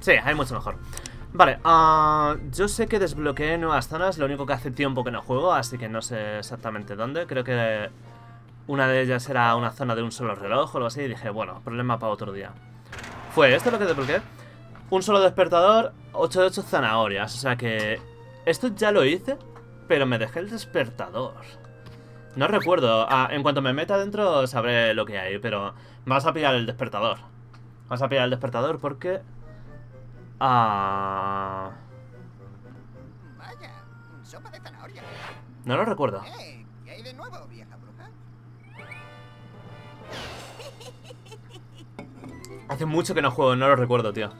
Sí, hay mucho mejor. Vale, ah, yo sé que desbloqueé nuevas zonas, lo único que hace tiempo que no juego, así que no sé exactamente dónde. Creo que una de ellas era una zona de un solo reloj o algo así, y dije, bueno, problema para otro día. Fue esto lo que desbloqueé. Un solo despertador, 8 de 8 zanahorias, o sea que... Esto ya lo hice, pero me dejé el despertador. No recuerdo, ah, en cuanto me meta adentro sabré lo que hay, pero... Vas a pillar el despertador. Vas a pillar el despertador porque... Ah... Vaya, sopa de zanahoria. No lo recuerdo. Eh, ¿qué hay de nuevo, vieja bruja? Hace mucho que no juego, no lo recuerdo, tío.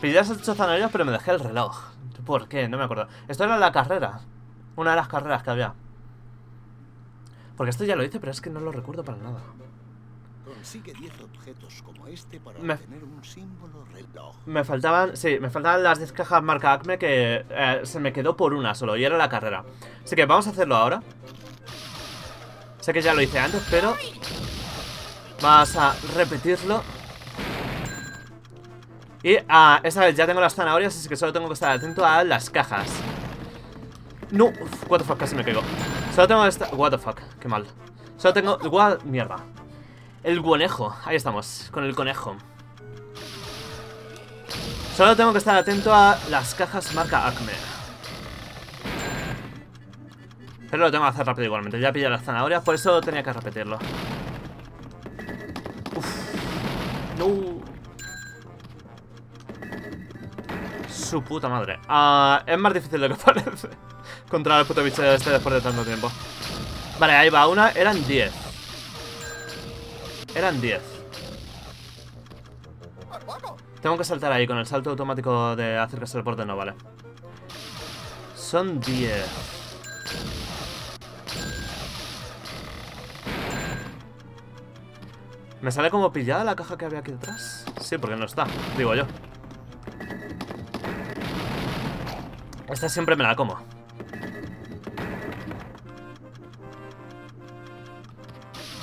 Pillé las ocho zanahorias, pero me dejé el reloj. ¿Por qué? No me acuerdo. Esto era la carrera. Una de las carreras que había. Porque esto ya lo hice, pero es que no lo recuerdo para nada. Consigue 10 objetos como este para Me- obtener un símbolo reloj. Me faltaban, sí, me faltaban las 10 cajas marca Acme que eh, se me quedó por una solo y era la carrera. Así que vamos a hacerlo ahora. Sé que ya lo hice antes, pero vamos a repetirlo. Y ah, esta vez ya tengo las zanahorias, así que solo tengo que estar atento a las cajas. No, uf, what the fuck, casi me caigo. Solo tengo esta... What the fuck, qué mal. Solo tengo... What... Mierda. El conejo, ahí estamos, con el conejo. Solo tengo que estar atento a las cajas marca Acme. Pero lo tengo que hacer rápido igualmente. Ya pillé las zanahorias, por eso tenía que repetirlo. Uf. No. Su puta madre. Ah, es más difícil de lo que parece. Controlar el puto bicho este después de tanto tiempo. Vale, ahí va una. Eran 10. Eran 10. ¡Por poco! Tengo que saltar ahí con el salto automático de hacer que se reporte, no vale. Son 10. ¿Me sale como pillada la caja que había aquí detrás? Sí, porque no está, digo yo. Esta siempre me la como.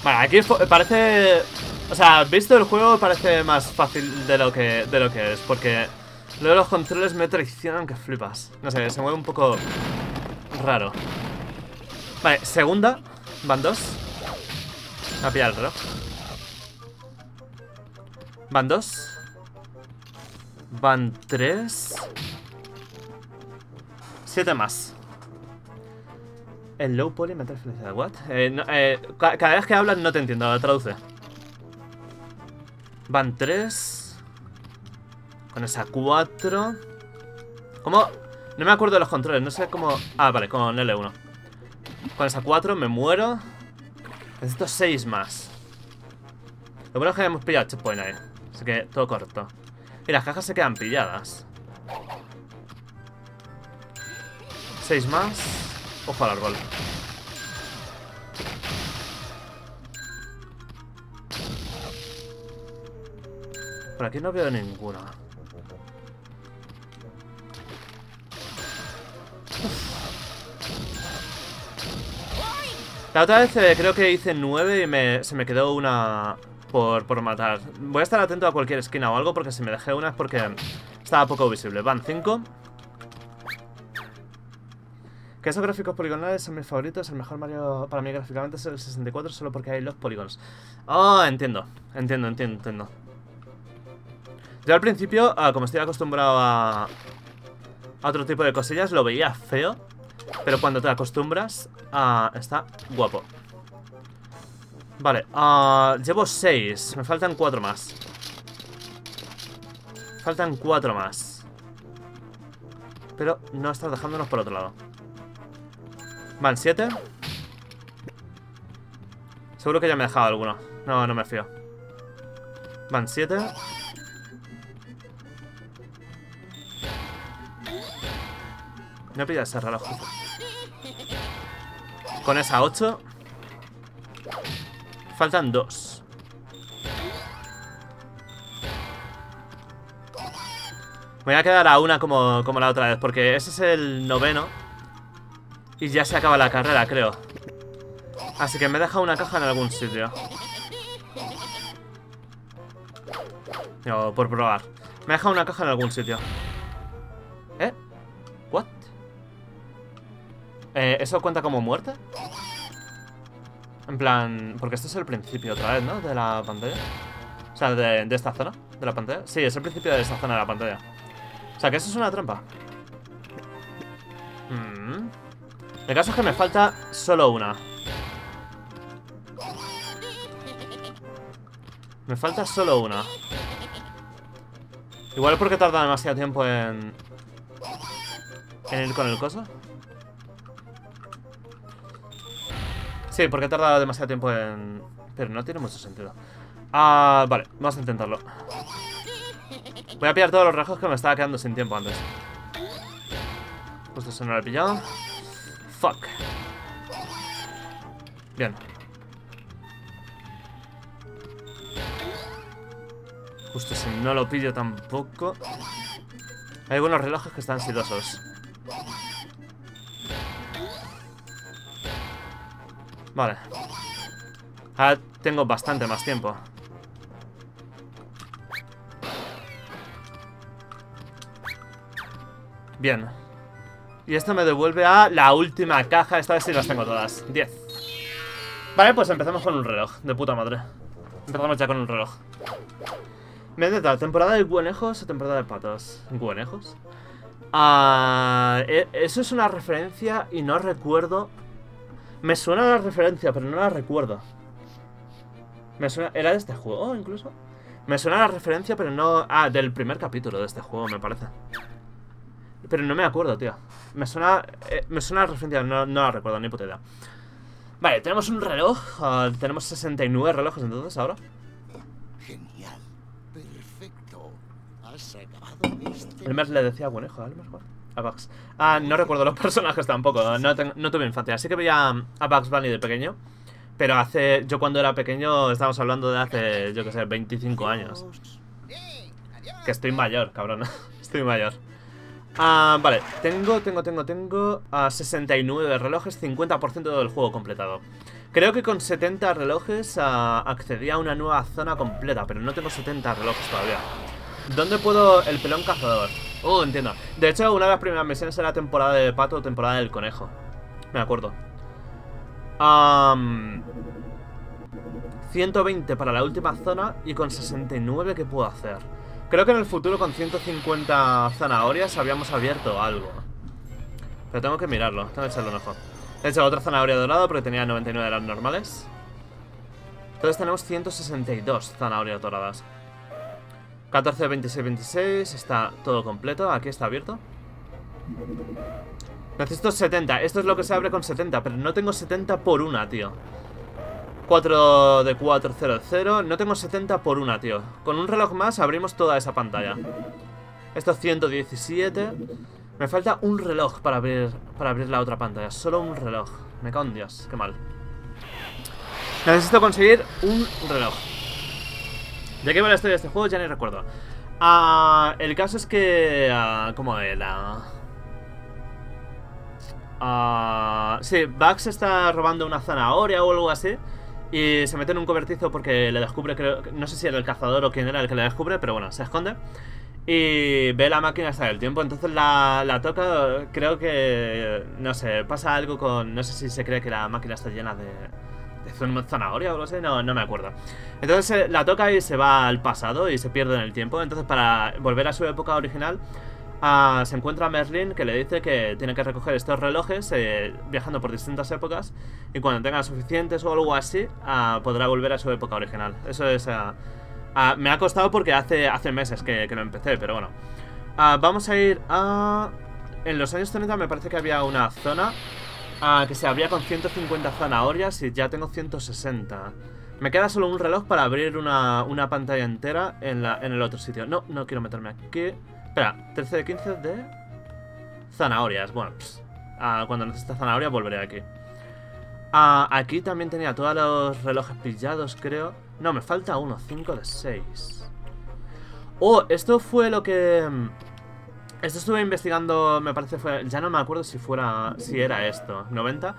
Vale, aquí parece... O sea, visto el juego parece más fácil de lo que, de lo que es, porque luego los controles me traicionan que flipas. No sé, se mueve un poco raro. Vale, segunda. Van dos. Me ha pillado el reloj. Van dos. Van tres. Siete más. El low poly mental felicidad. ¿What? Eh, no, eh, ca- cada vez que hablan no te entiendo, traduce. Van tres. Con esa cuatro. ¿Cómo? No me acuerdo de los controles, no sé cómo... Ah, vale, con L1. Con esa cuatro me muero. Necesito seis más. Lo bueno es que hemos pillado checkpoint ahí. Así que todo correcto. Y las cajas se quedan pilladas. Seis más. Ojo al árbol. Por aquí no veo ninguna. La otra vez eh, creo que hice nueve y me, se me quedó una por, por matar. Voy a estar atento a cualquier esquina o algo porque si me dejé una es porque estaba poco visible. Van cinco. Que esos gráficos poligonales son mis favoritos. El mejor Mario para mí gráficamente es el 64 solo porque hay los polígonos. Oh, entiendo. Entiendo, entiendo, entiendo. Yo al principio, ah, como estoy acostumbrado a, otro tipo de cosillas, lo veía feo. Pero cuando te acostumbras, ah, está guapo. Vale, ah, llevo 6. Me faltan 4 más. Faltan 4 más. Pero no estás dejándonos por otro lado. Van 7. Seguro que ya me he dejado alguno. No, no me fío. Van 7. No pillas ese reloj. Con esa 8. Faltan 2. Me voy a quedar a una como, como la otra vez, porque ese es el noveno. Y ya se acaba la carrera, creo. Así que me he dejado una caja en algún sitio. No, por probar. Me ha dejado una caja en algún sitio. ¿Eh? ¿What? Eh, ¿Eso cuenta como muerte? En plan... Porque esto es el principio otra vez, ¿no? De la pantalla. O sea, de, esta zona de la pantalla. Sí, es el principio de esta zona de la pantalla. O sea, que eso es una trampa. Mm. El caso es que me falta solo una. Me falta solo una. Igual porque tarda demasiado tiempo en... En ir con el coso. Sí, porque tarda demasiado tiempo en... Pero no tiene mucho sentido. Ah, vale, vamos a intentarlo. Voy a pillar todos los rajos que me estaba quedando sin tiempo antes. Justo se no lo he pillado. Fuck. Bien. Justo si no lo pillo tampoco. Hay algunos relojes que están sidosos. Vale. Ahora tengo bastante más tiempo. Bien. Y esto me devuelve a la última caja. Esta vez sí las tengo todas. 10. Vale, pues empezamos con un reloj. De puta madre. Empezamos ya con un reloj. Me tal, temporada de guanejos o temporada de patos. ¿Guanejos? Ah, e, eso es una referencia y no recuerdo. Me suena la referencia, pero no la recuerdo. Me suena. ¿Era de este juego incluso? Me suena la referencia, pero no. Ah, del primer capítulo de este juego, me parece. Pero no me acuerdo, tío. Me suena. Eh, me suena la referencia, no, no la recuerdo, ni puta idea. Vale, tenemos un reloj. ah, tenemos 69 relojes entonces ahora. Genial. Perfecto. Has acabado este... El mes le decía Buenejo, a Elmer. A Bugs. Ah, no recuerdo los personajes tampoco. No, ten- no tuve infancia. Así que veía a Bugs Bunny de pequeño. Pero hace. Yo cuando era pequeño, estamos hablando de hace, yo que sé, 25 años. Que estoy mayor, cabrón. estoy mayor. Ah, vale, tengo, tengo, tengo, tengo a 69 relojes, 50% del juego completado. Creo que con 70 relojes ah, accedía a una nueva zona completa, pero no tengo 70 relojes todavía. ¿Dónde puedo...? El pelón cazador. Oh, entiendo. De hecho, una de las primeras misiones era temporada de pato o temporada del conejo. Me acuerdo. Am, 120 para la última zona y con 69 ¿qué puedo hacer? Creo que en el futuro con 150 zanahorias habíamos abierto algo. Pero tengo que mirarlo, tengo que echarle un ojo. He hecho otra zanahoria dorada porque tenía 99 de las normales. Entonces tenemos 162 zanahorias doradas. 14, 26, 26. Está todo completo. Aquí está abierto. Necesito 70. Esto es lo que se abre con 70, pero no tengo 70 por una, tío. 4 de 400. No tengo 70 por una, tío. Con un reloj más abrimos toda esa pantalla. Esto es 117. Me falta un reloj para abrir, para abrir la otra pantalla. Solo un reloj. Me cago en Dios. Qué mal. Necesito conseguir un reloj. ¿De qué va la historia de este juego? Ya ni recuerdo. Ah, el caso es que... ah, ¿Cómo era? Ah, sí, Bugs está robando una zanahoria o algo así. Y se mete en un cobertizo porque le descubre, creo, no sé si era el cazador o quién era el que le descubre, pero bueno, se esconde. Y ve la máquina hasta el tiempo, entonces la, la toca, creo que, no sé, pasa algo con, no sé si se cree que la máquina está llena de, de zan- zanahoria o algo así, no, no me acuerdo. Entonces eh, la toca y se va al pasado y se pierde en el tiempo, entonces para volver a su época original Ah, se encuentra Merlin que le dice que tiene que recoger estos relojes eh, viajando por distintas épocas y cuando tenga suficientes o algo así ah, podrá volver a su época original. Eso es... ah, ah, me ha costado porque hace, hace meses que, que lo empecé, pero bueno. Vamos a ir a... En los años 30 me parece que había una zona que se abría con 150 zanahorias y ya tengo 160. Me queda solo un reloj para abrir una, una pantalla entera en, la, en el otro sitio. No, no quiero meterme aquí. Espera, 13 de 15 de zanahorias. Bueno, ah, cuando necesite zanahoria volveré aquí. Ah, aquí también tenía todos los relojes pillados, creo. No, me falta uno, 5 de 6. Oh, esto fue lo que... mm, Esto estuve investigando, me parece fue... Ya no me acuerdo si fuera... Si era esto, 90.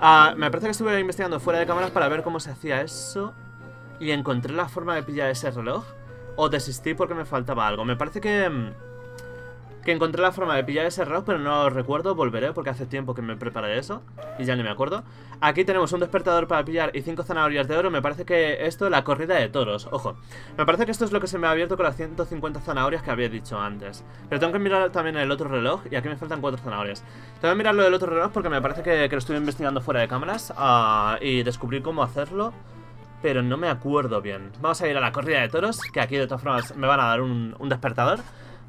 Ah, me parece que estuve investigando fuera de cámaras para ver cómo se hacía eso. Y encontré la forma de pillar ese reloj. O desistí porque me faltaba algo. Me parece que... Que encontré la forma de pillar ese reloj, pero no lo recuerdo. Volveré porque hace tiempo que me preparé eso. Y ya ni me acuerdo. Aquí tenemos un despertador para pillar y cinco zanahorias de oro. Me parece que esto, la corrida de toros. Ojo. Me parece que esto es lo que se me ha abierto con las 150 zanahorias que había dicho antes. Pero tengo que mirar también el otro reloj. Y aquí me faltan cuatro zanahorias. Tengo que mirar lo del otro reloj porque me parece que, lo estuve investigando fuera de cámaras. ah, y descubrir cómo hacerlo. Pero no me acuerdo bien. Vamos a ir a la corrida de toros. Que aquí de todas formas me van a dar un despertador.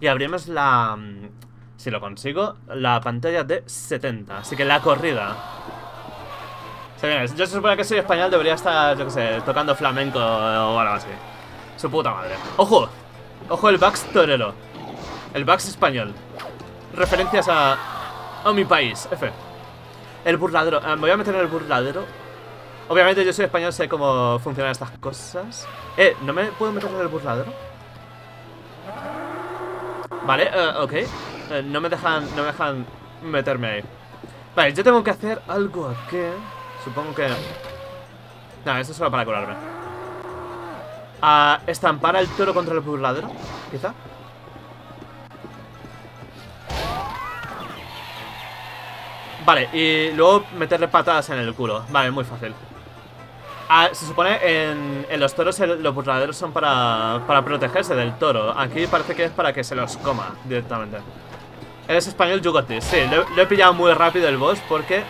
Y abrimos la... mm, Si lo consigo, la pantalla de 70. Así que la corrida. Señores, yo se supone que soy español, debería estar, yo qué sé, tocando flamenco o algo así. Su puta madre. ¡Ojo! ¡Ojo el Bax torero! El Bax español. Referencias a... a mi país, F. El burladero. Ah, me voy a meter en el burladero. Obviamente yo soy español, sé cómo funcionan estas cosas. Eh, ¿no me puedo meter en el burladero? Vale, eh, ok. Eh, no me dejan. No me dejan meterme ahí. Vale, yo tengo que hacer algo aquí. Supongo que. No, eso es solo para curarme. A estampar al toro contra el burladero, quizá. Vale, y luego meterle patadas en el culo. Vale, muy fácil. Ah, se supone en, en los toros los burladeros son para, para protegerse del toro. Aquí parece que es para que se los coma directamente. Eres español, you got this. Sí, lo, he pillado muy rápido el boss porque...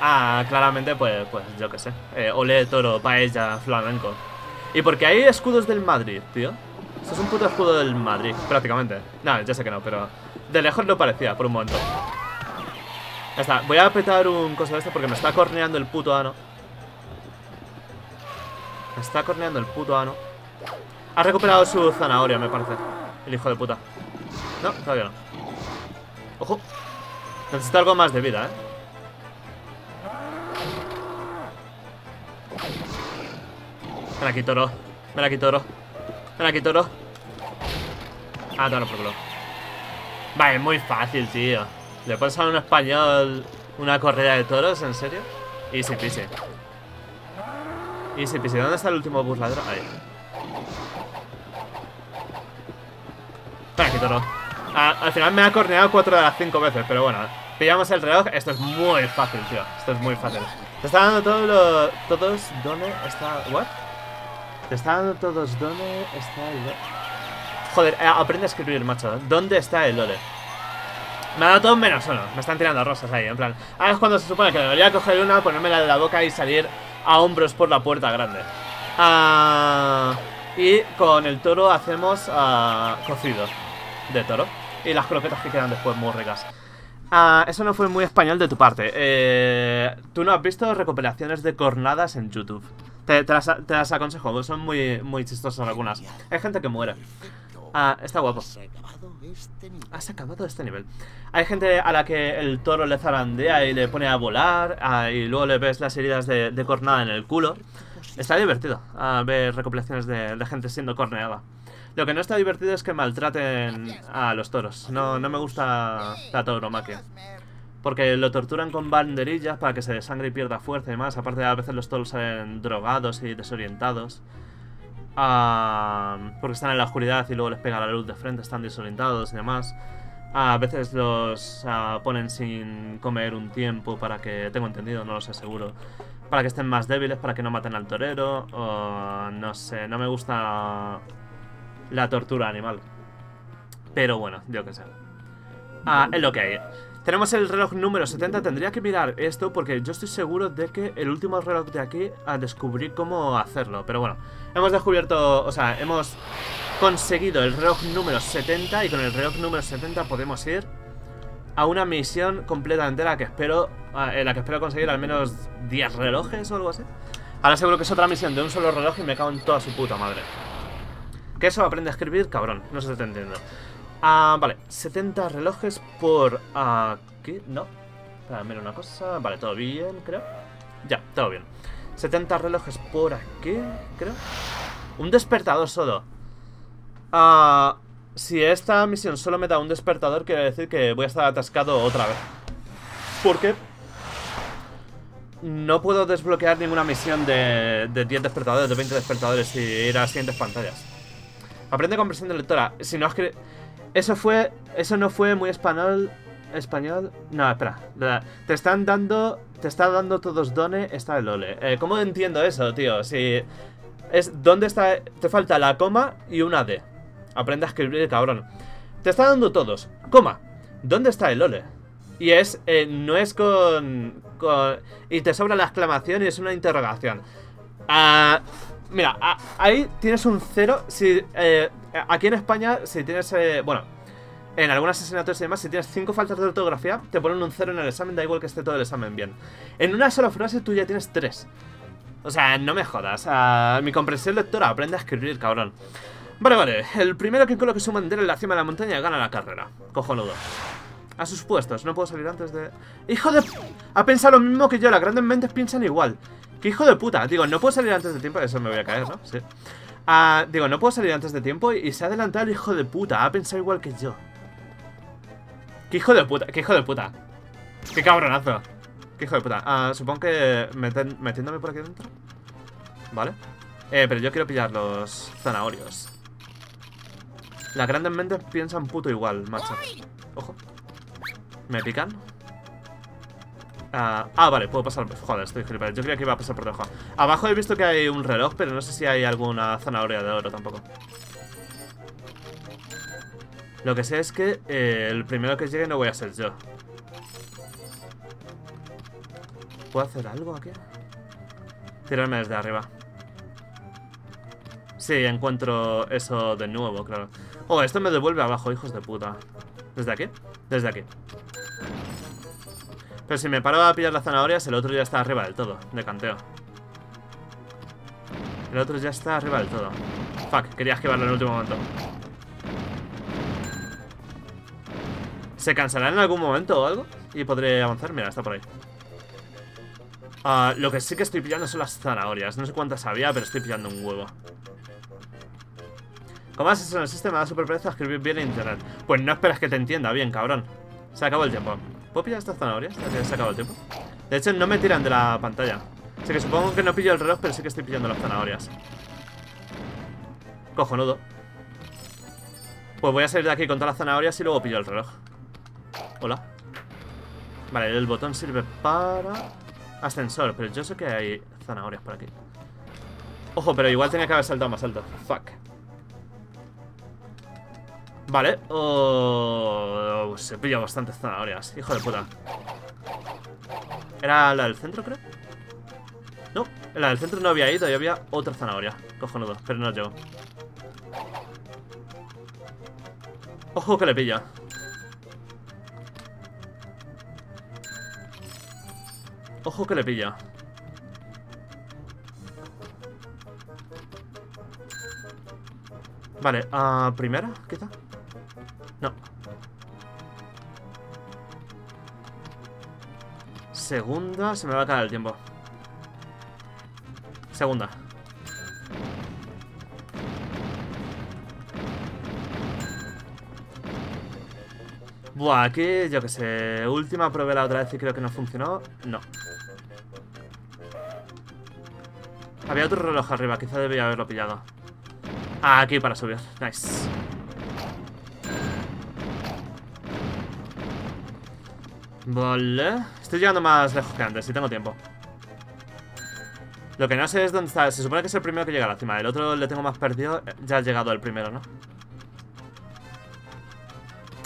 Ah, claramente, pues, pues yo qué sé. Eh, ole, toro, paella, flamenco. Y porque hay escudos del Madrid, tío. Esto es un puto escudo del Madrid, prácticamente. No, ya sé que no, pero... De lejos lo parecía, por un momento. Ya está, voy a petar un coso de este porque me está corneando el puto ano. Me está corneando el puto ano. Ha recuperado su zanahoria, me parece. El hijo de puta. No, todavía no. Ojo. Necesito algo más de vida, ¿eh? Ven aquí, toro. Ven aquí, toro. Ven aquí, toro. Ah, toro por culo. Vale, muy fácil, tío. ¿Le pones a un español una corrida de toros? ¿En serio? Easy peasy. Easy peasy. ¿Dónde está el último burladero? Ahí. Ven aquí, toro. Ah, al final me ha corneado 4 de las 5 veces, pero bueno. Pillamos el reloj. Esto es muy fácil, tío. Esto es muy fácil. Te está dando todo lo, todos... ¿Dónde está...? ¿What? Te está dando todos... ¿Dónde está el... Joder, eh, aprende a escribir, macho. ¿Dónde está el ole? Me ha dado todo menos uno. Me están tirando rosas ahí, en plan. Ahora es cuando se supone que debería coger una, ponérmela en la boca y salir a hombros por la puerta grande. Ah, y con el toro hacemos ah, cocido de toro. Y las croquetas que quedan después muy. Ah, eso no fue muy español de tu parte. Eh, Tú no has visto recopilaciones de cornadas en YouTube. Te, te las, te las aconsejo, son muy, muy chistosas algunas. Hay gente que muere. Ah, está guapo. Has acabado este. Has acabado este nivel. Hay gente a la que el toro le zarandea y le pone a volar ah, y luego le ves las heridas de, de cornada en el culo. Está divertido a ver recopilaciones de, de gente siendo corneada. Lo que no está divertido es que maltraten a los toros. No, no me gusta la tauromaquia. Porque lo torturan con banderillas para que se desangre y pierda fuerza y demás. Aparte, a veces los toros salen drogados y desorientados. Ah, porque están en la oscuridad y luego les pega la luz de frente, están desorientados y demás. A veces los ah, ponen sin comer un tiempo para que, tengo entendido, no lo sé seguro, para que estén más débiles, para que no maten al torero, o no sé, no me gusta la tortura animal. Pero bueno, yo que sé. Ah, es lo que hay. Tenemos el reloj número 70. Tendría que mirar esto porque yo estoy seguro de que el último reloj de aquí a descubrir cómo hacerlo. Pero bueno, hemos descubierto, o sea, hemos conseguido el reloj número 70 y con el reloj número 70 podemos ir a una misión completa entera que espero, ah, en la que espero conseguir al menos 10 relojes o algo así. Ahora seguro que es otra misión de un solo reloj y me cago en toda su puta madre. Que eso aprende a escribir, cabrón. No se está entendiendo. Ah, vale, 70 relojes por aquí. No. Espera, mira una cosa. Vale, todo bien, creo. Ya, todo bien. 70 relojes por aquí, creo. Un despertador solo. Ah, si esta misión solo me da un despertador, quiere decir que voy a estar atascado otra vez. ¿Por qué? No puedo desbloquear ninguna misión de, de 10 despertadores, de 20 despertadores y ir a las siguientes pantallas. Aprende comprensión de lectora. Si no has Eso fue. Eso no fue muy español. Español. No, espera. Te están dando. Te está dando todos done. Está el ole. Eh, ¿Cómo entiendo eso, tío? Si. Es. ¿Dónde está.? Te falta la coma y una D. Aprende a escribir, cabrón. Te está dando todos. Coma. ¿Dónde está el ole? Y es. eh, no es con, con. Y te sobra la exclamación y es una interrogación. Ah. Mira, ahí tienes un cero. Si, eh, aquí en España, si tienes. eh, bueno, en algunas asignaturas y demás, si tienes cinco faltas de ortografía, te ponen un cero en el examen, da igual que esté todo el examen bien. En una sola frase tú ya tienes tres. O sea, no me jodas. Mi comprensión lectora, aprende a escribir, cabrón. Vale, vale. El primero que coloque su bandera en la cima de la montaña gana la carrera. Cojonudo. A sus puestos, no puedo salir antes de... ¡Hijo de... Ha pensado lo mismo que yo, las grandes mentes piensan igual. ¡Qué hijo de puta! Digo, no puedo salir antes de tiempo, eso me voy a caer, ¿no? Sí. Ah, digo, no puedo salir antes de tiempo y se ha adelantado el hijo de puta. Ha pensado igual que yo. ¡Qué hijo de puta! ¡Qué hijo de puta! ¡Qué cabronazo! ¡Qué hijo de puta! Ah, supongo que metiéndome por aquí dentro. Vale. Eh, pero yo quiero pillar los zanahorios. Las grandes mentes piensan puto igual, macho. Ojo. ¿Me pican? Ah, ah, vale, puedo pasar... Joder, estoy gilipollas. Yo creía que iba a pasar por debajo. Abajo he visto que hay un reloj, pero no sé si hay alguna zanahoria de oro tampoco. Lo que sé es que eh, el primero que llegue no voy a ser yo. ¿Puedo hacer algo aquí? Tirarme desde arriba. Sí, encuentro eso de nuevo, claro. Oh, esto me devuelve abajo, hijos de puta. ¿Desde aquí? Desde aquí. Pero si me paro a pillar las zanahorias, el otro ya está arriba del todo, de canteo. El otro ya está arriba del todo. Fuck, quería esquivarlo en el último momento. ¿Se cansará en algún momento o algo? Y podré avanzar. Mira, está por ahí. Ah, lo que sí que estoy pillando son las zanahorias. No sé cuántas había, pero estoy pillando un huevo. ¿Cómo haces eso en el sistema? Da super pereza escribir bien en internet. Pues no esperas que te entienda bien, cabrón. Se acabó el tiempo. ¿Puedo pillar estas zanahorias? Se acabó el tiempo. De hecho, no me tiran de la pantalla. Así que supongo que no pillo el reloj, pero sí que estoy pillando las zanahorias. Cojonudo. Pues voy a salir de aquí con todas las zanahorias y luego pillo el reloj. Hola. Vale, el botón sirve para... Ascensor, pero yo sé que hay zanahorias por aquí. Ojo, pero igual tenía que haber saltado más alto. Fuck. Vale. Oh, se pilla bastantes zanahorias. Hijo de puta. ¿Era la del centro, creo? No, en la del centro no había ido y había otra zanahoria. Cojonudo, pero no llego. Ojo que le pilla. Ojo que le pilla. Vale, ah, primera, quizá. No. Segunda, se me va a acabar el tiempo. Segunda. Buah, aquí, yo que sé. Última probé la otra vez y creo que no funcionó. No. Había otro reloj arriba, quizá debía haberlo pillado. Ah, aquí para subir. Nice. Vale. Estoy llegando más lejos que antes, si tengo tiempo. Lo que no sé es dónde está. Se supone que es el primero que llega a la cima. El otro le tengo más perdido. Ya ha llegado el primero, ¿no?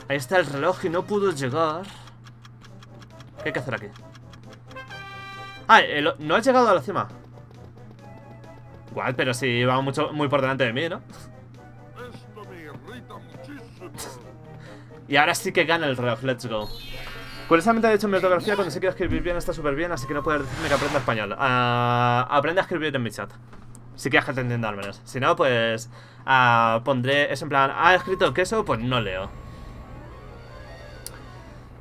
Ahí está el reloj y no pudo llegar. ¿Qué hay que hacer aquí? Ah, el- no has llegado a la cima. Igual, pero si va mucho, muy por delante de mí, ¿no? Esto me irrita muchísimo. Y ahora sí que gana el reloj, let's go. Curiosamente, de hecho, mi ortografía cuando se quiere escribir bien está súper bien, así que no puedes decirme que aprenda español. Ah, aprende a escribir en mi chat. Si quieres que te entienda al menos. Si no, pues ah, pondré, es en plan, ha escrito queso, pues no leo.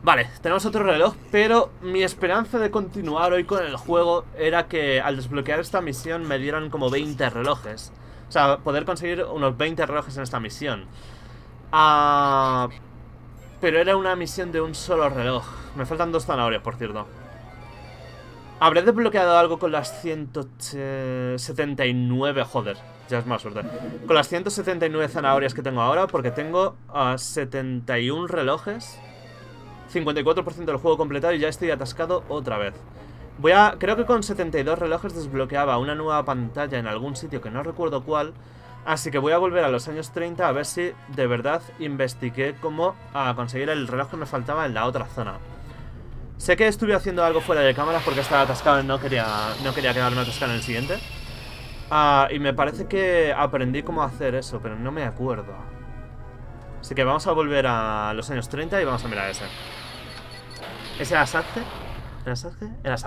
Vale, tenemos otro reloj, pero mi esperanza de continuar hoy con el juego era que al desbloquear esta misión me dieran como 20 relojes. O sea, poder conseguir unos 20 relojes en esta misión. Ah... Pero era una misión de un solo reloj. Me faltan dos zanahorias, por cierto. Habré desbloqueado algo con las 179, joder, ya es más suerte. Con las 179 zanahorias que tengo ahora, porque tengo a 71 relojes, 54% del juego completado y ya estoy atascado otra vez. Voy a, creo que con 72 relojes desbloqueaba una nueva pantalla en algún sitio que no recuerdo cuál, así que voy a volver a los años 30 a ver si de verdad investigué cómo a conseguir el reloj que me faltaba en la otra zona. Sé que estuve haciendo algo fuera de cámaras porque estaba atascado y no quería, no quería quedarme atascado en el siguiente. Ah, y me parece que aprendí cómo hacer eso, pero no me acuerdo. Así que vamos a volver a los años 30 y vamos a mirar ese. ¿Ese era Sadge? ¿Era Sadge? Era.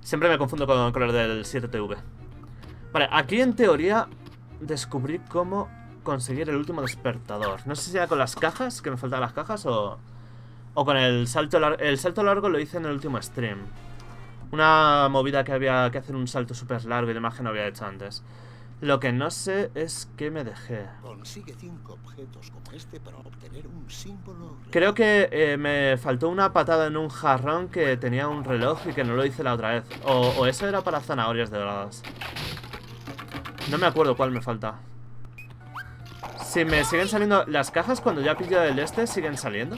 Siempre me confundo con, con el del 7TV. Vale, aquí en teoría descubrí cómo conseguir el último despertador. No sé si era con las cajas, que me faltaban las cajas, o... O con el salto largo. El salto largo lo hice en el último stream. Una movida que había que hacer un salto súper largo y demás que no había hecho antes. Lo que no sé es qué me dejé. Consigue cinco objetos como este para obtener un símbolo. Creo que eh, me faltó una patada en un jarrón que tenía un reloj y que no lo hice la otra vez. O, o eso era para zanahorias doradas. No me acuerdo cuál me falta. Si me siguen saliendo... Las cajas cuando ya pillo el este siguen saliendo.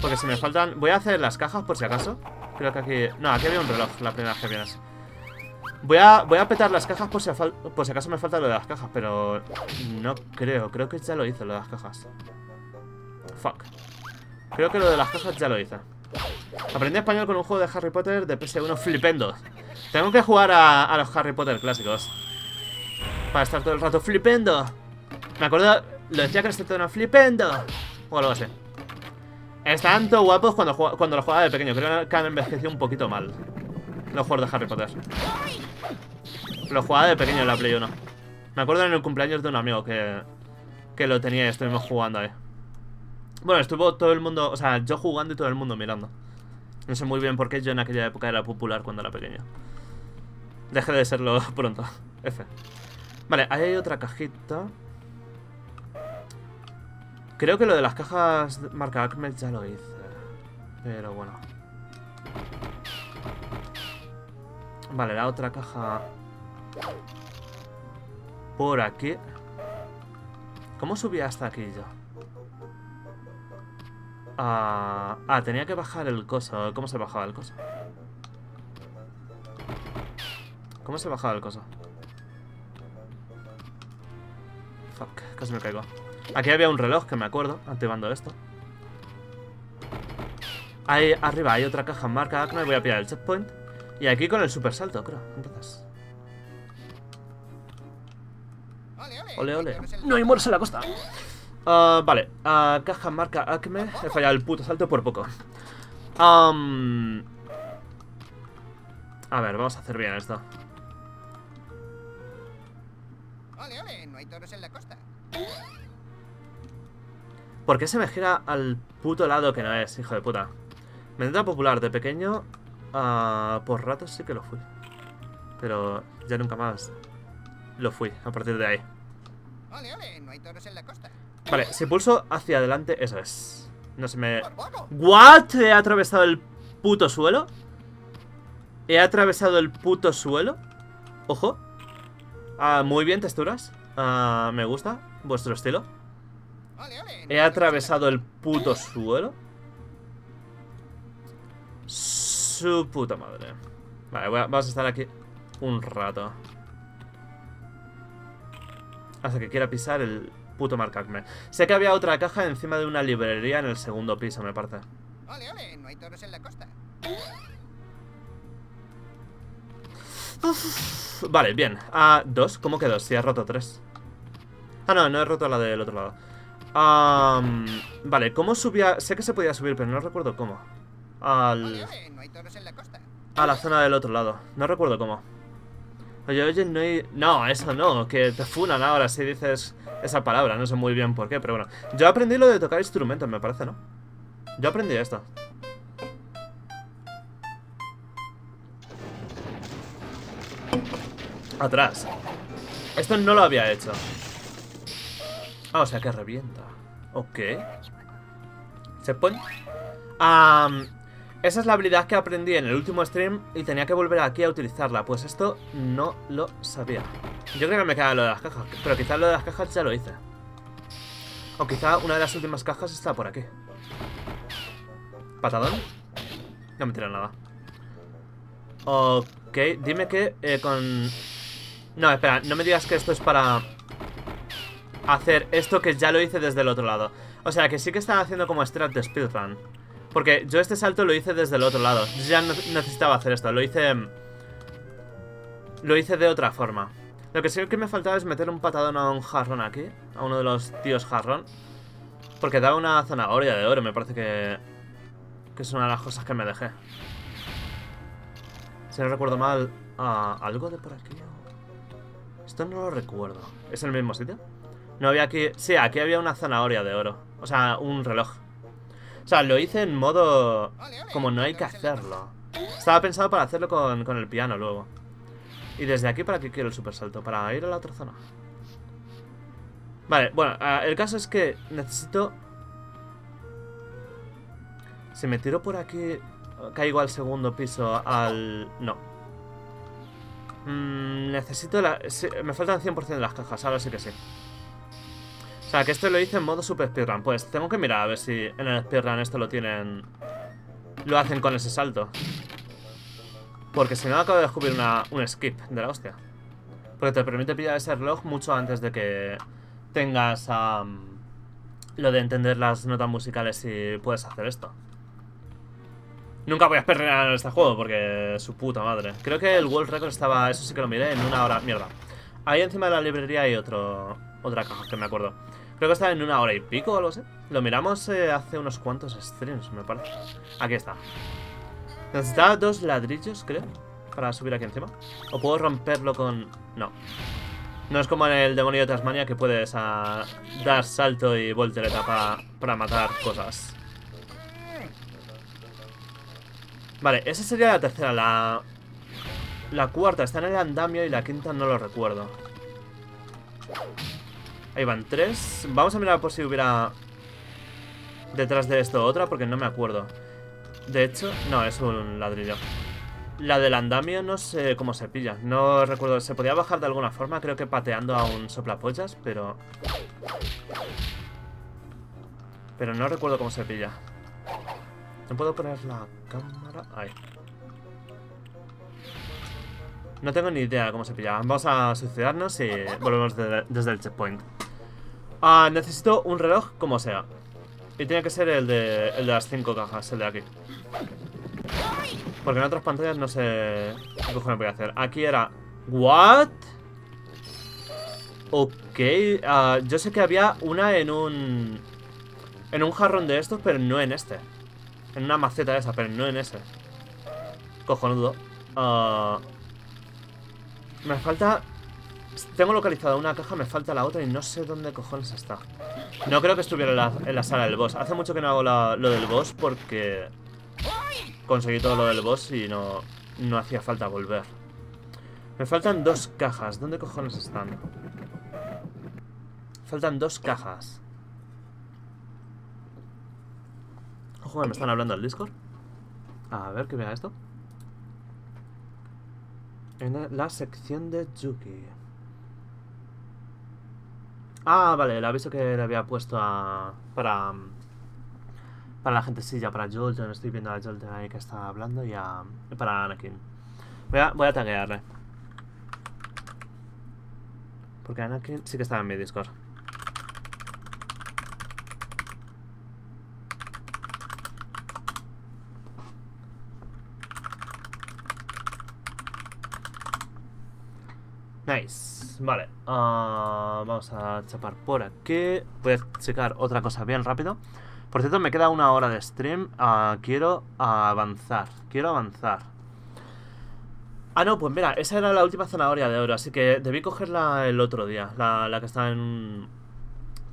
Porque si me faltan... Voy a hacer las cajas por si acaso. Creo que aquí... No, aquí había un reloj la primera vez que vienes. Voy a, voy a petar las cajas por si, por si acaso me falta lo de las cajas, pero... No creo. Creo que ya lo hice, lo de las cajas. Fuck. Creo que lo de las cajas ya lo hice. Aprendí español con un juego de Harry Potter de PS1 flipendo. Tengo que jugar a, a los Harry Potter clásicos. Para estar todo el rato flipendo. Me acuerdo... Lo decía que este tono flipendo. O algo así. Están tan guapos cuando, cuando los jugaba de pequeño. Creo que han envejecido un poquito mal. Los juegos de Harry Potter. Los jugaba de pequeño en la Play 1. Me acuerdo en el cumpleaños de un amigo que, que lo tenía y estuvimos jugando ahí. Bueno, estuvo todo el mundo, o sea, yo jugando y todo el mundo mirando. No sé muy bien por qué yo en aquella época era popular cuando era pequeño. Deje de serlo pronto. F. Vale, ahí hay otra cajita. Creo que lo de las cajas marca ya lo hice. Pero bueno. Vale, la otra caja... Por aquí. ¿Cómo subí hasta aquí yo? Ah, ah, tenía que bajar el coso. ¿Cómo se bajaba el coso? ¿Cómo se bajaba el coso? Fuck, casi me caigo. Aquí había un reloj que me acuerdo, activando esto. Ahí arriba hay otra caja marca Acme, voy a pillar el checkpoint. Y aquí con el super salto, creo. Entonces. Ole, ole. No hay muertos en la costa. Ah, vale, ah, caja marca Acme. He fallado el puto salto por poco. A ver, vamos a hacer bien esto. Ole, ole. Hay toros en la costa. ¿Por qué se me gira al puto lado que no es, hijo de puta? Me entra popular de pequeño. ah, por ratos sí que lo fui. Pero ya nunca más lo fui a partir de ahí. Ole, ole. No hay toros en la costa. Vale, si pulso hacia adelante, eso es. No se me. ¿What? He atravesado el puto suelo. He atravesado el puto suelo. Ojo. Ah, muy bien, texturas. Ah, me gusta vuestro estilo. He atravesado el puto suelo. Su puta madre. Vale, voy a- vamos a estar aquí un rato. Hasta que quiera pisar el puto marcacme. Sé que había otra caja encima de una librería en el segundo piso, me parece. Ole, ole. No hay toros en la costa. Vale, bien. Ah, dos. ¿Cómo que dos? Si has roto tres. Ah, no, no he roto la del otro lado. Vale, ¿cómo subía? Sé que se podía subir, pero no recuerdo cómo. Al... A la zona del otro lado. No recuerdo cómo. Oye, oye, no hay... No, eso no, que te funan ahora si dices esa palabra. No sé muy bien por qué, pero bueno. Yo aprendí lo de tocar instrumentos, me parece, ¿no? Yo aprendí esto. Atrás. Esto no lo había hecho. Ah, o sea que revienta. Ok. Checkpoint. Am, Esa es la habilidad que aprendí en el último stream y tenía que volver aquí a utilizarla. Pues esto no lo sabía. Yo creo que me queda lo de las cajas, pero quizás lo de las cajas ya lo hice. O quizá una de las últimas cajas está por aquí. ¿Patadón? No me tira nada. Ok, dime que eh, con... No, espera, no me digas que esto es para hacer esto que ya lo hice desde el otro lado. O sea, que sí que están haciendo como strat de speedrun. Porque yo este salto lo hice desde el otro lado. Yo ya no necesitaba hacer esto, lo hice... Lo hice de otra forma. Lo que sí que me faltaba es meter un patadón a un jarrón aquí. A uno de los tíos jarrón. Porque da una zanahoria de oro, me parece que... Que es una de las cosas que me dejé. Si no recuerdo mal... ah, ¿Algo de por aquí? Esto no lo recuerdo. ¿Es el mismo sitio? No había aquí... Sí, aquí había una zanahoria de oro. O sea, un reloj. O sea, lo hice en modo... Como no hay que hacerlo. Estaba pensado para hacerlo con, con el piano luego. Y desde aquí, ¿para qué quiero el super salto? Para ir a la otra zona. Vale, bueno, ah, el caso es que necesito... Si me tiro por aquí, caigo al segundo piso, al... No. Mm, necesito la... me faltan 100% de las cajas, ahora sí que sí. O sea, que esto lo hice en modo super speedrun. Pues tengo que mirar a ver si en el speedrun esto lo tienen... Lo hacen con ese salto. Porque si no acabo de descubrir una, un skip de la hostia. Porque te permite pillar ese reloj mucho antes de que tengas am, lo de entender las notas musicales y puedes hacer esto. Nunca voy a esperar este juego porque su puta madre. Creo que el World Record estaba, eso sí que lo miré, en una hora. Mierda. Ahí encima de la librería hay otro, otra caja que me acuerdo. Creo que estaba en una hora y pico o algo así. Lo miramos eh, hace unos cuantos streams, me parece. Aquí está. Necesitaba dos ladrillos, creo, para subir aquí encima. O puedo romperlo con... No. No es como en el demonio de Tasmania que puedes ah, dar salto y voltereta pa- para matar cosas. Vale, esa sería la tercera. La... La cuarta está en el andamio y la quinta no lo recuerdo. Ahí van tres. Vamos a mirar por si hubiera detrás de esto otra, porque no me acuerdo. De hecho, no, es un ladrillo. La del andamio no sé cómo se pilla. No recuerdo. Se podía bajar de alguna forma, creo que pateando a un soplapollas, pero... Pero no recuerdo cómo se pilla. No puedo poner la cámara... Ahí. No tengo ni idea de cómo se pilla. Vamos a suicidarnos y volvemos de- desde el checkpoint. Ah, necesito un reloj como sea. Y tiene que ser el de, el de las cinco cajas, el de aquí. Porque en otras pantallas no sé qué cojones voy a hacer. Aquí era... ¿What? Ok. ah, yo sé que había una en un... En un jarrón de estos, pero no en este. En una maceta esa, pero no en ese. Cojonudo. Ah, me falta... Tengo localizada una caja, me falta la otra y no sé dónde cojones está. No creo que estuviera en la, sala del boss. Hace mucho que no hago lo del boss porque conseguí todo lo del boss y no, no hacía falta volver. Me faltan dos cajas. ¿Dónde cojones están? Faltan dos cajas. Ojo, me están hablando al Discord. A ver, que vea esto. En la sección de Yuki. Ah, vale, el aviso que le había puesto a... Para... Para la gente silla, para Jolton. Estoy viendo a Jolton ahí que está hablando y a... para Anakin. Voy a, voy a taguearle. Porque Anakin sí que estaba en mi Discord. Nice. Vale. ah, vamos a chapar por aquí. Voy a checar otra cosa bien rápido. Por cierto, me queda una hora de stream. Ah, quiero avanzar. Quiero avanzar. Ah, no, pues mira, esa era la última zanahoria de oro, así que debí cogerla el otro día. La, que está en,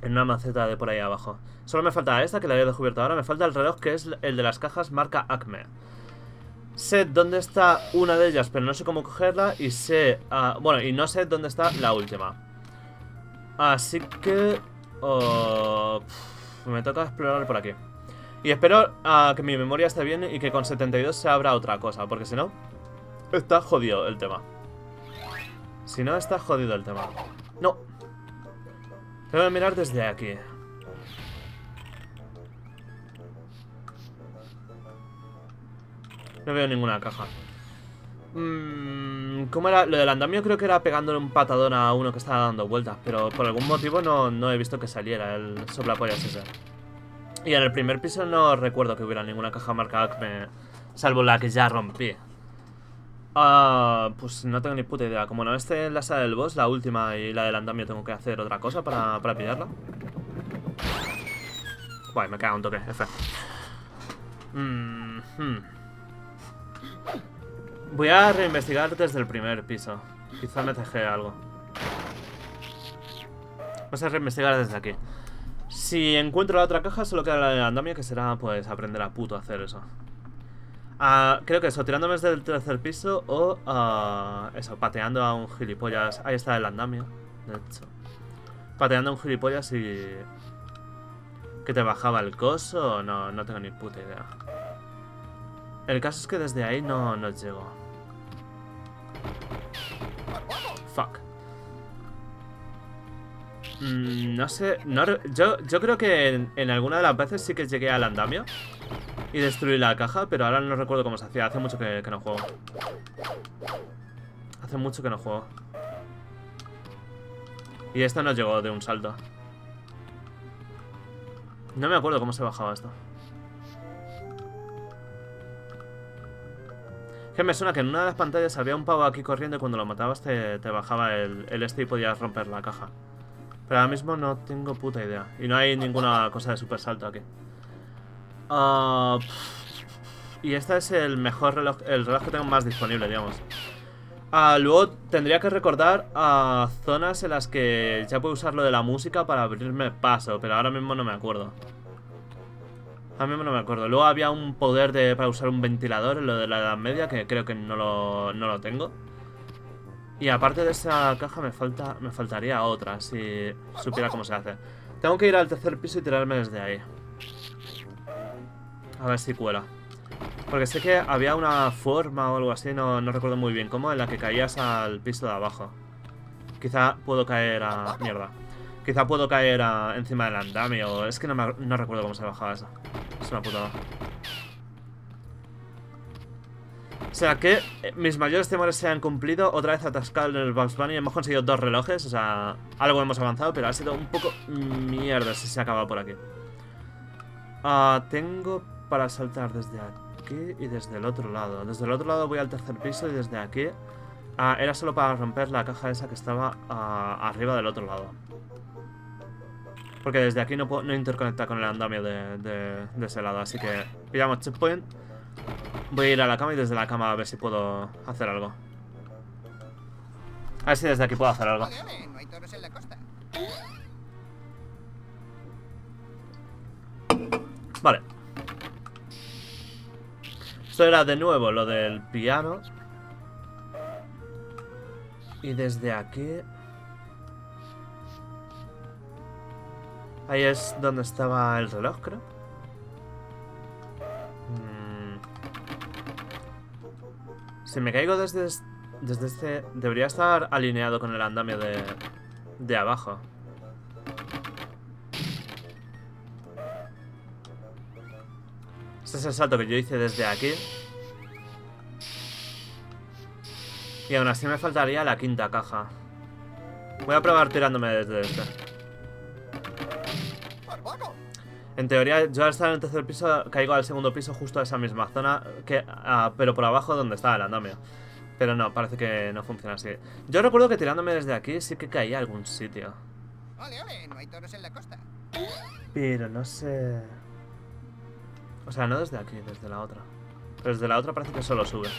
en una maceta de por ahí abajo. Solo me falta esta, que la he descubierto ahora. Me falta el reloj, que es el de las cajas marca Acme. Sé dónde está una de ellas, pero no sé cómo cogerla. Y sé... ah, bueno, y no sé dónde está la última. Así que... oh, me toca explorar por aquí. Y espero a que mi memoria esté bien y que con 72 se abra otra cosa, porque si no, está jodido el tema. Si no, está jodido el tema. No. Tengo que mirar desde aquí. No veo ninguna caja. Mm, ¿Cómo era? Lo del andamio creo que era pegándole un patadón a uno que estaba dando vueltas, pero por algún motivo no, no he visto que saliera el soplapollas ese. Y en el primer piso no recuerdo que hubiera ninguna caja marcada Acme, salvo la que ya rompí. Ah, pues no tengo ni puta idea. Como no esté en la sala del boss, la última y la del andamio, tengo que hacer otra cosa para, para pillarla. Guay, me caga un toque, F. Mm, hmm. Voy a reinvestigar desde el primer piso. Quizá me teje algo. Vamos a reinvestigar desde aquí. Si encuentro la otra caja, solo queda la del andamio, que será, pues, aprender a puto hacer eso. Ah, creo que eso, tirándome desde el tercer piso o, ah, eso, pateando a un gilipollas. Ahí está el andamio, de hecho. Pateando a un gilipollas y... Que te bajaba el coso, no, no tengo ni puta idea. El caso es que desde ahí no, no llego. Fuck. Mm, no sé, no yo, yo creo que en, alguna de las veces sí que llegué al andamio y destruí la caja, pero ahora no recuerdo cómo se hacía. Hace mucho que, que no juego. Hace mucho que no juego. Y esto no llegó de un salto. No me acuerdo cómo se bajaba esto. Que me suena que en una de las pantallas había un pavo aquí corriendo y cuando lo matabas te, te bajaba el, el este y podías romper la caja. Pero ahora mismo no tengo puta idea. Y no hay ninguna cosa de super salto aquí. Pff, y este es el mejor reloj, el reloj que tengo más disponible, digamos. Ah, luego tendría que recordar a zonas en las que ya puedo usar lo de la música para abrirme paso, pero ahora mismo no me acuerdo. Ahora mismo no me acuerdo. Luego había un poder de, para usar un ventilador en lo de la Edad Media, que creo que no lo, no lo tengo. Y aparte de esa caja me falta me faltaría otra, si supiera cómo se hace. Tengo que ir al tercer piso y tirarme desde ahí. A ver si cuela. Porque sé que había una forma o algo así, no, no recuerdo muy bien cómo, en la que caías al piso de abajo. Quizá puedo caer a... Mierda. Quizá puedo caer encima del andamio. Es que no, recuerdo cómo se bajaba eso. Es una putada. O sea que eh, mis mayores temores se han cumplido. Otra vez atascado en el Bugs Bunny. Hemos conseguido dos relojes. O sea, algo hemos avanzado, pero ha sido un poco mierda si se acaba por aquí. Ah, tengo para saltar desde aquí y desde el otro lado. Desde el otro lado voy al tercer piso y desde aquí... Ah, era solo para romper la caja esa que estaba ah, arriba del otro lado. Porque desde aquí no, puedo, no interconecta con el andamio de, de- de ese lado. Así que pillamos checkpoint. Voy a ir a la cama y desde la cama a ver si puedo hacer algo. A ver si desde aquí puedo hacer algo. Ole, ole, no hay toros en la costa. Vale. Esto era de nuevo lo del piano. Y desde aquí... Ahí es donde estaba el reloj, creo. Mm. Si me caigo desde, es- desde este... Debería estar alineado con el andamio de, de abajo. Este es el salto que yo hice desde aquí. Y aún así me faltaría la quinta caja. Voy a probar tirándome desde este. En teoría, yo al estar en el tercer piso, caigo al segundo piso justo a esa misma zona, que, ah, pero por abajo donde estaba el andamio. Pero no, parece que no funciona así. Yo recuerdo que tirándome desde aquí sí que caía a algún sitio. Ole, ole, no hay toros en la costa. Pero no sé... O sea, no desde aquí, desde la otra. Pero desde la otra parece que solo sube.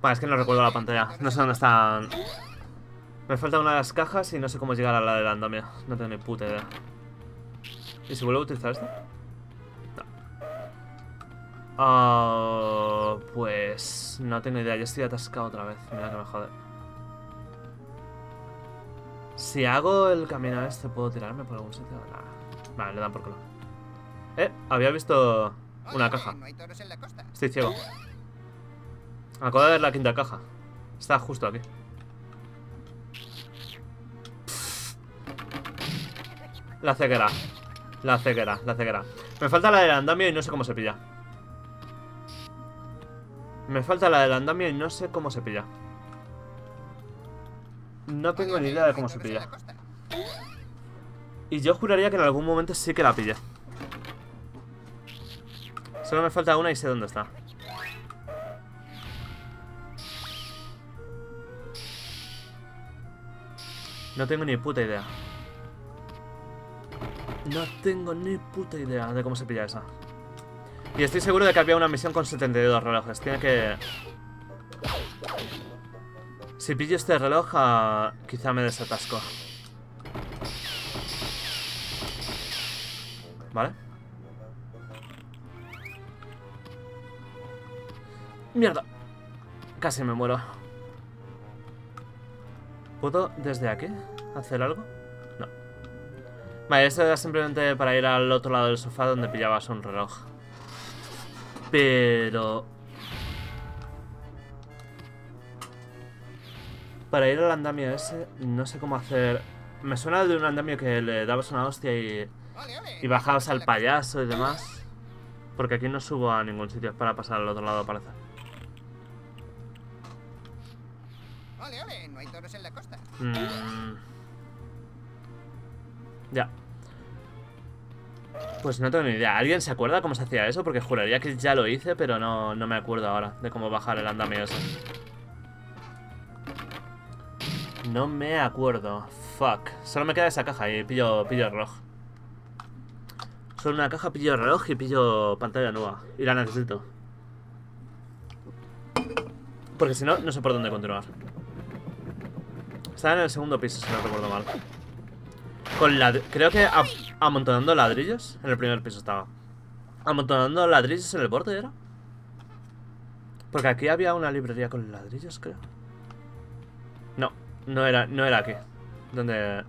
Vale, es que no recuerdo la pantalla. No sé dónde están... Me falta una de las cajas y no sé cómo llegar a la del andamio. No tengo ni puta idea. ¿Y si vuelvo a utilizar esto? No. Ah, pues... No tengo idea. Yo estoy atascado otra vez. Mira que me jode. Si hago el camino este, ¿puedo tirarme por algún sitio? Nah. Vale, le dan por culo. Eh, había visto una caja. Estoy ciego. Acabo de ver la quinta caja. Está justo aquí. La ceguera. La ceguera, la ceguera. Me falta la del andamio y no sé cómo se pilla. Me falta la del andamio y no sé cómo se pilla. No tengo ni idea de cómo se pilla. Y yo juraría que en algún momento sí que la pillé. Solo me falta una y sé dónde está. No tengo ni puta idea. No tengo ni puta idea de cómo se pilla esa. Y estoy seguro de que había una misión con 72 relojes. Tiene que... Si pillo este reloj, ah, quizá me desatasco. ¿Vale? ¡Mierda! Casi me muero. ¿Puedo desde aquí hacer algo? Vale, esto era simplemente para ir al otro lado del sofá donde pillabas un reloj. Pero... Para ir al andamio ese, no sé cómo hacer... Me suena de un andamio que le dabas una hostia y... Y bajabas al payaso y demás. Porque aquí no subo a ningún sitio, es para pasar al otro lado, parece. Ole, ole, no hay toros en la costa. Mm. Ya. Pues no tengo ni idea. ¿Alguien se acuerda cómo se hacía eso? Porque juraría que ya lo hice, pero no, no me acuerdo ahora de cómo bajar el andamio. No me acuerdo. Fuck. Solo me queda esa caja y pillo, pillo el reloj. Solo una caja, pillo el reloj y pillo pantalla nueva. Y la necesito. Porque si no, no sé por dónde continuar. Estaba en el segundo piso, si no recuerdo mal. Con lad- Creo que amontonando ladrillos. En el primer piso estaba. Amontonando ladrillos en el borde, ¿era? Porque aquí había una librería con ladrillos, creo. No, no era, no era aquí. Donde...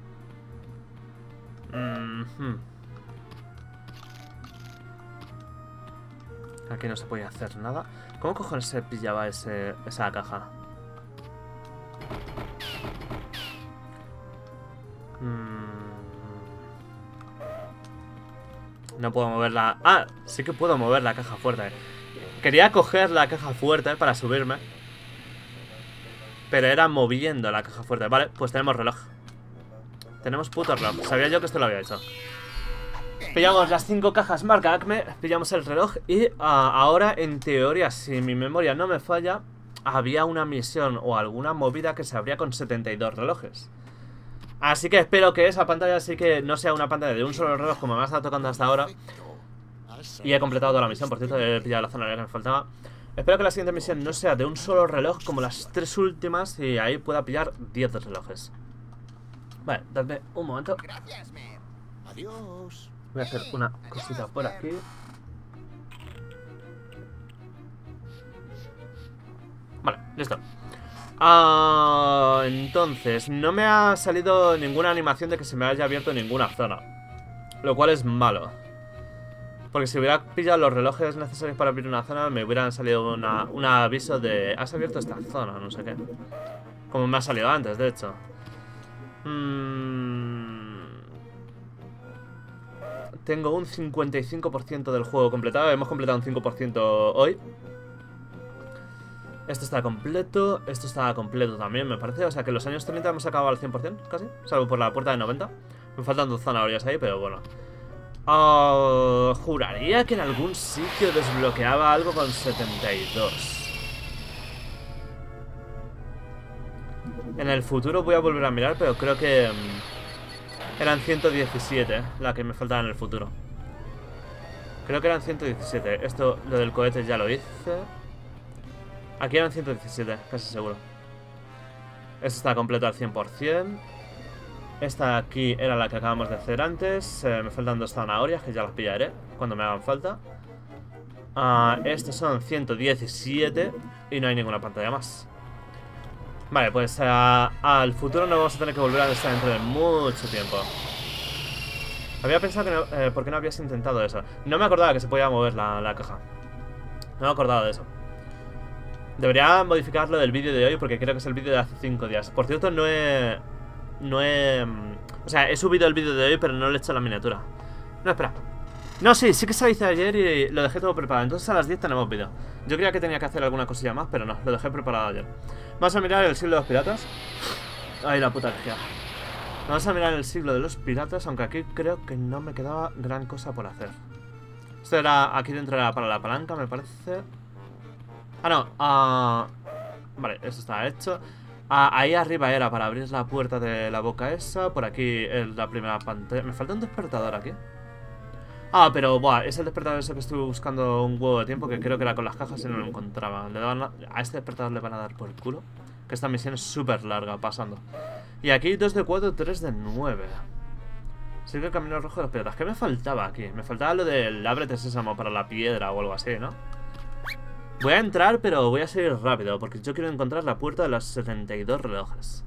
Aquí no se podía hacer nada. ¿Cómo cojones se pillaba ese, esa caja? Mm. No puedo moverla. Ah, sí que puedo mover la caja fuerte. Quería coger la caja fuerte para subirme. Pero era moviendo la caja fuerte. Vale, pues tenemos reloj. Tenemos puto reloj. Sabía yo que esto lo había hecho. Pillamos las cinco cajas marca Acme, pillamos el reloj y ah, ahora, en teoría, si mi memoria no me falla, había una misión o alguna movida que se abría con 72 relojes. Así que espero que esa pantalla sí que no sea una pantalla de un solo reloj como me ha estado tocando hasta ahora. Y he completado toda la misión, por cierto, he pillado la zona que me faltaba. Espero que la siguiente misión no sea de un solo reloj como las tres últimas y ahí pueda pillar 10 relojes. Vale, dadme un momento. Voy a hacer una cosita por aquí. Vale, listo. Ah, entonces, no me ha salido ninguna animación de que se me haya abierto ninguna zona. Lo cual es malo. Porque si hubiera pillado los relojes necesarios para abrir una zona, me hubieran salido una, un aviso de... Has abierto esta zona, no sé qué. Como me ha salido antes, de hecho. Mm. Tengo un 55% del juego completado. Hemos completado un 5% hoy. Esto está completo. Esto está completo también, me parece. O sea que los años 30 hemos acabado al 100%, casi. Salvo por la puerta de 90. Me faltan dos zanahorias ahí, pero bueno. Ah, juraría que en algún sitio desbloqueaba algo con 72. En el futuro voy a volver a mirar, pero creo que... mm, eran 117 la que me faltaba en el futuro. Creo que eran 117. Esto, lo del cohete ya lo hice. Aquí eran 117, casi seguro. Esto está completo al 100%. Esta aquí era la que acabamos de hacer antes. Eh, me faltan dos zanahorias que ya las pillaré cuando me hagan falta. Ah, estos son 117 y no hay ninguna pantalla más. Vale, pues ah, al futuro no vamos a tener que volver a estar dentro de mucho tiempo. Había pensado que no, eh, por qué no habías intentado eso. No me acordaba que se podía mover la caja. No me acordaba de eso. Debería modificar lo del vídeo de hoy porque creo que es el vídeo de hace 5 días. Por cierto, no he... No he... O sea, he subido el vídeo de hoy, pero no le he hecho la miniatura. No, espera. No, sí, sí que se hizo ayer y lo dejé todo preparado. Entonces a las 10 tenemos vídeo. Yo creía que tenía que hacer alguna cosilla más, pero no, lo dejé preparado ayer. Vamos a mirar el siglo de los piratas. Ay, la puta energía. Vamos a mirar el siglo de los piratas, aunque aquí creo que no me quedaba gran cosa por hacer. Esto era aquí dentro era para la palanca, me parece. Ah, no. ah, vale, eso está hecho. Ah, ahí arriba era para abrir la puerta de la boca esa. Por aquí es la primera pantalla. Me falta un despertador aquí. Ah, pero buah, es el despertador ese que estuve buscando un huevo de tiempo que creo que era con las cajas y no lo encontraba. A, este despertador le van a dar por el culo. Que esta misión es súper larga, pasando. Y aquí 2 de 4, 3 de 9. Sigue el camino rojo de los piratas. ¿Qué me faltaba aquí? Me faltaba lo del ábrete sésamo para la piedra o algo así, ¿no? Voy a entrar, pero voy a seguir rápido, porque yo quiero encontrar la puerta de los 72 relojes.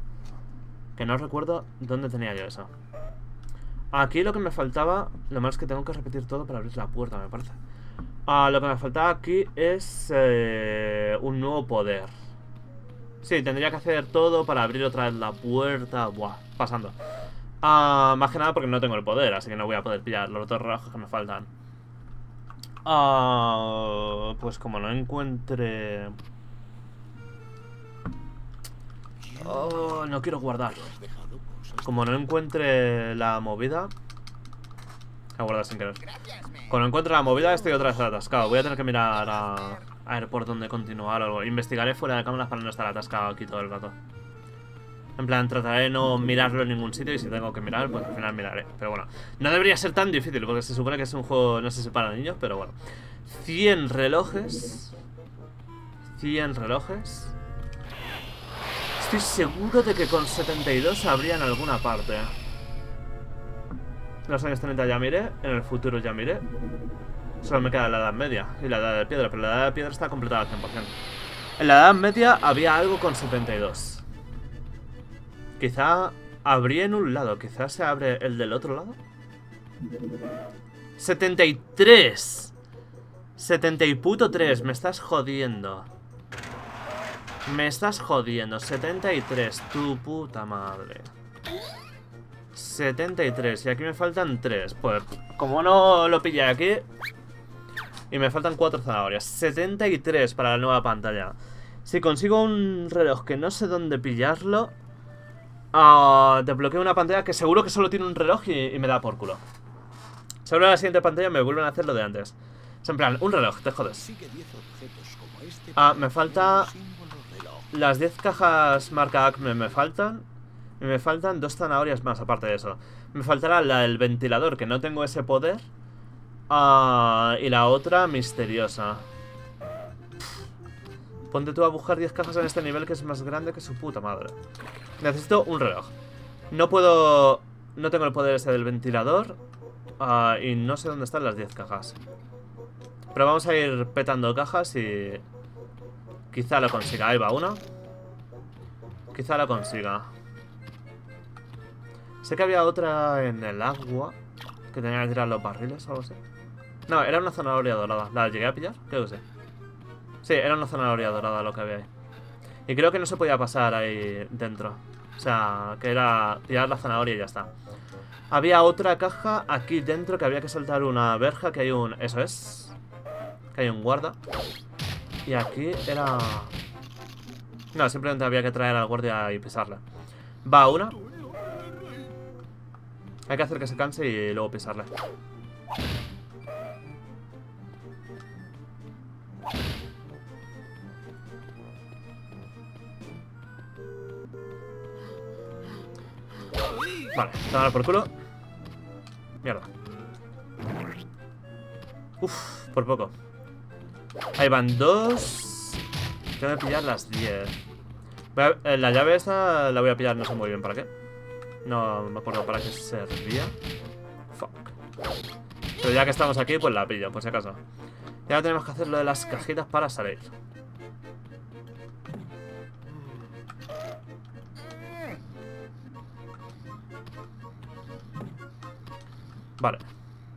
Que no recuerdo dónde tenía yo eso. Aquí lo que me faltaba, lo es que tengo que repetir todo para abrir la puerta, me parece. Ah, lo que me faltaba aquí es eh, un nuevo poder. Sí, tendría que hacer todo para abrir otra vez la puerta. Buah, pasando. Ah, más que nada porque no tengo el poder, así que no voy a poder pillar los dos relojes que me faltan. Ah, pues como no encuentre... Oh, no quiero guardar. ¿Has dejado cosas? Como no encuentre la movida... A guardar sin querer. Cuando encuentre la movida estoy otra vez atascado. Voy a tener que mirar a, a ver por dónde continuar o algo. Investigaré fuera de cámaras para no estar atascado aquí todo el rato. En plan, trataré de no mirarlo en ningún sitio y si tengo que mirar, pues al final miraré. Pero bueno, no debería ser tan difícil porque se supone que es un juego, no sé si para niños, pero bueno. 100 relojes. 100 relojes. Estoy seguro de que con 72 habría en alguna parte. Los años 30 ya miré, en el futuro ya miré. Solo me queda la Edad Media y la Edad de Piedra, pero la Edad de Piedra está completada al 100%. En la Edad Media había algo con 72. Quizá abrí en un lado, quizá se abre el del otro lado. 73. 70 y puto 3, me estás jodiendo. Me estás jodiendo. 73, tu puta madre. 73, y aquí me faltan 3. Pues, como no lo pillé aquí. Y me faltan 4 zanahorias. 73 para la nueva pantalla. Si consigo un reloj que no sé dónde pillarlo. Ah, desbloqueo una pantalla que seguro que solo tiene un reloj y, y me da por culo. Seguro en la siguiente pantalla me vuelven a hacer lo de antes. Es en plan, un reloj, te jodes. Consigue 10 objetos como este Ah, me falta-. Las 10 cajas marca ACME me faltan. Y me faltan dos zanahorias más, aparte de eso. Me faltará la del ventilador, que no tengo ese poder. Ah, y la otra misteriosa. Ponte tú a buscar 10 cajas en este nivel que es más grande que su puta madre. Necesito un reloj. No puedo... No tengo el poder ese del ventilador. ah, y no sé dónde están las 10 cajas. Pero vamos a ir petando cajas y... Quizá lo consiga. Ahí va una. Quizá lo consiga. Sé que había otra en el agua. Que tenía que tirar los barriles o algo así. No, era una zanahoria dorada. ¿La llegué a pillar? Creo que sí. Sí, era una zanahoria dorada lo que había ahí. Y creo que no se podía pasar ahí dentro. O sea, que era tirar la zanahoria y ya está. Había otra caja aquí dentro que había que saltar una verja, que hay un... Eso es. Que hay un guarda. Y aquí era... No, simplemente había que traer al guardia y pisarle. Va una. Hay que hacer que se canse y luego pisarle. Vale, tomar por culo. Mierda. Uf, por poco. Ahí van dos. Tengo que pillar las 10. Voy a- eh, la llave esta la voy a pillar, no sé muy bien para qué. No me acuerdo para qué servía. Fuck. Pero ya que estamos aquí, pues la pillo, por si acaso. Y ahora tenemos que hacer lo de las cajitas para salir. Vale.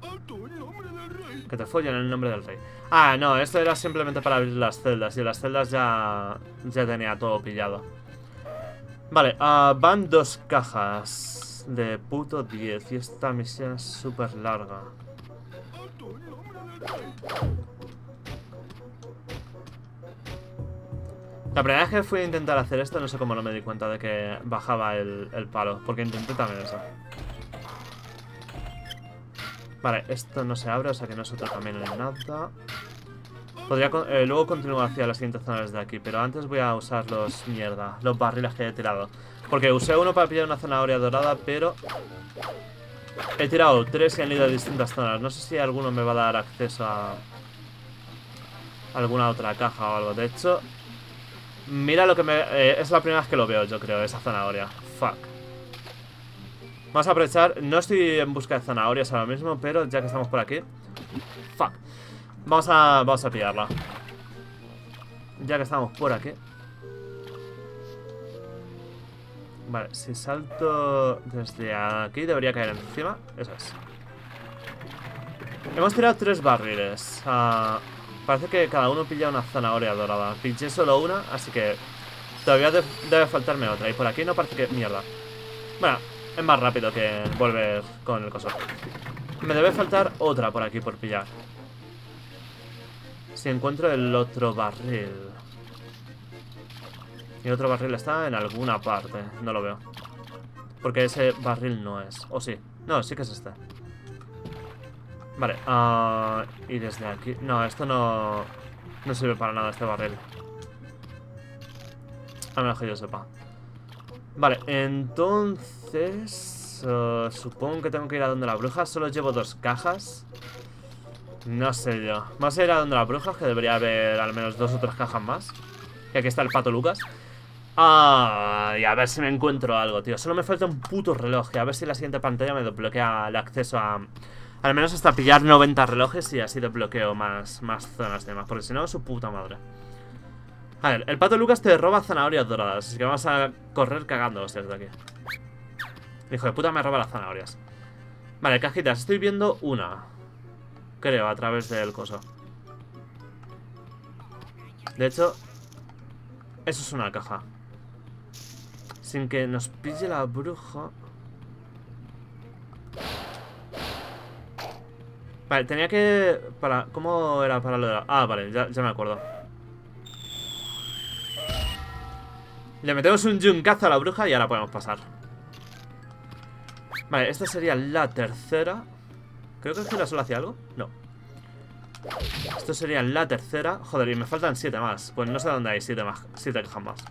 Rey. Que te follen en el nombre del rey. Ah, no, esto era simplemente para abrir las celdas. Y las celdas ya, ya tenía todo pillado. Vale, ah, van dos cajas de puto 10. Y esta misión es súper larga. Rey. La primera vez que fui a intentar hacer esto, no sé cómo no me di cuenta de que bajaba el, el palo. Porque intenté también eso. Vale, esto no se abre, o sea que no es otro camino ni nada. Podría eh, luego continuar hacia las siguientes zonas de aquí, pero antes voy a usar los mierda, los barriles que he tirado. Porque usé uno para pillar una zanahoria dorada, pero he tirado tres y han ido a distintas zonas. No sé si alguno me va a dar acceso a alguna otra caja o algo. De hecho, mira lo que me... eh, es la primera vez que lo veo, yo creo, esa zanahoria. Fuck. Vamos a aprovechar. No estoy en busca de zanahorias ahora mismo, pero ya que estamos por aquí. Fuck. Vamos a, vamos a pillarla. Ya que estamos por aquí. Vale, si salto desde aquí debería caer encima. Eso es. Hemos tirado tres barriles. Ah, parece que cada uno pilla una zanahoria dorada. Pinché solo una, así que todavía de- debe faltarme otra. Y por aquí no parece que... Mierda. Bueno, es más rápido que volver con el coso. Me debe faltar otra por aquí por pillar. Si encuentro el otro barril. Y otro barril está en alguna parte. No lo veo. Porque ese barril no es. O sí. No, sí que es este. Vale. ah, y desde aquí... No, esto no... No sirve para nada este barril. A menos que yo sepa. Vale, entonces... eh, supongo que tengo que ir a donde la bruja. Solo llevo dos cajas. No sé yo. Vamos a ir a donde la bruja, que debería haber al menos dos o tres cajas más. Y aquí está el pato Lucas. Ah, y a ver si me encuentro algo, tío. Solo me falta un puto reloj. A ver si la siguiente pantalla me desbloquea el acceso a... Al menos hasta pillar 90 relojes y así desbloqueo más, más zonas y demás. Porque si no, su puta madre. A ver, el pato Lucas te roba zanahorias doradas. Así que vamos a correr cagando desde aquí. Hijo de puta me roba las zanahorias. Vale, cajitas. Estoy viendo una. Creo, a través del coso. De hecho, eso es una caja. Sin que nos pille la bruja. Vale, tenía que... Para... ¿Cómo era para lo de la... Ah, vale, ya, ya me acuerdo. Le metemos un yuncazo a la bruja y ahora podemos pasar. Vale, esta sería la tercera. Creo que la solo hacía algo. No. Esto sería la tercera. Joder, y me faltan siete más. Pues no sé dónde hay siete, más, siete cajas.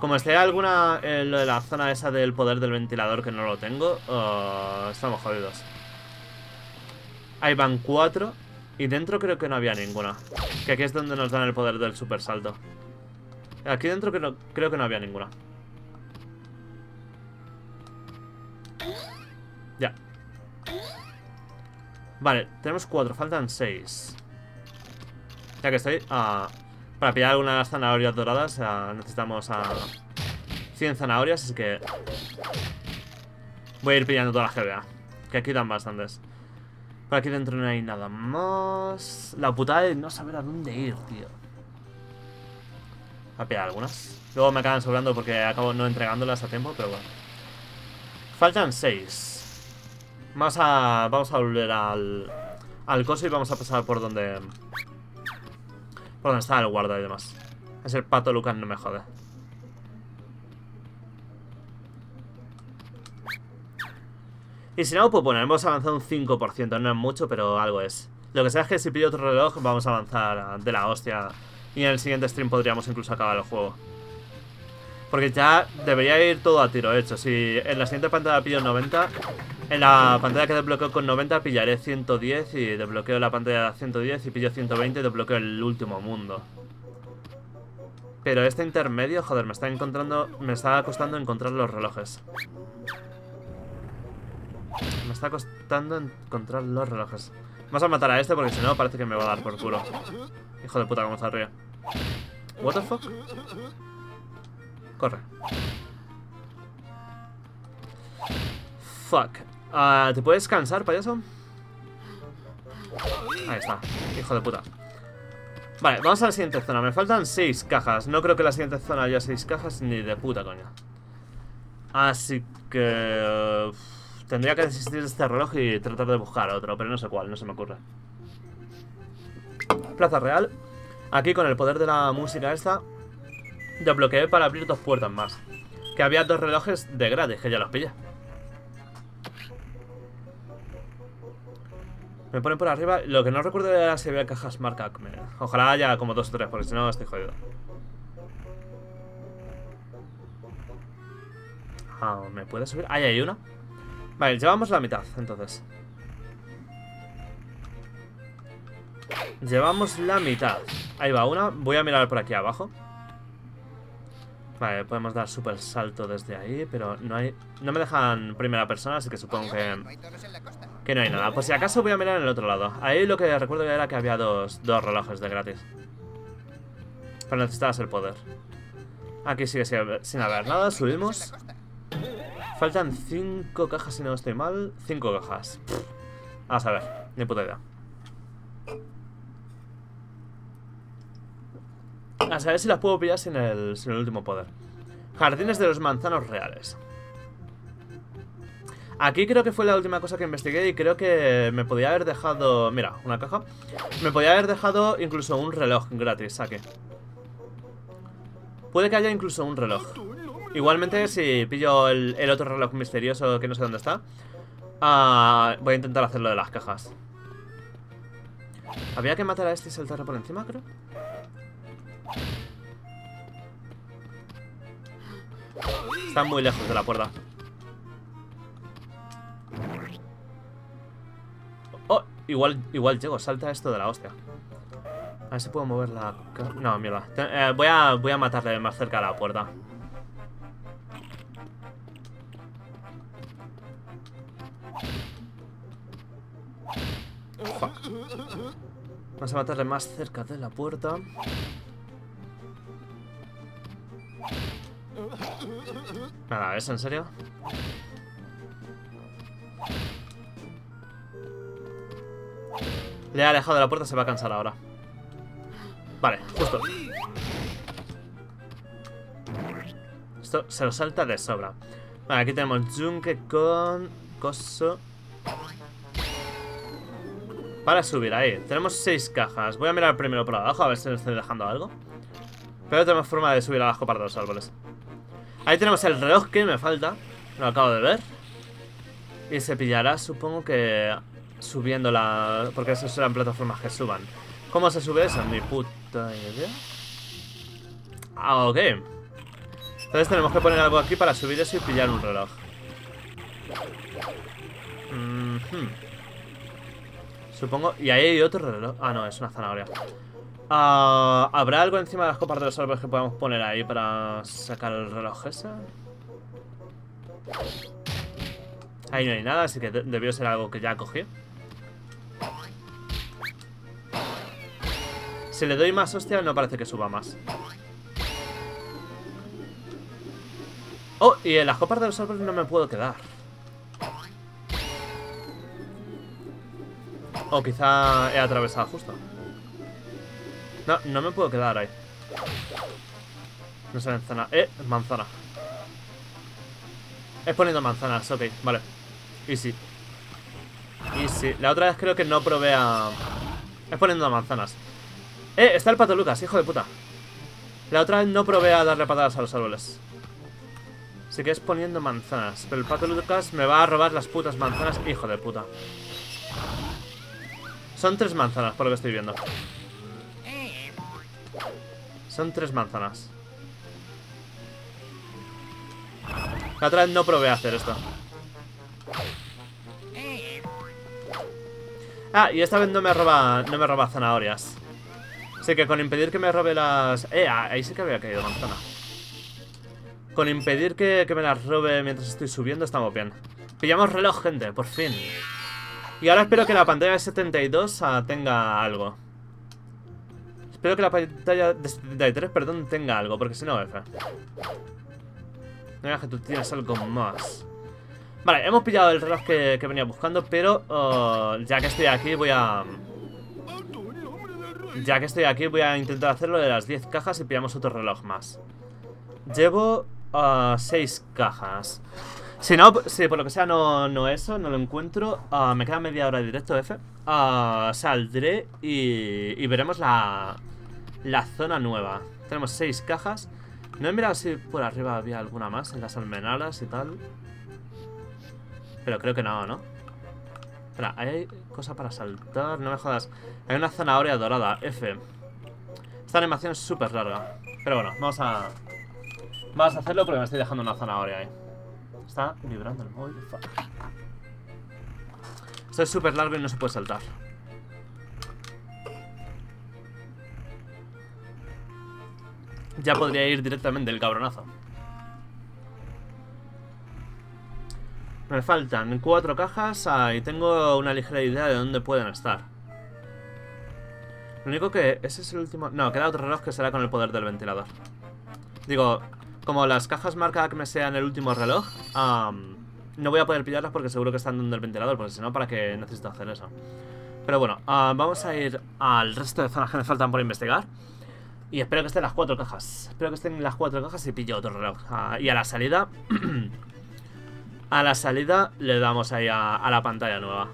Como esté alguna en de la zona esa del poder del ventilador que no lo tengo, oh, estamos jodidos. Ahí van cuatro. Y dentro creo que no había ninguna. Que aquí es donde nos dan el poder del super salto. Aquí dentro creo que no había ninguna. Ya. Vale, tenemos cuatro, faltan seis. Ya que estoy, ah, para pillar alguna de las zanahorias doradas ah, necesitamos a 100 zanahorias, así que voy a ir pillando todas las que vea. Que aquí dan bastantes. Por aquí dentro no hay nada más. La putada de no saber a dónde ir, tío. A pillar algunas. Luego me acaban sobrando porque acabo no entregándolas a tiempo, pero bueno. Faltan seis. Vamos a, vamos a volver al, al coso y vamos a pasar por donde... Por donde está el guarda y demás. Es el pato Lucas, no me jode. Y si no, pues bueno, hemos avanzado un 5%, no es mucho, pero algo es. Lo que sea es que si pillo otro reloj, vamos a avanzar de la hostia. Y en el siguiente stream podríamos incluso acabar el juego. Porque ya debería ir todo a tiro hecho. Si en la siguiente pantalla pillo 90, en la pantalla que desbloqueo con 90 pillaré 110 y desbloqueo la pantalla de 110 y pillo 120 y desbloqueo el último mundo. Pero este intermedio, joder, me está encontrando. Me está costando encontrar los relojes. Me está costando encontrar los relojes. Vamos a matar a este porque si no parece que me va a dar por culo. Hijo de puta, se ríe. What the fuck? Corre. Fuck. Ah, ¿Te puedes cansar, payaso? Ahí está, hijo de puta. Vale, vamos a la siguiente zona. Me faltan seis cajas. No creo que la siguiente zona haya seis cajas ni de puta coña. Así que... uf, tendría que desistir de este reloj y tratar de buscar otro, pero no sé cuál, no se me ocurre. Plaza Real. Aquí con el poder de la música esta, desbloqueé para abrir dos puertas más. Que había dos relojes de gratis, que ya los pillé. Me ponen por arriba. Lo que no recuerdo era si había cajas marca Acme. Ojalá haya como dos o tres, porque si no estoy jodido. Ah, ¿me puede subir? Ahí hay una. Vale, llevamos la mitad, entonces. Llevamos la mitad. Ahí va una. Voy a mirar por aquí abajo. Vale, podemos dar super salto desde ahí, pero no hay... No me dejan primera persona, así que supongo que... Que no hay nada. Pues si acaso voy a mirar en el otro lado. Ahí lo que recuerdo era que había dos, dos relojes de gratis. Pero necesitabas el poder. Aquí sigue sin haber, nada. Subimos. Faltan cinco cajas si no estoy mal. Cinco cajas. Vamos a ver. Ni puta idea. A saber si las puedo pillar sin el, sin el último poder. Jardines de los manzanos reales. Aquí creo que fue la última cosa que investigué y creo que me podía haber dejado... Mira, una caja. Me podía haber dejado incluso un reloj gratis aquí. Puede que haya incluso un reloj. Igualmente, si pillo el, otro reloj misterioso que no sé dónde está, ah, voy a intentar hacerlo de las cajas. Había que matar a este y saltarle por encima, creo. Están muy lejos de la puerta. Oh, igual, igual llego, salta esto de la hostia. A ver si puedo mover la... No, mierda. Eh, voy, a, voy a matarle más cerca de la puerta. Fuck. Vamos a matarle más cerca de la puerta. Nada, ¿es en serio? Le ha alejado la puerta, se va a cansar ahora. Vale, justo. Esto se lo salta de sobra. Vale, aquí tenemos yunque con coso. Para subir ahí. Tenemos seis cajas. Voy a mirar primero por abajo a ver si estoy dejando algo. Pero tenemos forma de subir a las copas de los árboles. Ahí tenemos el reloj que me falta. Lo acabo de ver. Y se pillará, supongo que subiendo la... Porque esas serán plataformas que suban. ¿Cómo se sube eso? Ni puta idea. Ah, ok. Entonces tenemos que poner algo aquí para subir eso y pillar un reloj. Mhm. Supongo... Y ahí hay otro reloj. Ah, no, es una zanahoria. Ah, ¿Habrá algo encima de las copas de los árboles que podamos poner ahí para sacar el reloj ese? Ahí no hay nada, así que de- debió ser algo que ya cogí. Si le doy más hostia, no parece que suba más. Oh, y en las copas de los árboles no me puedo quedar. O quizá he atravesado justo. No, no me puedo quedar ahí. No sé, manzana. Eh, manzana. Es poniendo manzanas, ok, vale. Easy. Easy. La otra vez creo que no probé a... Es poniendo manzanas. Eh, está el pato Lucas, hijo de puta. La otra vez no probé a darle patadas a los árboles. Así que es poniendo manzanas. Pero el pato Lucas me va a robar las putas manzanas, hijo de puta. Son tres manzanas, por lo que estoy viendo. Son tres manzanas. La otra vez no probé a hacer esto. Ah, y esta vez no me roba, no me roba zanahorias. Así que con impedir que me robe las... Eh, ah, ahí sí que había caído manzana. Con impedir que, que me las robe mientras estoy subiendo estamos bien. Pillamos reloj, gente, por fin. Y ahora espero que la pantalla de 72 ah, tenga algo. Espero que la pantalla de 73, perdón, tenga algo, porque si no, F. Mira que tú tienes algo más. Vale, hemos pillado el reloj que, venía buscando, pero oh, ya que estoy aquí voy a... Ya que estoy aquí voy a intentar hacerlo de las 10 cajas y pillamos otro reloj más. Llevo 6 cajas. Si no, si por lo que sea no, no eso, no lo encuentro, ah, me queda media hora de directo F. Ah, saldré y, y veremos la, la zona nueva. Tenemos 6 cajas. No he mirado si por arriba había alguna más en las almenaras y tal. Pero creo que no, ¿no? Espera, hay cosa para saltar, no me jodas. Hay una zanahoria dorada, F. Esta animación es súper larga. Pero bueno, vamos a... Vamos a hacerlo porque me estoy dejando una zanahoria ahí. Está vibrando el móvil. Esto es súper largo y no se puede saltar. Ya podría ir directamente el cabronazo. Me faltan cuatro cajas ah, y tengo una ligera idea de dónde pueden estar. Lo único que... Ese es el último... No, queda otro reloj que será con el poder del ventilador. Digo, como las cajas marca que me sean el último reloj, no voy a poder pillarlas porque seguro que están donde el ventilador, porque si no, ¿para qué necesito hacer eso? Pero bueno, ah, vamos a ir al resto de zonas que me faltan por investigar. Y espero que estén las cuatro cajas. Espero que estén las cuatro cajas y pillo otro reloj. Ah, y a la salida... a la salida le damos ahí a, la pantalla nueva.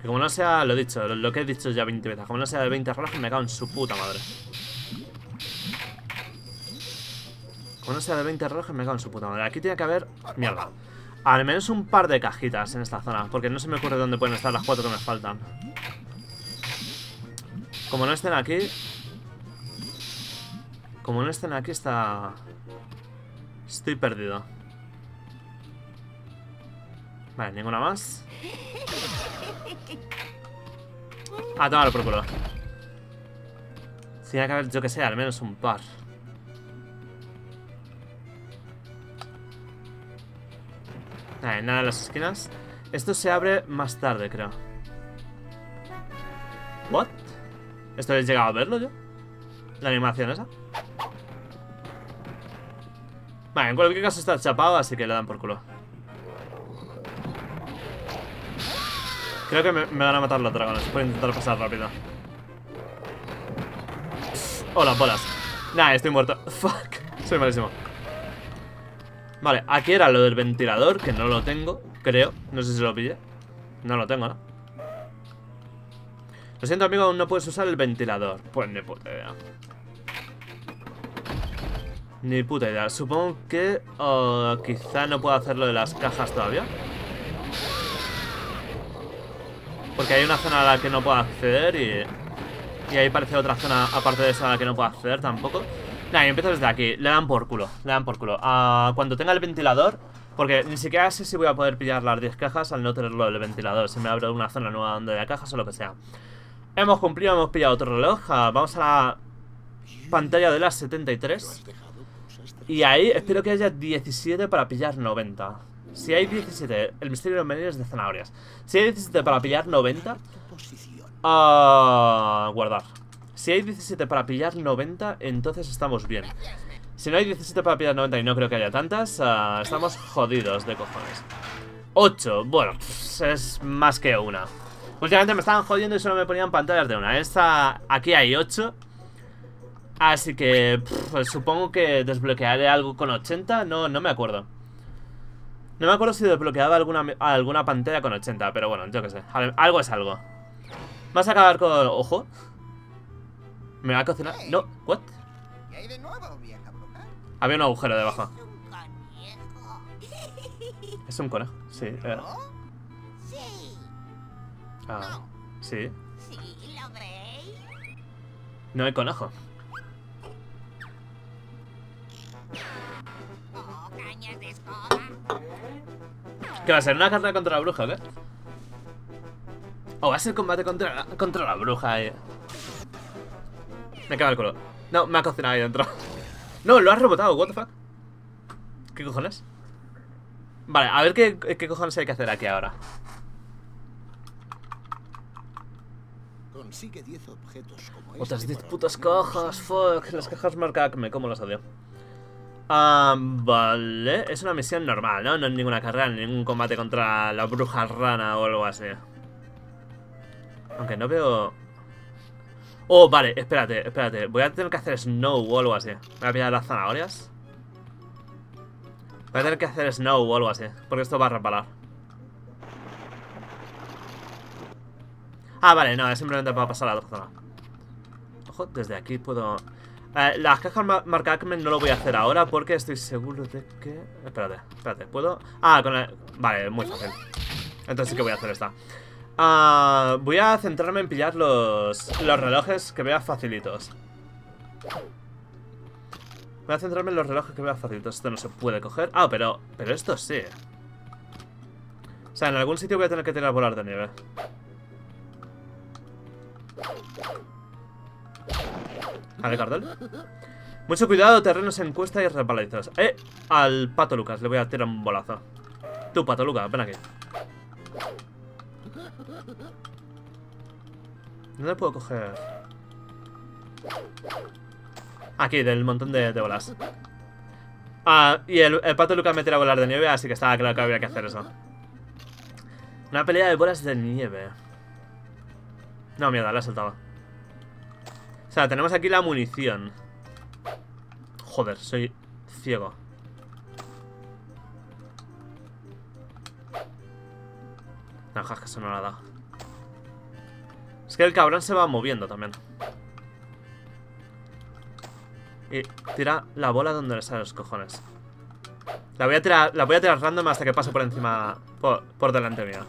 Que como no sea, lo he dicho, lo, lo que he dicho ya 20 veces, como no sea de 20 relojes me cago en su puta madre. Como no sea de 20 relojes me cago en su puta madre. Aquí tiene que haber... Mierda. Al menos un par de cajitas en esta zona, porque no se me ocurre dónde pueden estar las cuatro que me faltan. Como no estén aquí... Como no estén aquí está... Estoy perdido. Vale, ninguna más. Ah, tómalo por culo. Tiene que haber, yo que sé, al menos un par. Vale, nada en las esquinas. Esto se abre más tarde, creo. ¿What? ¿Esto habéis llegado a verlo yo? ¿La animación esa? Vale, en cualquier caso está chapado, así que le dan por culo. Creo que me, van a matar los dragones. Voy a intentar pasar rápido. Hola, bolas. Nah, estoy muerto. Fuck. Soy malísimo. Vale, aquí era lo del ventilador, que no lo tengo, creo. No sé si lo pillé. No lo tengo, ¿no? Lo siento, amigo, aún no puedes usar el ventilador. Pues ni puta. Ni puta idea. Supongo que uh, quizá no puedo hacer lo de las cajas todavía. Porque hay una zona a la que no puedo acceder y... Y ahí parece otra zona aparte de esa a la que no puedo acceder tampoco. Nah, y empiezo desde aquí. Le dan por culo. Le dan por culo. Ah, cuando tenga el ventilador... Porque ni siquiera sé si voy a poder pillar las 10 cajas al no tenerlo del ventilador. Si me abre una zona nueva donde hay cajas o lo que sea. Hemos cumplido, hemos pillado otro reloj. Ah, vamos a la pantalla de las 73. Y ahí espero que haya 17 para pillar 90. Si hay 17, el misterio de menús de zanahorias. Si hay 17 para pillar 90, Posición. ah, guardar. Si hay 17 para pillar 90, entonces estamos bien. Si no hay 17 para pillar 90 y no creo que haya tantas, ah, estamos jodidos de cojones. 8, bueno, pff, es más que una. Últimamente me estaban jodiendo y solo me ponían pantallas de una. Esta, aquí hay 8. Así que pff, supongo que desbloquearé algo con 80, no, no me acuerdo. No me acuerdo si desbloqueaba alguna, alguna pantalla con 80, pero bueno, yo qué sé. Al- Algo es algo. Vas a acabar con... Ojo. ¿Me va a cocinar? No, ¿what? ¿Qué hay de? Había un agujero debajo. Es un conejo, sí. Sí, ah, sí. No hay conejo. ¿Qué va a ser? ¿Una carrera contra la bruja o qué? O va a ser combate contra, contra la bruja eh. Me cago el culo. No, me ha cocinado ahí dentro. No, lo has rebotado, what the fuck. ¿Qué cojones? Vale, a ver qué, qué cojones hay que hacer aquí ahora. Consigue 10 objetos como Otras este 10 por putas cajas, fuck. Las cajas marca Acme, ¿cómo las odio? Ah, vale, es una misión normal, ¿no? No es ninguna carrera, ni ningún combate contra la bruja rana o algo así. Aunque no veo... Oh, vale, espérate, espérate. Voy a tener que hacer snow o algo así. Voy a pillar las zanahorias. Voy a tener que hacer snow o algo así. Porque esto va a reparar. Ah, vale, no, es simplemente para pasar a la otra zona. Ojo, desde aquí puedo... Eh, las cajas ma marca Acme no lo voy a hacer ahora porque estoy seguro de que... Espérate, espérate, ¿puedo? Ah, con el... Vale, muy fácil. Entonces sí que voy a hacer esta. Ah, voy a centrarme en pillar los, los relojes que vea facilitos. Voy a centrarme en los relojes que vea facilitos. Esto no se puede coger. Ah, pero, pero esto sí. O sea, en algún sitio voy a tener que tirar volar de nieve. Vale, cartel. Mucho cuidado, terrenos en cuesta y resbaladizos. Eh, al pato Lucas le voy a tirar un bolazo. Tú, pato Lucas, ven aquí. ¿Dónde puedo coger? Aquí, del montón de, de bolas. Ah, y el, pato Lucas me tira volar de nieve, así que estaba claro que había que hacer eso. Una pelea de bolas de nieve. No, mierda, la he soltado. Sea, tenemos aquí la munición. Joder, soy ciego. Es que eso no la da. Es que el cabrón se va moviendo también. Y tira la bola donde le salen los cojones. La voy a tirar, la voy a tirar random hasta que pase por encima, por, por delante mía.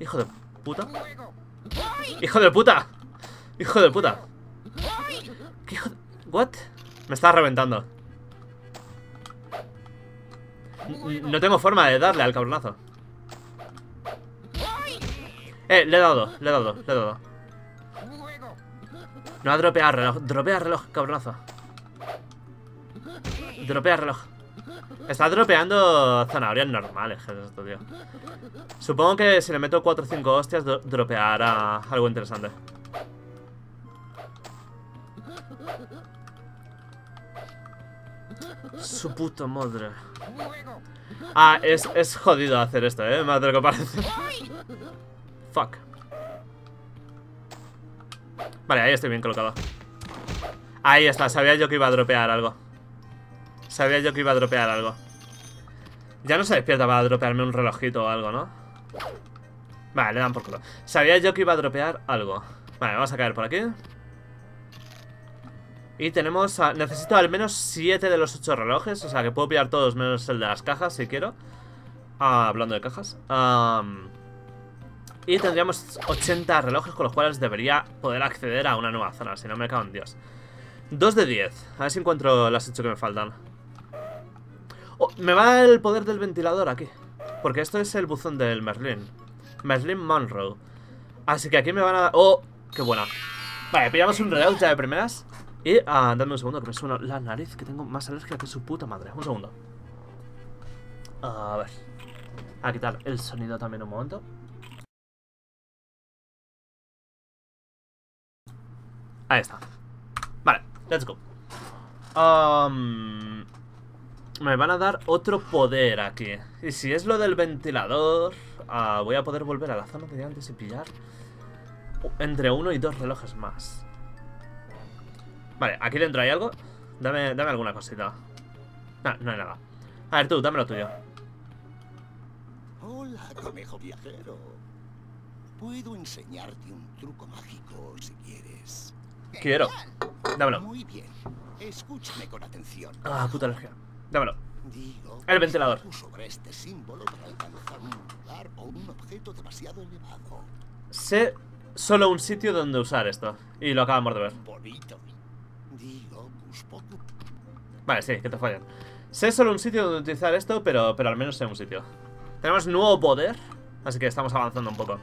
Hijo de puta. ¡Hijo de puta! ¡Hijo de puta! ¿Qué hijo de... ¿What? Me está reventando. No tengo forma de darle al cabronazo. Eh, le he dado, le he dado, le he dado. No ha dropeado reloj. Dropea reloj, cabronazo. Dropea reloj. Está dropeando zanahorias normales, esto, tío. Supongo que si le meto 4 o 5 hostias, dro- dropeará algo interesante. Su puta madre. Ah, es, es jodido hacer esto, eh, más de lo que parece. Fuck. Vale, ahí estoy bien colocado. Ahí está, sabía yo que iba a dropear algo. Sabía yo que iba a dropear algo. Ya no se despierta para dropearme un relojito o algo, ¿no? Vale, le dan por culo. Sabía yo que iba a dropear algo. Vale, vamos a caer por aquí. Y tenemos... a- necesito al menos 7 de los 8 relojes. O sea, que puedo pillar todos menos el de las cajas si quiero. Ah, hablando de cajas. Y tendríamos 80 relojes con los cuales debería poder acceder a una nueva zona. Si no me cago Dios. 2 de 10. A ver si encuentro las 8 que me faltan. Oh, me va el poder del ventilador aquí. Porque esto es el buzón del Merlin. Merlin Monroe. Así que aquí me van a... ¡Oh! ¡Qué buena! Vale, pillamos un reloj ya de primeras. Y, ah, dame un segundo que me suena la nariz, que tengo más alergia que su puta madre. Un segundo. A ver. A quitar el sonido también un momento. Ahí está. Vale, let's go. Me van a dar otro poder aquí. Y si es lo del ventilador, ah, voy a poder volver a la zona de antes y pillar entre uno y dos relojes más. Vale, aquí dentro hay algo. Dame, dame alguna cosita. No, no hay nada. A ver tú, dame lo tuyo. Hola, conejo viajero. Puedo enseñarte un truco mágico si quieres. Quiero. Dámelo. Muy bien. Escúchame con atención. Ah, puta alergia. Dámelo. Digo, El ventilador. sobre este símbolo para alcanzar un lugar o un objeto demasiado elevado. Sé solo un sitio donde usar esto. Y lo acabamos de ver. Bonito. Vale, sí, que te fallan. Sé solo un sitio donde utilizar esto, pero, pero al menos sé un sitio. Tenemos nuevo poder, así que estamos avanzando un poco.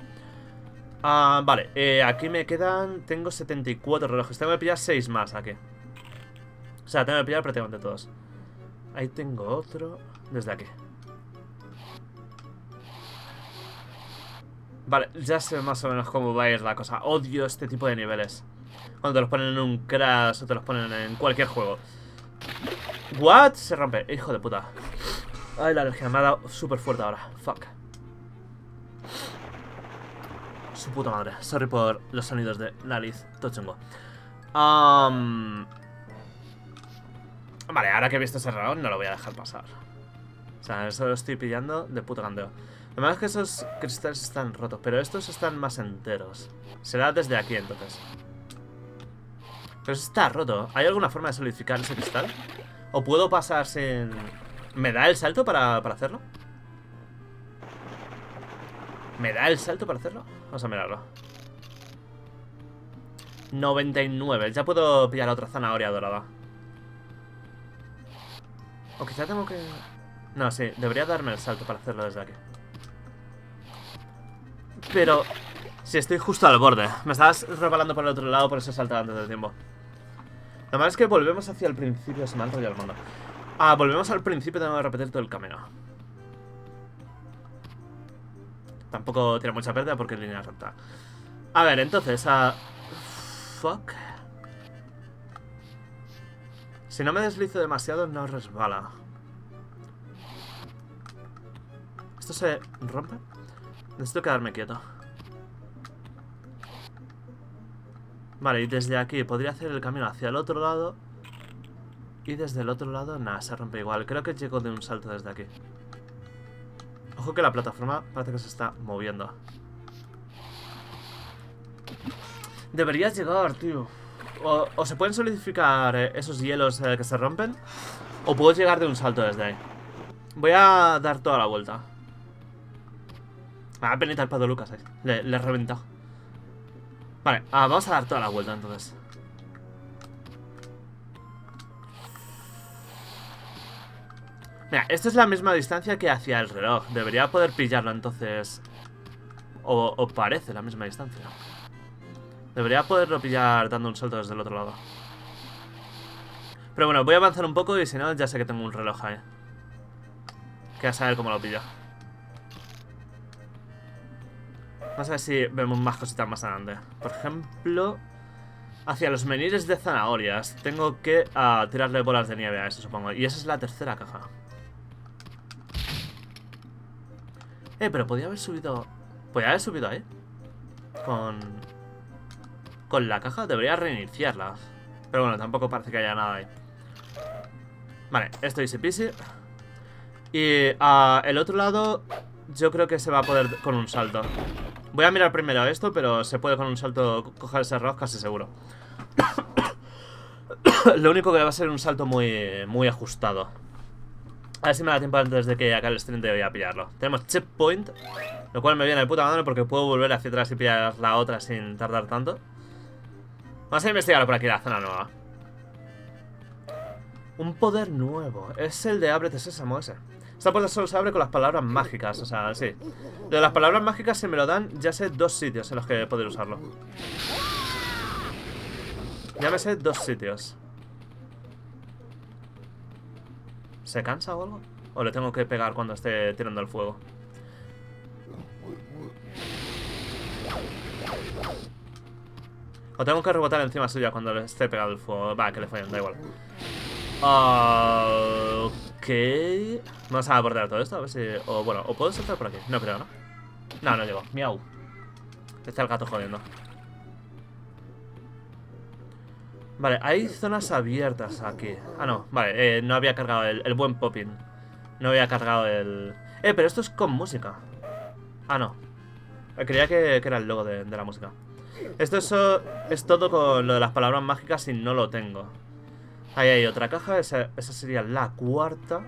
Ah, vale, eh, aquí me quedan... Tengo 74 relojes. Tengo que pillar 6 más aquí. O sea, tengo que pillar prácticamente todos. Ahí tengo otro. Desde aquí. Vale, ya sé más o menos cómo va a ir la cosa. Odio este tipo de niveles. Cuando te los ponen en un Crash o te los ponen en cualquier juego. What? Se rompe. Hijo de puta. Ay, la alergia me ha dado súper fuerte ahora. Fuck. Su puta madre. Sorry por los sonidos de nariz. Todo chungo. Am, Vale, ahora que he visto ese reloj no lo voy a dejar pasar. O sea, eso lo estoy pillando de puto candeo. Malo es que esos cristales están rotos, pero estos están más enteros. Será desde aquí entonces. Pero está roto. ¿Hay alguna forma de solidificar ese cristal? ¿O puedo pasar sin...? ¿Me da el salto para, para hacerlo? ¿Me da el salto para hacerlo? Vamos a mirarlo. 99. Ya puedo pillar otra zanahoria dorada. O quizá tengo que... No, sí. Debería darme el salto para hacerlo desde aquí. Pero... Si estoy justo al borde. Me estabas rebalando por el otro lado, por eso he antes del tiempo. Lo malo es que volvemos hacia el principio. Se me ha enrollado el mundo. Ah, volvemos al principio. Tengo que repetir todo el camino. Tampoco tiene mucha pérdida porque es línea recta. A ver, entonces... ah, Fuck. Si no me deslizo demasiado, no resbala. ¿Esto se rompe? Necesito quedarme quieto. Vale, y desde aquí podría hacer el camino hacia el otro lado. Y desde el otro lado, nada, se rompe igual. Creo que llego de un salto desde aquí. Ojo que la plataforma parece que se está moviendo. Deberías llegar, tío. O, se pueden solidificar eh, esos hielos eh, que se rompen. O puedo llegar de un salto desde ahí. Voy a dar toda la vuelta. Ah, penita el Pado Lucas. Le, le he reventado. Vale, ah, vamos a dar toda la vuelta entonces. Mira, esto es la misma distancia que hacia el reloj. Debería poder pillarlo entonces. O, o parece la misma distancia. Debería poderlo pillar dando un salto desde el otro lado. Pero bueno, voy a avanzar un poco y si no, ya sé que tengo un reloj ahí. Que a saber cómo lo pillo. Vamos a ver si vemos más cositas más adelante. Por ejemplo, hacia los menires de zanahorias. Tengo que ah, tirarle bolas de nieve a eso, supongo. Y esa es la tercera caja. Eh, pero podía haber subido... Podía haber subido ahí. Con... Con la caja. Debería reiniciarla. Pero bueno, tampoco parece que haya nada ahí. Vale, esto easy peasy. Y ah, el otro lado yo creo que se va a poder con un salto. Voy a mirar primero esto, pero se puede con un salto coger ese arroz casi seguro. Lo único que va a ser un salto muy, muy ajustado. A ver si me da tiempo antes de que acabe el stream de voy a pillarlo. Tenemos checkpoint, lo cual me viene de puta madre porque puedo volver hacia atrás y pillar la otra sin tardar tanto. Vamos a investigar por aquí la zona nueva. Un poder nuevo. Es el de ábrete sésamo ese. Esta puerta solo se abre con las palabras mágicas, o sea, sí. De las palabras mágicas si me lo dan, ya sé dos sitios en los que poder usarlo. Ya me sé dos sitios. ¿Se cansa o algo? ¿O le tengo que pegar cuando esté tirando el fuego? O tengo que rebotar encima suya cuando esté pegado el fuego. Va, que le fallen, da igual. Ah, ok. Vamos a abordar todo esto, a ver si... O bueno, o puedo saltar por aquí. No creo, ¿no? No, no llego. Miau. Está el gato jodiendo. Vale, hay zonas abiertas aquí. Ah, no, vale, eh, no había cargado el, buen popping. No había cargado el... Eh, pero esto es con música. Ah, no. Creía que, que era el logo de, la música. Esto es, es todo con lo de las palabras mágicas y no lo tengo. Ahí hay otra caja, esa, sería la cuarta.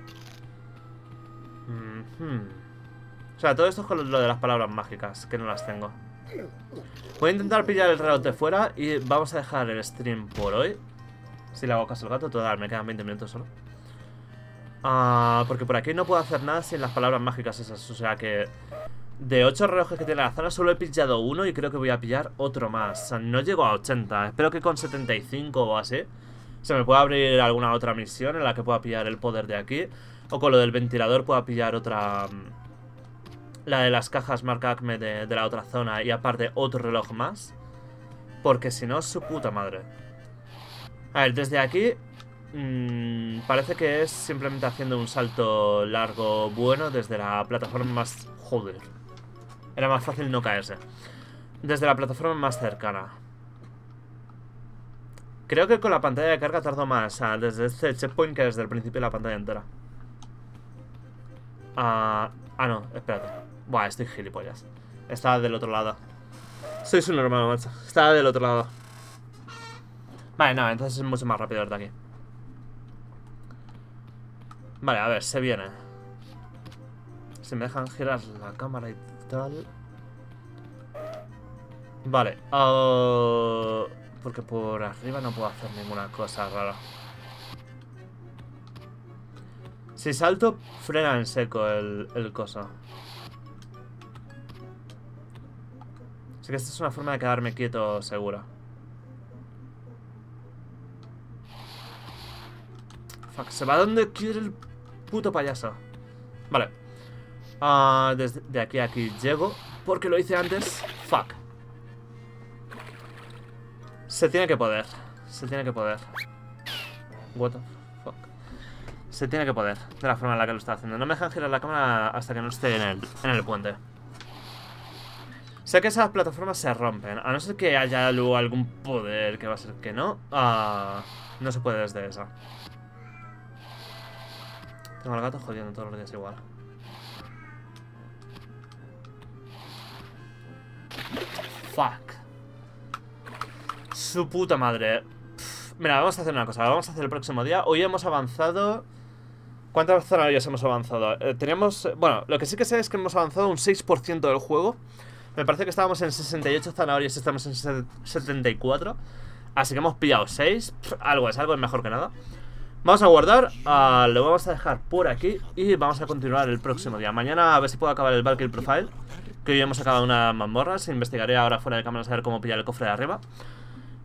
Mhm. O sea, todo esto es con lo de las palabras mágicas, que no las tengo. Voy a intentar pillar el reloj de fuera y vamos a dejar el stream por hoy. Si le hago caso al gato, total, me quedan 20 minutos solo. Ah, porque por aquí no puedo hacer nada sin las palabras mágicas esas, o sea que... De 8 relojes que tiene la zona solo he pillado uno y creo que voy a pillar otro más. O sea, no llego a 80, espero que con 75 o así se me pueda abrir alguna otra misión en la que pueda pillar el poder de aquí. O con lo del ventilador pueda pillar otra... mm, La de las cajas marca Acme de, de la otra zona y aparte otro reloj más. Porque si no, su puta madre. A ver, desde aquí... mm, parece que es simplemente haciendo un salto largo bueno desde la plataforma más... Joder. Era más fácil no caerse. Desde la plataforma más cercana. Creo que con la pantalla de carga tardo más ah, desde este checkpoint que desde el principio de la pantalla entera. Ah, ah no, espérate. Buah, estoy gilipollas. Estaba del otro lado. Soy su normal, macho. Estaba del otro lado. Vale, no, entonces es mucho más rápido desde aquí. Vale, a ver, se viene. Se me dejan girar la cámara y tal. Vale. ah, porque por arriba no puedo hacer ninguna cosa rara. Si salto, frena en seco el, el coso. Así que esta es una forma de quedarme quieto segura. Fuck, se va donde quiere el puto payaso. Vale. Ah, desde de aquí a aquí llego. Porque lo hice antes. Fuck. Se tiene que poder. Se tiene que poder. What the fuck. Se tiene que poder. De la forma en la que lo está haciendo. No me dejan girar la cámara hasta que no esté en el, en el puente. Sé que esas plataformas se rompen. A no ser que haya luego algún poder que va a ser que no. ah, no se puede desde esa. Tengo al gato jodiendo todos los días igual. Fuck. Su puta madre. Mira, vamos a hacer una cosa. Vamos a hacer el próximo día. Hoy hemos avanzado... ¿Cuántas zanahorias hemos avanzado? Eh, teníamos... Bueno, lo que sí que sé es que hemos avanzado un 6% del juego. Me parece que estábamos en 68 zanahorias y estamos en se- 74. Así que hemos pillado 6. Pff, Algo es algo, es mejor que nada. Vamos a guardar, ah, lo vamos a dejar por aquí y vamos a continuar el próximo día. Mañana a ver si puedo acabar el Valkyrie Profile, que hoy hemos acabado una mazmorras. Investigaré ahora fuera de cámara a ver cómo pillar el cofre de arriba.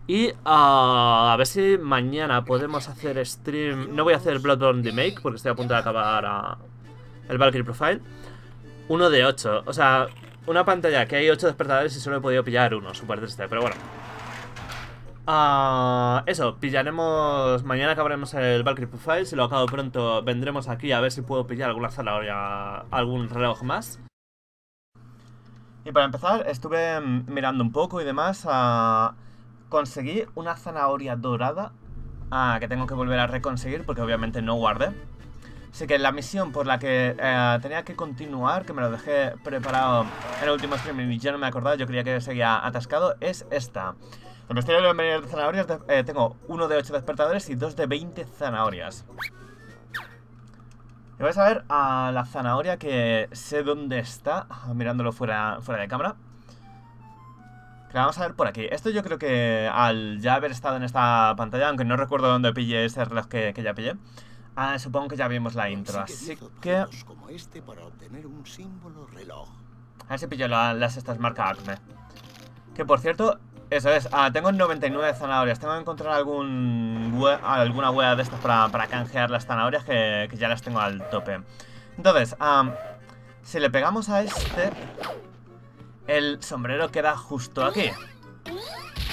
Y ah, a ver si mañana podemos hacer stream. No voy a hacer Bloodborne Remake porque estoy a punto de acabar ah, el Valkyrie Profile. Uno de 8. O sea, una pantalla que hay 8 despertadores y solo he podido pillar uno. Súper triste, pero bueno. Ah, eso, pillaremos. Mañana acabaremos el Valkyrie Profile. Si lo acabo pronto, vendremos aquí a ver si puedo pillar alguna zanahoria, algún reloj más. Y para empezar, estuve mm, mirando un poco y demás. ah, conseguí una zanahoria dorada ah, que tengo que volver a reconseguir porque obviamente no guardé. Así que la misión por la que eh, tenía que continuar, que me lo dejé preparado en el último stream y yo no me acordaba, yo creía que seguía atascado, es esta. El misterio de venir de zanahorias, eh, tengo uno de 8 despertadores y dos de 20 zanahorias. Y vais a ver a la zanahoria que sé dónde está, ah, mirándolo fuera, fuera de cámara. Vamos a ver por aquí. Esto yo creo que al ya haber estado en esta pantalla, aunque no recuerdo dónde pillé ese reloj que, que ya pillé, ah, supongo que ya vimos la intro. Así 10 que... como este para obtener un símbolo reloj. A ver si pillo la- las estas marca Acme. Que por cierto, eso es, ah, tengo 99 zanahorias. Tengo que encontrar algún alguna hueá de estas para, para canjear las zanahorias que, que ya las tengo al tope. Entonces, am, si le pegamos a este, el sombrero queda justo aquí.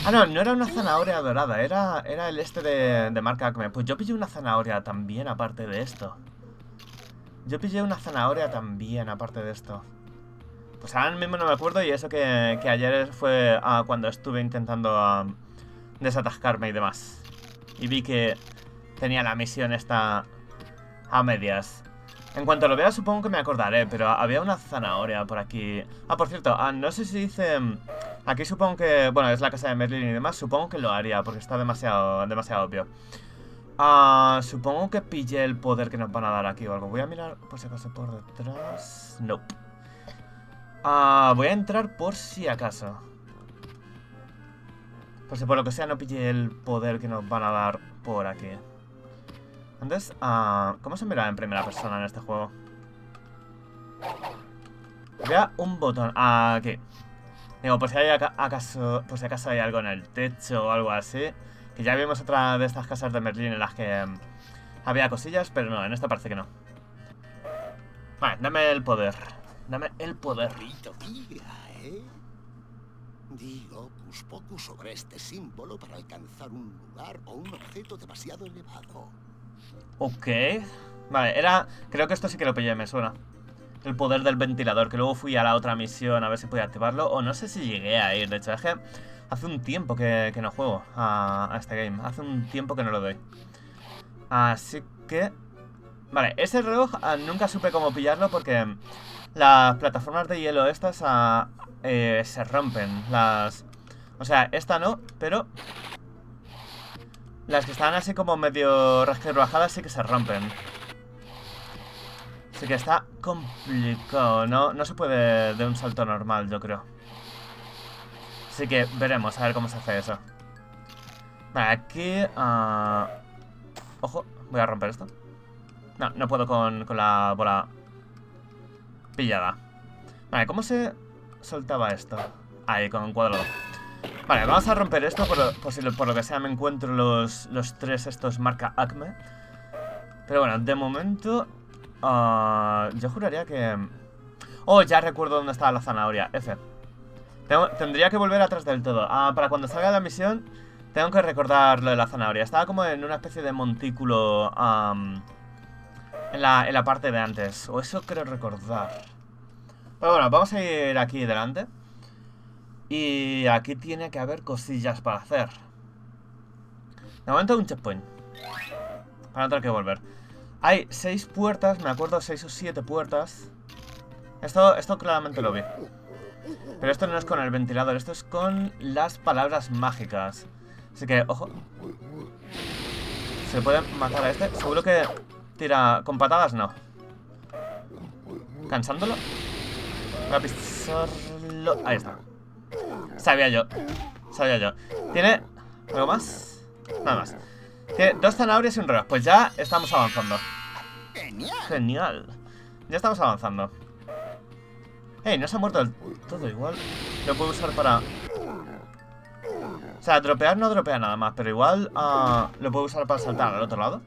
Ah, no, no era una zanahoria dorada, era, era el este de, de marca Acme. Pues yo pillé una zanahoria también aparte de esto. Yo pillé una zanahoria también aparte de esto. Pues ahora mismo no me acuerdo y eso que, ayer fue ah, cuando estuve intentando ah, desatascarme y demás. Y vi que tenía la misión esta a medias. En cuanto lo vea supongo que me acordaré, pero había una zanahoria por aquí. Ah, por cierto, ah, no sé si dice... mm, Aquí supongo que... Bueno, es la casa de Merlin y demás, supongo que lo haría porque está demasiado, demasiado obvio. Ah, supongo que pillé el poder que nos van a dar aquí o algo. Voy a mirar por si acaso por detrás. Nope. Ah, voy a entrar por si acaso. Por si por lo que sea no pille el poder que nos van a dar por aquí. Antes, ah, ¿cómo se mira en primera persona en este juego? Vea un botón aquí. Digo, por si hay aca- acaso, por si acaso hay algo en el techo o algo así. Que ya vimos otra de estas casas de Merlín en las que mm, había cosillas, pero no, en esta parece que no. Vale, dame el poder. Dame el poder. Guía, ¿eh? Di Hocus Pocus sobre este símbolo para alcanzar un lugar o un objeto demasiado elevado. Ok. Vale, era... Creo que esto sí que lo pillé, me suena. El poder del ventilador, que luego fui a la otra misión a ver si podía activarlo. O no sé si llegué a ir, de hecho, es que hace un tiempo que, no juego a, a este game. Hace un tiempo que no lo doy. Así que... Vale, ese reloj ah, nunca supe cómo pillarlo porque las plataformas de hielo estas ah, eh, se rompen. Las... O sea, esta no, pero... Las que están así como medio resquebrajadas sí que se rompen. Así que está complicado. No, no se puede de un salto normal, yo creo. Así que veremos a ver cómo se hace eso. Vale, aquí... ah, Ojo, voy a romper esto. No, no puedo con, con la bola pillada. Vale, ¿cómo se soltaba esto? Ahí, con un cuadrado. Vale, vamos a romper esto por, si lo- por lo que sea me encuentro los, tres estos marca Acme. Pero bueno, de momento... ah, yo juraría que... Oh, ya recuerdo dónde estaba la zanahoria. F. Tendría que volver atrás del todo. Ah, para cuando salga la misión, tengo que recordar lo de la zanahoria. Estaba como en una especie de montículo en, la, en la parte de antes. O eso creo recordar. Pero bueno, vamos a ir aquí delante. Y aquí tiene que haber cosillas para hacer. De momento un checkpoint. Para no tener que volver. Hay seis puertas, me acuerdo, seis o siete puertas. Esto, esto claramente lo vi. Pero esto no es con el ventilador, esto es con las palabras mágicas. Así que, ojo. Se puede matar a este. Seguro que tira con patadas, no. ¿Cansándolo? Voy a pisarlo. Ahí está. Sabía yo. Sabía yo. Tiene... ¿Algo más? Nada más. Tiene dos zanahorias y un reloj. Pues ya estamos avanzando. Genial. Ya estamos avanzando. Ey, no se ha muerto del todo igual. Lo puedo usar para... O sea, dropear no dropea nada más, pero igual ah, lo puedo usar para saltar al otro lado.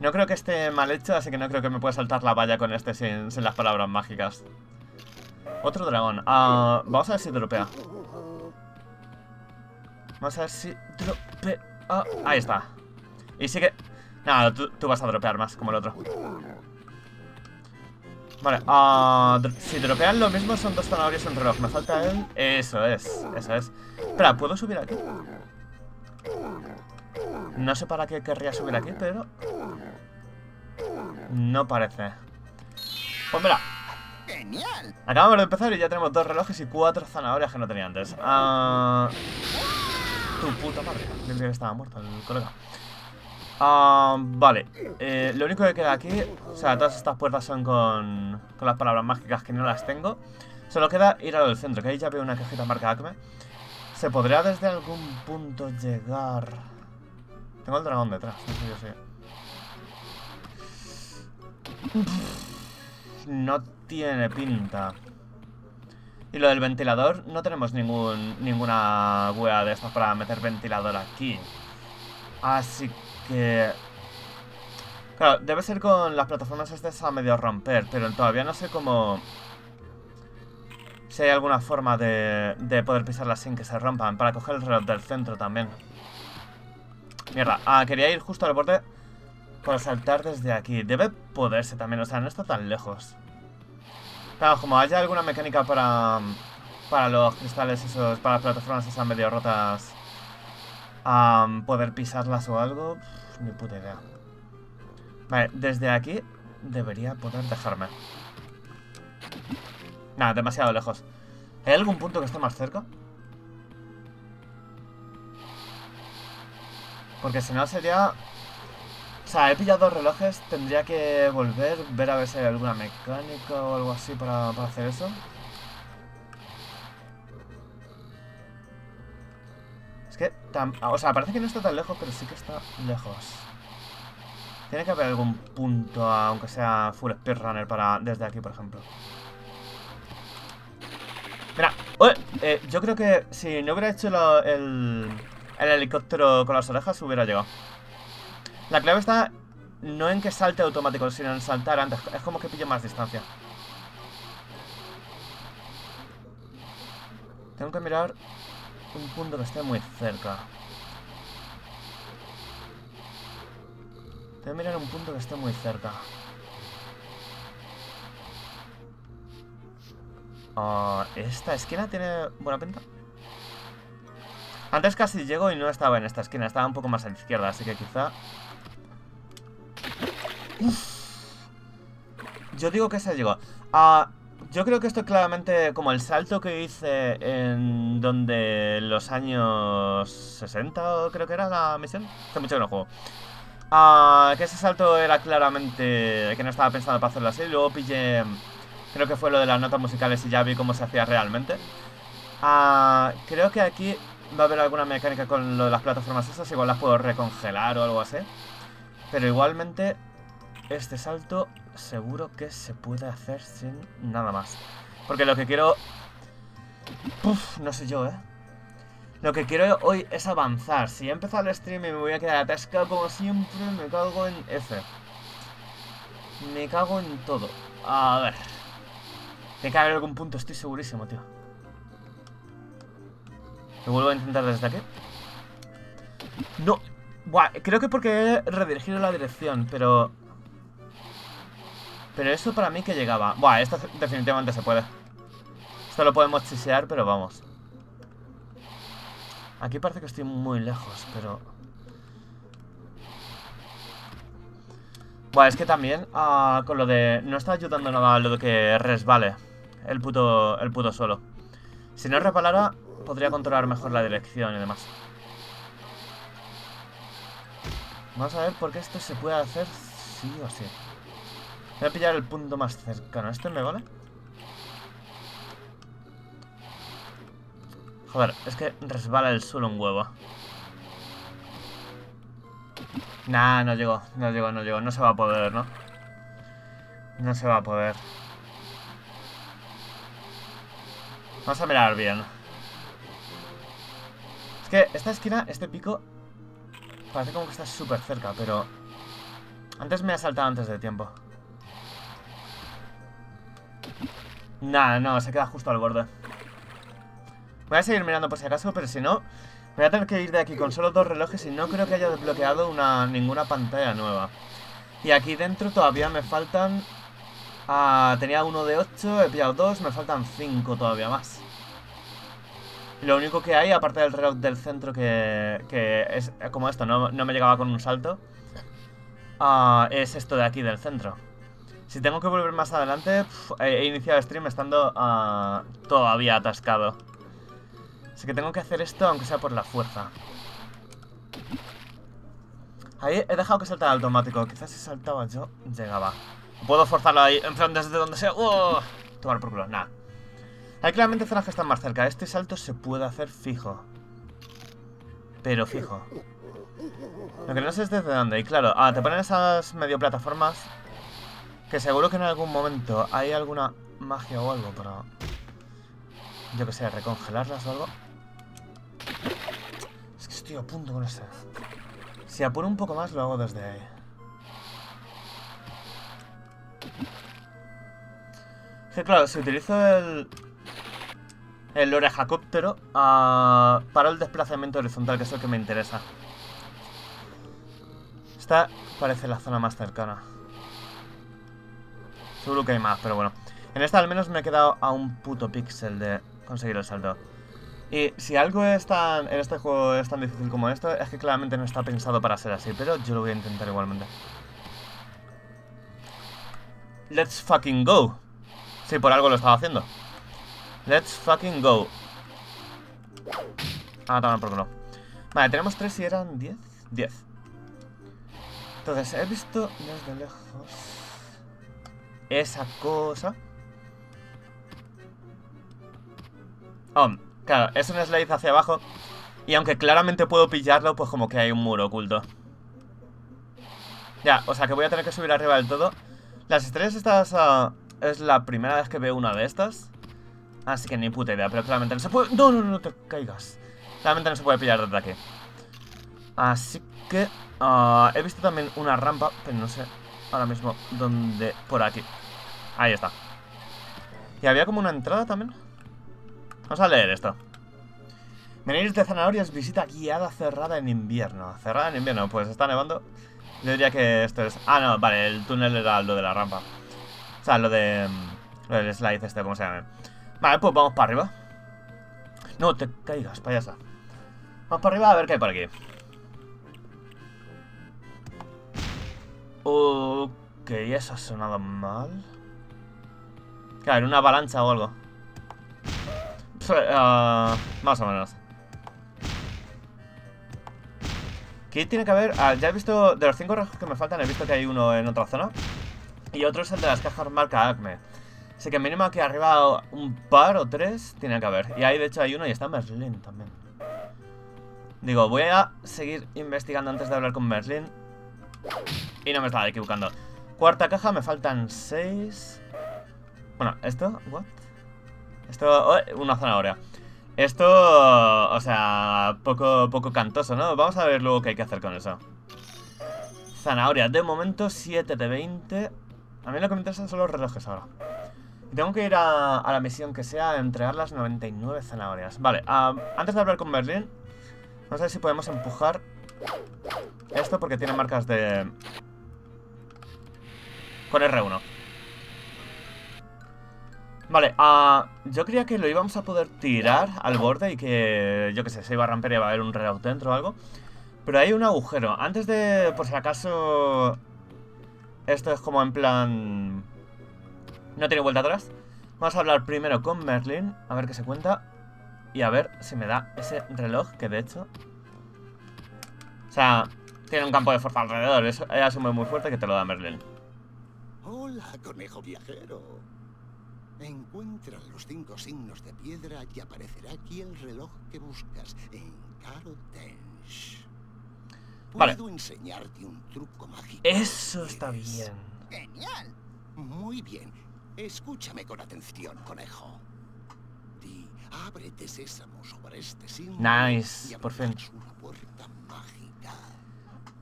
No creo que esté mal hecho, así que no creo que me pueda saltar la valla con este sin, sin las palabras mágicas. Otro dragón. Ah, vamos a ver si dropea. Vamos a ver si dropea. Ah, ahí está. Y sí que... Nada, tú, vas a dropear más, como el otro. Vale, ah, si dropean lo mismo son dos zanahorias y un reloj. Me falta él. Eso es, eso es. Espera, ¿puedo subir aquí? No sé para qué querría subir aquí, pero... No parece. Pues mira, Genial. acabamos de empezar y ya tenemos dos relojes y cuatro zanahorias que no tenía antes. Ah... Tu puta madre. Yo que estaba muerto el colega. Ah, vale, eh, lo único que queda aquí, o sea, todas estas puertas son con, con las palabras mágicas que no las tengo. Solo queda ir a lo del centro, que ahí ya veo una cajita marca Acme. ¿Se podría desde algún punto llegar? Tengo el dragón detrás, no sé yo sé. No tiene pinta. Y lo del ventilador, no tenemos ningún, ninguna wea de estas para meter ventilador aquí. Así que... Claro, debe ser con las plataformas estas a medio romper, pero todavía no sé cómo... Si hay alguna forma de, de poder pisarlas sin que se rompan, para coger el reloj del centro también. Mierda, ah, quería ir justo al borde para saltar desde aquí. Debe poderse también, o sea, no está tan lejos. Claro, como haya alguna mecánica para, para los cristales esos, para las plataformas esas medio rotas, am, poder pisarlas o algo, pf, ni puta idea. Vale, desde aquí debería poder dejarme. Nada, demasiado lejos. ¿Hay algún punto que esté más cerca? Porque si no sería... O sea, he pillado dos relojes, tendría que volver, ver a ver si hay alguna mecánica o algo así para, para hacer eso. Es que, tam- o sea, parece que no está tan lejos, pero sí que está lejos. Tiene que haber algún punto, aunque sea full speedrunner, para desde aquí, por ejemplo. Mira, eh, yo creo que si no hubiera hecho el, el helicóptero con las orejas, hubiera llegado. La clave está no en que salte automático, sino en saltar antes. Es como que pille más distancia. Tengo que mirar un punto que esté muy cerca. Tengo que mirar un punto que esté muy cerca. Ah, esta esquina tiene buena pinta. Antes casi llego y no estaba en esta esquina, estaba un poco más a la izquierda, así que quizá... Uf. Yo digo que se llegó. Ah, yo creo que esto es claramente como el salto que hice en donde los años 60 creo que era la misión. Hace mucho que no juego. Ah, que ese salto era claramente que no estaba pensado para hacerlo así. Luego pillé, creo que fue lo de las notas musicales y ya vi cómo se hacía realmente. Ah, creo que aquí va a haber alguna mecánica con lo de las plataformas esas. Igual las puedo recongelar o algo así. Pero igualmente, este salto seguro que se puede hacer sin nada más. Porque lo que quiero... Uf, no sé yo, ¿eh? Lo que quiero hoy es avanzar. Si he empezado el stream y me voy a quedar atascado como siempre, me cago en F. Me cago en todo. A ver. Tiene que haber algún punto, estoy segurísimo, tío. Lo vuelvo a intentar desde aquí. No. Buah, creo que porque he redirigido la dirección, pero... Pero eso para mí que llegaba. Buah, esto definitivamente se puede. Esto lo podemos chisear, pero vamos. Aquí parece que estoy muy lejos, pero... Buah, es que también ah, con lo de... No está ayudando nada lo de que resbale el puto, el puto suelo. Si no resbalara, podría controlar mejor la dirección y demás. Vamos a ver por qué esto se puede hacer sí o sí. Voy a pillar el punto más cercano. ¿Este me vale? Joder, es que resbala el suelo un huevo. Nah, no llego, no llego, no llego. No se va a poder, ¿no? No se va a poder. Vamos a mirar bien. Es que esta esquina, este pico, parece como que está súper cerca, pero... Antes me ha saltado antes de tiempo. Nah, no, se queda justo al borde. Voy a seguir mirando por si acaso, pero si no... Voy a tener que ir de aquí con solo dos relojes y no creo que haya desbloqueado una, ninguna pantalla nueva. Y aquí dentro todavía me faltan... Ah, tenía uno de 8, he pillado dos, me faltan 5 todavía más. Lo único que hay, aparte del reloj del centro que, que es como esto, no, no, me llegaba con un salto, ah, es esto de aquí del centro. Si tengo que volver más adelante, he iniciado el stream estando uh, todavía atascado. Así que tengo que hacer esto aunque sea por la fuerza. Ahí he dejado que saltara automático. Quizás si saltaba yo, llegaba. Puedo forzarlo ahí, en desde donde sea. ¡Oh! Tomar por culo, nada. Hay claramente zonas que están más cerca. Este salto se puede hacer fijo. Pero fijo. Lo que no sé es desde dónde. Y claro, ah, te ponen esas medio plataformas que seguro que en algún momento hay alguna magia o algo para... Yo que sé, recongelarlas o algo. Es que estoy a punto con este. Si apuro un poco más, lo hago desde ahí. Que claro, si utilizo el... El orejacóptero uh, para el desplazamiento horizontal, que es lo que me interesa. Esta parece la zona más cercana. Seguro que hay más, pero bueno. En esta al menos me he quedado a un puto píxel de conseguir el salto. Y si algo es tan, en este juego es tan difícil como esto, es que claramente no está pensado para ser así, pero yo lo voy a intentar igualmente. Let's fucking go. Sí, por algo lo estaba haciendo. Let's fucking go. Ah, toma por culo. Vale, tenemos tres y eran diez. Diez. Entonces, he visto desde lejos esa cosa. Oh, claro, es un slide hacia abajo. Y aunque claramente puedo pillarlo, pues como que hay un muro oculto. Ya, o sea que voy a tener que subir arriba del todo. Las estrellas estas uh, es la primera vez que veo una de estas. Así que ni puta idea, pero claramente no se puede... No, no, no, te caigas. Claramente no se puede pillar desde aquí. Así que... Uh, he visto también una rampa, pero no sé ahora mismo dónde... Por aquí. Ahí está. Y había como una entrada también. Vamos a leer esto. Venir de zanahorias, visita guiada cerrada en invierno. Cerrada en invierno, pues está nevando. Yo diría que esto es... Ah, no, vale, el túnel era lo de la rampa. O sea, lo de... mm, Lo del slide este, como se llame. Vale, pues vamos para arriba. No te caigas, payasa. Vamos para arriba a ver qué hay por aquí. Ok, eso ha sonado mal. Claro, una avalancha o algo. Pf, ah, más o menos. Aquí tiene que haber... ah, ya he visto... De los cinco relojos que me faltan, he visto que hay uno en otra zona. Y otro es el de las cajas marca Acme. Así que mínimo aquí arriba un par o tres tiene que haber. Y ahí de hecho hay uno y está Merlin también. Digo, voy a seguir investigando antes de hablar con Merlin. Y no me estaba equivocando. Cuarta caja, me faltan seis. Bueno, esto, what? Esto, oh, una zanahoria. Esto, o sea, poco, poco cantoso, ¿no? Vamos a ver luego qué hay que hacer con eso. Zanahoria, de momento 7 de 20. A mí lo que me interesan son los relojes ahora. Tengo que ir a, a la misión que sea entregar las 99 zanahorias. Vale, antes de hablar con Berlín, vamos a ver si podemos empujar esto porque tiene marcas de... Con R1. Vale, ah, yo creía que lo íbamos a poder tirar al borde y que, yo que sé, se iba a romper y iba a haber un reloj dentro o algo. Pero hay un agujero. Antes de, por si acaso, esto es como en plan... No tiene vuelta atrás. Vamos a hablar primero con Merlin, a ver qué se cuenta. Y a ver si me da ese reloj, que de hecho... O sea, tiene un campo de fuerza alrededor. Eso asume muy fuerte que te lo da Merlin. Hola, conejo viajero. Encuentra los cinco signos de piedra y aparecerá aquí el reloj que buscas en Carotench. Vale. Puedo enseñarte un truco mágico. Eso está bien. ¡Genial! Muy bien. Escúchame con atención, conejo. Di, ábrete sésamo sobre este signo. Nice, por fin. una puerta mágica.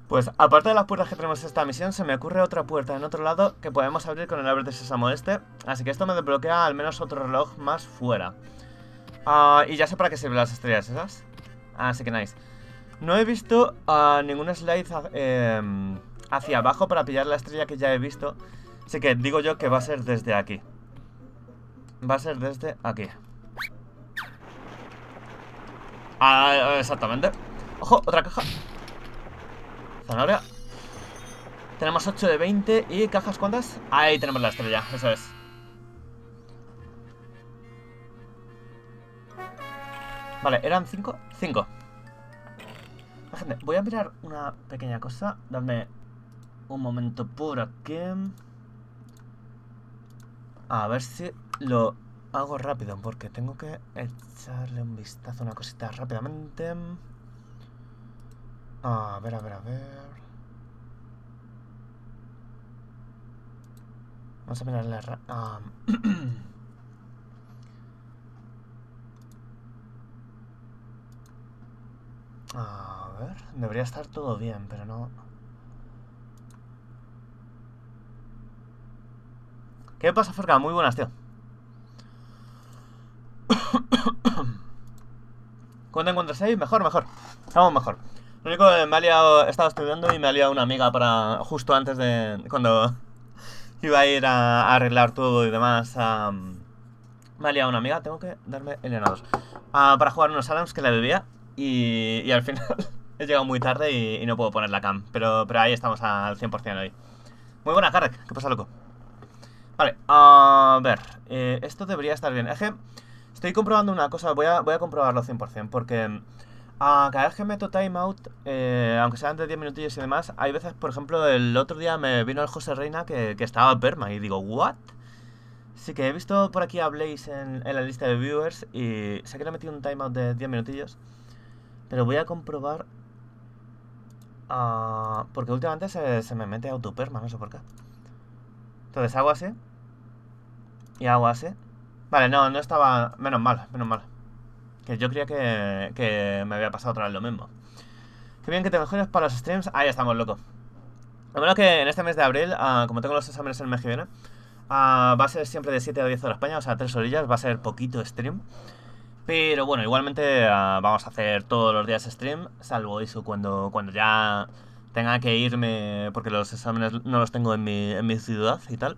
Pues aparte de las puertas que tenemos en esta misión, se me ocurre otra puerta en otro lado que podemos abrir con el abre de sésamo este. Así que esto me desbloquea al menos otro reloj más fuera. Ah, y ya sé para qué sirven las estrellas esas. Así que nice. No he visto ah, ningún slide ha- em, hacia abajo para pillar la estrella que ya he visto. Así que digo yo que va a ser desde aquí. Va a ser desde aquí. Ah, exactamente. Ojo, otra caja. Zanahoria. Tenemos 8 de 20 y cajas ¿cuántas? Ahí tenemos la estrella, eso es. Vale, ¿eran 5? 5. Gente, voy a mirar una pequeña cosa. Dadme un momento por aquí. A ver si lo hago rápido, porque tengo que echarle un vistazo a una cosita rápidamente. A ver, a ver, a ver. Vamos a mirar la... A ver, debería estar todo bien, pero no... ¿Qué pasa, Forca? Muy buenas, tío. ¿Cómo te encuentras ahí? Mejor, mejor. Estamos mejor. Lo único que me ha liado, he estado estudiando y me ha liado una amiga para justo antes de cuando iba a ir a, arreglar todo y demás. me ha liado una amiga, tengo que darme el 2 para jugar unos Adams que le debía y, y al final he llegado muy tarde y, y no puedo poner la cam. Pero, pero ahí estamos al 100% hoy. Muy buena, Karek. ¿Qué pasa, loco? Vale, a ver. eh, esto debería estar bien. Es estoy comprobando una cosa, voy a, voy a comprobarlo 100%, porque ah, cada vez que meto timeout, eh, aunque sean de 10 minutillos y demás, hay veces, por ejemplo, el otro día me vino el José Reina que, que estaba perma y digo, ¿what? Sí que he visto por aquí a Blaze en, en la lista de viewers y sé que le he metido un timeout de 10 minutillos, pero voy a comprobar... porque últimamente se, se me mete autoperma, no sé por qué. Entonces hago así. Y hago así. Vale, no, no estaba... Menos mal, menos mal. Que yo creía que, que me había pasado otra vez lo mismo. Qué bien que te mejores para los streams. Ahí estamos, loco. Lo bueno que en este mes de abril, ah, como tengo los exámenes el mes ah, va a ser siempre de 7 a 10 horas España, o sea, 3 orillas, va a ser poquito stream. Pero bueno, igualmente ah, vamos a hacer todos los días stream, salvo eso cuando, cuando ya tenga que irme porque los exámenes no los tengo en mi, en mi ciudad y tal.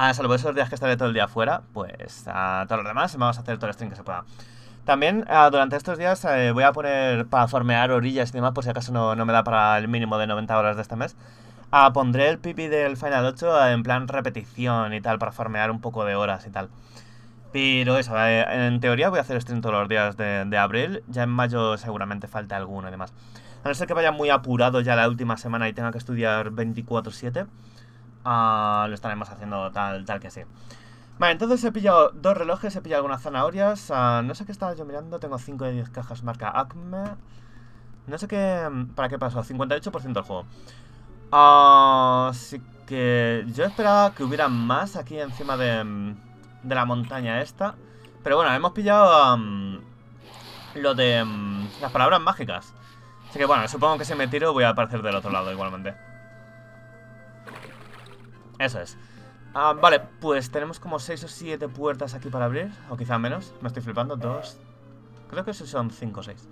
A salvo esos días que estaré todo el día fuera, pues a todos los demás vamos a hacer todo el stream que se pueda. También ah, durante estos días eh, voy a poner para formear orillas y demás, por si acaso no, no me da para el mínimo de 90 horas de este mes. Ah, pondré el pipi del Final 8 en plan repetición y tal, para formear un poco de horas y tal. Pero eso, eh, en teoría voy a hacer stream todos los días de, de abril. Ya en mayo seguramente falte alguno y demás. A no ser que vaya muy apurado ya la última semana y tenga que estudiar 24-7. Ah, lo estaremos haciendo tal, tal que sí. Vale, entonces he pillado dos relojes, he pillado algunas zanahorias. ah, no sé qué estaba yo mirando, tengo 5 de 10 cajas marca Acme. No sé qué. ¿Para qué pasó? 58% del juego. Ah, Así que yo esperaba que hubiera más aquí encima de, la montaña esta. Pero bueno, hemos pillado lo de mm, las palabras mágicas. Así que bueno, supongo que si me tiro voy a aparecer del otro lado igualmente. Eso es. Ah, vale, pues tenemos como 6 o 7 puertas aquí para abrir. O quizá menos. Me estoy flipando. Dos. Creo que son 5 o 6.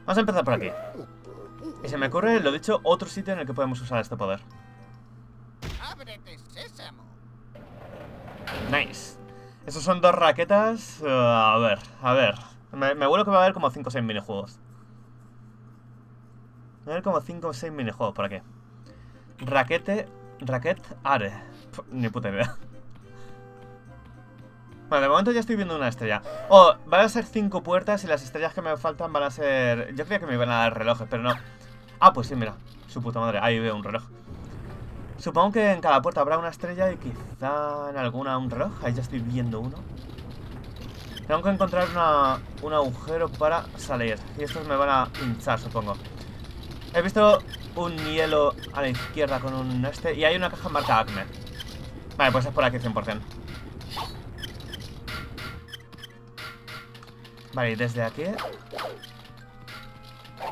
Vamos a empezar por aquí. Y se me ocurre, lo dicho, otro sitio en el que podemos usar este poder. Ábrete, sésamo. Nice. Esos son dos raquetas. uh, a ver, a ver. Me, me huelo que va a haber como 5 o 6 minijuegos. Va a haber como 5 o 6 minijuegos por aquí. Raquete. Raquet Are. Ni puta idea. Bueno, de momento ya estoy viendo una estrella. Oh, van a ser 5 puertas y las estrellas que me faltan van a ser. Yo creía que me iban a dar relojes, pero no. Ah, pues sí, mira. Su puta madre. Ahí veo un reloj. Supongo que en cada puerta habrá una estrella y quizá en alguna un reloj. Ahí ya estoy viendo uno. Tengo que encontrar una, un agujero para salir. Y estos me van a pinchar, supongo. He visto un hielo a la izquierda con un este. Y hay una caja marca Acme. Vale, pues es por aquí 100%. Vale, y desde aquí.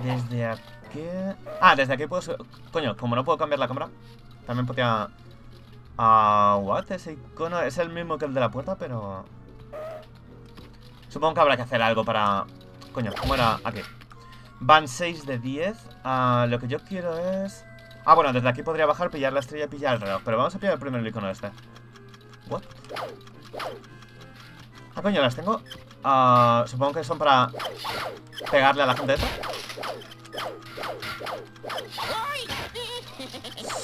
Desde aquí. Ah, desde aquí puedo. Coño, como no puedo cambiar la cámara, también podría. Ah, what? Ese icono es el mismo que el de la puerta, pero. Supongo que habrá que hacer algo para. Coño, ¿cómo era? Aquí. Van 6 de 10. Ah, lo que yo quiero es. Ah, bueno, desde aquí podría bajar, pillar la estrella y pillar el reloj. Pero vamos a pillar primero el icono este. What? Ah, coño, las tengo. Ah, supongo que son para pegarle a la gente esta.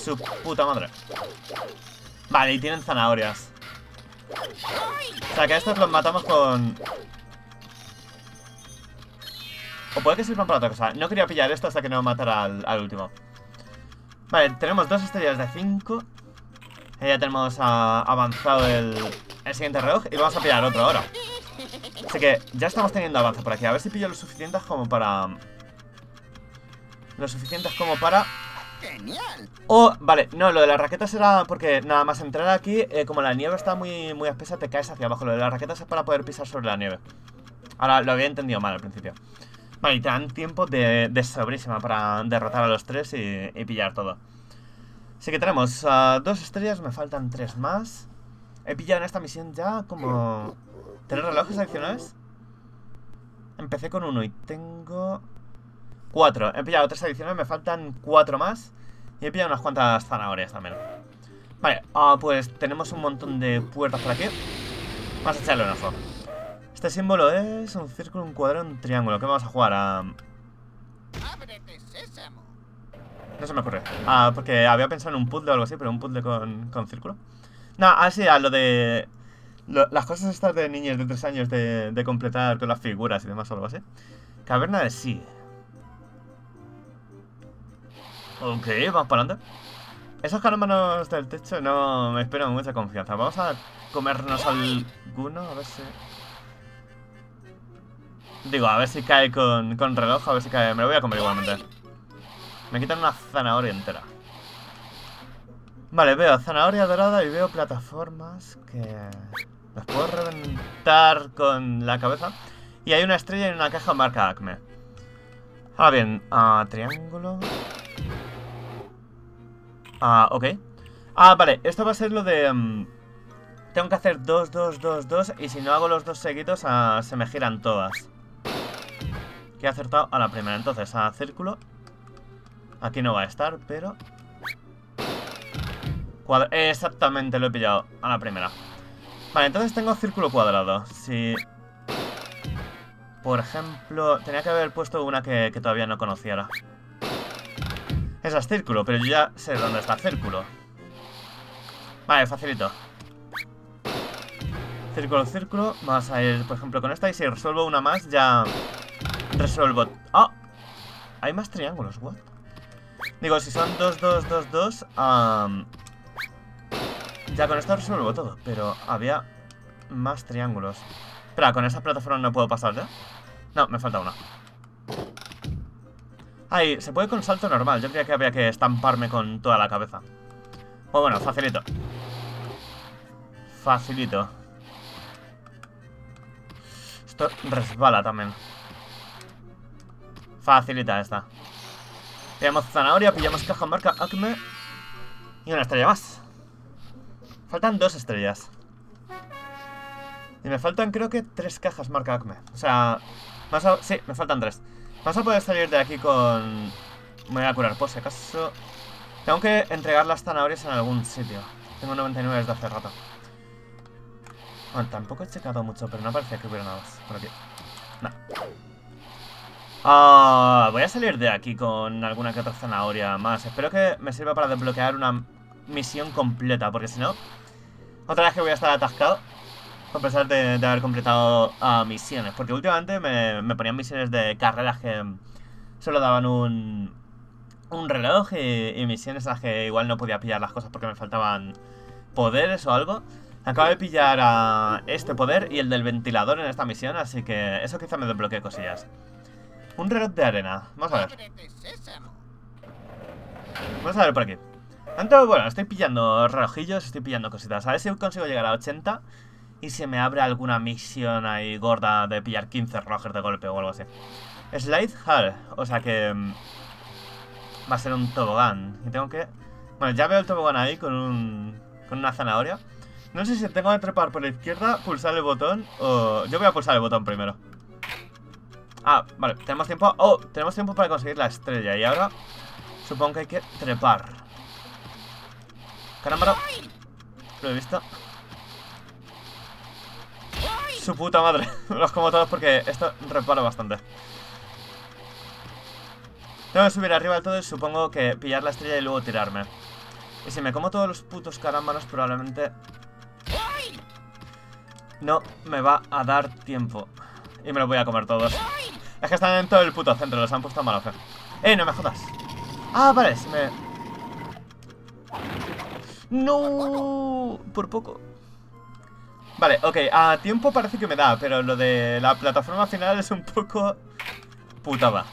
Su puta madre. Vale, y tienen zanahorias. O sea que a estos los matamos con... O puede que sirvan para otra cosa. No quería pillar esto hasta que no matara al, al último. Vale, tenemos dos estrellas de 5. Ya tenemos ah, avanzado el, el siguiente reloj. Y vamos a pillar otro ahora. Así que ya estamos teniendo avance por aquí. A ver si pillo lo suficientes como para... Lo suficientes como para... ¡Genial! Oh, vale, no, lo de las raquetas era porque nada más entrar aquí, eh, como la nieve está muy, muy espesa, te caes hacia abajo. Lo de las raquetas es para poder pisar sobre la nieve. Ahora lo había entendido mal al principio. Vale, y te dan tiempo de, de sobrísima para derrotar a los tres y, pillar todo. Así que tenemos ah, dos estrellas, me faltan tres más. He pillado en esta misión ya como... ¿Tener relojes adicionales? Empecé con uno y tengo... Cuatro. He pillado tres adicionales, me faltan cuatro más. Y he pillado unas cuantas zanahorias también. Vale, ah, pues tenemos un montón de puertas por aquí. Vamos a echarle un ojo. Este símbolo es un círculo, un cuadrado, un triángulo. ¿Qué vamos a jugar? A... No se me ocurre. Ah, porque había pensado en un puzzle o algo así, pero un puzzle con, con círculo. No, así, a lo de... lo- las cosas estas de niños de 3 años de, de completar con las figuras y demás o algo así. Caverna de sí. Ok, vamos para adelante. Esos canómanos del techo no me esperan mucha confianza. Vamos a comernos alguno, a ver si... Digo, a ver si cae con, con reloj, a ver si cae... Me lo voy a comer igualmente. Me quitan una zanahoria entera. Vale, veo zanahoria dorada y veo plataformas que... Las puedo reventar con la cabeza. Y hay una estrella y una caja marca Acme. Ahora bien, ah, triángulo... Ah, ok. Ah, vale, esto va a ser lo de... mm, tengo que hacer dos, dos, dos, dos Y si no hago los dos seguidos, ah, se me giran todas Que he acertado a la primera Entonces, a círculo Aquí no va a estar, pero... Exactamente, lo he pillado a la primera. Vale, entonces tengo círculo cuadrado. Si... Por ejemplo, tenía que haber puesto una que, que todavía no conociera. Esa es círculo, pero yo ya sé dónde está círculo. Vale, facilito. Círculo, círculo. Vamos a ir, por ejemplo, con esta. Y si resuelvo una más, ya resuelvo... ¡Ah! Hay más triángulos, what? Digo, si son 2, 2, 2, 2... am, ya con esto resuelvo todo. Pero había más triángulos. Espera, con esa plataforma no puedo pasar ya. No, me falta una. Ahí, se puede con salto normal. Yo creía que había que estamparme con toda la cabeza. Pues bueno, facilito. Facilito. Esto resbala también. Facilita esta. Pillamos zanahoria, pillamos caja marca Acme. Y una estrella más. Faltan dos estrellas. Y me faltan creo que tres cajas marca Acme. O sea, sí, me faltan tres. Vamos a poder salir de aquí con... Me voy a curar por si acaso. Tengo que entregar las zanahorias en algún sitio. Tengo 99 desde hace rato. Bueno, tampoco he checado mucho, pero no parecía que hubiera nada más por aquí. No. Ah, voy a salir de aquí con alguna que otra zanahoria más. Espero que me sirva para desbloquear una misión completa, porque si no, otra vez que voy a estar atascado. A pesar de, haber completado ah, misiones. Porque últimamente me, me ponían misiones de carreras que solo daban un, un reloj y, y misiones a las que igual no podía pillar las cosas porque me faltaban poderes o algo. Acabo de pillar a este poder y el del ventilador en esta misión, así que eso quizá me desbloquee cosillas. Un reloj de arena. Vamos a ver. Vamos a ver por aquí. Tanto, bueno, estoy pillando relojillos, estoy pillando cositas. A ver si consigo llegar a 80 y se me abre alguna misión ahí gorda de pillar 15 relojes de golpe o algo así. Slide Hall, o sea que... mm, Va a ser un tobogán. Y tengo que... Bueno, ya veo el tobogán ahí con un... Con una zanahoria. No sé si tengo que trepar por la izquierda, pulsar el botón o... Yo voy a pulsar el botón primero. Ah, vale, tenemos tiempo... Oh, tenemos tiempo para conseguir la estrella. Y ahora... Supongo que hay que trepar. Caramba, Lo he visto. Su puta madre. Los como todos porque esto repara bastante. Tengo que subir arriba del todo y supongo que pillar la estrella y luego tirarme. Y si me como todos los putos carámbanos probablemente... No me va a dar tiempo. Y me los voy a comer todos. Es que están en todo el puto centro, los han puesto mala fe. ¡Eh, no me jodas! Ah, vale, si me... ¡No! Por poco. Vale, ok, a tiempo parece que me da, pero lo de la plataforma final es un poco... putada.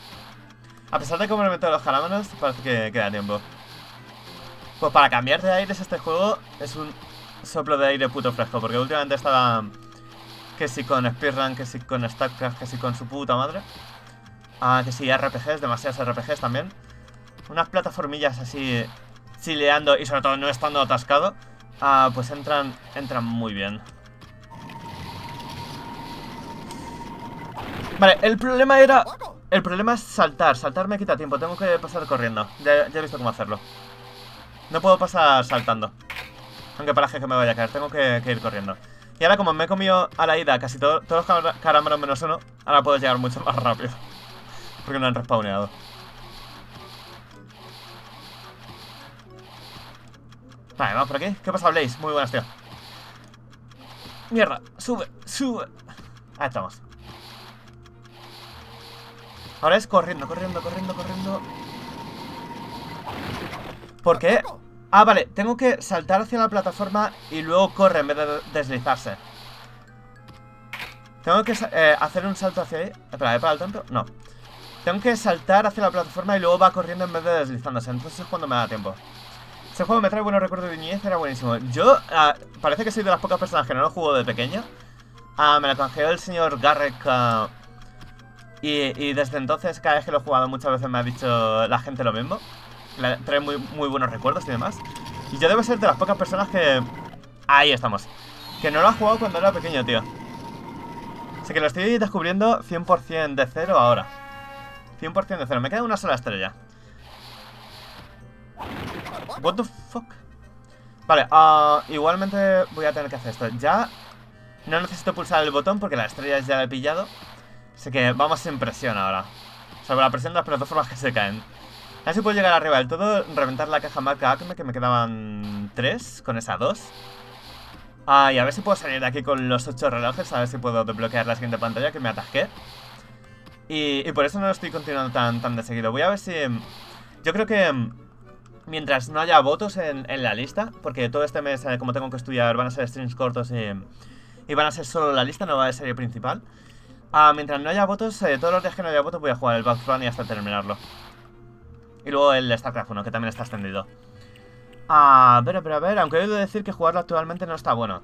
A pesar de comerme todos los carámelos, parece que queda tiempo. Pues para cambiar de aires este juego es un soplo de aire puto fresco, porque últimamente estaba... Que si con speedrun, que si con StarCraft, que si con su puta madre. Ah, que si RPGs, demasiados RPGs también. Unas plataformillas así chileando y sobre todo no estando atascado. Ah, pues entran, entran muy bien. Vale, el problema era... El problema es saltar. Saltar me quita tiempo. Tengo que pasar corriendo. Ya, he visto cómo hacerlo. No puedo pasar saltando. Aunque paraje que me vaya a caer. Tengo que ir corriendo. Y ahora como me he comido a la ida casi todo- todos los car- carámelos menos uno, ahora puedo llegar mucho más rápido. Porque no han respawneado. Vale, vamos por aquí. ¿Qué pasa, Blaze? Muy buenas, tío. Mierda, sube, sube. Ahí estamos. Ahora es corriendo, corriendo, corriendo, corriendo. ¿Por qué? Ah, vale, tengo que saltar hacia la plataforma y luego corre en vez de deslizarse. Tengo que eh, hacer un salto hacia ahí. Espera, ¿he parado el tonto? No. Tengo que saltar hacia la plataforma y luego va corriendo en vez de deslizándose. Entonces es cuando me da tiempo. Este juego me trae buenos recuerdos de niñez, era buenísimo. Yo, ah, parece que soy de las pocas personas que no lo juego de pequeño. Ah, me lo canjeó el señor Garrett. ah, y, y desde entonces, cada vez que lo he jugado, muchas veces me ha dicho la gente lo mismo. Le trae muy, muy buenos recuerdos y demás. Y yo debo ser de las pocas personas que... Ahí estamos. Que no lo ha jugado cuando era pequeño, tío. Así que lo estoy descubriendo 100% de cero ahora. 100% de cero. Me queda una sola estrella. what the fuck. Vale, ah, igualmente voy a tener que hacer esto. Ya no necesito pulsar el botón porque las estrellas ya la he pillado. Así que vamos sin presión ahora. Salvo la presión de las plataformas que se caen. A ver si puedo llegar arriba del todo, reventar la caja marca Acme, que me quedaban tres con esa dos. Ah, y a ver si puedo salir de aquí con los ocho relojes, a ver si puedo desbloquear la siguiente pantalla que me atasqué. Y, por eso no lo estoy continuando tan, tan de seguido. Voy a ver si... Yo creo que... Mientras no haya votos en, en la lista, porque todo este mes, eh, como tengo que estudiar, van a ser streams cortos y, y van a ser solo la lista, no va a ser serie principal. Ah, mientras no haya votos, eh, todos los días que no haya votos voy a jugar el Bugs Run y hasta terminarlo. Y luego el StarCraft 1, que también está extendido. A ver, a ver, a ver, aunque he oído decir que jugarlo actualmente no está bueno.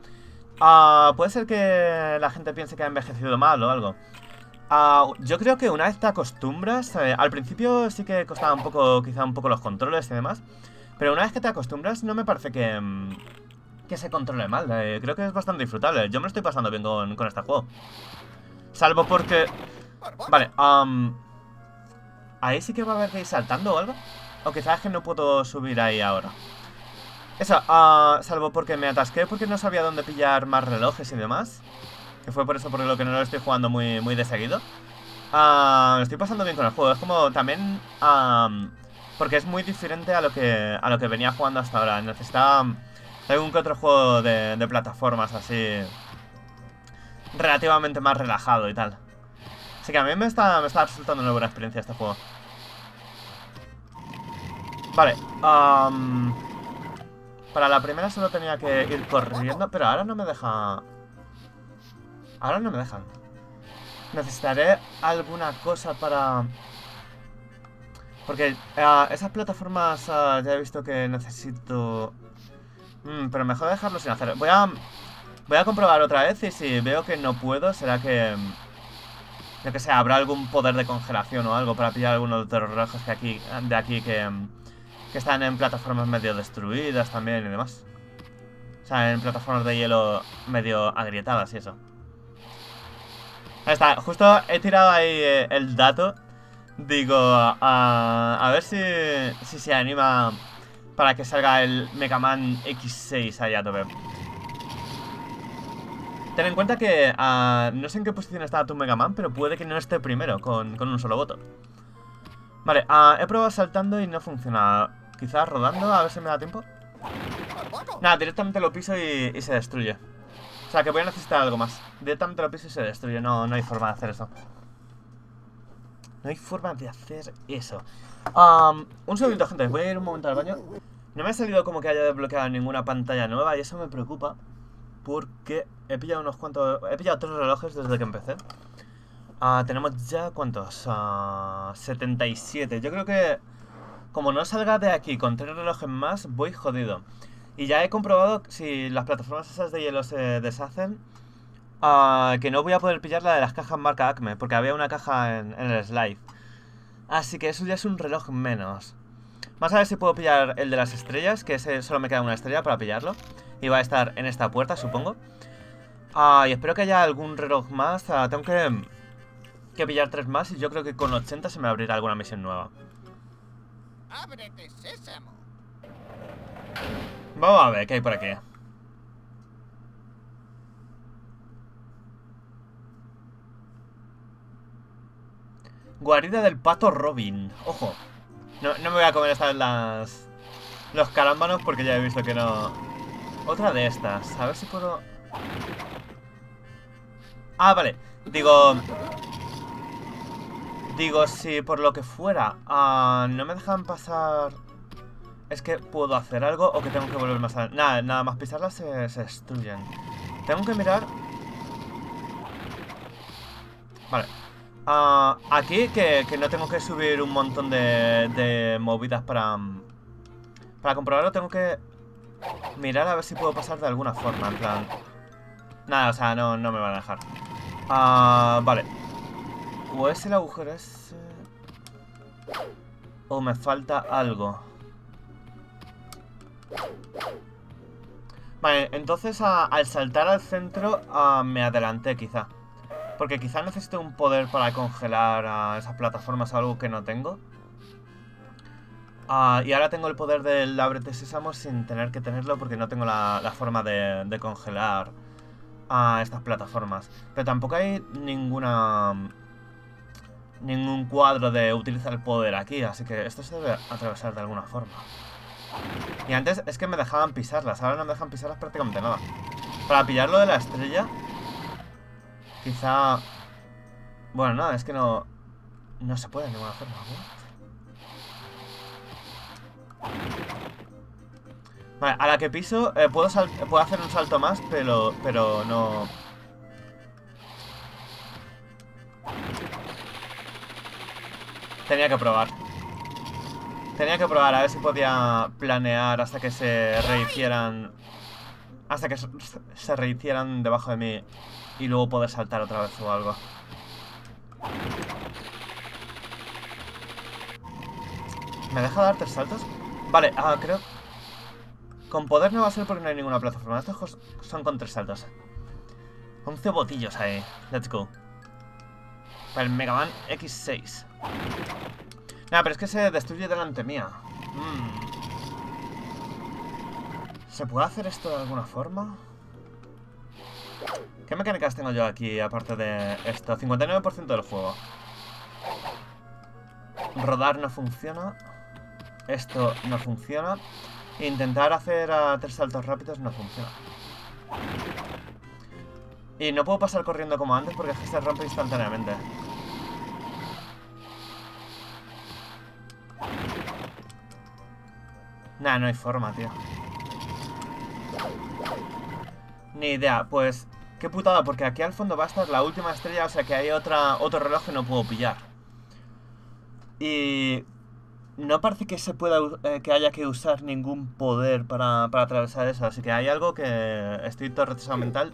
Ah, puede ser que la gente piense que ha envejecido mal o algo. Ah, yo creo que una vez te acostumbras, eh, al principio sí que costaba un poco, quizá un poco los controles y demás, pero una vez que te acostumbras no me parece que, mm, que se controle mal, eh, creo que es bastante disfrutable, yo me lo estoy pasando bien con, con este juego. Salvo porque... Vale, um, ahí sí que va a haber que ir saltando o algo, o quizás que no puedo subir ahí ahora. Eso, ah, salvo porque me atasqué porque no sabía dónde pillar más relojes y demás. Que fue por eso por lo que no lo estoy jugando muy, muy de seguido. Ah, me estoy pasando bien con el juego. Es como también... am, porque es muy diferente a lo que a lo que venía jugando hasta ahora. Necesitaba algún que otro juego de plataformas así... Relativamente más relajado y tal. Que a mí me está, me está resultando una buena experiencia este juego. Vale. para la primera solo tenía que ir corriendo, pero ahora no me deja... Ahora no me dejan. Necesitaré alguna cosa para... Porque eh, esas plataformas eh, ya he visto que necesito... Mm, pero mejor dejarlo sin hacer. Voy a... Voy a comprobar otra vez y si veo que no puedo, será que... Yo que sé, habrá algún poder de congelación o algo para pillar algunos de los relojes que aquí, de aquí que, que están en plataformas medio destruidas también y demás. O sea, en plataformas de hielo medio agrietadas y eso. Ahí está, justo he tirado ahí eh, el dato. Digo, a, ver si, si se anima para que salga el Mega Man X6 ahí a tope. Ten en cuenta que ah, no sé en qué posición está tu Mega Man, pero puede que no esté primero con, un solo voto. Vale, ah, he probado saltando y no funciona. Quizás rodando, a ver si me da tiempo. Nada, directamente lo piso y, se destruye. O sea, que voy a necesitar algo más. Directamente lo piso y se destruye. No, no hay forma de hacer eso. No hay forma de hacer eso. Am, un segundito, gente. Voy a ir un momento al baño. No me ha salido como que haya desbloqueado ninguna pantalla nueva y eso me preocupa. Porque he pillado unos cuantos... He pillado tres relojes desde que empecé. Ah, tenemos ya, ¿cuántos? Ah, 77. Yo creo que... Como no salga de aquí con tres relojes más, voy jodido. Y ya he comprobado si las plataformas esas de hielo se deshacen, ah, que no voy a poder pillar la de las cajas marca Acme, porque había una caja en, el slide. Así que eso ya es un reloj menos. Vamos a ver si puedo pillar el de las estrellas, que ese solo me queda una estrella para pillarlo. Y va a estar en esta puerta, supongo. Ah, y espero que haya algún reloj más. Ah, tengo que, que pillar tres más y yo creo que con 80 se me abrirá alguna misión nueva. Ábrete, sésamo. Vamos a ver qué hay por aquí. Guarida del pato Robin. Ojo. No, no me voy a comer estas las... Los carámbanos porque ya he visto que no... Otra de estas. A ver si puedo... Ah, vale. Digo... Digo, si por lo que fuera ah, no me dejan pasar... Es que puedo hacer algo o que tengo que volver más a... Nada, nada más pisarlas se, se destruyen. Tengo que mirar... Vale. Ah, aquí que, que no tengo que subir un montón de, de movidas para... Para comprobarlo tengo que mirar a ver si puedo pasar de alguna forma, en plan... Nada, o sea, no, no me van a dejar. Ah, vale. O es el agujero ese... O me falta algo. Vale, entonces al saltar al centro ah, me adelanté quizá. Porque quizá necesito un poder para congelar a esas plataformas, algo que no tengo. Ah, y ahora tengo el poder del ábrete sésamo sin tener que tenerlo porque no tengo la, la forma de, de congelar a estas plataformas. Pero tampoco hay ninguna... Ningún cuadro de utilizar el poder aquí, así que esto se debe atravesar de alguna forma. Y antes es que me dejaban pisarlas, ahora no me dejan pisarlas prácticamente nada. Para pillarlo de la estrella... Quizá... Bueno, no, es que no... No se puede de ninguna forma, ¿no? Vale, a la que piso eh, puedo, puedo hacer un salto más, pero, pero no... Tenía que probar. Tenía que probar a ver si podía planear hasta que se rehicieran... Hasta que se rehicieran debajo de mí y luego poder saltar otra vez o algo. ¿Me deja dar tres saltos? Vale, ah, creo... Con poder no va a ser porque no hay ninguna plataforma. Estos son con tres saltos. 11 botillos ahí. Let's go. Para el Mega Man X6. Nada, pero es que se destruye delante mía. Mm. ¿Se puede hacer esto de alguna forma? ¿Qué mecánicas tengo yo aquí aparte de esto? 59% del juego. Rodar no funciona. Esto no funciona. Intentar hacer tres saltos rápidos no funciona. Y no puedo pasar corriendo como antes porque es que se rompe instantáneamente. Nah, no hay forma, tío. Ni idea, pues... Qué putada, porque aquí al fondo va a estar la última estrella, o sea que hay otra, otro reloj que no puedo pillar. Y... No parece que se pueda, eh, que haya que usar ningún poder para, para atravesar eso, así que hay algo que estoy todo retrasado mental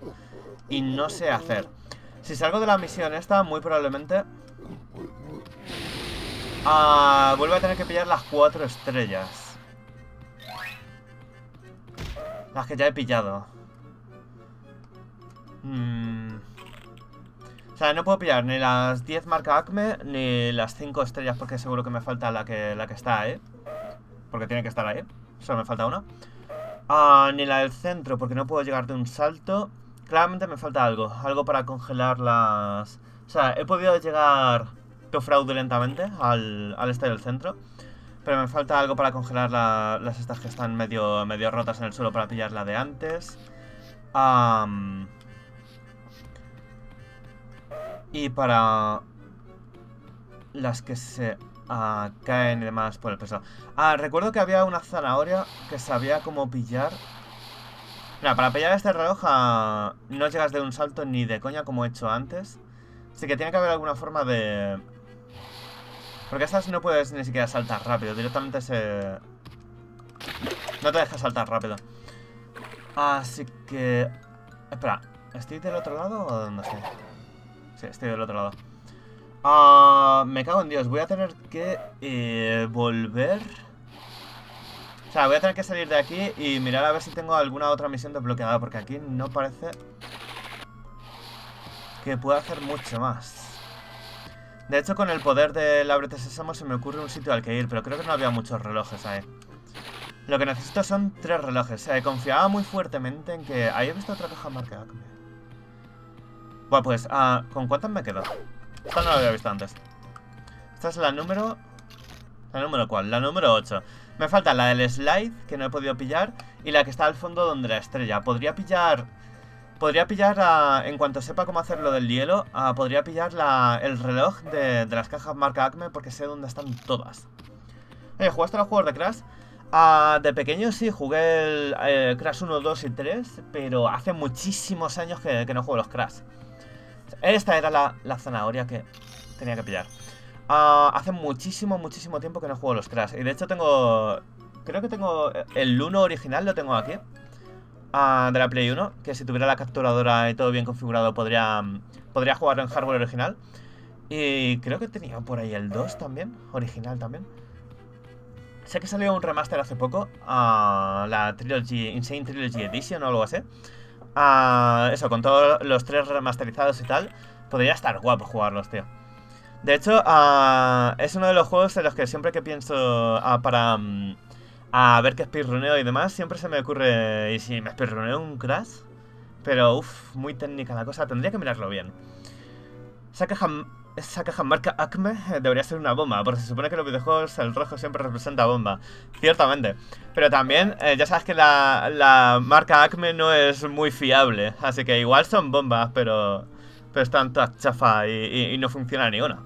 y no sé hacer. Si salgo de la misión esta, muy probablemente... Ah, vuelvo a tener que pillar las cuatro estrellas. Las que ya he pillado. Mm. O sea, no puedo pillar ni las 10 marca Acme ni las 5 estrellas porque seguro que me falta la que, la que está ahí. Porque tiene que estar ahí. Solo me falta una. Ah, ni la del centro porque no puedo llegar de un salto. Claramente me falta algo. Algo para congelar las... O sea, he podido llegar fraudulentamente al, al este del centro. Pero me falta algo para congelar la- las estas que están medio, medio rotas en el suelo para pillar la de antes. Am, y para las que se ah, caen y demás por el peso. Ah, recuerdo que había una zanahoria que sabía cómo pillar. Mira, para pillar este reloj ah, no llegas de un salto ni de coña como he hecho antes. Así que tiene que haber alguna forma de... Porque estas no puedes ni siquiera saltar rápido, directamente se... No te deja saltar rápido. Así que... Espera, ¿estoy del otro lado o dónde estoy? Sí, estoy del otro lado. Ah, me cago en Dios, voy a tener que eh, volver... O sea, voy a tener que salir de aquí y mirar a ver si tengo alguna otra misión desbloqueada, porque aquí no parece que pueda hacer mucho más. De hecho, con el poder del Ábrete Sésamo se me ocurre un sitio al que ir, pero creo que no había muchos relojes ahí. Lo que necesito son tres relojes. Eh, confiaba muy fuertemente en que... Ahí he visto otra caja marca Acme. Bueno, pues, ah, ¿con cuántas me quedo? Esta no la había visto antes. Esta es la número... ¿La número cuál? La número 8. Me falta la del slide, que no he podido pillar, y la que está al fondo donde la estrella. Podría pillar... Podría pillar, en cuanto sepa cómo hacer lo del hielo, ah, podría pillar la, el reloj de, las cajas marca Acme porque sé dónde están todas. Oye, ¿jugaste los juegos de Crash? Ah, de pequeño sí, jugué el eh, Crash 1, 2 y 3, pero hace muchísimos años que no juego los Crash. Esta era la, la zanahoria que tenía que pillar. Ah, hace muchísimo, muchísimo tiempo que no juego los Crash. Y de hecho tengo... Creo que tengo... El 1 original lo tengo aquí. ah, de la Play 1. Que si tuviera la capturadora y todo bien configurado podría, podría jugarlo en hardware original. Y creo que tenía por ahí el 2 también. Original también. Sé que salió un remaster hace poco. ah, la Trilogy... Insane Trilogy Edition o algo así. Ah, eso, con todos los tres remasterizados y tal. Podría estar guapo jugarlos, tío. De hecho, es uno de los juegos en los que siempre que pienso para mm, a ver qué speedruneo y demás, siempre se me ocurre, ¿y si me speedruneo un Crash? Pero, uff, muy técnica la cosa, tendría que mirarlo bien. Esa caja, esa caja marca Acme eh, debería ser una bomba, porque se supone que los videojuegos el rojo siempre representa bomba. Ciertamente. Pero también, eh, ya sabes que la, la marca Acme no es muy fiable, así que igual son bombas, pero, pero están todas chafa y, y- no funciona ni una.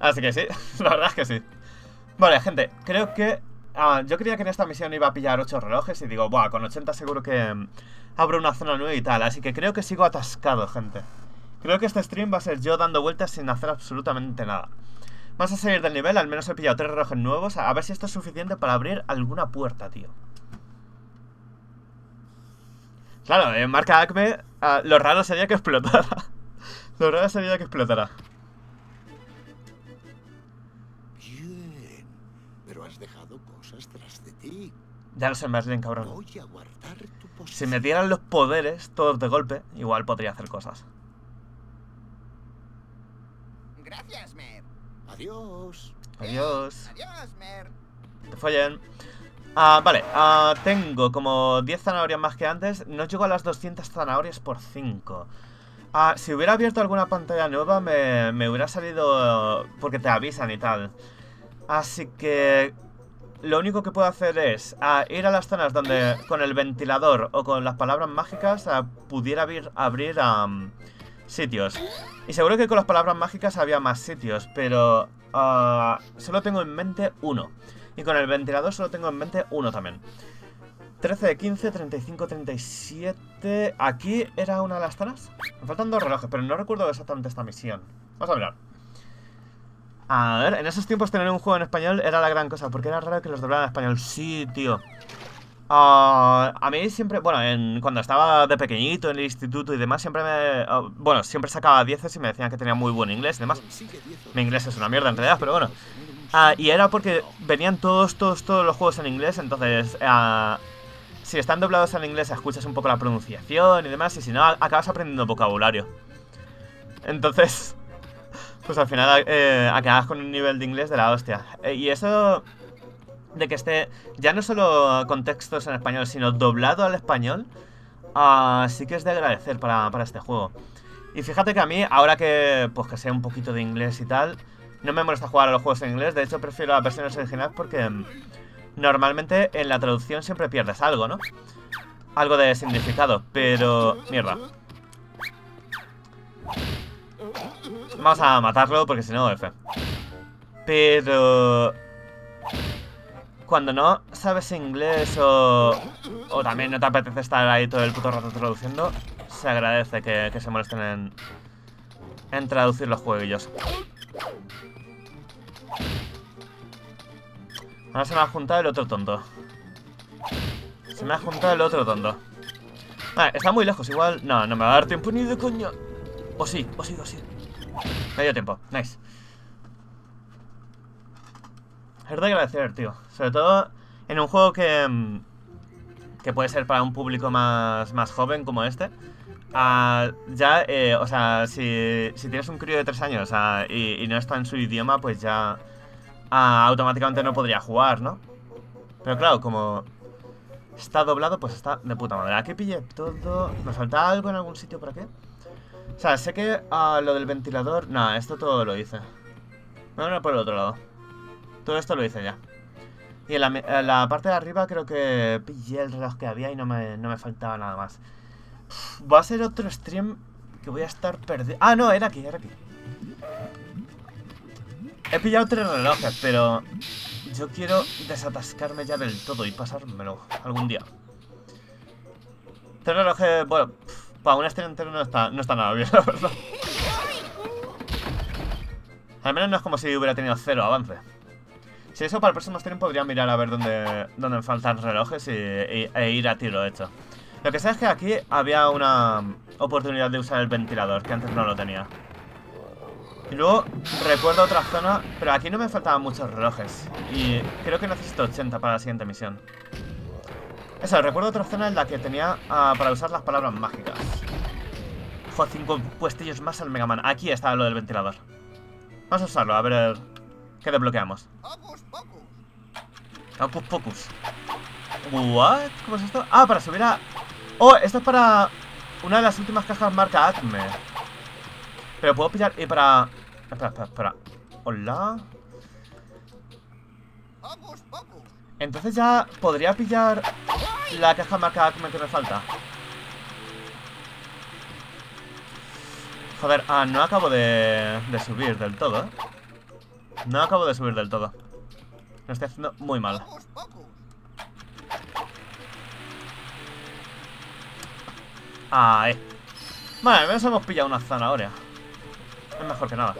Así que sí, la verdad es que sí. Vale, gente, creo que... ah, yo creía que en esta misión iba a pillar 8 relojes y digo, buah, con 80 seguro que mm, abro una zona nueva y tal. Así que creo que sigo atascado, gente. Creo que este stream va a ser yo dando vueltas sin hacer absolutamente nada. Vamos a salir del nivel, al menos he pillado 3 relojes nuevos. A ver si esto es suficiente para abrir alguna puerta, tío. Claro, en marca Acme, ah, lo raro sería que explotara. lo raro sería que explotara. Bien. Pero has dejado cosas tras de ti. Ya lo sé, Merlin, cabrón. Voy a guardar tu Si me dieran los poderes todos de golpe, igual podría hacer cosas. Gracias, Mer. Adiós. Adiós. Adiós, Mer. Te follen. Ah, vale, ah, tengo como 10 zanahorias más que antes. No llego a las 200 zanahorias por 5. Ah, si hubiera abierto alguna pantalla nueva, me, me hubiera salido. Porque te avisan y tal. Así que. Lo único que puedo hacer es ah, ir a las zonas donde con el ventilador o con las palabras mágicas ah, pudiera abrir, abrir am, sitios. Y seguro que con las palabras mágicas había más sitios, pero ah, solo tengo en mente uno. Y con el ventilador solo tengo en mente uno también. 13 de 15, 35, 37... ¿Aquí era una de las zonas? Me faltan dos relojes, pero no recuerdo exactamente esta misión. Vamos a mirar. A ver, en esos tiempos tener un juego en español era la gran cosa, porque era raro que los doblaran en español. Sí, tío. Ah, a mí siempre, bueno, en, cuando estaba de pequeñito en el instituto y demás, siempre me... ah, bueno, siempre sacaba 10 y me decían que tenía muy buen inglés y demás. Consigue 10 Mi inglés es una mierda en realidad, pero bueno. Ah, y era porque venían todos, todos, todos los juegos en inglés, entonces... si están doblados en inglés, escuchas un poco la pronunciación y demás, y si no, acabas aprendiendo vocabulario. Entonces... Pues al final eh, acabas con un nivel de inglés de la hostia. Eh, y eso de que esté ya no solo con textos en español, sino doblado al español, ah, sí que es de agradecer para, para este juego. Y fíjate que a mí, ahora que pues que sé un poquito de inglés y tal, no me molesta jugar a los juegos en inglés, de hecho prefiero las versiones originales porque normalmente en la traducción siempre pierdes algo, ¿no? Algo de significado, pero... Mierda. Vamos a matarlo porque si no, F. Pero... Cuando no sabes inglés o... O también no te apetece estar ahí todo el puto rato traduciendo, se agradece que, se molesten en... En traducir los jueguillos. Ahora se me ha juntado el otro tonto. Se me ha juntado el otro tonto. Vale, está muy lejos, igual... No, no me va a dar tiempo ni de coña. O sí, o sí, o sí. Me dio tiempo, nice. Es de agradecer, tío. Sobre todo en un juego que... mm, Que puede ser para un público más, más joven como este. Ah, ya, eh, o sea, si, si tienes un crío de 3 años ah, y, no está en su idioma, pues ya ah, automáticamente no podría jugar, ¿no? Pero claro, como está doblado, pues está de puta madre. Aquí pillé todo... ¿Me falta algo en algún sitio por aquí? O sea, sé que lo del ventilador... No, esto todo lo hice. No, no, por el otro lado. Todo esto lo hice ya. Y en la, la parte de arriba creo que pillé el reloj que había y no me, no me faltaba nada más. Va a ser otro stream que voy a estar perdido. Ah, no, era aquí, era aquí. He pillado tres relojes, pero yo quiero desatascarme ya del todo y pasármelo algún día. Tres relojes, bueno, para un stream entero no está, no está nada bien, la verdad. Al menos no es como si hubiera tenido cero avance. Si eso para el próximo stream podría mirar a ver dónde, dónde faltan relojes y, e ir a tiro hecho. Lo que sé es que aquí había una oportunidad de usar el ventilador, que antes no lo tenía. Y luego recuerdo otra zona, pero aquí no me faltaban muchos relojes. Y creo que necesito 80 para la siguiente misión. Eso, recuerdo otra zona en la que tenía ah, para usar las palabras mágicas. Joder, cinco puestillos más al Mega Man. Aquí estaba lo del ventilador. Vamos a usarlo, a ver qué desbloqueamos. Hocus pocus. Hocus Pocus. ¿What? ¿Cómo es esto? Ah, para subir a... Oh, esto es para una de las últimas cajas marca Acme. Pero puedo pillar... Y para... Espera, espera, espera. Hola. Entonces ya podría pillar la caja marca Acme que me falta. Joder, ah, no acabo de, de subir del todo, ¿eh? No acabo de subir del todo. Lo estoy haciendo muy mal. Ah, eh. Vale, al menos hemos pillado una zanahoria. Es mejor que nada.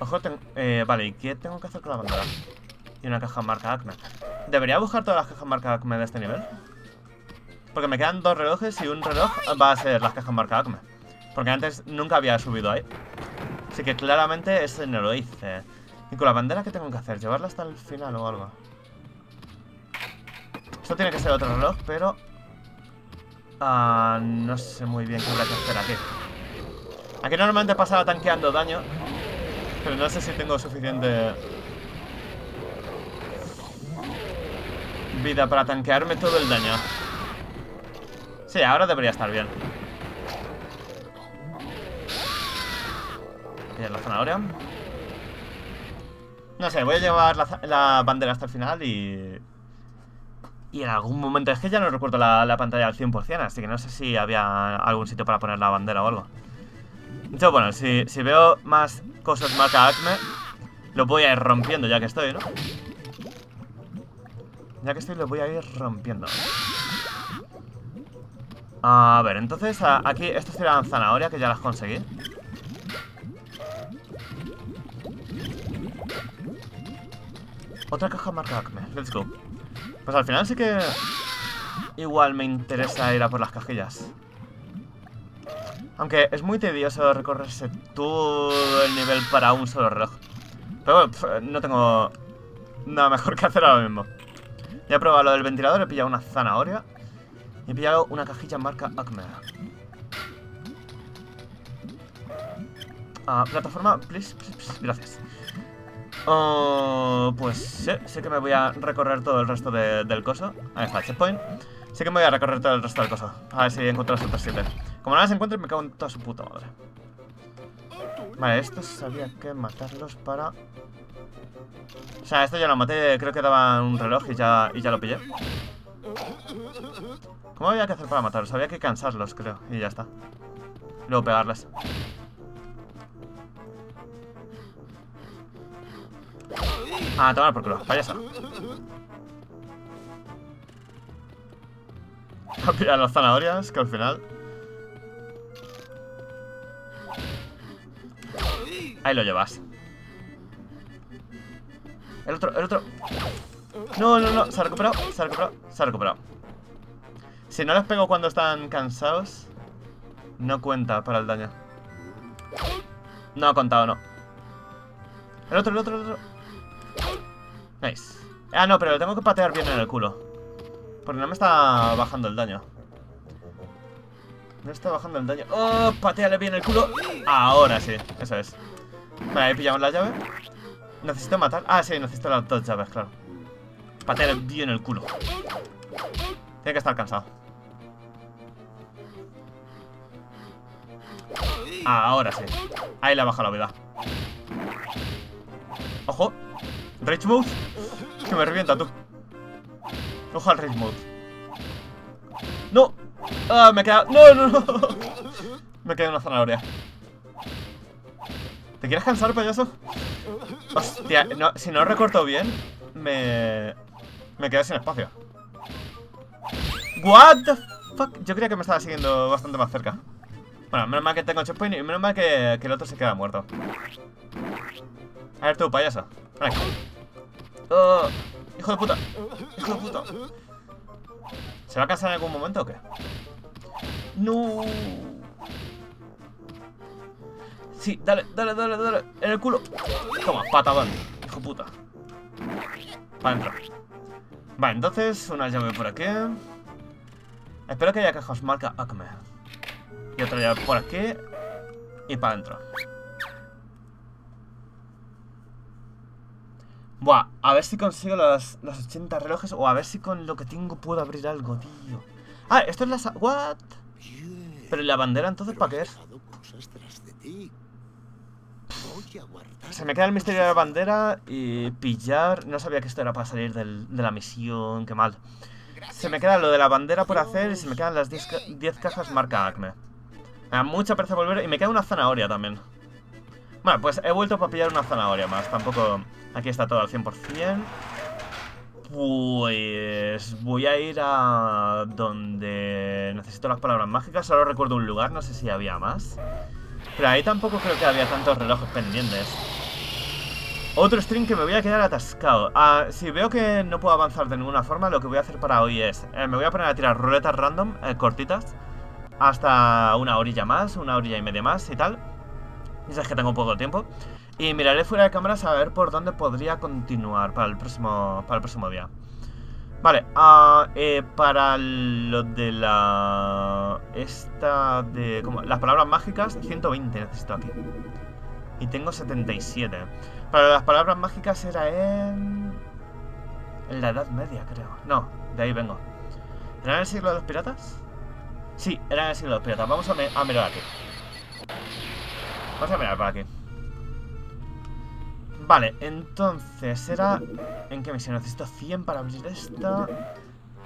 Ojo, ten- eh, vale, ¿y qué tengo que hacer con la bandera? Y una caja marca Acme. ¿Debería buscar todas las cajas marca Acme de este nivel? Porque me quedan dos relojes y un reloj va a ser las cajas marca Acme. Porque antes nunca había subido ahí. Así que claramente ese no lo hice. ¿Y con la bandera qué tengo que hacer? ¿Llevarla hasta el final o algo? Esto tiene que ser otro reloj, pero... Ah, no sé muy bien qué habrá que hacer aquí. Aquí normalmente pasaba tanqueando daño. Pero no sé si tengo suficiente... Vida para tanquearme todo el daño. Sí, ahora debería estar bien. La zanahoria. No sé, voy a llevar la, bandera hasta el final y... Y en algún momento, es que ya no recuerdo la, la pantalla al 100%, así que no sé si había algún sitio para poner la bandera o algo. Yo, bueno, si, si veo más cosas marca Acme, lo voy a ir rompiendo ya que estoy, ¿no? Ya que estoy, lo voy a ir rompiendo. A ver, entonces, a- aquí, estas eran zanahoria, que ya las conseguí. Otra caja marca Acme, let's go. Pues al final sí que igual me interesa ir a por las cajillas. Aunque es muy tedioso recorrerse todo el nivel para un solo reloj. Pero bueno, no tengo nada mejor que hacer ahora mismo. Ya he probado lo del ventilador, he pillado una zanahoria. Y he pillado una cajilla marca Acme. Ah, plataforma, please, please, please, gracias. Oh, pues sí, sí que me voy a recorrer todo el resto de- del coso. Ahí está, checkpoint. Sí que me voy a recorrer todo el resto del coso. A ver si encuentro los otros 7. Como no las encuentre, me cago en toda su puta madre. Vale, estos había que matarlos para... O sea, esto ya lo maté, creo que daba un reloj y ya, y ya lo pillé. ¿Cómo había que hacer para matarlos? Había que cansarlos, creo, y ya está. Luego pegarles. Ah, tomar por culo, payaso. A pillar las zanahorias, que al final... Ahí lo llevas. El otro, el otro. No, no, no, se ha recuperado, se ha recuperado, se ha recuperado. Si no les pego cuando están cansados, no cuenta para el daño. No ha contado, no. El otro, el otro, el otro. Nice. Ah, no, pero lo tengo que patear bien en el culo. Porque no me está bajando el daño. No está bajando el daño. ¡Oh! Pateale bien el culo. Ahora sí, eso es. Vale, ahí pillamos la llave. Necesito matar. Ah, sí, necesito las dos llaves, claro. Pateale bien el culo. Tiene que estar cansado. Ahora sí. Ahí le ha bajado la vida. Ojo. Rage. Que me revienta tú. Ojo al rage. ¡No! ¡Ah, me he quedado! ¡No, no, no! Me he quedado una zanahoria. ¿Te quieres cansar, payaso? Hostia, si no recorto bien, me... Me quedo sin espacio. What the fuck? Yo creía que me estaba siguiendo bastante más cerca. Bueno, menos mal que tengo checkpoint y menos mal que, el otro se queda muerto. A ver tú, payaso. Oh, hijo de puta. Hijo de puta. ¿Se va a cansar en algún momento o qué? No. Sí, dale, dale, dale, dale. En el culo. Toma, patadón. Hijo de puta. Para adentro. Vale, entonces una llave por aquí. Espero que haya cajas marca Acme. Y otra llave por aquí. Y para adentro. Buah, a ver si consigo los, los 80 relojes o a ver si con lo que tengo puedo abrir algo, tío. Ah, esto es la... ¿What? Pero ¿y la bandera entonces para qué es? Se me queda el misterio de la bandera y pillar... No sabía que esto era para salir del- de la misión, qué mal. Se me queda lo de la bandera por hacer y se me quedan las 10 ca- 10 cajas marca Acme. Me da mucha pereza volver y me queda una zanahoria también. Bueno, pues he vuelto para pillar una zanahoria más. Tampoco... Aquí está todo al 100%. Pues... Voy a ir a... Donde... Necesito las palabras mágicas. Solo recuerdo un lugar, no sé si había más. Pero ahí tampoco creo que había tantos relojes pendientes. Otro stream que me voy a quedar atascado. Ah, si veo que no puedo avanzar de ninguna forma, lo que voy a hacer para hoy es... eh, me voy a poner a tirar ruletas random, eh, cortitas. Hasta una orilla más, una orilla y media más y tal. Y sabes que tengo poco tiempo. Y miraré fuera de cámaras a ver por dónde podría continuar para el próximo, para el próximo día. Vale, eh, para lo de la... Esta de... ¿cómo? Las palabras mágicas, 120 necesito aquí. Y tengo 77. Para las palabras mágicas era en... En la Edad Media, creo. No, de ahí vengo. ¿Era en el siglo de los piratas? Sí, era en el siglo de los piratas. Vamos a, a mirar aquí. Vamos a mirar por aquí. Vale, entonces era... ¿En qué misión? Necesito 100 para abrir esta.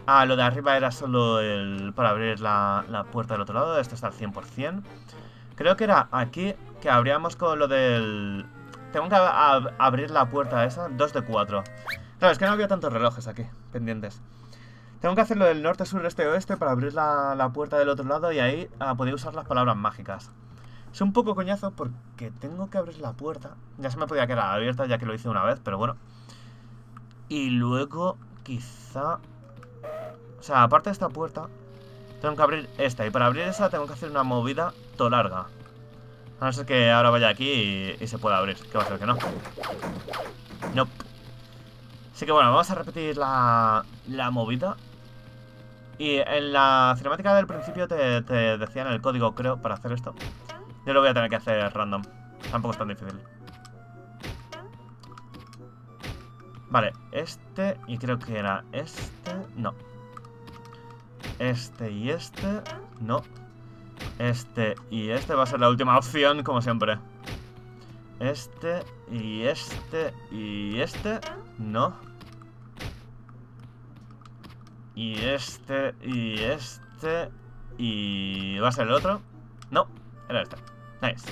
Ah, lo de arriba era solo el... Para abrir la, la puerta del otro lado. Esto está al 100%. Creo que era aquí que abríamos con lo del... Tengo que abrir la puerta esa. 2 de 4. Claro, es que no había tantos relojes aquí, pendientes. Tengo que hacer lo del norte, sur, este, oeste para abrir la, la puerta del otro lado y ahí ah, podía usar las palabras mágicas. Es un poco coñazo porque tengo que abrir la puerta. Ya se me podía quedar abierta ya que lo hice una vez, pero bueno. Y luego, quizá... O sea, aparte de esta puerta, tengo que abrir esta. Y para abrir esa tengo que hacer una movida to larga. A no ser que ahora vaya aquí y, se pueda abrir. Que va a ser que no. No. Así que bueno, vamos a repetir la, la movida. Y en la cinemática del principio te, te decían el código, creo, para hacer esto. Yo lo voy a tener que hacer random. Tampoco es tan difícil. Vale, este y creo que era este. No. Este y este. No. Este y este va a ser la última opción, como siempre. Este y este y este. No. Y este y este. Y... ¿Va a ser el otro? No, era este. Nice.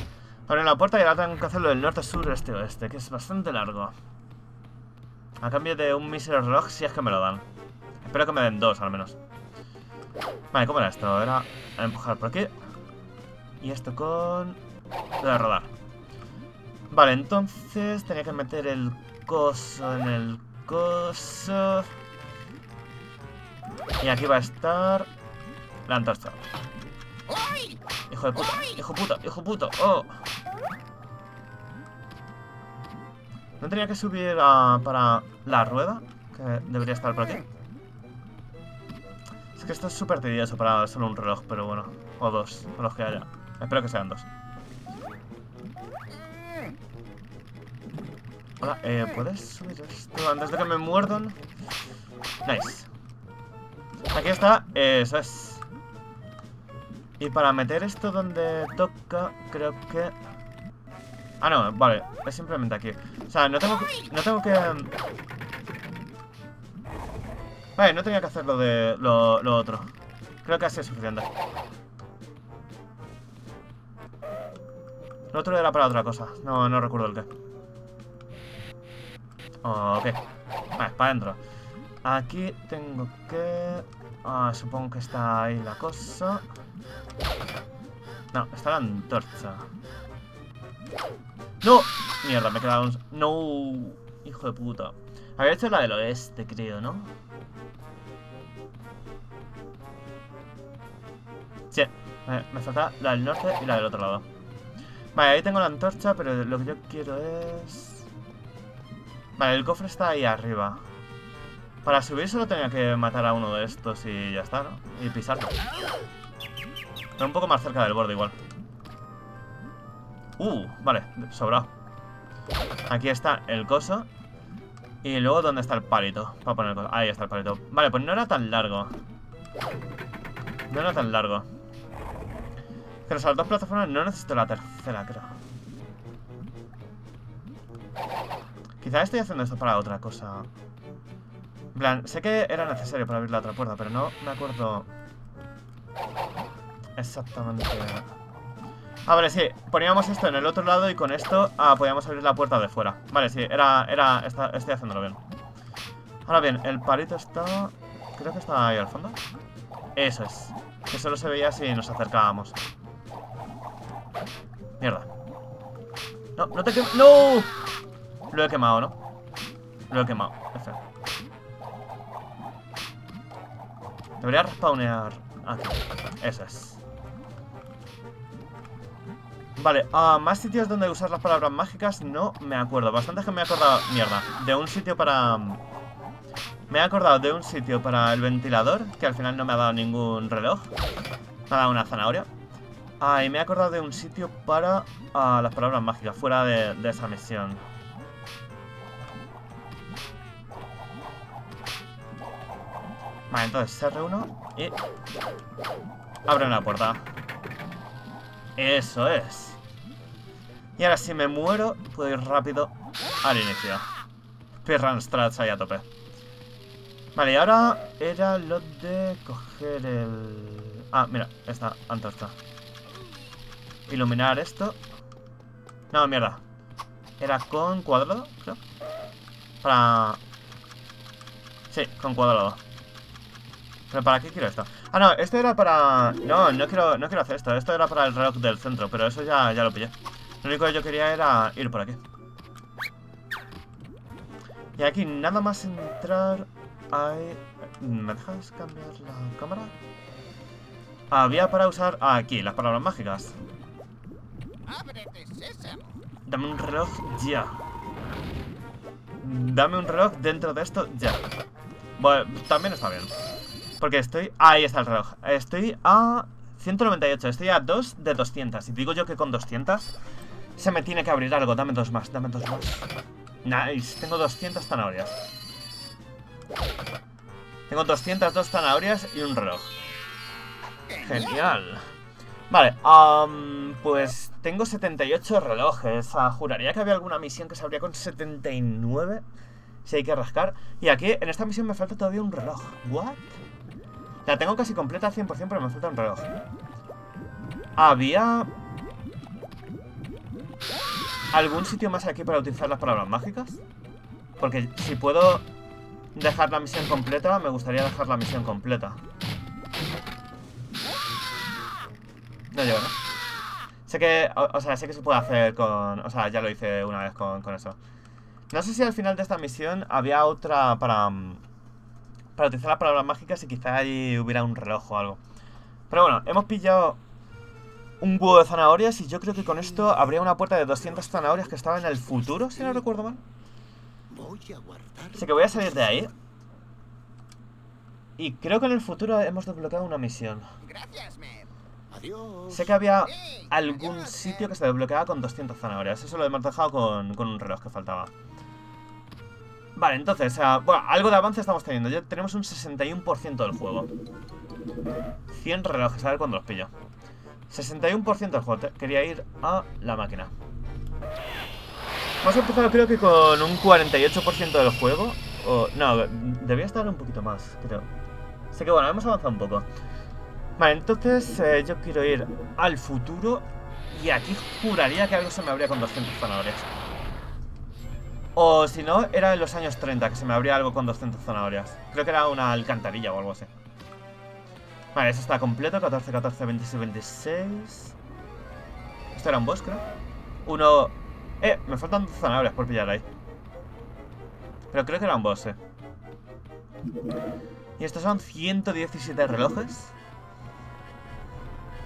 Abren la puerta y ahora tengo que hacerlo del norte, sur, este, oeste, que es bastante largo. A cambio de un mísero reloj, si es que me lo dan. Espero que me den dos, al menos. Vale, ¿cómo era esto? Era empujar por aquí. Y esto con... Lo de rodar. Vale, entonces tenía que meter el coso en el coso. Y aquí va a estar la antorcha. Hijo de puta, hijo puta, hijo puta. Oh. ¿No tenía que subir a- para la rueda? Que debería estar por aquí. Es que esto es súper tedioso para solo un reloj, pero bueno. O dos, o los que haya. Espero que sean dos. Hola, eh, ¿puedes subir esto antes de que me muerdan? Nice. Aquí está, eso es. Y para meter esto donde toca, creo que... Ah, no, vale, es simplemente aquí. O sea, no tengo que... No tengo que... Vale, no tenía que hacer lo de... Lo, lo otro. Creo que así es suficiente. Lo otro era para otra cosa. No, no recuerdo el qué. Ok. Vale, para adentro. Aquí tengo que... Ah, supongo que está ahí la cosa. No, está la antorcha. ¡No! Mierda, me un... ¡No! Hijo de puta. Había hecho la del oeste, creo, ¿no? Sí. Me falta la del norte y la del otro lado. Vale, ahí tengo la antorcha, pero lo que yo quiero es... Vale, el cofre está ahí arriba. Para subir solo tenía que matar a uno de estos y ya está, ¿no? Y pisarlo. Un poco más cerca del borde igual. Uh, vale, sobrado. Aquí está el coso. Y luego, ¿dónde está el palito? Para poner cosas. Ahí está el palito. Vale, pues no era tan largo. No era tan largo. Pero esas dos plataformas no necesito la tercera, creo. Quizás estoy haciendo esto para otra cosa. En plan, sé que era necesario para abrir la otra puerta, pero no me acuerdo exactamente. Ah, vale, sí. Poníamos esto en el otro lado y con esto ah, podíamos abrir la puerta de fuera. Vale, sí, era... era estoy haciéndolo bien. Ahora bien, el palito está... Creo que está ahí al fondo. Eso es. Que solo se veía si nos acercábamos. Mierda. No, no te quemes. ¡No! Lo he quemado, ¿no? Lo he quemado. F. Debería respawnear aquí. Eso es. Vale, ah, más sitios donde usar las palabras mágicas no me acuerdo. Bastante que me he acordado... Mierda. De un sitio para... Me he acordado de un sitio para el ventilador, que al final no me ha dado ningún reloj. Me ha dado una zanahoria. Ah, y me he acordado de un sitio para ah, las palabras mágicas, fuera de, esa misión. Vale, entonces R1 y... Abren la puerta. Eso es. Y ahora si me muero, puedo ir rápido al inicio. Speedrun strats ahí a tope. Vale, y ahora era lo de coger el... Ah, mira, esta antorcha. Iluminar esto. No, mierda. Era con cuadrado, creo. Para... Sí, con cuadrado. ¿Pero para qué quiero esto? Ah, no, esto era para... No, no quiero, no quiero hacer esto. Esto era para el reloj del centro, pero eso ya, ya lo pillé. Lo único que yo quería era ir por aquí. Y aquí nada más entrar hay... ¿Me dejas cambiar la cámara? Había para usar aquí las palabras mágicas. Dame un reloj ya. Dame un reloj dentro de esto ya. Bueno, también está bien. Porque estoy... Ahí está el reloj. Estoy a 198. Estoy a 2 de 200. Y digo yo que con 200 se me tiene que abrir algo. Dame dos más, dame dos más. Nice. Tengo 200 zanahorias. Tengo 202 zanahorias y un reloj. Genial. Vale, am, pues tengo 78 relojes. Ah, juraría que había alguna misión que se abría con 79. Si hay que rascar. Y aquí, en esta misión me falta todavía un reloj. ¿What? La tengo casi completa al 100%, pero me falta un reloj. Había... ¿Algún sitio más aquí para utilizar las palabras mágicas? Porque si puedo dejar la misión completa, me gustaría dejar la misión completa. No llego, ¿no? Sé que, o, sea, sé que se puede hacer con... O sea, ya lo hice una vez con, con eso. No sé si al final de esta misión había otra para... mm, Para utilizar las palabras mágicas y quizá ahí hubiera un reloj o algo. Pero bueno, hemos pillado un huevo de zanahorias y yo creo que con esto habría una puerta de 200 zanahorias que estaba en el futuro, si no recuerdo mal. Así que voy a salir de ahí. Y creo que en el futuro hemos desbloqueado una misión. Gracias. Sé que había algún sitio que se desbloqueaba con 200 zanahorias. Eso lo hemos dejado con, con un reloj que faltaba. Vale, entonces, ah, bueno, algo de avance estamos teniendo. Ya tenemos un 61% del juego. 100 relojes, a ver cuándo los pillo. 61% del juego. Quería ir a la máquina. Hemos empezado creo que con un 48% del juego. O, no, debía estar un poquito más, creo. Así que bueno, hemos avanzado un poco. Vale, entonces eh, yo quiero ir al futuro y aquí juraría que algo se me abría con 200 zanahorias. O si no, era en los años 30 que se me abría algo con 200 zanahorias. Creo que era una alcantarilla o algo así. Vale, eso está completo. 14, 14, 26, 26. Esto era un boss, creo. Uno... Eh, me faltan dos zanahorias por pillar ahí. Pero creo que era un boss, eh. Y estos son 117 relojes.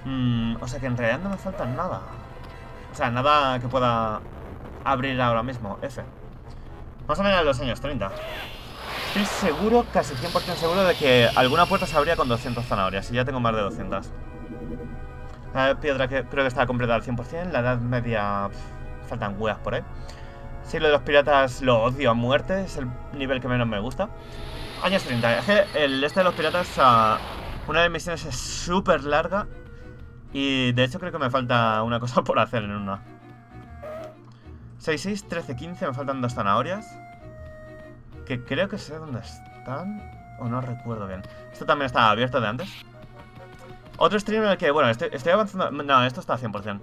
Mm, o sea que en realidad no me falta nada. O sea, nada que pueda abrir ahora mismo. F. Más o menos en los años 30. Estoy seguro, casi 100% seguro de que alguna puerta se abría con 200 zanahorias. Y ya tengo más de 200. La piedra que creo que está completa al 100%. La edad media... pff, faltan hueas por ahí. Sí, lo de los piratas lo odio a muerte, es el nivel que menos me gusta. Años 30, es que el este de los piratas, ah, una de mis misiones es súper larga. Y de hecho creo que me falta una cosa por hacer en una. 6, 6, 13, 15, me faltan dos zanahorias. Que creo que sé dónde están. O no recuerdo bien. Esto también estaba abierto de antes. Otro stream en el que, bueno, estoy, avanzando... No, esto está 100%.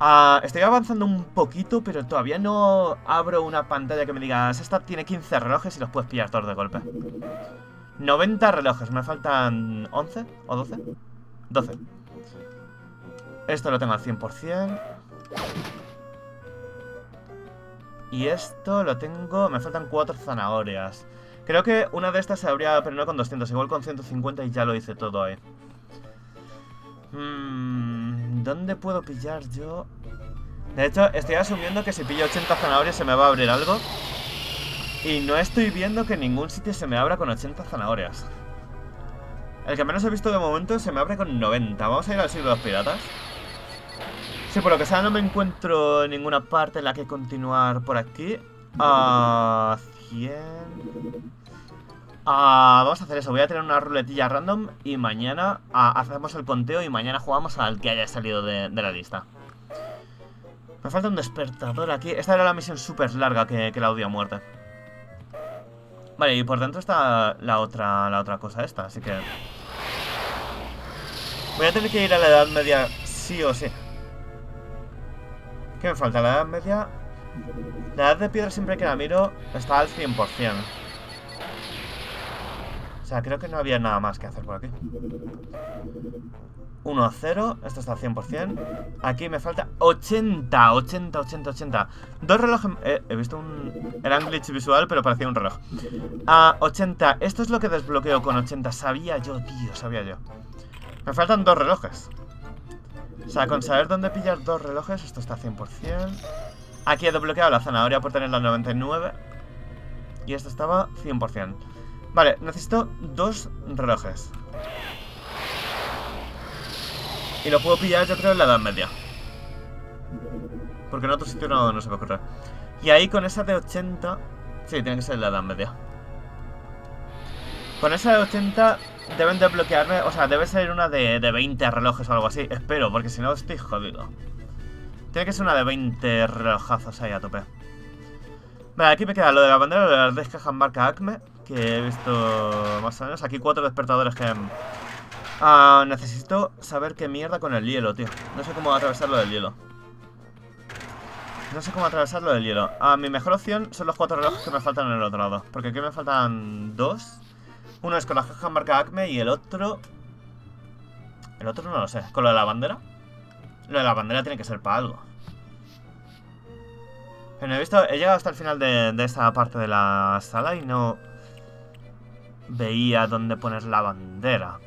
Ah, estoy avanzando un poquito, pero todavía no abro una pantalla que me digas Esta tiene 15 relojes y los puedes pillar todos de golpe 90 relojes, me faltan 11 o 12 12 Esto lo tengo al 100% Y esto lo tengo... Me faltan 4 zanahorias. Creo que una de estas se habría, pero no con 200 Igual con 150 y ya lo hice todo ahí. Mmm, ¿Dónde puedo pillar yo? De hecho, estoy asumiendo que si pillo 80 zanahorias se me va a abrir algo. Y no estoy viendo que ningún sitio se me abra con 80 zanahorias. El que menos he visto de momento se me abre con 90 Vamos a ir al siglo de los piratas Sí, por lo que sea no me encuentro en ninguna parte en la que continuar por aquí A 100... Ah, vamos a hacer eso, voy a tener una ruletilla random y mañana ah, hacemos el conteo y mañana jugamos al que haya salido de, la lista. Me falta un despertador aquí. Esta era la misión súper larga que, la odio a muerte. Vale, y por dentro está la otra, la otra cosa esta, así que... Voy a tener que ir a la Edad Media sí o sí. ¿Qué me falta? La Edad Media... La Edad de Piedra siempre que la miro está al 100%. O sea, creo que no había nada más que hacer por aquí. 1 a 0, esto está al 100% Aquí me falta 80, 80, 80, 80 Dos relojes, eh, he visto un... Era un glitch visual, pero parecía un reloj. A 80, esto es lo que desbloqueo con 80 Sabía yo, tío, sabía yo. Me faltan dos relojes O sea, con saber dónde pillar dos relojes Esto está al 100% Aquí he desbloqueado la zanahoria por tener la 99 Y esto estaba 100% Vale, necesito dos relojes. Y lo puedo pillar yo creo en la Edad Media. Porque en otro sitio no, se me ocurre. Y ahí con esa de 80... Sí, tiene que ser la Edad Media. Con esa de 80 deben de bloquearme... O sea, debe ser una de, de 20 relojes o algo así. Espero, porque si no estoy jodido. Tiene que ser una de 20 relojazos ahí a tope. Vale, aquí me queda lo de la bandera, lo de las descajas marca Acme que he visto más o menos. Aquí cuatro despertadores que... Ah, necesito saber qué mierda con el hielo, tío. No sé cómo atravesarlo del hielo. No sé cómo atravesarlo del hielo. Ah, mi mejor opción son los cuatro relojes que me faltan en el otro lado. Porque aquí me faltan dos. Uno es con la marca Acme y el otro... El otro no lo sé. ¿Con lo de la bandera? Lo de la bandera tiene que ser para algo. Pero he visto... He llegado hasta el final de, de esta parte de la sala y no veía dónde poner la bandera.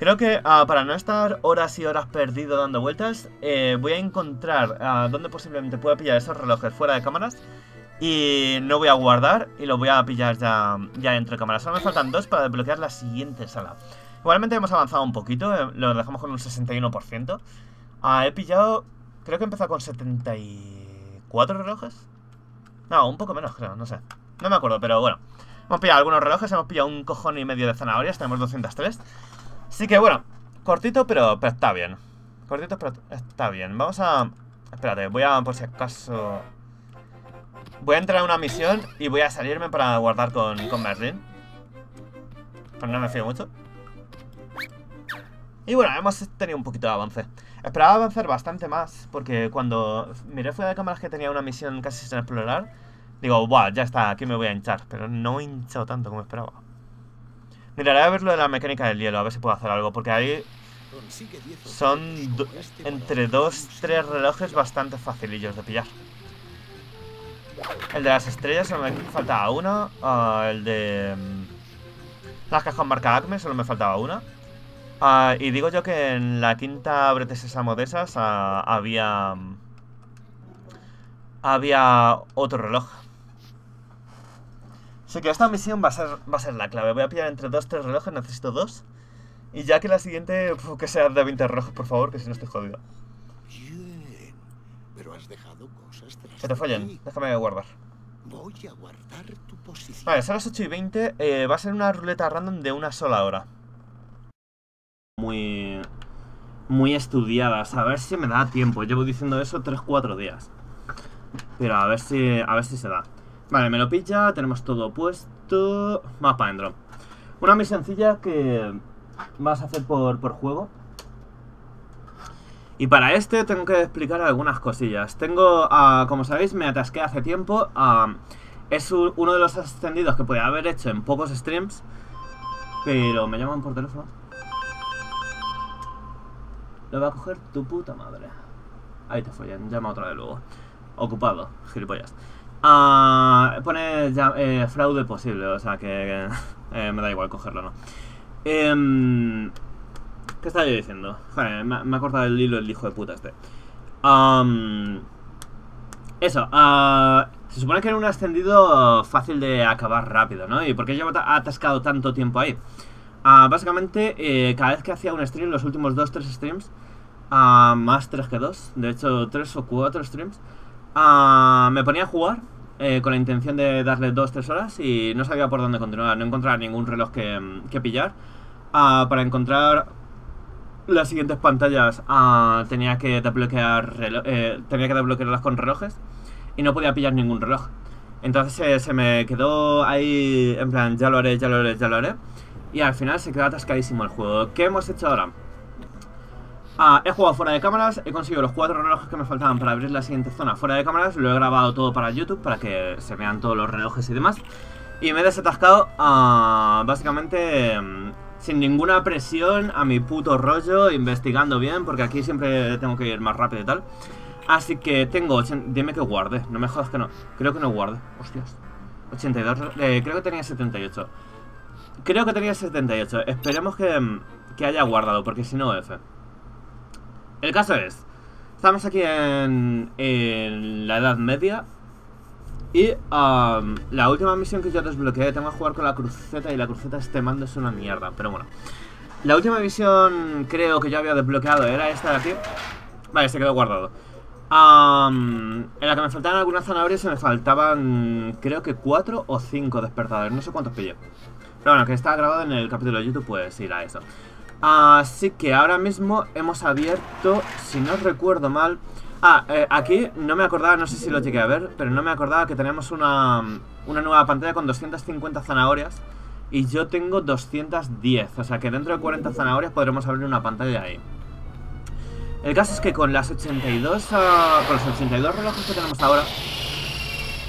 Creo que ah, para no estar horas y horas perdido dando vueltas, eh, voy a encontrar uh, dónde posiblemente pueda pillar esos relojes fuera de cámaras. Y no voy a guardar y lo voy a pillar ya, ya dentro de cámaras. Solo me faltan dos para desbloquear la siguiente sala. Igualmente hemos avanzado un poquito, eh, lo dejamos con un 61%. Ah, he pillado, creo que he empezado con 74 relojes. No, un poco menos creo, no sé. No me acuerdo, pero bueno. Hemos pillado algunos relojes, hemos pillado un cojón y medio de zanahorias, tenemos 203. Así que bueno, cortito, pero, está bien. Cortito, pero está bien. Vamos a... Espérate, voy a, por si acaso... Voy a entrar a una misión y voy a salirme para guardar con, con Merlin. Pero no me fío mucho. Y bueno, hemos tenido un poquito de avance. Esperaba avanzar bastante más, porque cuando miré fuera de cámaras que tenía una misión casi sin explorar, Digo, buah, ya está, aquí me voy a hinchar. Pero no he hinchado tanto como esperaba. Miraré a ver lo de la mecánica del hielo, a ver si puedo hacer algo. Porque ahí son entre dos, tres relojes bastante facilillos de pillar. El de las estrellas solo me faltaba una. Ah, el de... Mm, las cajas marca Acme solo me faltaba una. Ah, y digo yo que en la quinta Brete Sésamo de ah, había... Mm, había otro reloj. Así que esta misión va a ser, va a ser la clave. Voy a pillar entre dos, tres relojes, necesito dos. Y ya que la siguiente, que sea de 20 relojes, por favor, que si no estoy jodido. Pero has dejado cosas tras Que te follen. ti. Déjame guardar. Voy a guardar tu posición. Vale, son las 8 y 20. eh, va a ser una ruleta random de una sola hora. Muy. Muy estudiadas. A ver si me da tiempo. Llevo diciendo eso 3-4 días. Pero a ver si. A ver si se da. Vale, me lo pilla. Tenemos todo puesto. Más para adentro. Una muy sencilla que vas a hacer por, por juego. Y para este tengo que explicar algunas cosillas. Tengo, ah, como sabéis, me atasqué hace tiempo. es uno de los extendidos que podía haber hecho en pocos streams. Pero me llaman por teléfono. Lo va a coger tu puta madre. Ahí te follan, llama otra vez luego. Ocupado, gilipollas. Ah, pone ya- eh, fraude posible, o sea que eh, me da igual cogerlo, ¿no? Em, ¿Qué estaba yo diciendo? Joder, me, ha cortado el hilo el hijo de puta este. Am, eso, ah, se supone que era un ascendido fácil de acabar rápido, ¿no? ¿Y por qué llevo ta- atascado tanto tiempo ahí? Ah, básicamente, eh, cada vez que hacía un stream, los últimos 2-3 streams, ah, más 3 que 2, de hecho 3 o 4 streams, me ponía a jugar eh, con la intención de darle 2-3 horas y no sabía por dónde continuar, no encontraba ningún reloj que, que pillar. Para encontrar las siguientes pantallas ah, tenía que desbloquear eh, tenía que desbloquearlas con relojes y no podía pillar ningún reloj. Entonces eh, se me quedó ahí en plan, ya lo haré, ya lo haré, ya lo haré. Y al final se quedó atascadísimo el juego. ¿Qué hemos hecho ahora? Ah, he jugado fuera de cámaras, he conseguido los cuatro relojes que me faltaban para abrir la siguiente zona fuera de cámaras, lo he grabado todo para YouTube para que se vean todos los relojes y demás. Y me he desatascado ah, básicamente mm, sin ninguna presión a mi puto rollo, investigando bien, porque aquí siempre tengo que ir más rápido y tal. Así que tengo... ochen- Dime que guarde, no me jodas que no. Creo que no guarde. Hostias. 82... eh, creo que tenía 78. Creo que tenía 78. Esperemos que, mm, que haya guardado, porque si no, F. El caso es... Estamos aquí en, en la Edad Media. Y am, la última misión que yo desbloqueé, tengo que jugar con la cruceta y la cruceta este mando es una mierda, pero bueno. La última misión creo que yo había desbloqueado era esta de aquí. Vale, se quedó guardado. Am, en la que me faltaban algunas zanahorias y me faltaban creo que 4 o 5 despertadores, no sé cuántos pillé. Pero bueno, que está grabado en el capítulo de YouTube, pues ir a eso. Así que ahora mismo hemos abierto, si no recuerdo mal... Ah, eh, aquí no me acordaba, no sé si lo llegué a ver, pero no me acordaba que tenemos una, una nueva pantalla con 250 zanahorias y yo tengo 210, o sea que dentro de 40 zanahorias podremos abrir una pantalla ahí. El caso es que con las 82, ah, con los 82 relojes que tenemos ahora,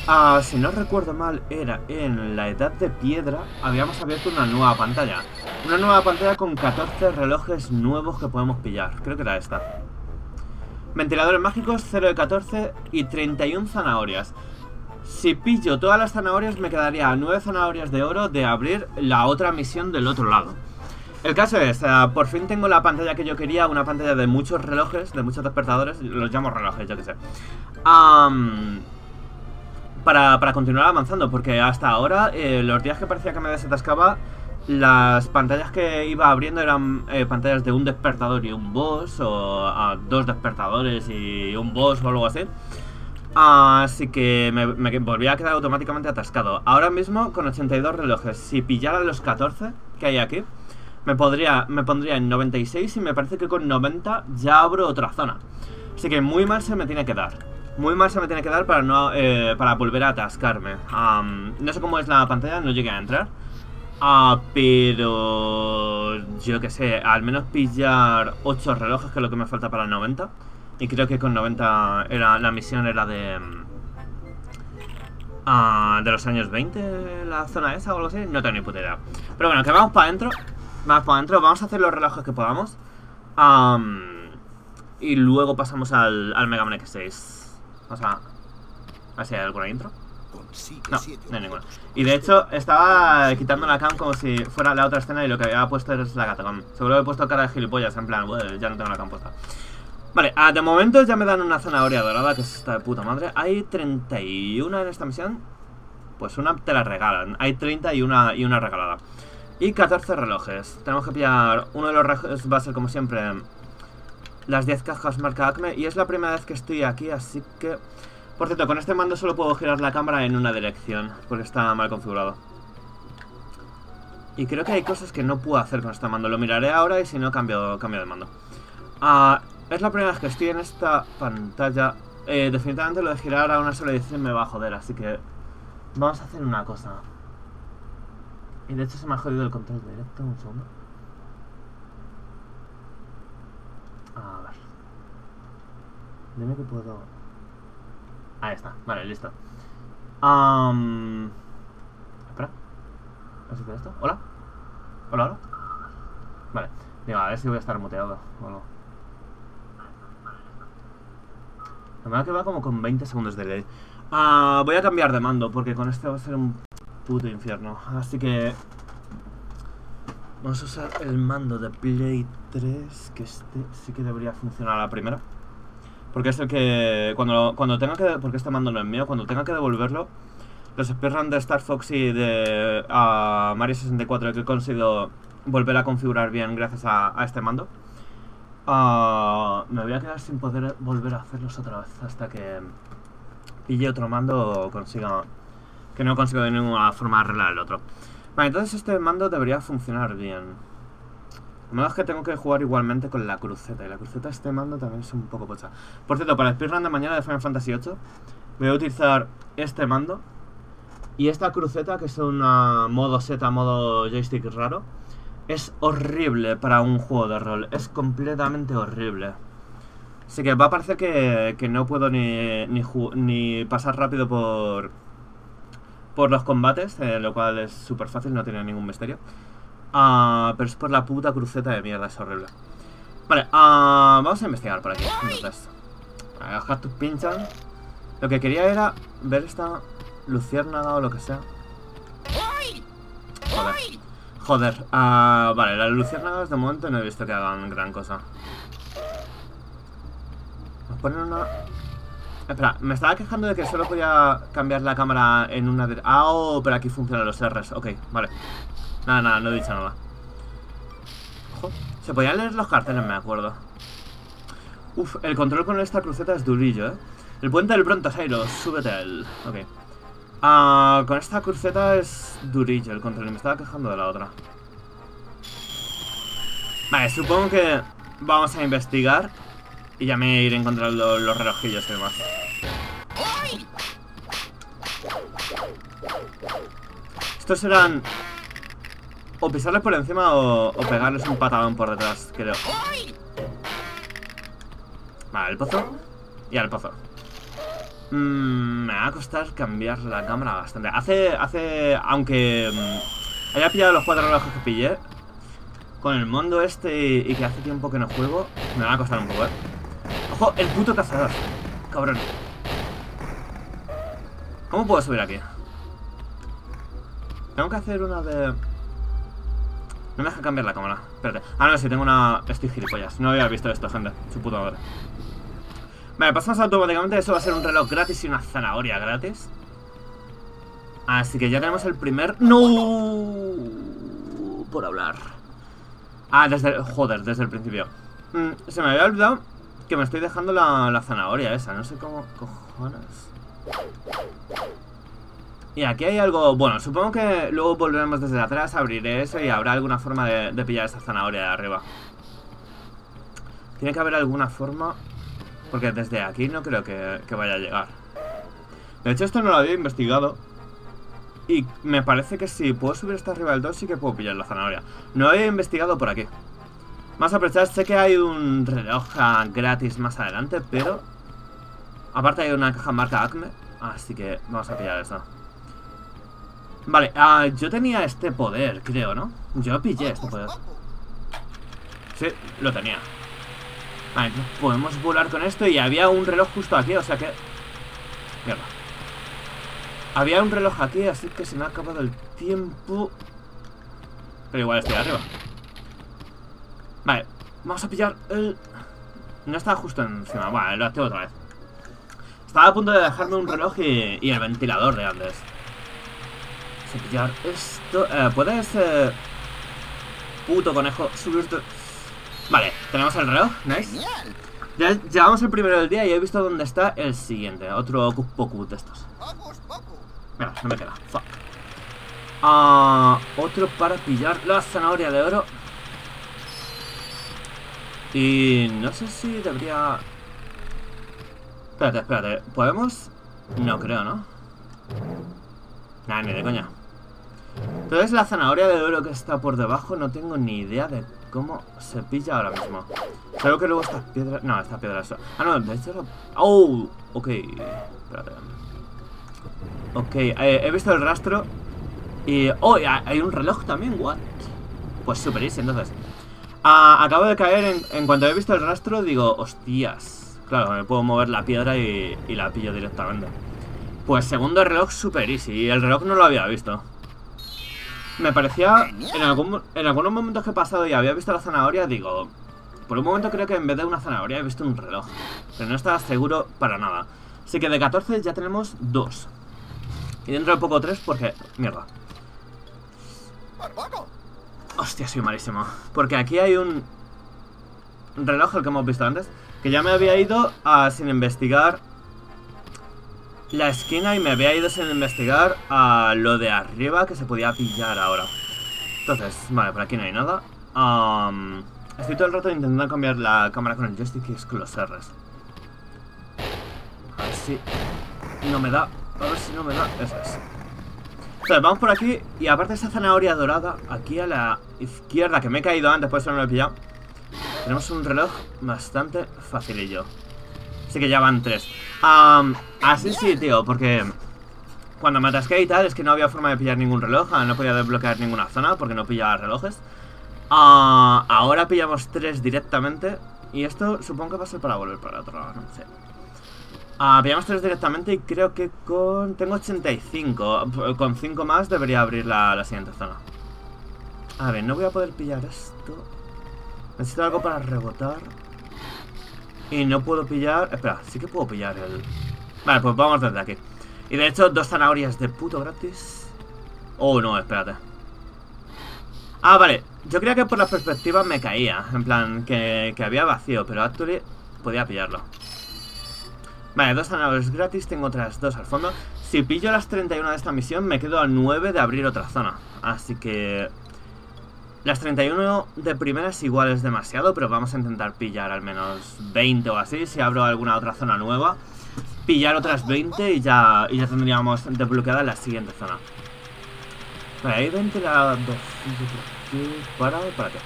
ah, si no recuerdo mal, era en la edad de piedra, habíamos abierto una nueva pantalla. Una nueva pantalla con 14 relojes nuevos que podemos pillar. Creo que era esta. Ventiladores mágicos 0 de 14 y 31 zanahorias. Si pillo todas las zanahorias me quedaría 9 zanahorias de oro de abrir la otra misión del otro lado. El caso es, eh, por fin tengo la pantalla que yo quería, una pantalla de muchos relojes, de muchos despertadores, los llamo relojes, yo que sé. Am, para, para continuar avanzando, porque hasta ahora, eh, los días que parecía que me desatascaba, las pantallas que iba abriendo eran eh, pantallas de un despertador y un boss, o ah, dos despertadores y un boss o algo así. Así que me, me volvía a quedar automáticamente atascado. Ahora mismo, con 82 relojes, si pillara los 14 que hay aquí, me, podría, me pondría en 96 y me parece que con 90 ya abro otra zona. Así que muy mal se me tiene que dar. Muy mal se me tiene que dar para no eh, para volver a atascarme. No sé cómo es la pantalla, no llegué a entrar. Ah, pero yo que sé, al menos pillar 8 relojes, que es lo que me falta para 90. Y creo que con 90 era, la misión era de... ah, de los años 20, la zona esa o algo así. No tengo ni puta idea. Pero bueno, que vamos para adentro. Vamos para adentro, vamos a hacer los relojes que podamos. Am, y luego pasamos al, al Mega Man X6. Vamos a... A ver si hay alguna intro. No, no hay ninguna. Y de hecho, estaba quitando la cam como si fuera la otra escena y lo que había puesto es la Catacom. Seguro que he puesto cara de gilipollas, en plan, ya no tengo la cam puesta. Vale, ah, de momento ya me dan una zanahoria dorada, que es esta de puta madre. Hay 31 en esta misión. Pues una te la regalan. Hay 30 y una, y una regalada. Y 14 relojes. Tenemos que pillar. Uno de los relojes va a ser como siempre. las 10 cajas marca Acme y es la primera vez que estoy aquí, así que... Por cierto, con este mando solo puedo girar la cámara en una dirección, porque está mal configurado. Y creo que hay cosas que no puedo hacer con este mando. Lo miraré ahora y si no, cambio, cambio de mando. Ah, es la primera vez que estoy en esta pantalla. Eh, definitivamente lo de girar a una sola dirección me va a joder, así que... Vamos a hacer una cosa. Y de hecho se me ha jodido el control directo, un segundo. A ver. Dime que puedo... Ahí está, vale, listo. Am, Espera. ¿Has hecho esto? ¿Hola? ¿Hola, hola? Vale. Digo, a ver si voy a estar muteado o algo. Me va a quedar como con 20 segundos de delay. Ah, voy a cambiar de mando porque con este va a ser un puto infierno. Así que... Vamos a usar el mando de Play 3, que este sí que debería funcionar a la primera. Porque es el que... Cuando, cuando tenga que... Porque este mando no es mío. Cuando tenga que devolverlo... Los speedrun de Star Fox y de a Mario 64 que he conseguido volver a configurar bien gracias a, a este mando. ah, me voy a quedar sin poder volver a hacerlos otra vez hasta que pille otro mando o consiga... Que no consigo de ninguna forma arreglar el otro. Vale, entonces este mando debería funcionar bien. Malo es que tengo que jugar igualmente con la cruceta. Y la cruceta este mando también es un poco pocha. Por cierto, para el speedrun de mañana de Final Fantasy VIII voy a utilizar este mando. Y esta cruceta, que es una modo Z, modo joystick raro, es horrible para un juego de rol. Es completamente horrible. Así que va a parecer que, que no puedo ni, ni, ni pasar rápido por, por los combates, eh, lo cual es súper fácil, no tiene ningún misterio. Ah, pero es por la puta cruceta de mierda, es horrible. Vale, ah, vamos a investigar por aquí. Vale, los cactus pinchan. Lo que quería era ver esta luciérnaga o lo que sea. Joder. Joder. ah, vale, las luciérnagas de momento no he visto que hagan gran cosa. Nos ponen una... Espera, me estaba quejando de que solo podía cambiar la cámara en una... dire- Ah, oh, pero aquí funcionan los R's. Ok, vale. Nada, nada, no he dicho nada. Se podían leer los carteles, me acuerdo. Uf, el control con esta cruceta es durillo, ¿eh? El puente del Brontosaurus, súbete a él. Ok. Ah, con esta cruceta es durillo el control, me estaba quejando de la otra. Vale, supongo que vamos a investigar y ya me iré encontrando los relojillos y demás. Estos serán o pisarles por encima o, pegarles un patadón por detrás, creo. Vale, el pozo y al pozo. Mm, me va a costar cambiar la cámara bastante. Hace, hace, aunque mm, haya pillado los cuatro relojes que pillé, con el mundo este y, y que hace tiempo que no juego, me va a costar un poco, ¿eh? ¡Ojo! ¡El puto cazador! Cabrón. ¿Cómo puedo subir aquí? Tengo que hacer una de... No me deja cambiar la cámara. Espérate. Ah, no, sí, tengo una... Estoy gilipollas. No había visto esto, gente. Su puta madre. Vale, pasamos automáticamente. Eso va a ser un reloj gratis y una zanahoria gratis. Así que ya tenemos el primer... ¡No! Por hablar. Ah, desde... el- Joder, desde el principio. Mm, se me había olvidado que me estoy dejando la, la zanahoria esa. No sé cómo... Cojones. Y aquí hay algo... Bueno, supongo que luego volveremos desde atrás, abriré eso y habrá alguna forma de, pillar esa zanahoria de arriba. Tiene que haber alguna forma... Porque desde aquí no creo que, vaya a llegar. De hecho, esto no lo había investigado. Y me parece que si puedo subir hasta arriba del 2 sí que puedo pillar la zanahoria. No había investigado por aquí. Más aprovechar, sé que hay un reloj gratis más adelante, pero... Aparte hay una caja marca Acme, así que vamos a pillar eso. Vale, ah, yo tenía este poder, creo, ¿no? Yo pillé este poder. Sí, lo tenía. Vale, podemos volar con esto y había un reloj justo aquí, o sea que... Mierda. Había un reloj aquí, así que se me ha acabado el tiempo. Pero igual estoy arriba. Vale, vamos a pillar el... No estaba justo encima. Vale, lo activo otra vez. Estaba a punto de dejarme un reloj y, y el ventilador de antes. Vamos a pillar esto. Eh, ¿Puedes, eh, puto conejo, subirte Vale, tenemos el reloj, nice. Ya llevamos el primero del día y he visto dónde está el siguiente. Otro Ocus Pocus de estos. Mira, no me queda. Fuck. Ah, otro para pillar la zanahoria de oro. Y no sé si debería... Espérate, espérate. ¿Podemos? No creo, ¿no? Nah, ni de coña. Entonces la zanahoria de oro que está por debajo no tengo ni idea de cómo se pilla ahora mismo. Creo que luego estas piedras... No, estas piedras... Ah, no, de hecho... ¡Oh! Ok. Espérate. Ok, eh, he visto el rastro y... ¡Oh! hay un reloj también, ¿what? Pues super easy, entonces. Ah, acabo de caer en, cuanto he visto el rastro, digo, hostias. Claro, me puedo mover la piedra y, y la pillo directamente. Pues segundo reloj super easy, y el reloj no lo había visto. Me parecía, en, algún, en algunos momentos que he pasado y había visto la zanahoria, digo... Por un momento creo que en vez de una zanahoria he visto un reloj. Pero no estaba seguro para nada. Así que de 14 ya tenemos 2. Y dentro de poco 3 porque... Mierda. Hostia, soy malísimo. Porque aquí hay un un reloj, el que hemos visto antes, que ya me había ido a, sin investigar la esquina y me había ido sin investigar a lo de arriba que se podía pillar ahora. Entonces, vale, por aquí no hay nada. Am, estoy todo el rato intentando cambiar la cámara con el joystick y es con los R's. A ver si no me da. A ver si no me da. Eso es. Entonces, vamos por aquí y aparte de esa zanahoria dorada, aquí a la izquierda, que me he caído antes, por eso no lo he pillado, tenemos un reloj bastante facilillo. Así que ya van tres. Am, así sí, tío, porque cuando me atasqué y tal, es que no había forma de pillar ningún reloj, ah, no podía desbloquear ninguna zona porque no pillaba relojes. Ah, ahora pillamos tres directamente y esto supongo que va a ser para volver para otro lado, no sé. Ah, pillamos tres directamente y creo que con... Tengo 85. P- Con 5 más debería abrir la siguiente zona. A ver, no voy a poder pillar esto. Necesito algo para rebotar. Y no puedo pillar... Espera, sí que puedo pillar el... Vale, pues vamos desde aquí. Y de hecho, dos zanahorias de puto gratis. Oh, no, espérate. Ah, vale. Yo creía que por la perspectiva me caía. En plan, que, que había vacío. Pero actually podía pillarlo. Vale, dos zanahorias gratis, tengo otras dos al fondo. Si pillo las 31 de esta misión, me quedo a 9 de abrir otra zona. Así que... Las 31 de primeras igual es demasiado, pero vamos a intentar pillar al menos 20 o así. Si abro alguna otra zona nueva, pillar otras 20 y ya, y ya tendríamos desbloqueada la siguiente zona. Vale, hay 20 la... ¿Para? ¿Para qué?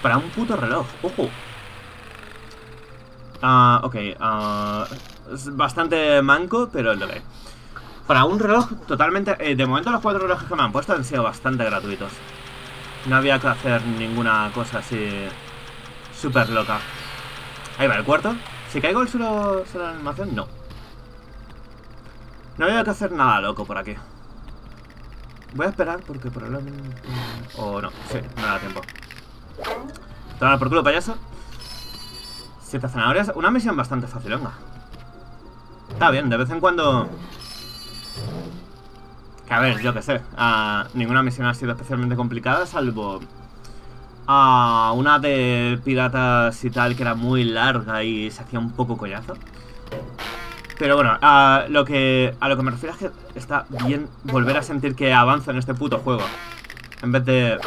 Para un puto reloj, ojo. Ah, ok. ah, es bastante manco, pero lo hay. Para un reloj totalmente... eh, de momento los cuatro relojes que me han puesto han sido bastante gratuitos. No había que hacer ninguna cosa así... Súper loca. Ahí va el cuarto. Si caigo el suelo sobre la animación, no. No había que hacer nada loco por aquí. Voy a esperar porque probablemente... O no, sí, no da tiempo. Toma por culo, payaso. Siete zanahorias. Una misión bastante fácil, venga. Está bien, de vez en cuando... Que a ver, yo qué sé. ah, ninguna misión ha sido especialmente complicada, salvo... a una de piratas y tal que era muy larga y se hacía un poco collazo. Pero bueno, a lo que a lo que me refiero es que está bien volver a sentir que avanzo en este puto juego. En vez de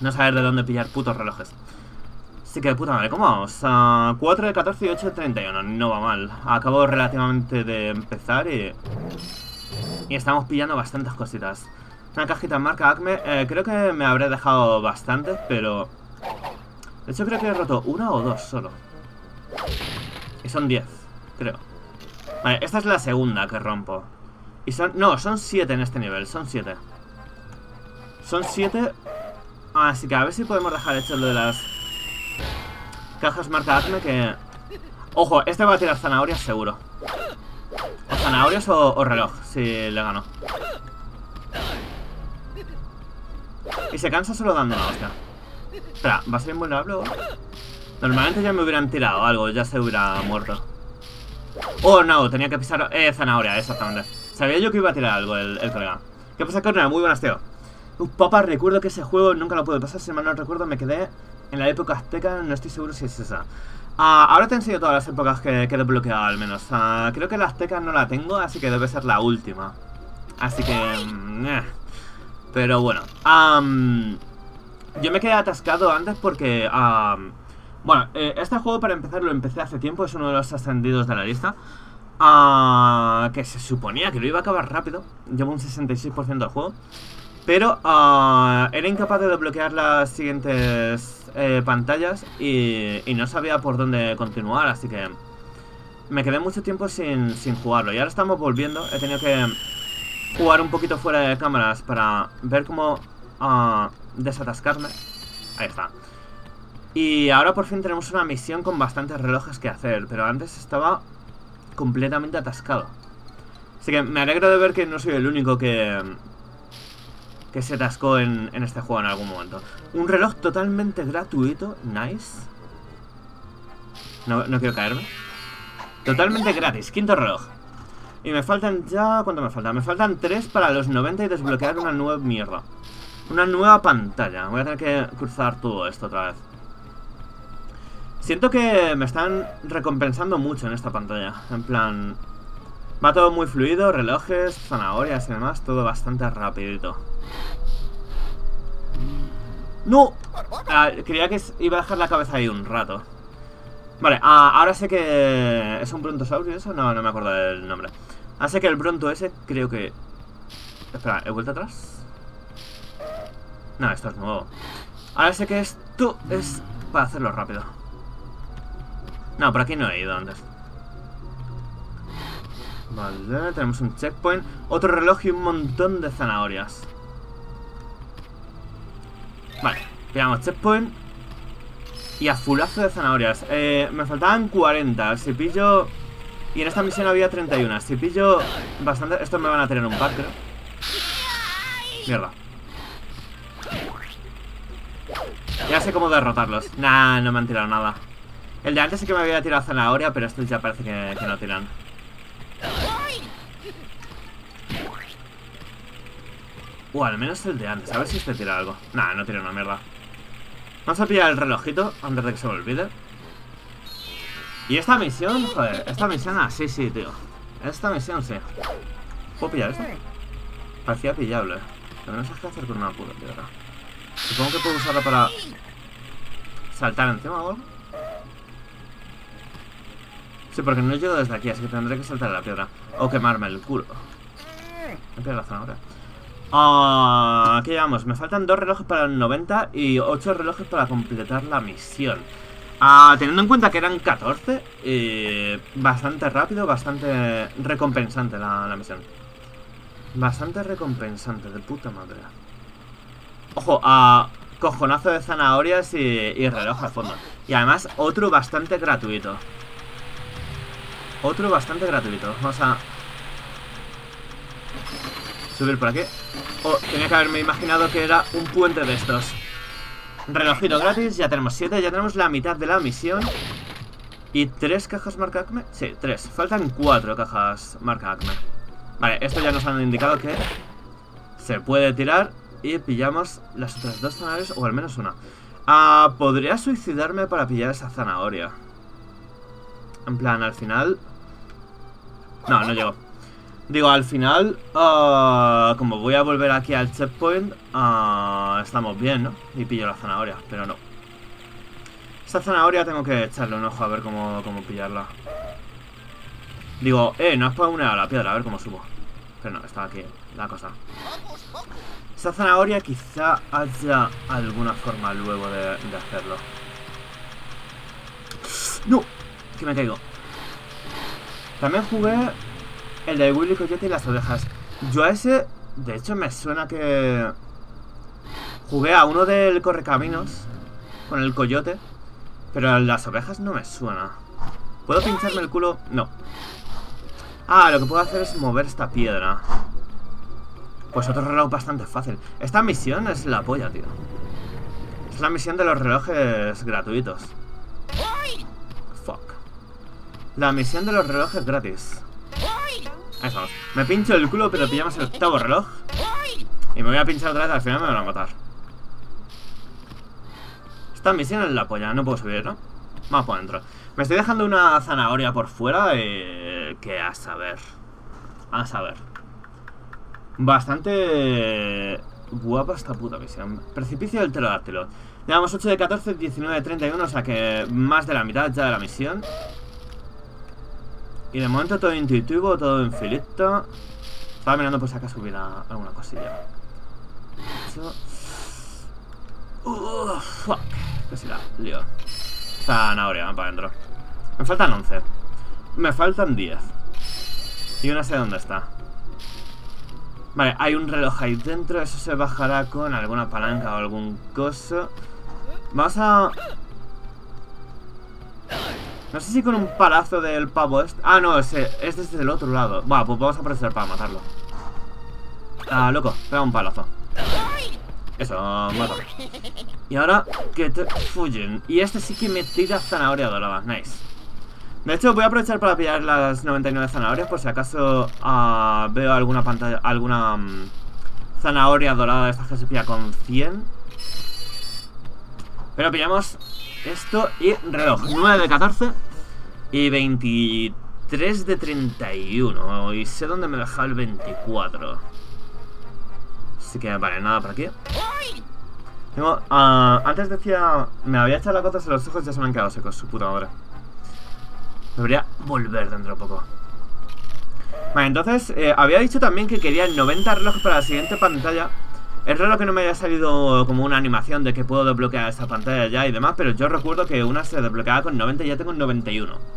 no saber de dónde pillar putos relojes. Así que puta madre, ¿cómo vamos? Ah, 4 de 14 y 8 de 31, no va mal. Acabo relativamente de empezar y... Y estamos pillando bastantes cositas. Una cajita marca Acme, eh, creo que me habré dejado bastantes, pero... De hecho creo que he roto una o dos solo. Y son 10, creo. Vale, esta es la segunda que rompo. Y son... No, son 7 en este nivel, son 7. Son 7... Así que a ver si podemos dejar hecho lo de las... Cajas marca Acme que... Ojo, este va a tirar zanahorias seguro. O zanahorias o, reloj, si le gano. Y se cansa solo dando una hostia. Espera, ¿va a ser invulnerable o...? Normalmente ya me hubieran tirado algo, ya se hubiera muerto. Oh, no, tenía que pisar... Eh, zanahoria, exactamente. Sabía yo que iba a tirar algo el, colega. ¿Qué pasa, Cornel? Muy buenas, tío. Uf, papá, recuerdo que ese juego nunca lo pude pasar, si mal no recuerdo, me quedé En la época azteca no estoy seguro si es esa. Ah, ahora te enseño todas las épocas que, que he desbloqueado al menos. Ah, creo que la azteca no la tengo, así que debe ser la última. Así que... mm, eh. Pero bueno. yo me quedé atascado antes porque... am, bueno, eh, este juego para empezar lo empecé hace tiempo, es uno de los ascendidos de la lista. Ah, que se suponía que lo iba a acabar rápido. Llevo un 66% del juego. Pero ah, era incapaz de desbloquear las siguientes eh, pantallas y, y no sabía por dónde continuar, así que me quedé mucho tiempo sin, sin jugarlo. Y ahora estamos volviendo, he tenido que jugar un poquito fuera de cámaras para ver cómo ah, desatascarme. Ahí está. Y ahora por fin tenemos una misión con bastantes relojes que hacer, pero antes estaba completamente atascado. Así que me alegro de ver que no soy el único que, que se atascó en, este juego en algún momento. Un reloj totalmente gratuito, nice. No, no quiero caerme. Totalmente gratis, quinto reloj. Y me faltan ya... ¿Cuánto me falta? Me faltan tres para los 90 y desbloquear una nueva mierda. Una nueva pantalla. Voy a tener que cruzar todo esto otra vez. Siento que me están recompensando mucho en esta pantalla. En plan... Va todo muy fluido, relojes, zanahorias y demás. Todo bastante rapidito. ¡No! Ah, creía que iba a dejar la cabeza ahí un rato. Vale, ah, ahora sé que... ¿Es un brontosaurio eso? No, no me acuerdo del nombre. Ahora sé que el bronto ese creo que... Espera, ¿he vuelto atrás? No, esto es nuevo. Ahora sé que esto es para hacerlo rápido. No, por aquí no he ido antes. Vale, tenemos un checkpoint. Otro reloj y un montón de zanahorias. Vale, pillamos checkpoint. Y a fulazo de zanahorias. Eh, me faltaban 40. Si pillo... Y en esta misión había 31. Si pillo bastante... Estos me van a tener un par, creo. Mierda. Ya sé cómo derrotarlos. Nah, no me han tirado nada. El de antes sí que me había tirado zanahoria, pero estos ya parece que no tiran. Uh, al menos el de antes. A ver si este tira algo. Nah, no tira una mierda. Vamos a pillar el relojito antes de que se me olvide. Y esta misión, joder, esta misión, ah, sí, sí, tío. Esta misión, sí. ¿Puedo pillar esto? Parecía pillable. Pero no sé qué hacer con una puta piedra. Supongo que puedo usarla para saltar encima o algo. Sí, porque no llego desde aquí, así que tendré que saltar la piedra. O quemarme el culo. Me pega la zanahoria. Ah, aquí llevamos. Me faltan dos relojes para el 90 y ocho relojes para completar la misión. Ah, teniendo en cuenta que eran 14, eh, bastante rápido, bastante recompensante la, la misión. Bastante recompensante, de puta madre. Ojo, a cojonazo de zanahorias y, y reloj al fondo. Y además otro bastante gratuito. Otro bastante gratuito. Vamos a subir por aquí. Oh, tenía que haberme imaginado que era un puente de estos. Relojito gratis, ya tenemos 7, ya tenemos la mitad de la misión. ¿Y tres cajas marca Acme? Sí, tres. Faltan cuatro cajas marca Acme. Vale, esto ya nos han indicado que se puede tirar y pillamos las otras dos zanahorias, o al menos una. Ah, podría suicidarme para pillar esa zanahoria. En plan, al final... No, no llego. Digo, al final, ah, como voy a volver aquí al checkpoint, ah, estamos bien, ¿no? Y pillo la zanahoria, pero no. Esta zanahoria tengo que echarle un ojo a ver cómo, cómo pillarla. Digo, eh, no para una a la piedra, a ver cómo subo. Pero no, está aquí la cosa. Esta zanahoria quizá haya alguna forma luego de, de hacerlo. ¡No! Que me caigo. También jugué el de Willy Coyote y las ovejas. Yo a ese, de hecho, me suena que... Jugué a uno del Correcaminos con el coyote, pero las ovejas no me suena. ¿Puedo pincharme el culo? No. Ah, lo que puedo hacer es mover esta piedra. Pues otro reloj bastante fácil. Esta misión es la polla, tío. Es la misión de los relojes gratuitos. Fuck. La misión de los relojes gratis. Estamos. Me pincho el culo, pero pillamos el octavo reloj. Y me voy a pinchar otra vez, al final me van a matar. Esta misión es la polla, no puedo subir, ¿no? Vamos por dentro. Me estoy dejando una zanahoria por fuera eh, que a saber. A saber. Bastante guapa esta puta misión. Precipicio del pterodáctilo. Llevamos 8 de 14, 19 de 31, o sea que más de la mitad ya de la misión. Y de momento todo intuitivo, todo en. Estaba mirando por si acaso hubiera alguna cosilla. Uh, fuck. Casi la lío. Zanahoria, para adentro. Me faltan 11. Me faltan 10. Y no sé dónde está. Vale, hay un reloj ahí dentro. Eso se bajará con alguna palanca o algún coso. Vamos a... No sé si con un palazo del pavo este... Ah, no, ese, es desde el otro lado. Bueno, pues vamos a aprovechar para matarlo. Ah, loco, pega un palazo. Eso, mata. Y ahora que te fuyen. Y este sí que me tira zanahoria dorada. Nice. De hecho, voy a aprovechar para pillar las 99 zanahorias por si acaso uh, veo alguna pantalla, alguna um, zanahoria dorada de estas que se pilla con 100. Pero pillamos esto y reloj. 9 de 14 y 23 de 31. Y sé dónde me deja el 24. Así que, vale, nada por aquí. Tengo, uh, antes decía, me había echado la gota en los ojos ya se me han quedado secos, su puta madre. Debería volver dentro de poco. Vale, entonces, eh, había dicho también que quería 90 relojes para la siguiente pantalla. Es raro que no me haya salido como una animación de que puedo desbloquear esta pantalla ya y demás, pero yo recuerdo que una se desbloqueaba con 90 y ya tengo 91.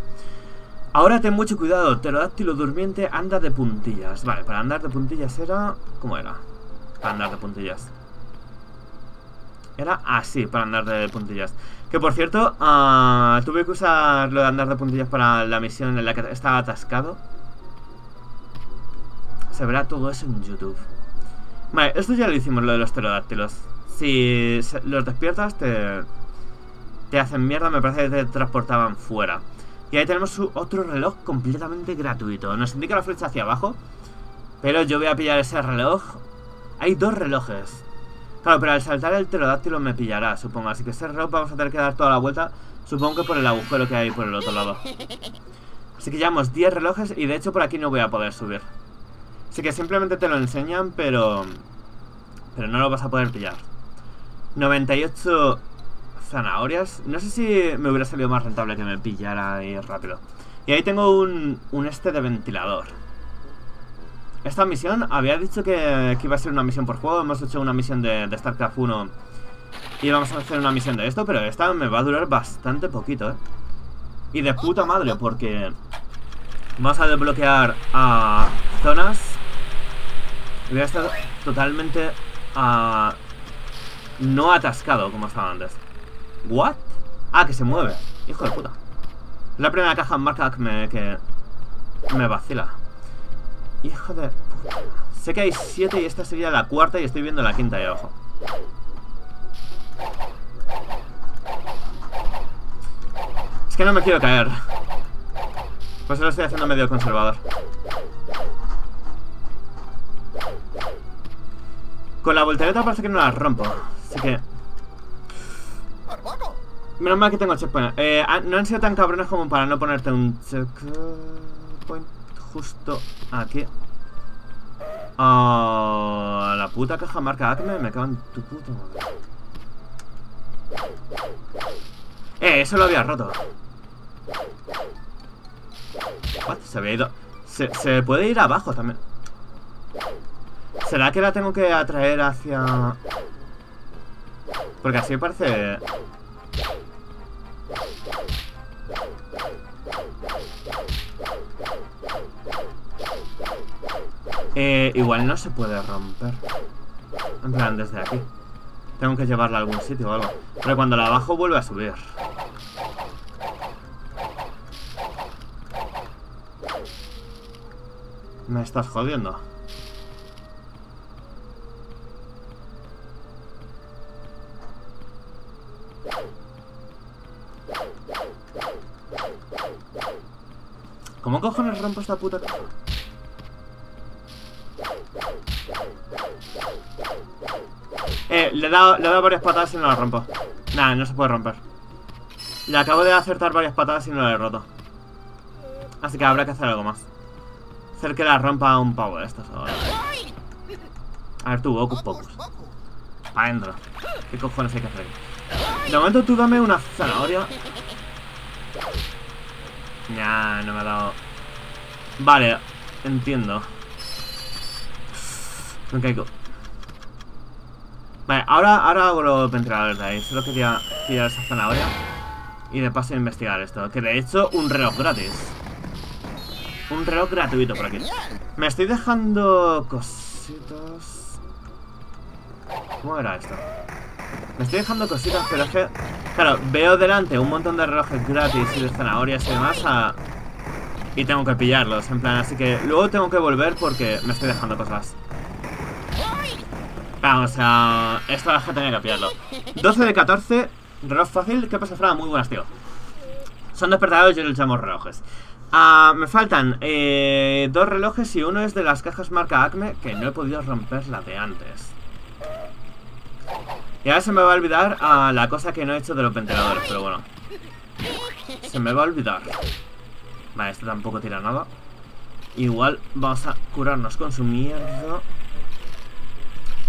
Ahora ten mucho cuidado, pterodáctilo durmiente anda de puntillas. Vale, para andar de puntillas era... ¿Cómo era? Para andar de puntillas. Era así, para andar de puntillas. Que por cierto, uh, tuve que usar lo de andar de puntillas para la misión en la que estaba atascado. Se verá todo eso en YouTube. Vale, esto ya lo hicimos, lo de los pterodáctilos. Si los despiertas, te, te hacen mierda, me parece que te transportaban fuera. Y ahí tenemos otro reloj completamente gratuito. Nos indica la flecha hacia abajo. Pero yo voy a pillar ese reloj. Hay dos relojes. Claro, pero al saltar el pterodáctilo me pillará, supongo. Así que ese reloj vamos a tener que dar toda la vuelta. Supongo que por el agujero que hay por el otro lado. Así que llevamos 10 relojes y de hecho por aquí no voy a poder subir. Así que simplemente te lo enseñan, pero... Pero no lo vas a poder pillar. 98 zanahorias. No sé si me hubiera salido más rentable que me pillara ahí rápido. Y ahí tengo un, un este de ventilador. Esta misión, había dicho que, iba a ser una misión por juego. Hemos hecho una misión de, StarCraft 1 y vamos a hacer una misión de esto, pero esta me va a durar bastante poquito, ¿eh? Y de puta madre, porque vamos a desbloquear a zonas voy a estar totalmente uh, no atascado como estaba antes. ¿What? Ah, que se mueve. Hijo de puta. Es la primera caja en marca que me, me vacila. Hijo de puta. Sé que hay siete y esta sería la cuarta y estoy viendo la quinta ahí abajo. Es que no me quiero caer. Pues lo estoy haciendo medio conservador. Con la voltereta parece que no la rompo. Así que... Menos mal que tengo checkpoint. Eh, no han sido tan cabrones como para no ponerte un checkpoint justo aquí. Oh, la puta caja marca Acme me cago en tu puto madre. Eh, eso lo había roto. What? Se había ido. Se puede ir abajo también. ¿Será que la tengo que atraer hacia...? Porque así parece... Eh, igual no se puede romper. En plan, desde aquí. Tengo que llevarla a algún sitio o algo. Pero cuando la bajo vuelve a subir. Me estás jodiendo. ¿Cómo cojones rompo esta puta? Eh, le he, dado, le he dado varias patadas y no la rompo. Nada, no se puede romper. Le acabo de acertar varias patadas y no lo he roto. Así que habrá que hacer algo más. Hacer que la rompa un pavo de estos ahora. A ver tú, Ocus Pocus. Pa' adentro. ¿Qué cojones hay que hacer? De momento tú dame una zanahoria. Ya, no me ha dado. Vale, entiendo. Me caigo. Vale, ahora, ahora hago los ventiladores de ahí. Solo quería pillar esa zanahoria. Y de paso investigar esto. Que de hecho, un reloj gratis. Un reloj gratuito por aquí. Me estoy dejando cositas. ¿Cómo era esto? Me estoy dejando cositas, pero es que... Claro, veo delante un montón de relojes gratis y de zanahorias y demás a... Y tengo que pillarlos, en plan, así que luego tengo que volver porque me estoy dejando cosas. Vamos, o sea, esto es que tenía que pillarlo. 12 de 14, reloj fácil. ¿Qué pasa, Fran? Muy buenas, tío. Son despertadores yo les llamo relojes. Ah, me faltan eh, dos relojes y uno es de las cajas marca Acme que no he podido romper la de antes. Y ahora se me va a olvidar ah, la cosa que no he hecho de los ventiladores, pero bueno. Se me va a olvidar. Vale, esto tampoco tira nada. Igual vamos a curarnos con su mierda.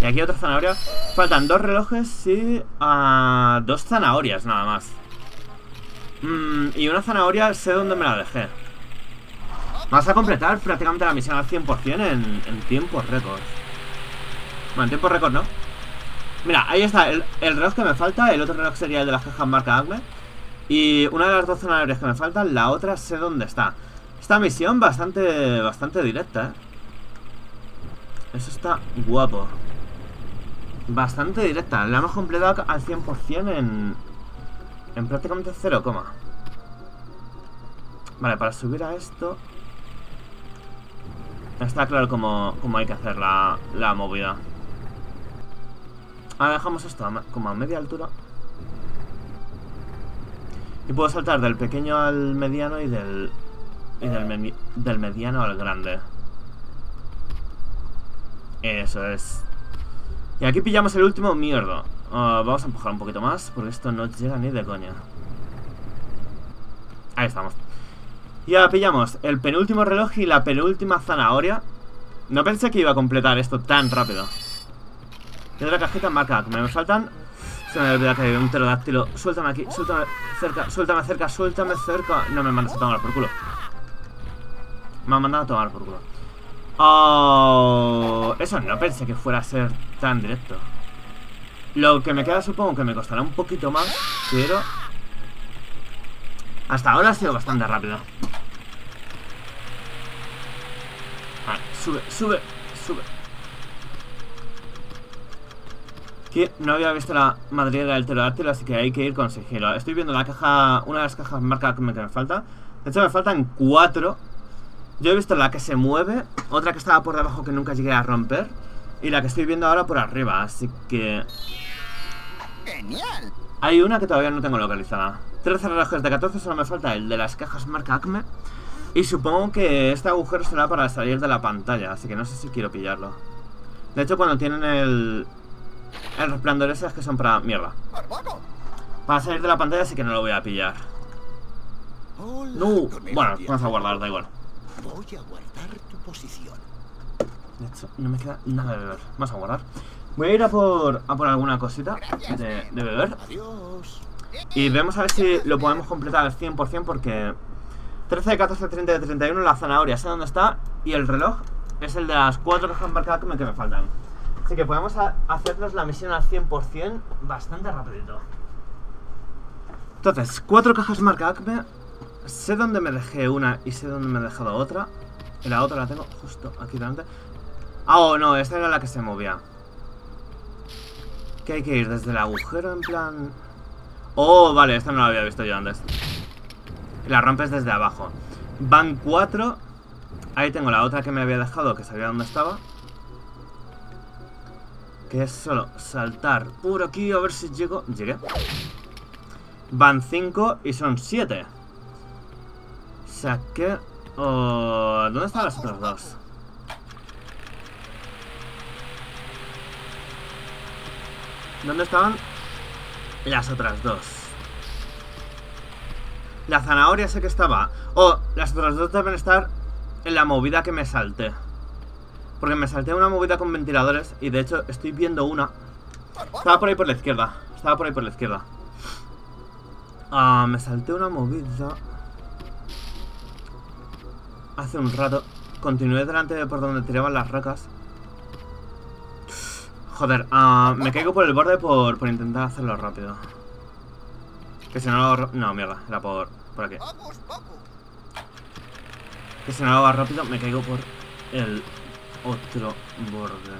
Y aquí otra zanahoria. Faltan dos relojes y ah, dos zanahorias nada más. Mm, y una zanahoria sé dónde me la dejé. Vamos a completar prácticamente la misión al 100% en, en tiempos récord. Bueno, en tiempos récord no. Mira, ahí está el, el reloj que me falta. El otro reloj sería el de las cajas marca Acme. Y una de las dos zanahorias que me faltan, la otra sé dónde está. Esta misión bastante, bastante directa, ¿eh? Eso está guapo. Bastante directa. La hemos completado al 100% en... En prácticamente 0, Vale, para subir a esto... Está claro cómo, cómo hay que hacer la, la movida. Ahora dejamos esto como a media altura. Y puedo saltar del pequeño al mediano y del... Y del, mediano al grande. Eso es. Y aquí pillamos el último mierda. Ah, vamos a empujar un poquito más, porque esto no llega ni de coña. Ahí estamos. Y ahora pillamos el penúltimo reloj y la penúltima zanahoria. No pensé que iba a completar esto tan rápido. Y otra cajita en marca. Me faltan... Se me olvida que hay un pterodáctilo. Suéltame aquí, suéltame cerca, suéltame cerca, suéltame cerca. No me mandas a tomar por culo. Me han mandado a tomar por culo. Oh, eso no pensé que fuera a ser tan directo. Lo que me queda supongo que me costará un poquito más, pero... Hasta ahora ha sido bastante rápido. Vale, sube, sube, sube. Que no había visto la madriguera del pterodáctilo, así que hay que ir con sigilo. Estoy viendo la caja, una de las cajas marca que me, que me falta. De hecho, me faltan cuatro. Yo he visto la que se mueve, otra que estaba por debajo que nunca llegué a romper, y la que estoy viendo ahora por arriba, así que... ¡Genial! Hay una que todavía no tengo localizada. 13 relojes de 14, solo me falta el de las cajas marca Acme. Y supongo que este agujero será para salir de la pantalla, así que no sé si quiero pillarlo. De hecho, cuando tienen el... El resplandor ese es que son para... Mierda. Para salir de la pantalla sí que no lo voy a pillar. No, bueno, vamos a guardar, da igual. Voy a guardar tu posición. De hecho, no me queda nada de beber. Vamos a guardar. Voy a ir a por, a por alguna cosita de, de beber. Adiós. Y vemos a ver si lo podemos completar al 100% porque 13 de 14, 30 de 31, la zanahoria sé dónde está y el reloj es el de las 4 cajas marcadas que me, que me faltan. Así que podemos hacernos la misión al 100% bastante rapidito. Entonces, 4 cajas marca Acme. Sé dónde me dejé una y sé dónde me he dejado otra. Y la otra la tengo justo aquí delante. Ah, oh, no, esta era la que se movía. Que hay que ir desde el agujero en plan... Oh, vale, esta no la había visto yo antes. La rompes desde abajo. Van cuatro. Ahí tengo la otra que me había dejado, que sabía dónde estaba. Que es solo saltar por aquí a ver si llego. Llegué. Van cinco y son siete. O sea que... oh, ¿Dónde están las otras dos? ¿Dónde estaban? las otras dos. La zanahoria sé que estaba. Oh, las otras dos deben estar en la movida que me salté. Porque me salté una movida con ventiladores y de hecho estoy viendo una. Estaba por ahí por la izquierda. Estaba por ahí por la izquierda. Ah, me salté una movida. Hace un rato. Continué delante de por donde tiraban las rocas. Joder, ah, me caigo por el borde por, por intentar hacerlo rápido. Que si no lo hago... No, mierda, era por, por aquí. Que si no lo hago rápido, me caigo por el otro borde.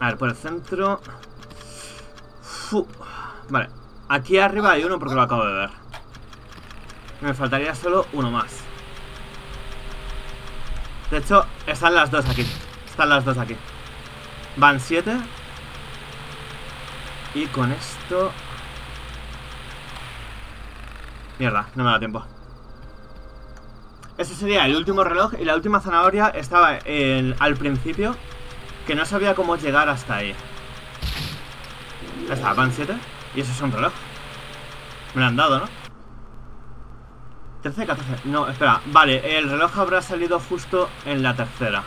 A ver, por el centro... Vale, aquí arriba hay uno porque lo acabo de ver. Me faltaría solo uno más. De hecho, están las dos aquí. Están las dos aquí. Van siete. Y con esto... Mierda, no me da tiempo. Ese sería el último reloj y la última zanahoria estaba en- al principio que no sabía cómo llegar hasta ahí. Ya está, van 7 y eso es un reloj. Me lo han dado, ¿no? 13, 14. No, espera. Vale, el reloj habrá salido justo en la tercera.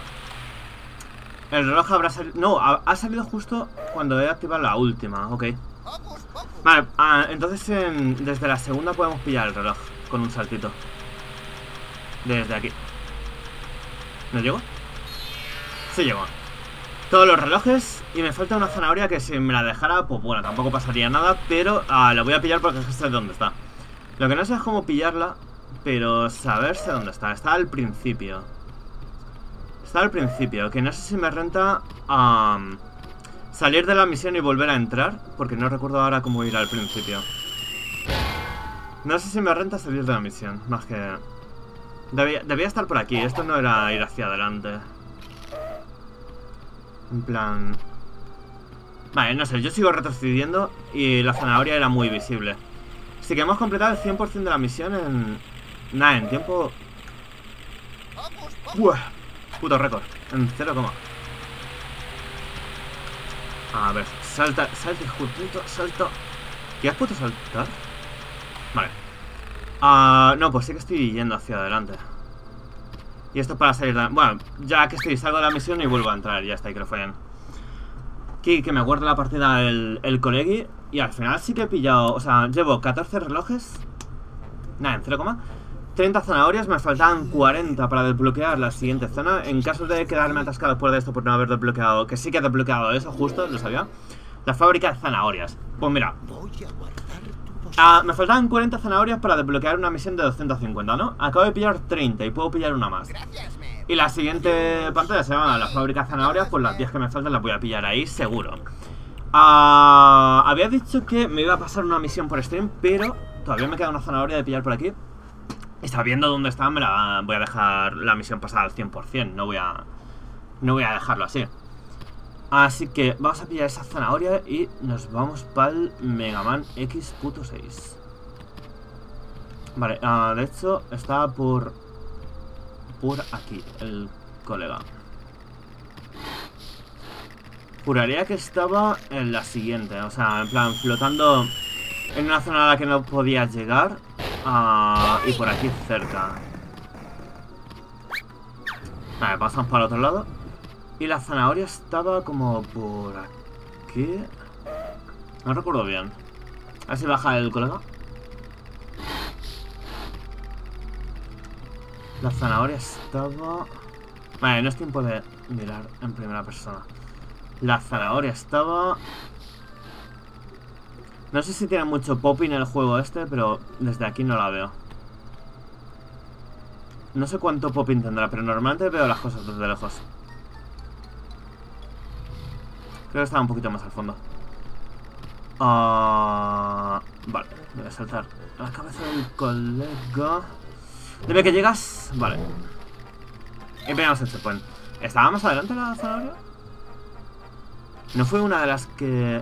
El reloj habrá salido... No, ha, salido justo cuando he activado la última. Ok. Vale, ah, entonces en- desde la segunda podemos pillar el reloj con un saltito. Desde aquí. ¿No llego? Sí llego. Todos los relojes y me falta una zanahoria que si me la dejara, pues bueno, tampoco pasaría nada, pero ah, la voy a pillar porque sé dónde está. Lo que no sé es cómo pillarla, pero saberse dónde está. Está al principio. Está al principio, que no sé si me renta salir de la misión y volver a entrar, porque no recuerdo ahora cómo ir al principio. No sé si me renta salir de la misión, más que... Debía, debía estar por aquí, esto no era ir hacia adelante. En plan... Vale, no sé, yo sigo retrocediendo y la zanahoria era muy visible. Así que hemos completado el 100% de la misión en... Nada, en tiempo... Buah, puto récord, en 0, A ver, salta, salta, hijo puto, salta. ¿Qué has puesto saltar? Vale. Ah, no, pues sí que estoy yendo hacia adelante. Y esto es para salir de... Bueno, ya que estoy, salgo de la misión y vuelvo a entrar, ya está, y que lo que me guarde la partida el, el. Y al final sí que he pillado... O sea, llevo 14 relojes. Nada, en 0, 30 zanahorias, me faltaban 40 para desbloquear la siguiente zona. En caso de quedarme atascado después de esto por no haber desbloqueado, que sí que he desbloqueado eso, justo, lo sabía. La fábrica de zanahorias. Pues mira, Voy a guardar tu ah, me faltaban 40 zanahorias para desbloquear una misión de 250, ¿no? Acabo de pillar 30 y puedo pillar una más. Y la siguiente pantalla se llama la fábrica de zanahorias, pues las 10 que me faltan las voy a pillar ahí, seguro. Ah, había dicho que me iba a pasar una misión por stream, pero todavía me queda una zanahoria de pillar por aquí. Y sabiendo dónde está, me la voy a dejar la misión pasada al 100%. No voy a, no voy a dejarlo así. Así que vamos a pillar esa zanahoria y nos vamos para el Mega Man X.6. Vale, ah, de hecho está por... Por aquí, el colega. Juraría que estaba en la siguiente, o sea, en plan, flotando en una zona a la que no podías llegar. ah, y por aquí cerca. Vale, pasamos para el otro lado. Y la zanahoria estaba como por aquí. No recuerdo bien. A ver si baja el colega. La zanahoria estaba... Vale, no es tiempo de mirar en primera persona. La zanahoria estaba... No sé si tiene mucho popping el juego este, pero desde aquí no la veo. No sé cuánto popping tendrá, pero normalmente veo las cosas desde lejos. Creo que estaba un poquito más al fondo. Ah, vale, voy a saltar a la cabeza del colega. Dime que llegas. Vale. Y pegamos el checkpoint. ¿Estaba más adelante la zanahoria? No fue una de las que...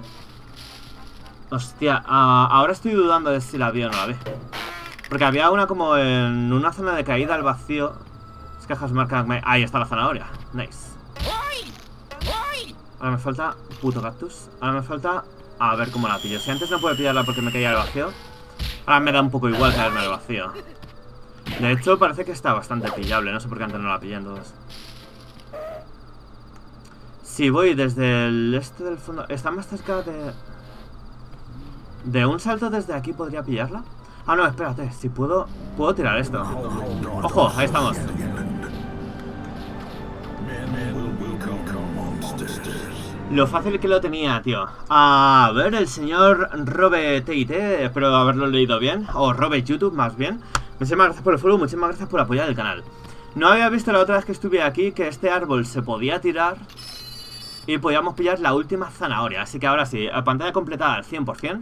Hostia, ah, ahora estoy dudando de si la vi o no la vi. Porque había una como en una zona de caída al vacío. Las cajas marcan... Ahí está la zanahoria. Nice. Ahora me falta puto cactus. Ahora me falta A ver cómo la pillo. Si antes no puedo pillarla porque me caía al vacío, ahora me da un poco igual caerme al vacío. De hecho, parece que está bastante pillable. No sé por qué antes no la pillé entonces. Si voy desde el este del fondo... Está más cerca de... De un salto desde aquí podría pillarla. Ah, no, espérate. Si puedo... Puedo tirar esto. Ojo, ahí estamos. Lo fácil que lo tenía, tío. A ver, el señor Robe TIT, espero haberlo leído bien. O Robe YouTube, más bien. Muchísimas gracias por el follow, muchísimas gracias por apoyar el canal. No había visto la otra vez que estuve aquí que este árbol se podía tirar y podíamos pillar la última zanahoria. Así que ahora sí, pantalla completada al 100%.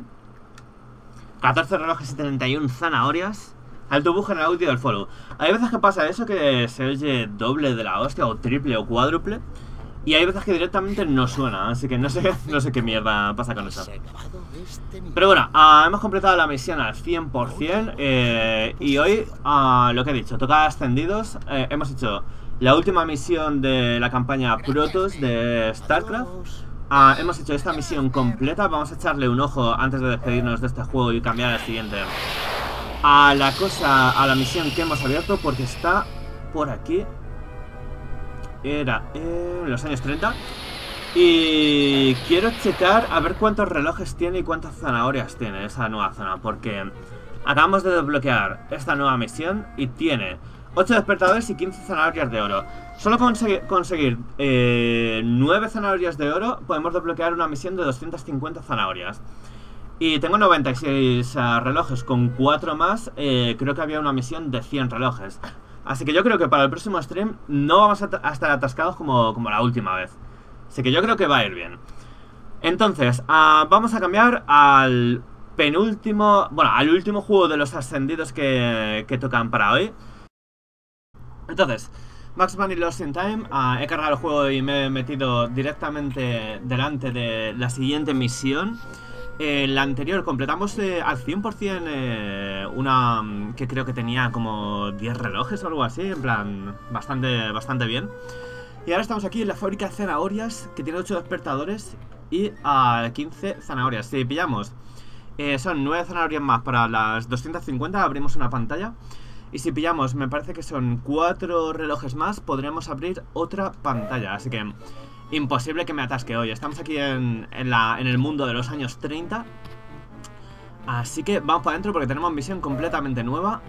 14 relojes y 31 zanahorias. Alto bug en el audio del follow. Hay veces que pasa eso que se oye doble de la hostia, o triple o cuádruple. Y hay veces que directamente no suena, así que no sé, no sé qué mierda pasa con eso. Este Pero bueno, ah, hemos completado la misión al 100% eh, y hoy, ah, lo que he dicho, toca ascendidos. Eh, hemos hecho la última misión de la campaña Protoss de StarCraft. Ah, hemos hecho esta misión completa, vamos a echarle un ojo antes de despedirnos de este juego y cambiar al siguiente. A la cosa, a la misión que hemos abierto porque está por aquí. Era en los años 30. Y quiero checar a ver cuántos relojes tiene y cuántas zanahorias tiene esa nueva zona. Porque acabamos de desbloquear esta nueva misión y tiene 8 despertadores y 15 zanahorias de oro. Solo con conseguir eh, 9 zanahorias de oro podemos desbloquear una misión de 250 zanahorias. Y tengo 96 uh, relojes, con 4 más eh, creo que había una misión de 100 relojes. Así que yo creo que para el próximo stream no vamos a, estar atascados como, como, la última vez. Así que yo creo que va a ir bien. Entonces, uh, vamos a cambiar al penúltimo, bueno, al último juego de los ascendidos que, que tocan para hoy. Entonces, Max Money Lost in Time, uh, he cargado el juego y me he metido directamente delante de la siguiente misión. En la anterior completamos eh, al 100% eh, una mm, que creo que tenía como 10 relojes o algo así, en plan, bastante, bastante bien. Y ahora estamos aquí en la fábrica de zanahorias, que tiene 8 despertadores y uh, 15 zanahorias. Si pillamos, eh, son 9 zanahorias más para las 250, abrimos una pantalla. Y si pillamos, me parece que son 4 relojes más, podríamos abrir otra pantalla. Así que imposible que me atasque hoy. Estamos aquí en, en, la, en el mundo de los años 30. Así que vamos para adentro porque tenemos misión completamente nueva.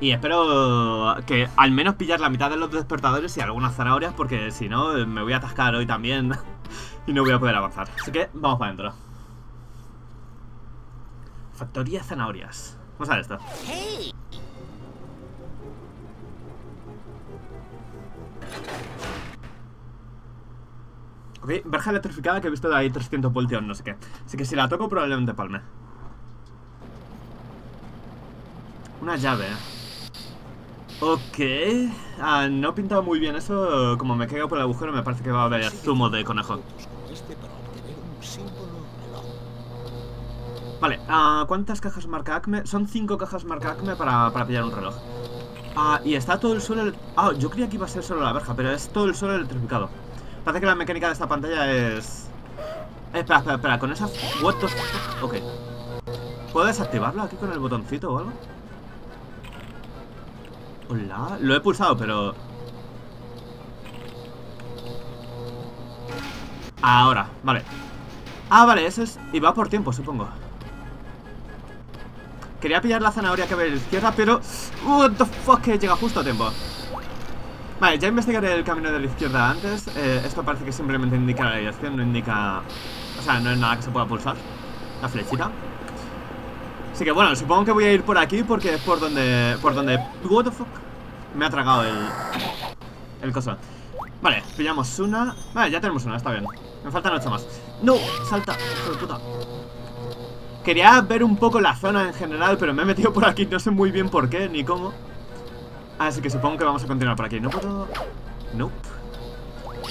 Y espero que al menos pillar la mitad de los despertadores y algunas zanahorias porque si no me voy a atascar hoy también y no voy a poder avanzar. Así que vamos para adentro. Factoría zanahorias. Vamos a ver esto. Hey, Ok, verja electrificada que he visto de ahí 300 voltios, no sé qué. Así que si la toco probablemente palme. Una llave. Ok. Ah, no he pintado muy bien eso. Como me caigo por el agujero me parece que va a haber zumo de conejo. Vale, ah, ¿cuántas cajas marca Acme? Son 5 cajas marca Acme para, para pillar un reloj. Ah, y está todo el suelo... Ah, yo creía que iba a ser solo la verja, pero es todo el suelo electrificado. Parece que la mecánica de esta pantalla es... Espera, espera, espera, con esas... What the? Ok. ¿Puedo desactivarlo aquí con el botoncito o algo? Hola, lo he pulsado, pero... Ahora, vale Ah, vale, eso es... Y va por tiempo, supongo Quería pillar la zanahoria que ve a la izquierda, pero... What the fuck, que llega justo a tiempo Vale, ya investigaré el camino de la izquierda antes. Eh, Esto parece que simplemente indica la dirección No indica... O sea, no es nada que se pueda pulsar. La flechita. Así que bueno, supongo que voy a ir por aquí Porque es por donde... Por donde... What the fuck Me ha tragado el... El coso. Vale, pillamos una. Vale, ya tenemos una, está bien. Me faltan ocho más. No, salta, hijo puta. Quería ver un poco la zona en general Pero me he metido por aquí, no sé muy bien por qué Ni cómo Así que supongo que vamos a continuar por aquí ¿No puedo...? Nope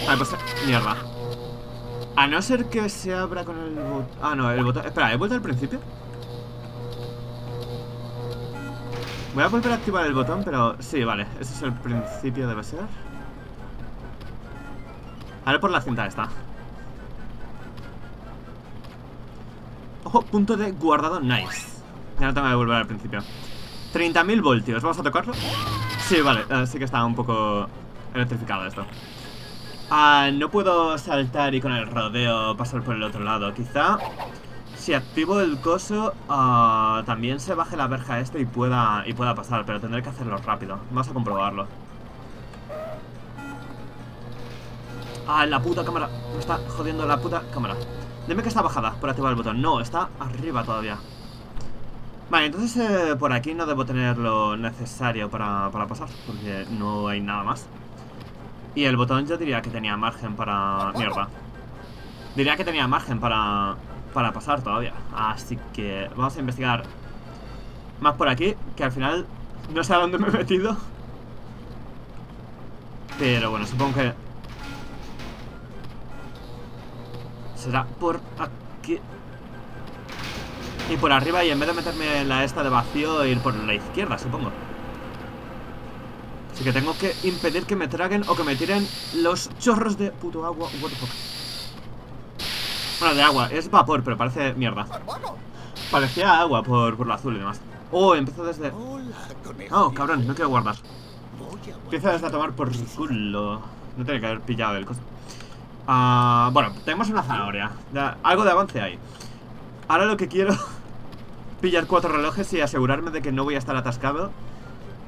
Vale, pues... Mierda A no ser que se abra con el botón... Ah, no, el botón... Espera, ¿he vuelto al principio? Voy a volver a activar el botón, pero... Sí, vale, ese es el principio, debe ser A ver por la cinta esta Ojo, punto de guardado, nice. Ya no tengo que volver al principio. 30.000 voltios, ¿vamos a tocarlo? Sí, vale, eh, sí que está un poco electrificado esto. Ah, no puedo saltar y con el rodeo pasar por el otro lado. Quizá si activo el coso ah, también se baje la verja esta y pueda, y pueda pasar, pero tendré que hacerlo rápido. Vamos a comprobarlo. Ah, la puta cámara. Me está jodiendo la puta cámara. Dime que está bajada por activar el botón. No, está arriba todavía. Vale, entonces eh, por aquí no debo tener lo necesario para, para pasar, porque no hay nada más. Y el botón yo diría que tenía margen para... Mierda. Diría que tenía margen para... Para pasar todavía. Así que vamos a investigar más por aquí, que al final no sé a dónde me he metido. Pero bueno, supongo que... Será por aquí. Y por arriba y en vez de meterme en la esta de vacío, ir por la izquierda, supongo. Así que tengo que impedir que me traguen o que me tiren los chorros de puto agua. What the fuck. Bueno, de agua. Es vapor, pero parece mierda. Parecía agua por, por lo azul y demás. Oh, empezó desde... Oh, cabrón, no quiero guardar. Empieza desde a tomar por culo. No tiene que haber pillado el coso. Ah, bueno, tenemos una zanahoria. Ya, algo de avance hay. Ahora lo que quiero... pillar cuatro relojes y asegurarme de que no voy a estar atascado.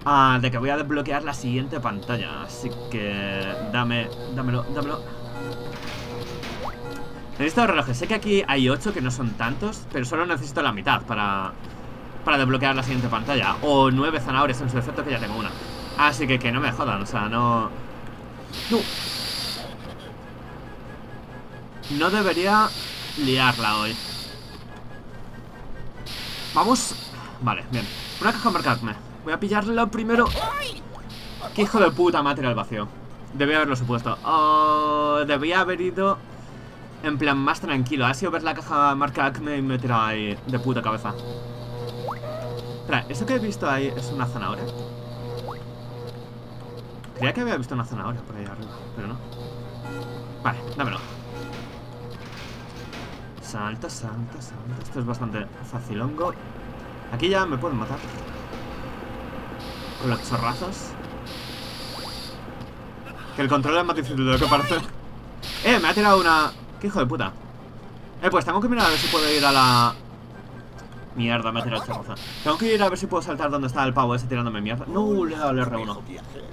Ah, de que voy a desbloquear la siguiente pantalla. Así que... Dame... Dámelo, dámelo. Necesito relojes. Sé que aquí hay ocho que no son tantos, pero solo necesito la mitad para... Para desbloquear la siguiente pantalla. O nueve zanahorias en su defecto que ya tengo una. Así que que no me jodan, o sea, no... No. No debería liarla hoy. Vamos. Vale, bien. Una caja marcadme. Voy a pillarlo primero. ¡Qué hijo de puta mate al vacío! Debía haberlo supuesto. Oh, debía haber ido en plan más tranquilo. Ha sido ver la caja marca Acme y me tira ahí de puta cabeza. Espera, eso que he visto ahí es una zanahoria. Creía que había visto una zanahoria por ahí arriba, pero no. Vale, dámelo. Salta, salta, salta. Esto es bastante facilongo. Aquí ya me pueden matar. Con los chorrazos. Que el control es más difícil de lo que parece. ¡Eh! Me ha tirado una... ¡Qué hijo de puta! Eh, pues tengo que mirar a ver si puedo ir a la... Mierda, me ha tirado el chorrazo. Tengo que ir a ver si puedo saltar donde está el pavo ese tirándome mierda. No, le he dado el Conejo R1. viajero.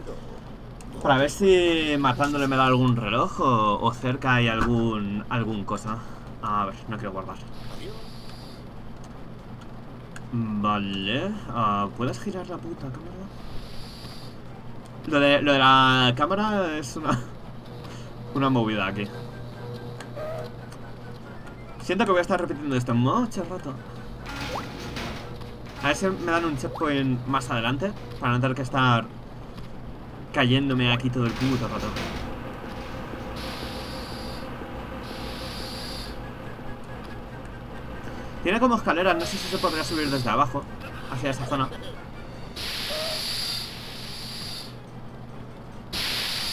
Para ver si matándole me da algún reloj o, o cerca hay algún algún cosa. A ver, no quiero guardar. Vale. ah, ¿Puedes girar la puta cámara? Lo de, lo de la cámara es una... Una movida aquí. Siento que voy a estar repitiendo esto mucho rato. A ver si me dan un checkpoint más adelante. Para no tener que estar cayéndome aquí todo el puto rato. Tiene como escaleras, no sé si se podría subir desde abajo hacia esa zona.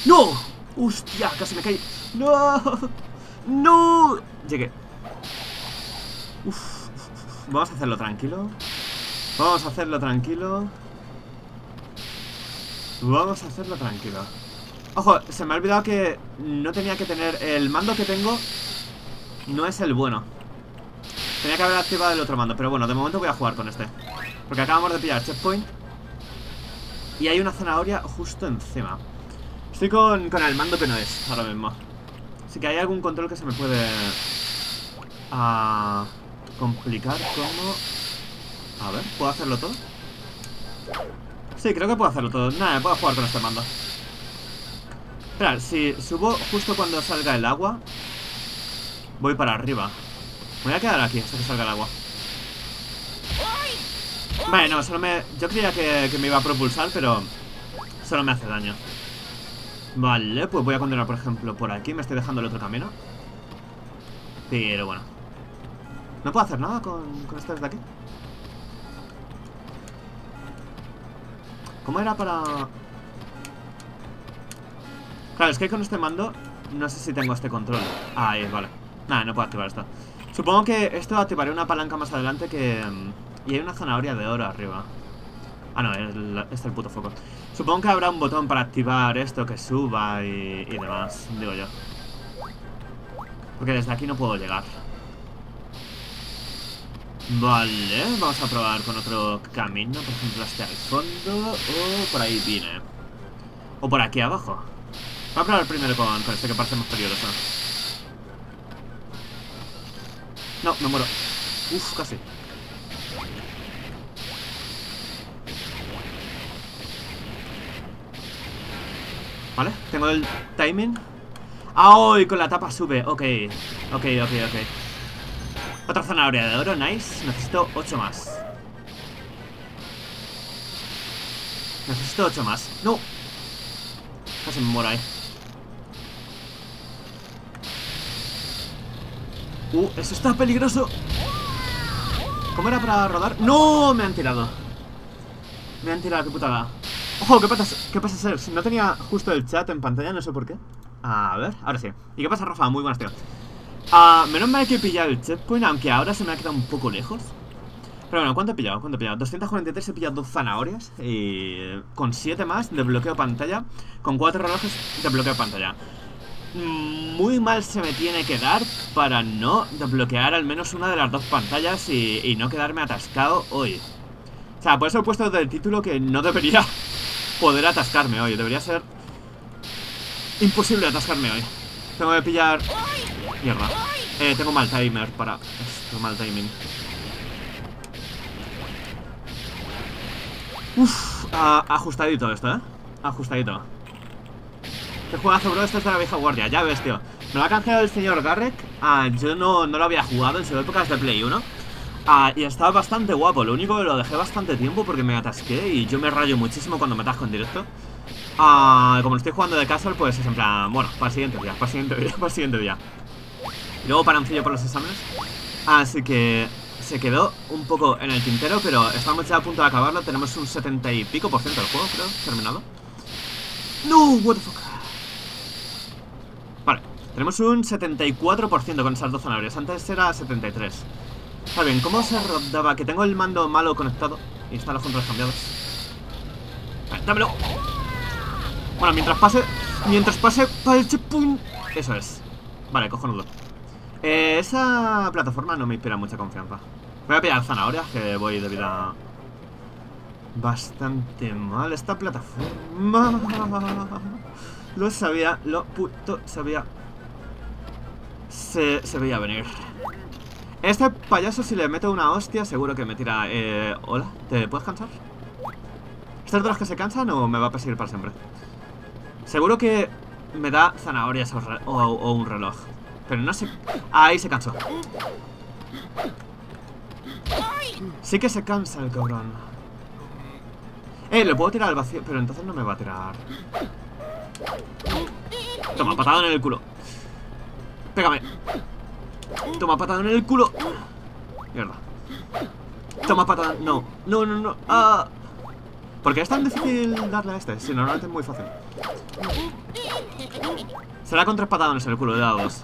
¡No! ¡Hostia! Casi me caí. ¡No! ¡No! Llegué. Uf. Vamos a hacerlo tranquilo. Vamos a hacerlo tranquilo. Vamos a hacerlo tranquilo. Ojo, se me ha olvidado que no tenía que tener... El mando que tengo no es el bueno. Tenía que haber activado el otro mando, pero bueno, de momento voy a jugar con este. Porque acabamos de pillar checkpoint. Y hay una zanahoria justo encima. Estoy con, con el mando que no es ahora mismo. Así que hay algún control que se me puede... ah, complicar como... A ver, ¿puedo hacerlo todo? Sí, creo que puedo hacerlo todo. Nada, puedo jugar con este mando. Espera, si subo justo cuando salga el agua, voy para arriba. Me voy a quedar aquí hasta que salga el agua. Vale, no, solo me... Yo creía que, que me iba a propulsar, pero solo me hace daño. Vale, pues voy a continuar, por ejemplo, por aquí. Me estoy dejando el otro camino. Pero bueno. ¿No puedo hacer nada con, con esto desde aquí? ¿Cómo era para...? Claro, es que con este mando No sé si tengo este control Ahí, vale Nada, no puedo activar esto Supongo que esto activaré una palanca más adelante que... mm, Y hay una zanahoria de oro arriba. Ah, no, el- este es el puto foco. Supongo que habrá un botón para activar esto que suba y, y demás, digo yo. Porque desde aquí no puedo llegar. Vale, vamos a probar con otro camino. Por ejemplo, este al fondo. O por ahí vine. O por aquí abajo. Voy a probar primero con, con este que parece más peligroso. No, me muero. Uf, casi. Vale, tengo el timing. ¡Ah! y con la tapa sube. Ok, ok, ok, ok. Otra zanahoria de oro, nice. Necesito 8 más. Necesito 8 más. ¡No! Casi me muero ahí. Uh, eso está peligroso. ¿Cómo era para rodar? ¡No! Me han tirado. Me han tirado, qué putada. Ojo, ¿qué pasa, qué pasa, Ser? No tenía justo el chat en pantalla, no sé por qué. A ver, ahora sí. ¿Y qué pasa, Rafa? Muy buenas, tío. Ah, menos mal que he pillado el checkpoint, aunque ahora se me ha quedado un poco lejos. Pero bueno, ¿cuánto he pillado? ¿Cuánto he pillado? 243 he pillado dos zanahorias. Y eh, con 7 más desbloqueo pantalla. Con 4 relojes desbloqueo pantalla. Muy mal se me tiene que dar para no desbloquear al menos una de las dos pantallas y, no quedarme atascado hoy. O sea, por eso he puesto del título que no debería poder atascarme hoy. Debería ser imposible atascarme hoy. Tengo que pillar... Mierda. Eh, tengo mal timer para... Esto, mal timing. Uf, ah, ajustadito esto, ¿eh? Ajustadito. ¿Qué juegazo, bro? Esto es de la vieja guardia. Ya ves, tío. Me lo ha canjeado el señor Garrett. Ah, yo no, no lo había jugado en su época de Play 1. Ah, y estaba bastante guapo. Lo único que lo dejé bastante tiempo porque me atasqué y yo me rayo muchísimo cuando me atasco en directo. Ah, como lo estoy jugando de Castle, pues es en plan, bueno, para el siguiente día, para el siguiente día, para el siguiente día. Y luego parancillo por los exámenes. Así que se quedó un poco en el tintero, pero estamos ya a punto de acabarlo. Tenemos un 70 y pico por ciento del juego, creo, terminado. No, what the fuck. Tenemos un 74% con esas dos zanahorias. Antes era 73. Está bien, ¿cómo se rodaba? Que tengo el mando malo conectado y están los controles cambiados. Vale, dámelo. Bueno, mientras pase. Mientras pase checkpoint. Eso es. Vale, cojonudo. Eh, esa plataforma no me inspira mucha confianza. Voy a pillar zanahorias, que voy de vida bastante mal. Esta plataforma. Lo sabía, lo puto sabía. Se, veía venir. Este payaso, si le meto una hostia, seguro que me tira. Eh, Hola, ¿te puedes cansar? ¿Estas de las que se cansan o me va a perseguir para siempre? Seguro que me da zanahorias o, un reloj. Pero no sé. Ahí se cansó. Sí que se cansa el cabrón. Eh, le puedo tirar al vacío, pero entonces no me va a tirar. Toma, patada en el culo. Pégame. Toma, patada en el culo. Mierda. Toma, patada. No, no, no, no. Ah. ¿Por qué es tan difícil darle a este? Si normalmente es muy fácil. Será con tres patadones en el culo de dados.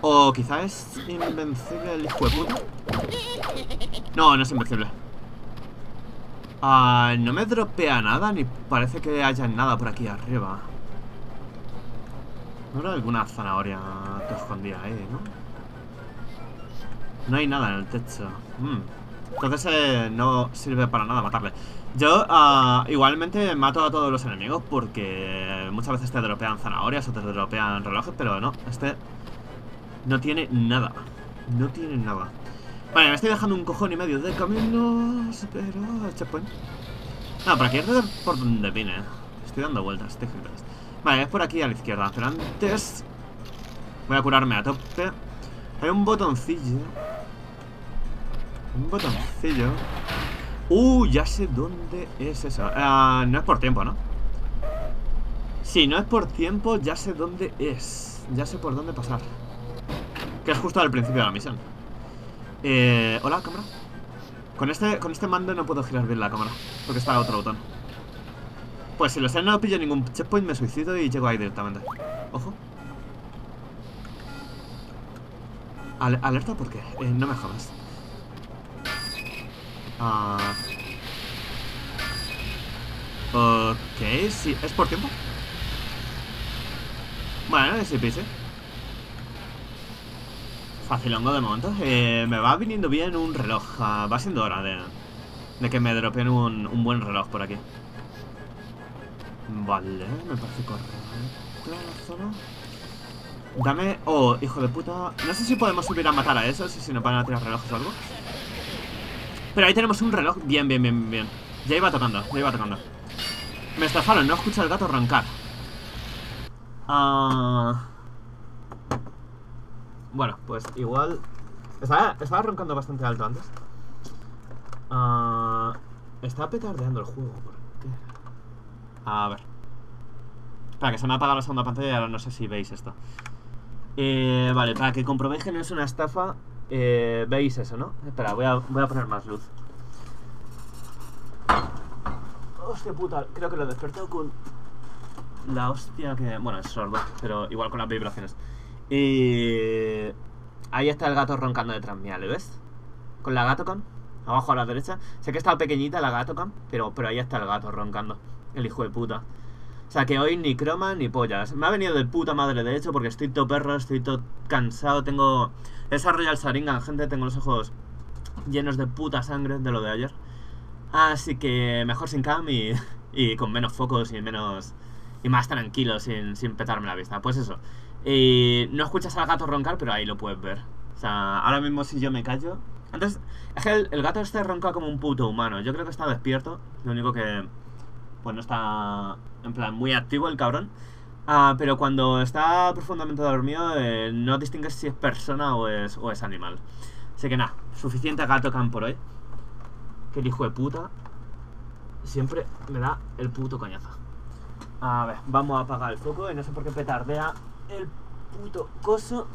O quizá es invencible el hijo de puta. No, no es invencible. Ah, no me dropea nada, ni parece que haya nada por aquí arriba. No habrá alguna zanahoria que escondía ahí, ¿no? No hay nada en el techo. Mm. Entonces no sirve para nada matarle. Yo ah, igualmente mato a todos los enemigos porque muchas veces te dropean zanahorias o te dropean relojes, pero no, este no tiene nada. No tiene nada. Vale, me estoy dejando un cojón y medio de caminos, pero... Checkpoint. No, por aquí es por donde vine. Estoy dando vueltas, estoy gilipollas. Vale, es por aquí a la izquierda, pero antes... Voy a curarme a tope. Hay un botoncillo. Un botoncillo. Uh, ya sé dónde es eso. Ah, no es por tiempo, ¿no? Si no es por tiempo, ya sé dónde es. Ya sé por dónde pasar. Que es justo al principio de la misión. Eh, hola, cámara. Con este, con este mando no puedo girar bien la cámara, porque está otro botón. Pues si lo sé, no pillo ningún checkpoint, me suicido y llego ahí directamente. Ojo. Al- ¿Alerta por qué? Eh, no me jodas. Ah. Ok, sí. ¿Es por tiempo? Bueno, ese pise. Facilongo de momento. Eh, me va viniendo bien un reloj. Ah, va siendo hora de, de que me dropeen un, un buen reloj por aquí. Vale, me parece correcto. Dame... Oh, hijo de puta. No sé si podemos subir a matar a esos si nos van a tirar relojes o algo. Pero ahí tenemos un reloj. Bien, bien, bien, bien. Ya iba tocando, ya iba tocando. Me estafaron, no escucho al gato roncar. Ah... Bueno, pues igual... Estaba, estaba roncando bastante alto antes. Ah... Está petardeando el juego, ¿por? A ver. Espera, que se me ha apagado la segunda pantalla y ahora no sé si veis esto. Eh, vale, para que comprobéis que no es una estafa, eh, veis eso, ¿no? Espera, voy a, voy a poner más luz. Hostia puta, creo que lo he despertado con la hostia que... Bueno, es sordo, pero igual con las vibraciones. Y... Ahí está el gato roncando detrás mía, ¿le ves? Con la Gatocam, abajo a la derecha. Sé que está pequeñita la Gatocam, pero, pero ahí está el gato roncando. El hijo de puta. O sea, que hoy ni croma ni pollas. Me ha venido de puta madre, de hecho, porque estoy todo perro, estoy todo cansado. Tengo. Desarrollado el Sharingan, gente. Tengo los ojos llenos de puta sangre de lo de ayer. Así que mejor sin cam y, y con menos focos y menos. Y más tranquilo, sin, sin petarme la vista. Pues eso. Y no escuchas al gato roncar, pero ahí lo puedes ver. O sea, ahora mismo si yo me callo. Antes, es que el, el gato este ronca como un puto humano. Yo creo que está despierto. Lo único que. Pues no está en plan muy activo el cabrón. Ah, pero cuando está profundamente dormido, eh, no distingues si es persona o es, o es animal. Así que nada, suficiente gato can por hoy. Que el hijo de puta siempre me da el puto coñazo. A ver, vamos a apagar el foco y no sé por qué petardea el puto coso.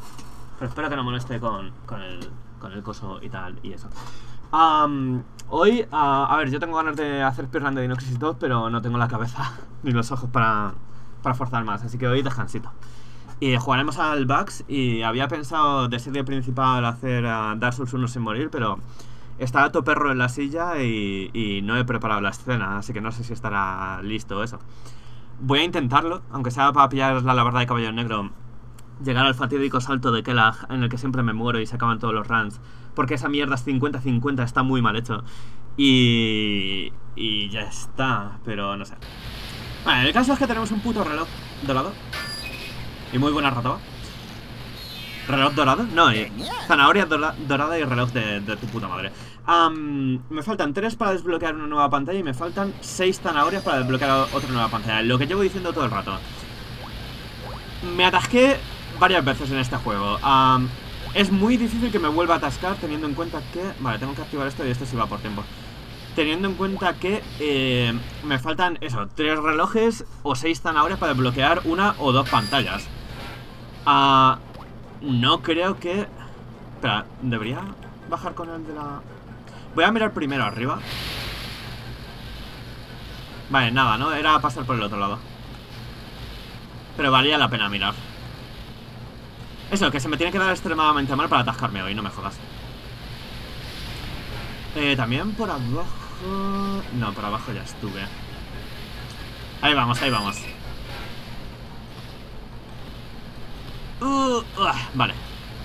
Pero espero que no moleste con, con, el, con el coso y tal y eso. Am, hoy, ah, a ver, yo tengo ganas de hacer speedrun de Dino Crisis 2, pero no tengo la cabeza ni los ojos para, para forzar más, así que hoy descansito. Y jugaremos al Bugs y había pensado de serie principal hacer a Dark Souls 1 sin morir, pero está todo perro en la silla y, no he preparado la escena, así que no sé si estará listo eso. Voy a intentarlo, aunque sea para pillar la verdad de Caballero Negro, llegar al fatídico salto de Kellag en el que siempre me muero y se acaban todos los runs. Porque esa mierda es 50-50, está muy mal hecho. Y. Y ya está, pero no sé. Vale, el caso es que tenemos un puto reloj dorado. Y muy buena rataba. ¿Reloj dorado? No, y zanahoria dora- dorada y reloj de, de tu puta madre. Am, me faltan 3 para desbloquear una nueva pantalla y me faltan 6 zanahorias para desbloquear otra nueva pantalla. Lo que llevo diciendo todo el rato. Me atasqué varias veces en este juego. Es muy difícil que me vuelva a atascar teniendo en cuenta que... Vale, tengo que activar esto y esto sí va por tiempo. Teniendo en cuenta que eh, me faltan, eso, tres relojes o seis zanahorias para desbloquear una o dos pantallas. Ah, no creo que... Espera, ¿debería bajar con el de la...? Voy a mirar primero arriba. Vale, nada, ¿no? Era pasar por el otro lado. Pero valía la pena mirar. Eso, que se me tiene que dar extremadamente mal para atascarme hoy, no me jodas. Eh, también por abajo... No, por abajo ya estuve. Ahí vamos, ahí vamos. Uh, uah, vale.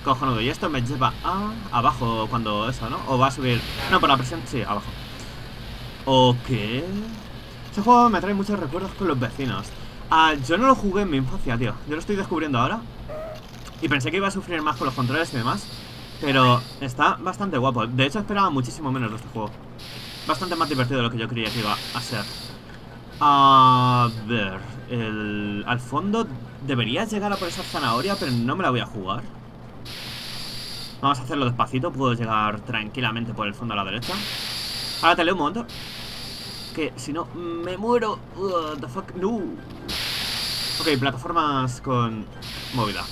Cojonudo. Y esto me lleva a... Abajo cuando eso, ¿no? O va a subir... No, por la presión... Sí, abajo. Ok. Ese juego me trae muchos recuerdos con los vecinos. Ah, yo no lo jugué en mi infancia, tío. Yo lo estoy descubriendo ahora. Y pensé que iba a sufrir más con los controles y demás. Pero está bastante guapo. De hecho, esperaba muchísimo menos de este juego. Bastante más divertido de lo que yo creía que iba a ser. A ver. El, al fondo debería llegar a por esa zanahoria, pero no me la voy a jugar. Vamos a hacerlo despacito. Puedo llegar tranquilamente por el fondo a la derecha. Ahora te leo un momento. Que si no, me muero. What the fuck? No. Ok, plataformas con movilidad.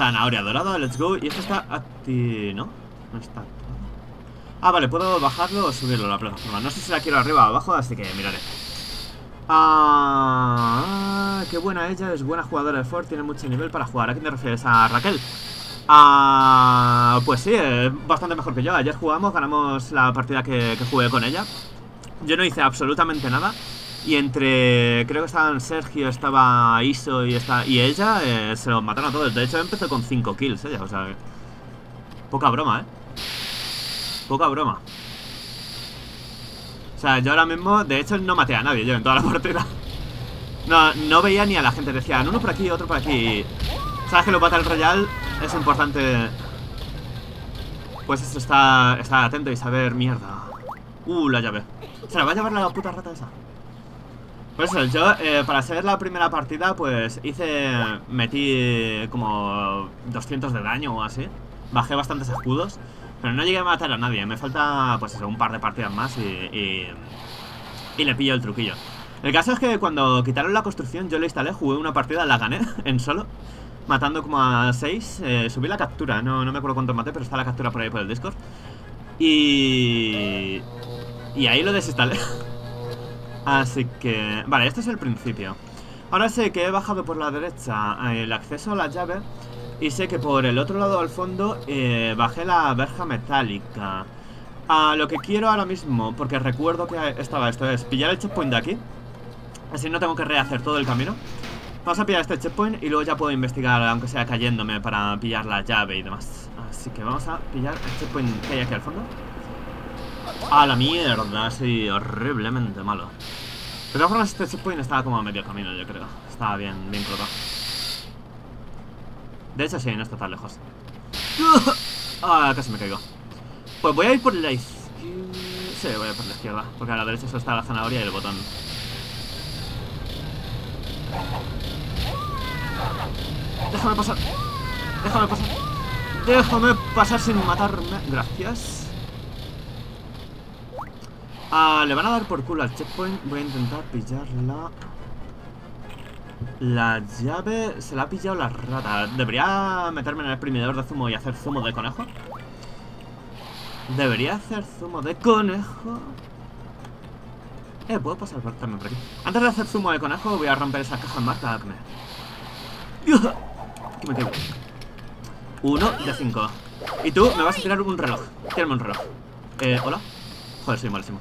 Zanahoria dorada, let's go. Y esto está acti... ¿No? No está. Ah, vale, puedo bajarlo o subirlo a la plataforma. No sé si la quiero arriba o abajo, así que miraré. Ah, qué buena ella, es buena jugadora de Ford, tiene mucho nivel para jugar. ¿A quién te refieres? ¿A Raquel? Ah, pues sí, eh, bastante mejor que yo. Ayer jugamos, ganamos la partida que jugué con ella. Yo no hice absolutamente nada. Y entre. Creo que estaban Sergio, estaba Iso y, esta, y ella, eh, se los mataron a todos. De hecho, empezó con 5 kills ella, o sea. que- Poca broma, eh. Poca broma. O sea, yo ahora mismo, de hecho, no maté a nadie yo en toda la partida. No, no veía ni a la gente, decían uno por aquí, otro por aquí. Sabes que los Battle Royale es importante. Pues esto está, estar atento y saber mierda. Uh, la llave. Se la va a llevar la puta rata esa. Pues eso, yo eh, para ser la primera partida, pues hice. Metí como 200 de daño o así. Bajé bastantes escudos. Pero no llegué a matar a nadie. Me falta, pues eso, un par de partidas más y. y, y le pillo el truquillo. El caso es que cuando quitaron la construcción, yo la instalé, jugué una partida, la gané en solo. Matando como a 6. subí la captura, no, no me acuerdo cuánto maté, pero está la captura por ahí por el Discord. Y. Y ahí lo desinstalé. Así que... Vale, este es el principio. Ahora sé que he bajado por la derecha eh, el acceso a la llave y sé que por el otro lado al fondo eh, bajé la verja metálica. A lo que quiero ahora mismo, porque recuerdo que estaba esto, es pillar el checkpoint de aquí. Así no tengo que rehacer todo el camino. Vamos a pillar este checkpoint y luego ya puedo investigar, aunque sea cayéndome, para pillar la llave y demás. Así que vamos a pillar el checkpoint que hay aquí al fondo. A la mierda, sí, horriblemente malo. De todas formas, este checkpoint estaba como a medio camino, yo creo. Estaba bien, bien colocado. De hecho, sí, no está tan lejos. Ah, casi me caigo. Pues voy a ir por la izquierda. Sí, voy a ir por la izquierda. Porque a la derecha solo está la zanahoria y el botón. Déjame pasar. Déjame pasar. Déjame pasar sin matarme. Gracias. Ah, le van a dar por culo al checkpoint. Voy a intentar pillarla. La llave se la ha pillado la rata. ¿Debería meterme en el exprimidor de zumo y hacer zumo de conejo? ¿Debería hacer zumo de conejo? Eh, puedo pasar también por aquí. Antes de hacer zumo de conejo, voy a romper esa caja en marca que me... Que me caigo. Uno de cinco. Y tú me vas a tirar un reloj. Tírame un reloj. Eh, ¿hola? Joder, soy malísimo.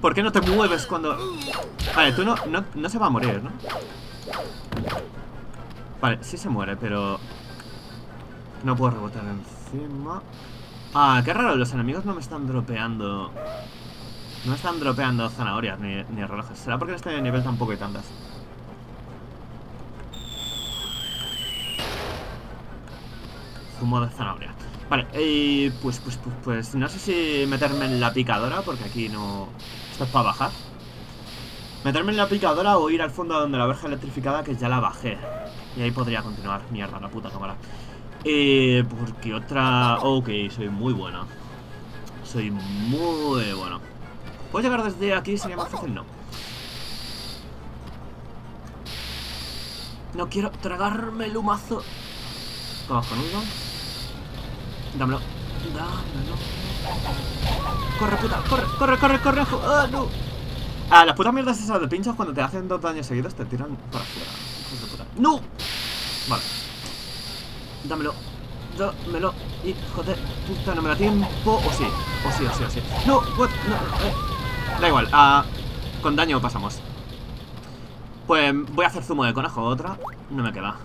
¿Por qué no te mueves cuando...? Vale, tú no, no, no se va a morir, ¿no? Vale, sí se muere, pero... No puedo rebotar encima... Ah, qué raro, los enemigos no me están dropeando... No me están dropeando zanahorias ni, ni relojes. ¿Será porque en este nivel tampoco hay tantas? Zumo de zanahoria. Vale, y pues, pues, pues, pues, no sé si meterme en la picadora, porque aquí no... Esto es para bajar. Meterme en la picadora o ir al fondo donde la verja electrificada, que ya la bajé. Y ahí podría continuar. Mierda, la puta cámara. Eh, porque otra... Ok, soy muy bueno. Soy muy bueno. ¿Puedo llegar desde aquí? ¿Sería más fácil? No. No quiero tragarme el humazo. Cojonudo. Dámelo. Dámelo. Corre, puta. Corre, corre, corre, corre. ¡Ah, no! Ah, las putas mierdas esas de pinchos cuando te hacen dos daños seguidos te tiran para afuera. ¡No! Vale. Dámelo. Dámelo. Hijo de puta, no me da tiempo. O sí. O sí, o sí, o sí. No, what? No, eh. Da igual. Ah, con daño pasamos. Pues voy a hacer zumo de conejo. Otra. No me queda.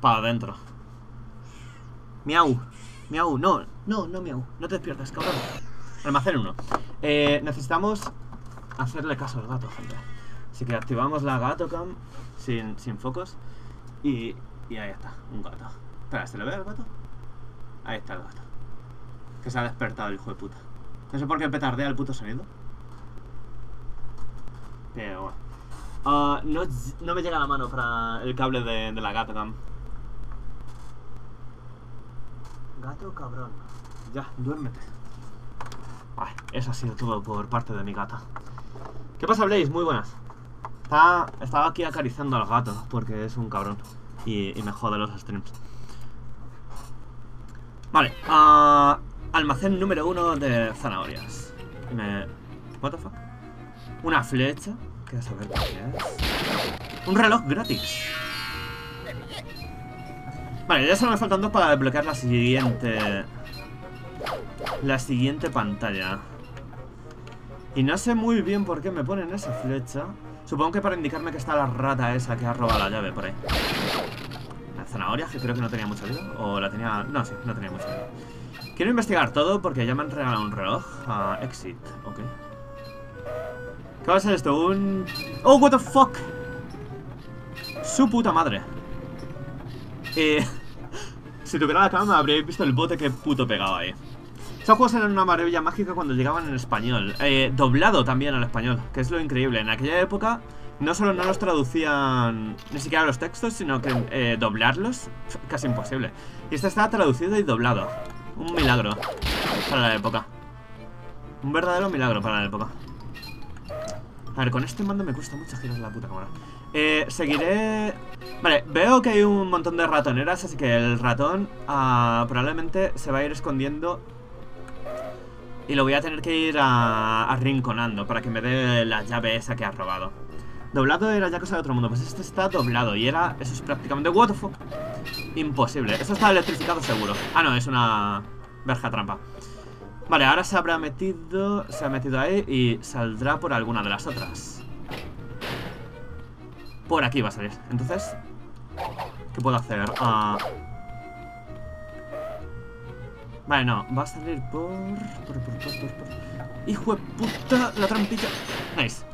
Para adentro. Miau. Miau. No, no, no miau. No te despiertes, cabrón. Almacén uno. Eh, necesitamos hacerle caso al gato, gente. Así que activamos la gato cam sin, sin focos. Y, y ahí está, un gato. Espera, ¿se le ve al gato? Ahí está el gato. Que se ha despertado el hijo de puta. No sé por qué petardea el puto sonido. Pero bueno. Ah, no, no me llega la mano para el cable de, de la gato cam. Gato cabrón. Ya, duérmete. Ay, eso ha sido todo por parte de mi gata. ¿Qué pasa, Blaze? Muy buenas. Estaba aquí acariciando al gato porque es un cabrón y, me jode los streams. Vale, ah, almacén número uno de zanahorias. Me... What the fuck? Una flecha. ¿Qué saber qué es? Un reloj gratis. Vale, ya solo me faltan dos para desbloquear la siguiente... La siguiente pantalla. Y no sé muy bien por qué me ponen esa flecha. Supongo que para indicarme que está la rata esa que ha robado la llave por ahí. La zanahoria, que creo que no tenía mucha vida. O la tenía... No, sí, no tenía mucha vida. Quiero investigar todo porque ya me han regalado un reloj. Exit, ok. ¿Qué va a ser esto? Un... ¡Oh, what the fuck! Su puta madre. Eh... si tuviera la cámara habríais visto el bote que puto pegado ahí. Esos juegos eran una maravilla mágica cuando llegaban en español. Eh, doblado también al español, que es lo increíble. En aquella época no solo no los traducían ni siquiera los textos, sino que eh, doblarlos, casi imposible. Y este estaba traducido y doblado. Un milagro para la época. Un verdadero milagro para la época. A ver, con este mando me cuesta mucho girar la puta cámara. Eh, seguiré... Vale, veo que hay un montón de ratoneras, así que el ratón ah, probablemente se va a ir escondiendo y lo voy a tener que ir arrinconando para que me dé la llave esa que ha robado. Doblado era ya cosa de otro mundo, pues este está doblado y era... Eso es prácticamente... What the fuck? Imposible. Esto está electrificado seguro. Ah, no, es una verja trampa. Vale, ahora se habrá metido... Se ha metido ahí y saldrá por alguna de las otras. Por aquí va a salir. Entonces... ¿Qué puedo hacer? Ah... Vale, no, va a salir por... por, por, por, por. ¡Hijo de puta! La trampilla. Nice.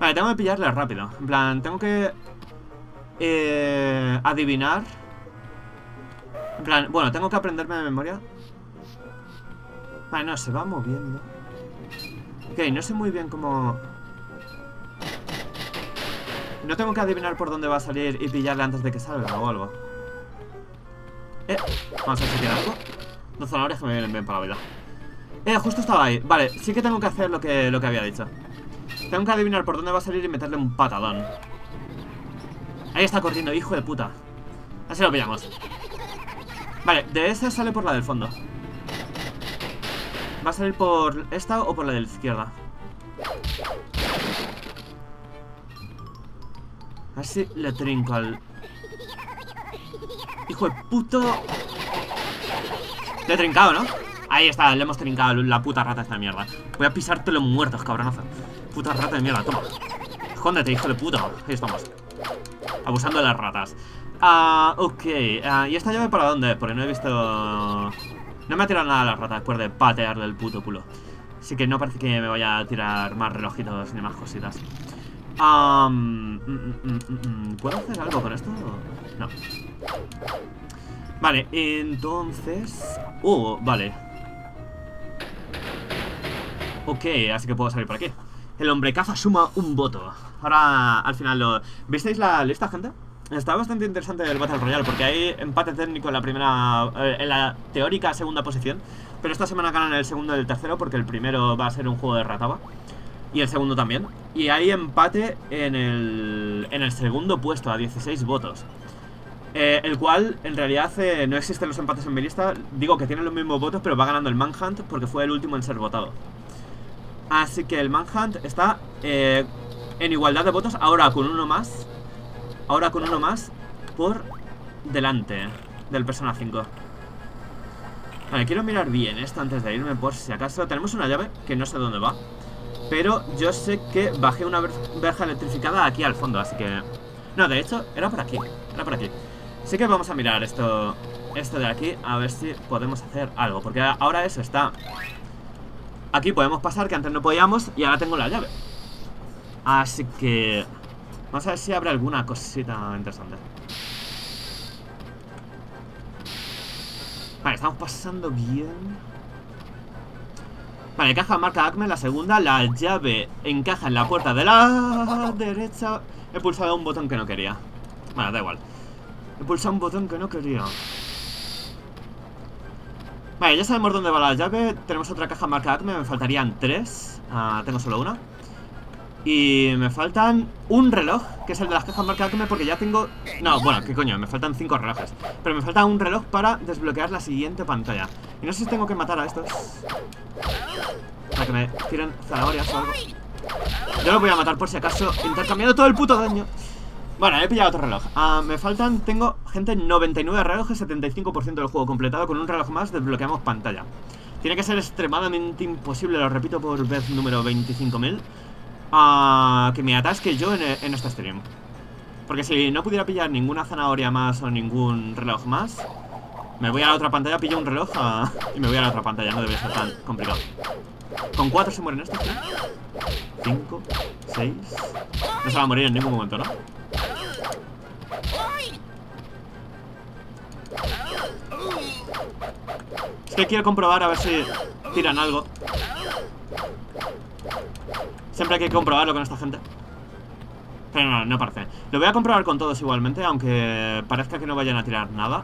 Vale, tengo que pillarle rápido. En plan, tengo que... Eh, adivinar. En plan, bueno, tengo que aprenderme de memoria. Vale, no, se va moviendo. Ok, no sé muy bien cómo... No tengo que adivinar por dónde va a salir y pillarle antes de que salga o algo. Eh, vamos a tiene algo. Dos zanahorias que me vienen bien para la vida. Eh, justo estaba ahí. Vale, sí que tengo que hacer lo que, lo que había dicho. Tengo que adivinar por dónde va a salir y meterle un patadón. Ahí está corriendo, hijo de puta. Así lo pillamos. Vale, de esa sale por la del fondo. ¿Va a salir por esta o por la de la izquierda? A si le trinco al... Hijo de puto... Le he trincado, ¿no? Ahí está, le hemos trincado la puta rata esta mierda. Voy a pisarte los muertos, cabronazo. Puta rata de mierda, toma. Escóndete, hijo de puta. Ahí estamos. Abusando de las ratas. Ah, ok. Ah, ¿Y esta llave para dónde? Porque no he visto... No me ha tirado nada la rata después de patearle el puto culo. Así que no parece que me vaya a tirar más relojitos ni más cositas Um, ¿Puedo hacer algo con esto? No. Vale, entonces... Uh, vale. Ok, así que puedo salir por aquí. El hombre caza suma un voto. Ahora, al final lo... ¿Visteis la lista, gente? Está bastante interesante el Battle Royale Porque hay empate técnico en la primera... Eh, en la teórica segunda posición Pero esta semana ganan el segundo y el tercero Porque el primero va a ser un juego de rataba y el segundo también. Y hay empate en el, en el segundo puesto a 16 votos. Eh, el cual, en realidad, eh, no existen los empates en mi lista. Digo que tienen los mismos votos, pero va ganando el Manhunt Porque fue el último en ser votado. Así que el Manhunt está eh, en igualdad de votos Ahora con uno más Ahora con uno más Por delante del Persona 5 Vale, quiero mirar bien esto antes de irme Por si acaso, tenemos una llave que no sé dónde va Pero yo sé que bajé una verja electrificada aquí al fondo Así que... No, de hecho, era por aquí Era por aquí. Así que vamos a mirar esto Esto de aquí, a ver si podemos hacer algo Porque ahora eso está. Aquí podemos pasar, que antes no podíamos Y ahora tengo la llave. Así que... Vamos a ver si habrá alguna cosita interesante. Vale, estamos pasando bien Vale, caja marca Acme, la segunda La llave encaja en la puerta de la derecha. He pulsado un botón que no quería. Bueno, da igual. He pulsado un botón que no quería. Vale, ya sabemos dónde va la llave. Tenemos otra caja marca Acme, me faltarían tres. Uh, Tengo solo una Y me faltan un reloj Que es el de las cajas marca porque ya tengo No, bueno, qué coño, me faltan cinco relojes Pero me falta un reloj para desbloquear la siguiente pantalla Y no sé si tengo que matar a estos Para que me tiren zanahorias o algo Yo los voy a matar por si acaso Intercambiando todo el puto daño Bueno, he pillado otro reloj. Ah, me faltan, tengo, gente, 99 relojes, 75% del juego completado. Con un reloj más desbloqueamos pantalla. Tiene que ser extremadamente imposible, lo repito por vez número 25.000, ah, que me atasque yo en, en este stream. Porque si no pudiera pillar ninguna zanahoria más o ningún reloj más, me voy a la otra pantalla, pillo un reloj ah, y me voy a la otra pantalla. No debería ser tan complicado. Con cuatro se mueren estos. Cinco, seis... No se va a morir en ningún momento, ¿no? Es que quiero comprobar a ver si tiran algo. Siempre hay que comprobarlo con esta gente. Pero no, no parece. Lo voy a comprobar con todos igualmente, aunque parezca que no vayan a tirar nada.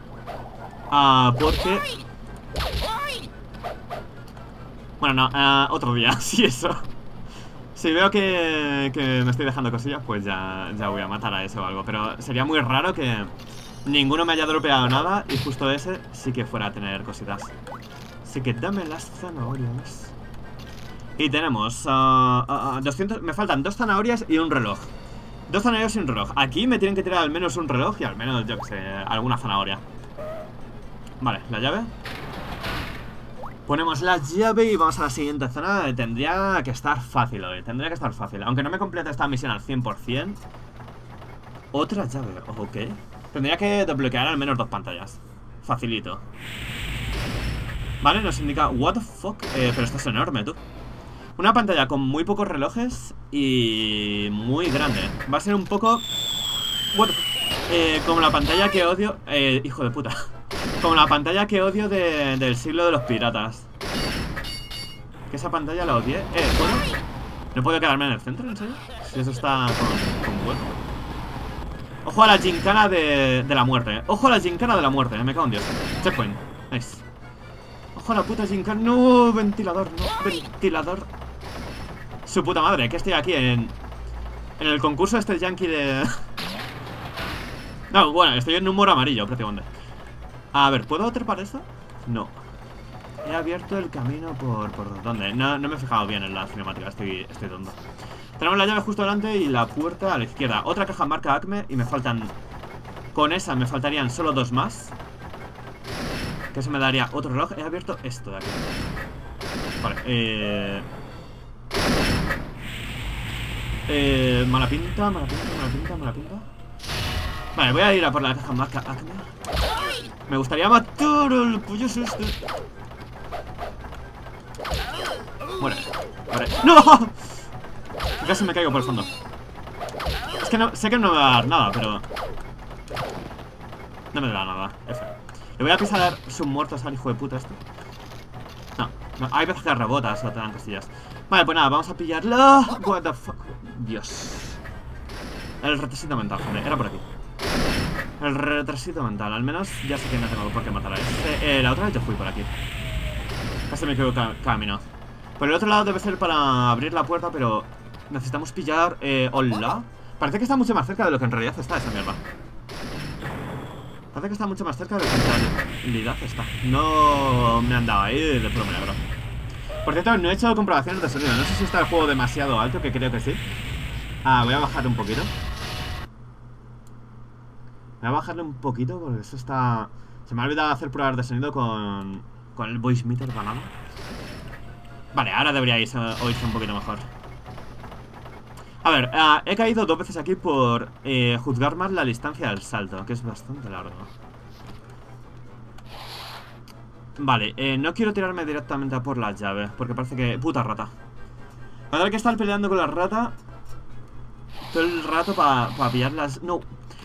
Ah, porque... Bueno, no, ah, otro día, sí, eso. Si veo que, que me estoy dejando cosillas, pues ya, ya voy a matar a ese o algo. Pero sería muy raro que ninguno me haya dropeado nada y justo ese sí que fuera a tener cositas. Así que dame las zanahorias. Y tenemos 200... Me faltan dos zanahorias y un reloj. Dos zanahorias un reloj. Aquí me tienen que tirar al menos un reloj y al menos, yo que sé, alguna zanahoria. Vale, la llave. Ponemos la llave y vamos a la siguiente zona. Tendría que estar fácil hoy. Tendría que estar fácil. Aunque no me complete esta misión al 100%. Otra llave, ok. Tendría que desbloquear al menos dos pantallas. Facilito. Vale, nos indica... What the fuck? Eh, pero esto es enorme, tú. Una pantalla con muy pocos relojes y muy grande. Va a ser un poco... Bueno, eh, como la pantalla que odio... Eh, hijo de puta. Como la pantalla que odio de- del siglo de los piratas. Que esa pantalla la odié. Eh, ¿puedo? ¿No puedo quedarme en el centro, en serio? Si eso está con, con hueco. Ojo a la gincana de, de la muerte. Ojo a la gincana de la muerte, me cago en Dios. Checkpoint. Nice. Ojo a la puta gincana. No, ventilador, no, ventilador. Su puta madre, que estoy aquí en. En el concurso este yankee de. No, bueno, estoy en número amarillo prácticamente. A ver, ¿puedo trepar esto? No. He abierto el camino por... ¿Por dónde? No, no me he fijado bien en la cinemática, estoy, estoy tonto. Tenemos la llave justo delante y la puerta a la izquierda. Otra caja marca Acme y me faltan... Con esa me faltarían solo dos más. Que eso me daría otro reloj. He abierto esto de aquí. Vale, eh... Eh... Mala pinta, mala pinta, mala pinta, mala pinta. Vale, voy a ir a por la caja marca Acme. Me gustaría matar al pollo este. Muere. Muere. ¡No! Casi me caigo por el fondo. Es que no, sé que no me va a dar nada, pero... No me da nada. F. Le voy a pisar sus muertos al hijo de puta este. No, no, hay veces que rebotas o te dan cosillas. Vale, pues nada, vamos a pillarlo. What the fuck. Dios. El retrasito mental, joder, era por aquí. El retrasito mental, al menos ya sé que no tengo por qué matar a este. Eh, la otra vez yo fui por aquí. Casi me quedo ca camino. Por el otro lado debe ser para abrir la puerta, pero necesitamos pillar... Eh, hola. Parece que está mucho más cerca de lo que en realidad está esa mierda. Parece que está mucho más cerca de lo que en realidad está. No me han dado ahí de milagro. Por cierto, no he hecho comprobaciones de sonido. No sé si está el juego demasiado alto, que creo que sí. Ah, voy a bajar un poquito. Voy a bajarle un poquito porque eso está... Se me ha olvidado hacer pruebas de sonido con, con el voice meter banana. Vale, ahora deberíais oírse un poquito mejor. A ver, eh, he caído dos veces aquí por eh, juzgar más la distancia del salto, que es bastante largo. Vale, eh, no quiero tirarme directamente a por las llaves, porque parece que... Puta rata. A tener que estar peleando con la rata todo el rato para pillarlas... No.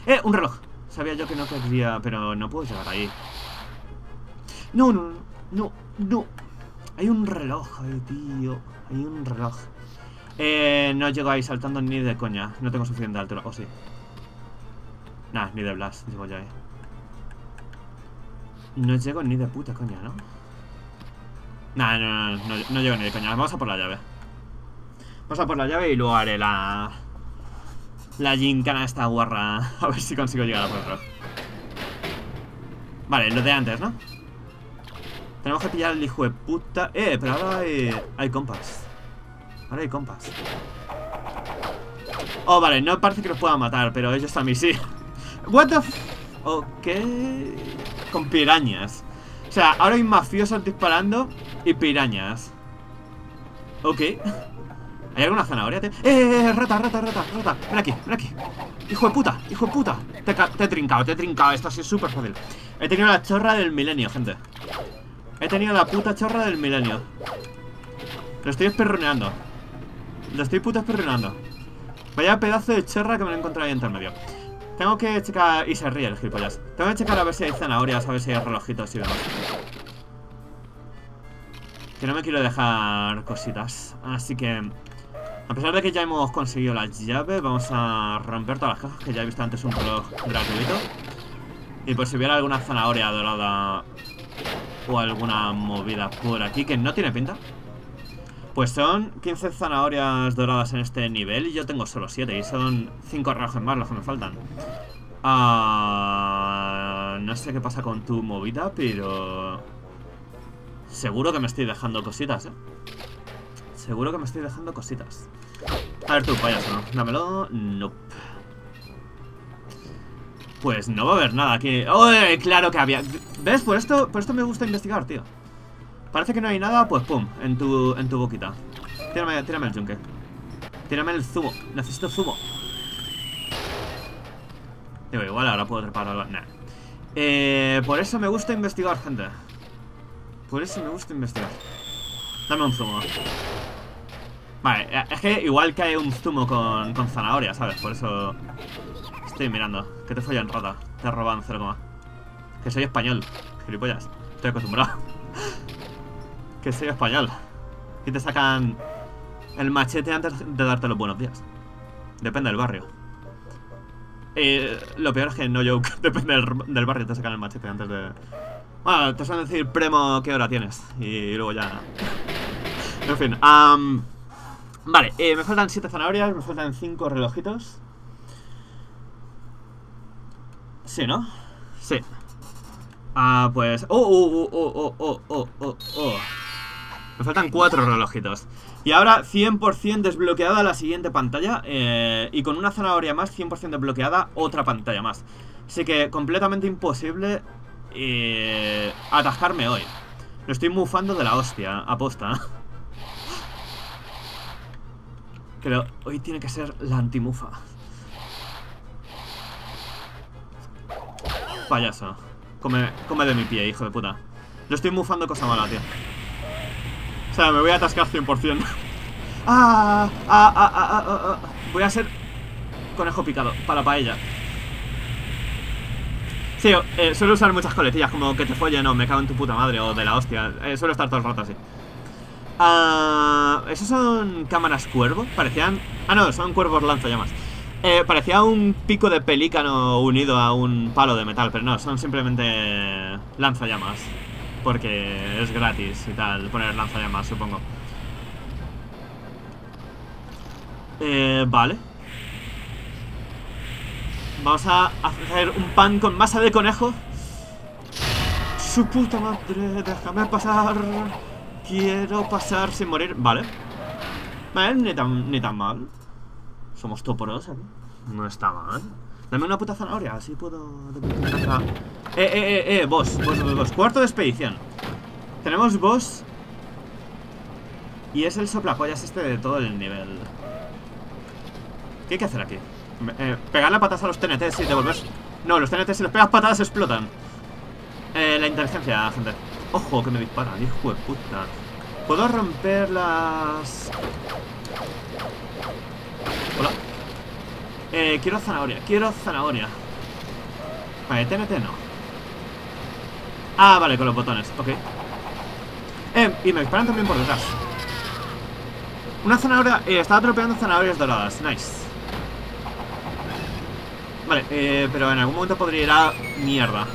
¡Eh! Un reloj. Sabía yo que no quería, pero no puedo llegar ahí. No, no, no, no. Hay un reloj ahí, tío. Hay un reloj. Eh, no llego ahí saltando ni de coña. No tengo suficiente altura. ¿O sí? Nah, ni de blast, llego ya ahí. No llego ni de puta coña, ¿no? Nah, no, no, no, no, llego ni de coña. Vamos a por la llave. Vamos a por la llave y luego haré la... La gincana esta guarra. A ver si consigo llegar a por el reloj. Vale, lo de antes, ¿no? Tenemos que pillar al hijo de puta. Eh, pero ahora hay, hay compás. Ahora hay compás. Oh, vale, no parece que los pueda matar, pero ellos a mí sí. What the f... Ok... Con pirañas. O sea, ahora hay mafiosos disparando y pirañas. Ok. ¿Hay alguna zanahoria? tío? ¡Eh, eh, eh! Rata, rata, rata, rata. Ven aquí, ven aquí. Hijo de puta, hijo de puta. Te, te he trincado, te he trincado. Esto ha sido súper fácil. He tenido la chorra del milenio, gente. He tenido la puta chorra del milenio. Lo estoy esperroneando. Lo estoy puta esperroneando. Vaya pedazo de chorra que me lo he encontrado ahí entre medio. Tengo que checar... Y se ríe el gilipollas. Tengo que checar a ver si hay zanahorias, a ver si hay relojitos y demás. Que no me quiero dejar cositas. Así que... A pesar de que ya hemos conseguido las llaves, vamos a romper todas las cajas, que ya he visto antes un reloj gratuito. Y por si hubiera alguna zanahoria dorada o alguna movida por aquí, que no tiene pinta. Pues son 15 zanahorias doradas en este nivel y yo tengo solo 7 y son 5 relojes más los que me faltan. Ah, no sé qué pasa con tu movida, pero... Seguro que me estoy dejando cositas, ¿eh? Seguro que me estoy dejando cositas. A ver tú, payaso, ¿no? Dámelo. Nope. Pues no va a haber nada aquí. ¡Oh, claro que había! ¿Ves? Por esto, por esto me gusta investigar, tío. Parece que no hay nada, pues pum, en tu, en tu boquita. Tírame, tírame el yunque. Tírame el zumo. Necesito zumo. Digo, igual ahora puedo trepar a la... Nah. Eh, por eso me gusta investigar, gente. Por eso me gusta investigar. Dame un zumo. Vale, eh, es que igual hay un zumo con, con zanahoria, ¿sabes? Por eso estoy mirando. Que te follan rata. Te roban 0, Que soy español. Gilipollas. Estoy acostumbrado. que soy español. Y te sacan el machete antes de darte los buenos días. Depende del barrio. Eh, lo peor es que no joke. Depende del, barrio, te sacan el machete antes de... Bueno, te suelen decir, Premo, ¿qué hora tienes? Y luego ya... En fin, am, Vale, eh, me faltan 7 zanahorias, me faltan 5 relojitos. Sí, ¿no? Sí. Ah, pues... Oh, oh, oh, oh, oh, oh, oh, oh. Me faltan 4 relojitos. Y ahora 100% desbloqueada la siguiente pantalla. eh, y con una zanahoria más, 100% desbloqueada otra pantalla más. Así que completamente imposible eh, atascarme hoy. Lo estoy mufando de la hostia, aposta. Pero hoy tiene que ser la antimufa. Payaso. Come, come de mi pie, hijo de puta. Lo estoy mufando cosa mala, tío. O sea, me voy a atascar 100%. ah, ah, ah, ah, ah, ah, ah. Voy a ser conejo picado para la paella. Sí, eh, suelo usar muchas coletillas como que te follen o me cago en tu puta madre o de la hostia. Eh, suelo estar todo el rato así. Ah, ¿Esos son cámaras cuervo? Parecían... Ah, no, son cuervos lanzallamas. Eh, parecía un pico de pelícano unido a un palo de metal, pero no, son simplemente lanzallamas. Porque es gratis y tal, poner lanzallamas, supongo. Eh, vale. Vamos a hacer un pan con masa de conejo. Su puta madre, déjame pasar. Quiero pasar sin morir. Vale. Vale, ni tan, ni tan mal. Somos toporos aquí. No está mal. Dame una puta zanahoria, así puedo... Eh, eh, eh, eh, boss, boss, boss, boss. Cuarto de expedición. Tenemos boss. Y es el soplapollas este de todo el nivel. ¿Qué hay que hacer aquí? Eh, pegarle patadas a los TNTs y devolver... No, los TNTs si los pegas patadas explotan. Eh, la inteligencia, gente. Ojo, que me disparan, hijo de puta. ¿Puedo romper las...? Eh, quiero zanahoria, quiero zanahoria. Vale, TNT no. Ah, vale, con los botones, ok. Eh, y me disparan también por detrás. Una zanahoria... Eh, estaba tropeando zanahorias doradas, nice. Vale, eh, pero en algún momento podría ir a... Mierda.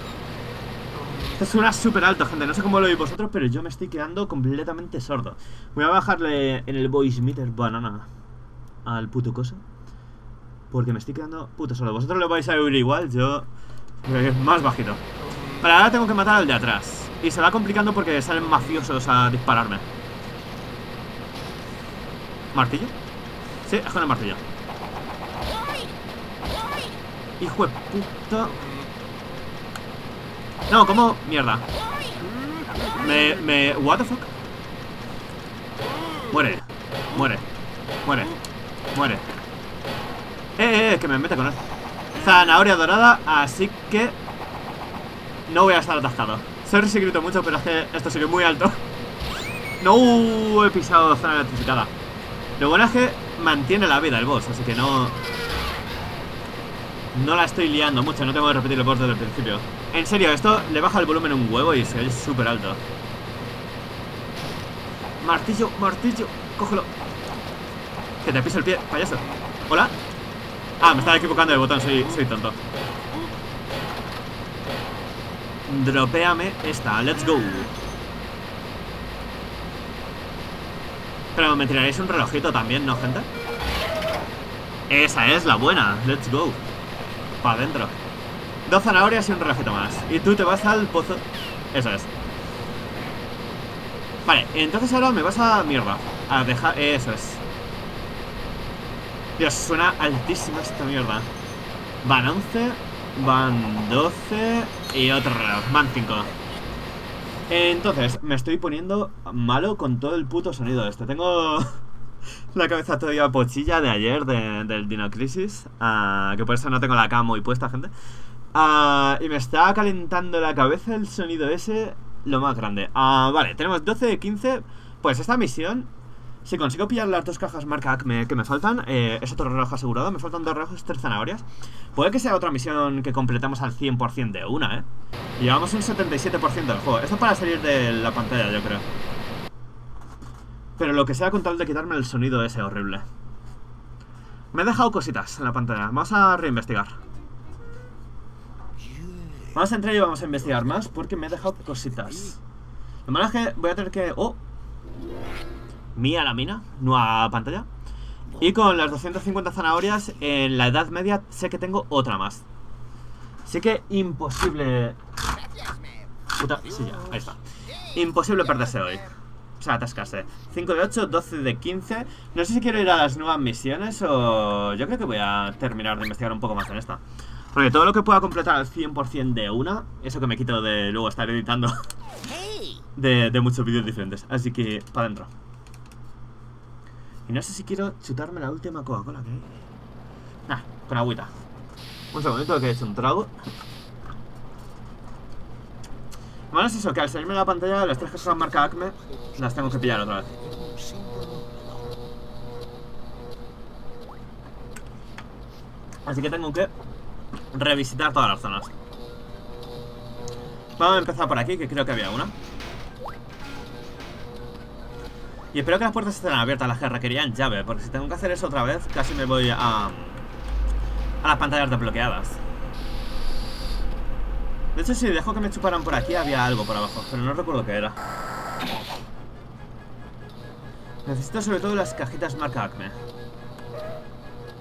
Esto suena súper alto, gente. No sé cómo lo veis vosotros, pero yo me estoy quedando completamente sordo. Voy a bajarle en el voice meter banana al puto coso. Porque me estoy quedando puto sordo. Vosotros lo vais a oír igual, yo... más bajito. Vale, ahora tengo que matar al de atrás. Y se va complicando porque salen mafiosos a dispararme. ¿Martillo? Sí, es con el martillo. Hijo de puta. No, ¿cómo? Mierda. Me, me... What the fuck? Muere. Muere. Muere. Muere. Eh, eh, eh, que me mete con él. Zanahoria dorada, así que... No voy a estar atascado. Sorry si grito mucho, pero es que esto sigue muy alto. No, he pisado zona electrificada. Lo bueno es que mantiene la vida el boss, así que no... No la estoy liando mucho, no tengo que repetir el boss desde el principio. En serio, esto le baja el volumen un huevo y se ve súper alto. Martillo, martillo, cógelo. Que te piso el pie, payaso. ¿Hola? Ah, me estaba equivocando de botón, soy, soy tonto. Dropéame esta, let's go. Pero me tiraréis un relojito también, ¿no, gente? Esa es la buena, let's go. Para adentro. Dos zanahorias y un relojito más. Y tú te vas al pozo. Eso es. Vale, entonces ahora me vas a mierda. A dejar. Eso es. Dios, suena altísima esta mierda. Van 11, van 12 y otro. Van 5. Entonces, me estoy poniendo malo con todo el puto sonido este. Tengo la cabeza todavía pochilla de ayer de- del Dino Crisis. ah, que por eso no tengo la cama muy puesta, gente. Ah, y me está calentando la cabeza el sonido ese lo más grande. Ah, vale, tenemos 12 de 15. Pues esta misión, si consigo pillar las dos cajas marca Acme que me faltan, eh, es otro reloj asegurado. Me faltan dos relojes, tres zanahorias. Puede que sea otra misión que completamos al 100% de una, ¿eh? Llevamos un 77% del juego. Esto para salir de la pantalla, yo creo. Pero lo que sea con tal de quitarme el sonido ese horrible. Me he dejado cositas en la pantalla. Vamos a reinvestigar. Vamos a entrar y vamos a investigar más porque me he dejado cositas. Lo malo es que voy a tener que... ¡Oh! Mía la mina, nueva pantalla. Y con las 250 zanahorias en la edad media sé que tengo otra más. Así que imposible... Puta silla, ahí está. Imposible perderse hoy. O sea, atascarse. 5 de 8, 12 de 15. No sé si quiero ir a las nuevas misiones o... Yo creo que voy a terminar de investigar un poco más en esta. Porque todo lo que pueda completar al 100% de una, eso que me quito de luego estar editando de, de muchos vídeos diferentes. Así que, para adentro. Y no sé si quiero chutarme la última Coca-Cola que hay. Nah, con agüita. Un segundito que he hecho un trago. Bueno, es eso, que al salirme de la pantalla, las tres que marca Acme, las tengo que pillar otra vez. Así que tengo que revisitar todas las zonas. Vamos a empezar por aquí, que creo que había una. Y espero que las puertas estén abiertas, las que requerían llave, porque si tengo que hacer eso otra vez, casi me voy a... A las pantallas desbloqueadas. De hecho, si dejo que me chuparan por aquí, había algo por abajo, pero no recuerdo qué era. Necesito sobre todo las cajitas marca Acme.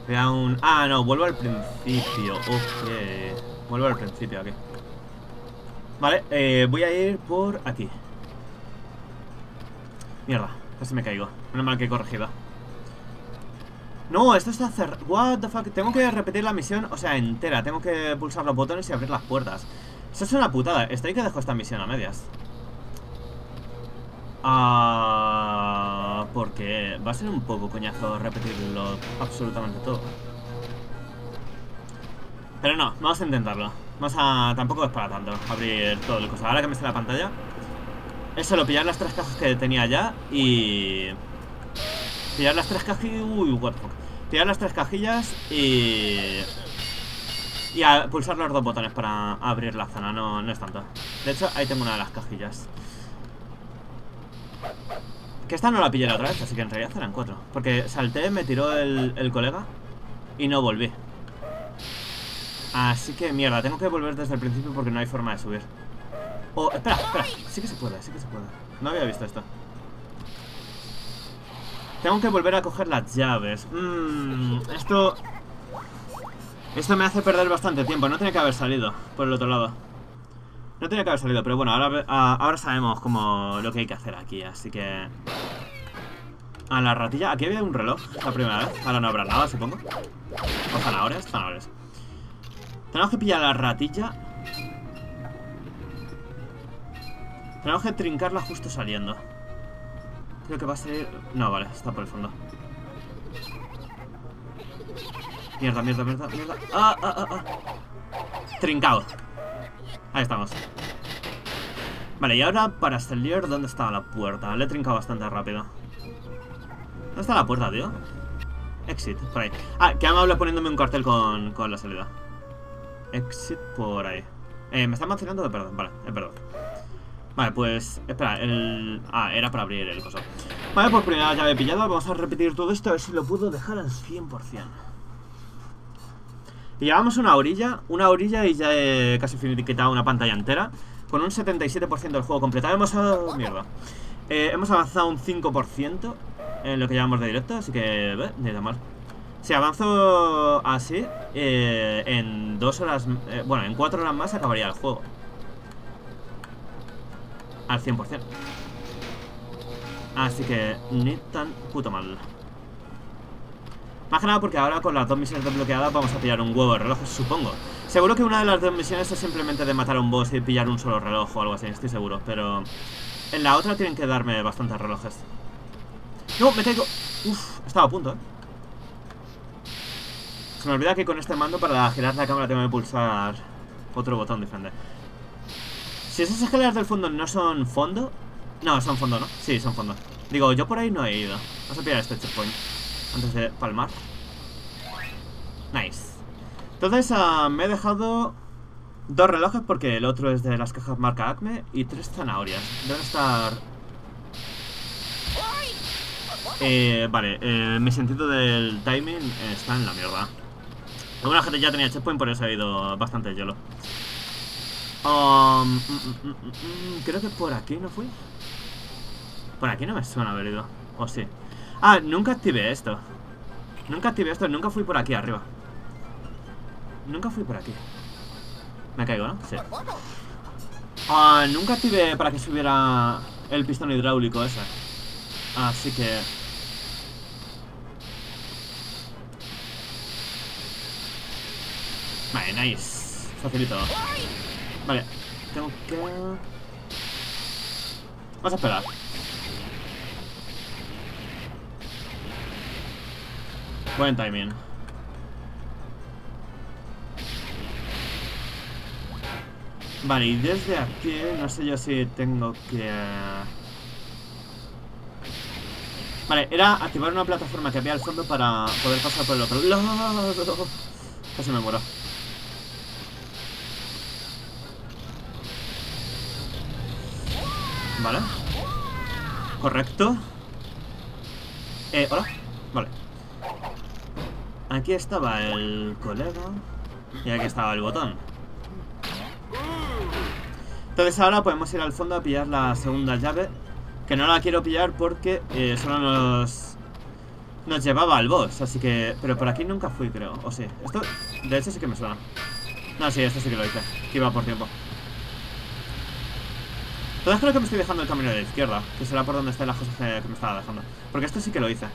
Un... Ah, no, vuelvo al principio. Ok. Vuelvo al principio aquí. Vale, eh, voy a ir por aquí. Mierda, casi me caigo. Menos mal que he corregido. No, esto está cerrado. What the fuck. Tengo que repetir la misión, o sea, entera. Tengo que pulsar los botones y abrir las puertas. Eso es una putada. Estoy que dejo esta misión a medias. Ah, porque va a ser un poco coñazo repetirlo absolutamente todo. Pero no, vamos a intentarlo. Vamos a... Tampoco es para tanto abrir todo el cosa. Ahora que me sale la pantalla, es solo pillar las tres cajas que tenía ya y... Pillar las tres cajillas... Uy, what the fuck. Pillar las tres cajillas y... Y a pulsar los dos botones para abrir la zona, no, no es tanto. De hecho, ahí tengo una de las cajillas. Que esta no la pillé la otra vez, así que en realidad eran cuatro. Porque salté, me tiró el, el colega y no volví. Así que mierda, tengo que volver desde el principio porque no hay forma de subir. Oh, espera, espera, sí que se puede, sí que se puede. No había visto esto. Tengo que volver a coger las llaves. Mmm, esto... Esto me hace perder bastante tiempo. No tenía que haber salido por el otro lado. No tenía que haber salido, pero bueno, ahora, ah, ahora sabemos como lo que hay que hacer aquí, así que... A la ratilla, aquí había un reloj la primera vez. Ahora no habrá nada, supongo. O zanahorias, zanahorias. Tenemos que pillar la ratilla. Tenemos que trincarla justo saliendo. Creo que va a ser... No, vale, está por el fondo. Mierda, mierda, mierda, mierda. ¡Ah, ah, ah, ah! Trincado. Ahí estamos. Vale, y ahora para salir, ¿dónde estaba la puerta? Le he trincado bastante rápido. ¿Dónde está la puerta, tío? Exit, por ahí. Ah, que amable poniéndome un cartel con, con la salida. Exit por ahí. Eh, ¿me están mencionando de perdón? Vale, eh, perdón. Vale, pues... Espera, el... Ah, era para abrir el coso. Vale, pues primera llave pillada. Vamos a repetir todo esto a ver si lo puedo dejar al 100%. Y llevamos una orilla, una orilla y ya he casi finiquitado una pantalla entera. Con un 77% del juego completado. Hemos... mierda. Eh, hemos avanzado un 5% en lo que llevamos de directo, así que... eh, ni. Si avanzo así, eh, en dos horas... eh, bueno, en cuatro horas más acabaría el juego. Al 100%. Así que ni tan puto mal. Más que nada porque ahora con las dos misiones desbloqueadas vamos a pillar un huevo de relojes, supongo. Seguro que una de las dos misiones es simplemente de matar a un boss y pillar un solo reloj o algo así, estoy seguro. Pero en la otra tienen que darme bastantes relojes. ¡No! ¡Me caigo! Uf, estaba a punto, ¿eh? Se me olvida que con este mando para girar la cámara tengo que pulsar otro botón diferente. Si esas escaleras del fondo no son fondo... No, son fondo, ¿no? Sí, son fondo. Digo, yo por ahí no he ido. Vamos a pillar este checkpoint. Antes de palmar. Nice. Entonces, ah, me he dejado dos relojes porque el otro es de las cajas marca Acme y tres zanahorias. Deben estar... Eh, vale, eh, mi sentido del timing está en la mierda. Alguna gente ya tenía checkpoint, por eso he ido bastante hielo. Um, mm, mm, mm, creo que por aquí no fui. Por aquí no me suena haber ido. O sí. Ah, nunca activé esto. Nunca activé esto, nunca fui por aquí arriba. Nunca fui por aquí. Me caigo, ¿no? Sí. Ah, nunca activé para que subiera el pistón hidráulico ese. Así que... Vale, nice. Facilito. Vale, tengo que... Vamos a esperar. Buen timing. Vale, y desde aquí no sé yo si tengo que... Vale, era activar una plataforma que había al fondo para poder pasar por el otro. Casi me muero. Vale. Correcto. Eh, hola. Vale. Aquí estaba el colega. Y aquí estaba el botón. Entonces ahora podemos ir al fondo a pillar la segunda llave. Que no la quiero pillar porque eh, solo nos... Nos llevaba al boss, así que... Pero por aquí nunca fui, creo. O sí. Esto, de hecho, sí que me suena. No, sí, esto sí que lo hice. Que iba por tiempo. Entonces creo que me estoy dejando el camino de la izquierda. Que será por donde está la cosa que me estaba dejando. Porque esto sí que lo hice.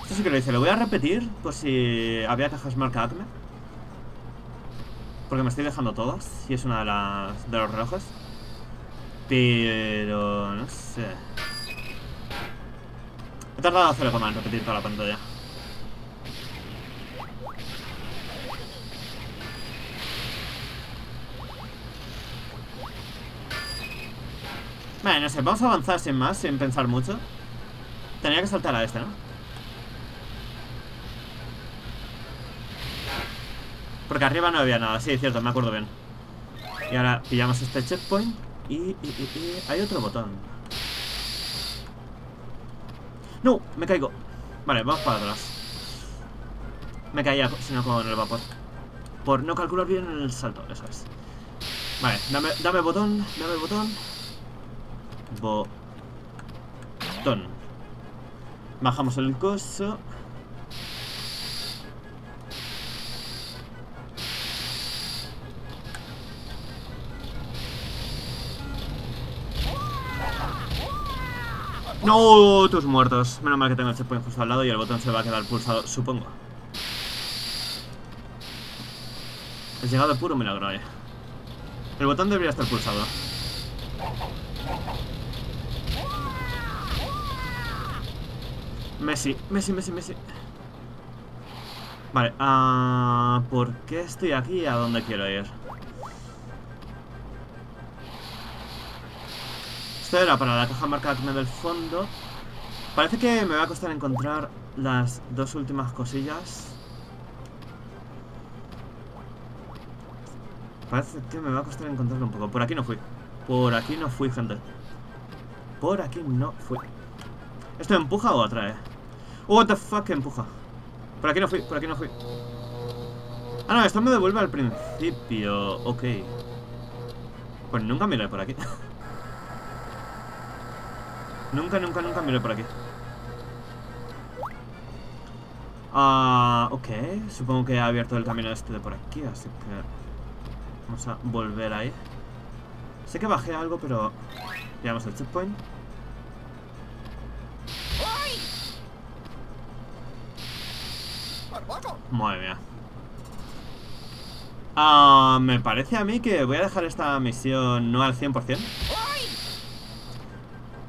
Esto sí que lo hice. Lo voy a repetir por si había cajas marca Acme. Porque me estoy dejando todas. Y es una de las de los relojes. Pero... no sé. He tardado cero coma en repetir toda la pantalla. Vale, no sé, vamos a avanzar sin más, sin pensar mucho. Tenía que saltar a este, ¿no? Porque arriba no había nada, sí, es cierto, me acuerdo bien. Y ahora pillamos este checkpoint y, hay otro botón. ¡No! Me caigo. Vale, vamos para atrás. Me caía, si no con el vapor. Por no calcular bien el salto, eso es. Vale, dame, dame botón, dame botón. Botón. Bajamos el coso. No, tus muertos. Menos mal que tengo el checkpoint justo al lado y el botón se va a quedar pulsado, supongo. He llegado puro milagro ahí. El botón debería estar pulsado. Messi, Messi, Messi, Messi. Vale, ah, ¿por qué estoy aquí y a dónde quiero ir? Esto era para la caja marca Acme del fondo. Parece que me va a costar encontrar las dos últimas cosillas. Parece que me va a costar encontrarlo un poco. Por aquí no fui. Por aquí no fui, gente. Por aquí no fui. ¿Esto empuja o atrae? What the fuck empuja. Por aquí no fui, por aquí no fui. Ah, no, esto me devuelve al principio. Ok. Pues nunca miré por aquí. nunca, nunca, nunca miré por aquí. Ah, ok. Supongo que ha abierto el camino este de por aquí, así que... Vamos a volver ahí. Sé que bajé algo, pero... Llegamos al checkpoint. Madre mía. Ah, me parece a mí que voy a dejar esta misión no al 100%.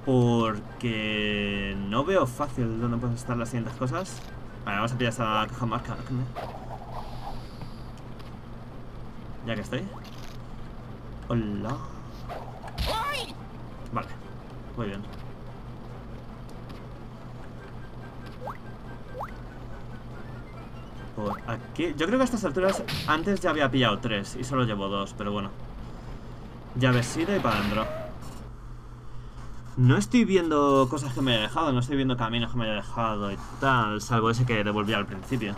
Porque no veo fácil dónde pueden estar las siguientes cosas. Vale, vamos a pillar esta caja marca. Ya que estoy. Hola. Vale, muy bien. Por aquí. Yo creo que a estas alturas antes ya había pillado tres y solo llevo dos, pero bueno. Llavesida y para adentro. No estoy viendo cosas que me haya dejado, no estoy viendo caminos que me haya dejado y tal, salvo ese que devolví al principio.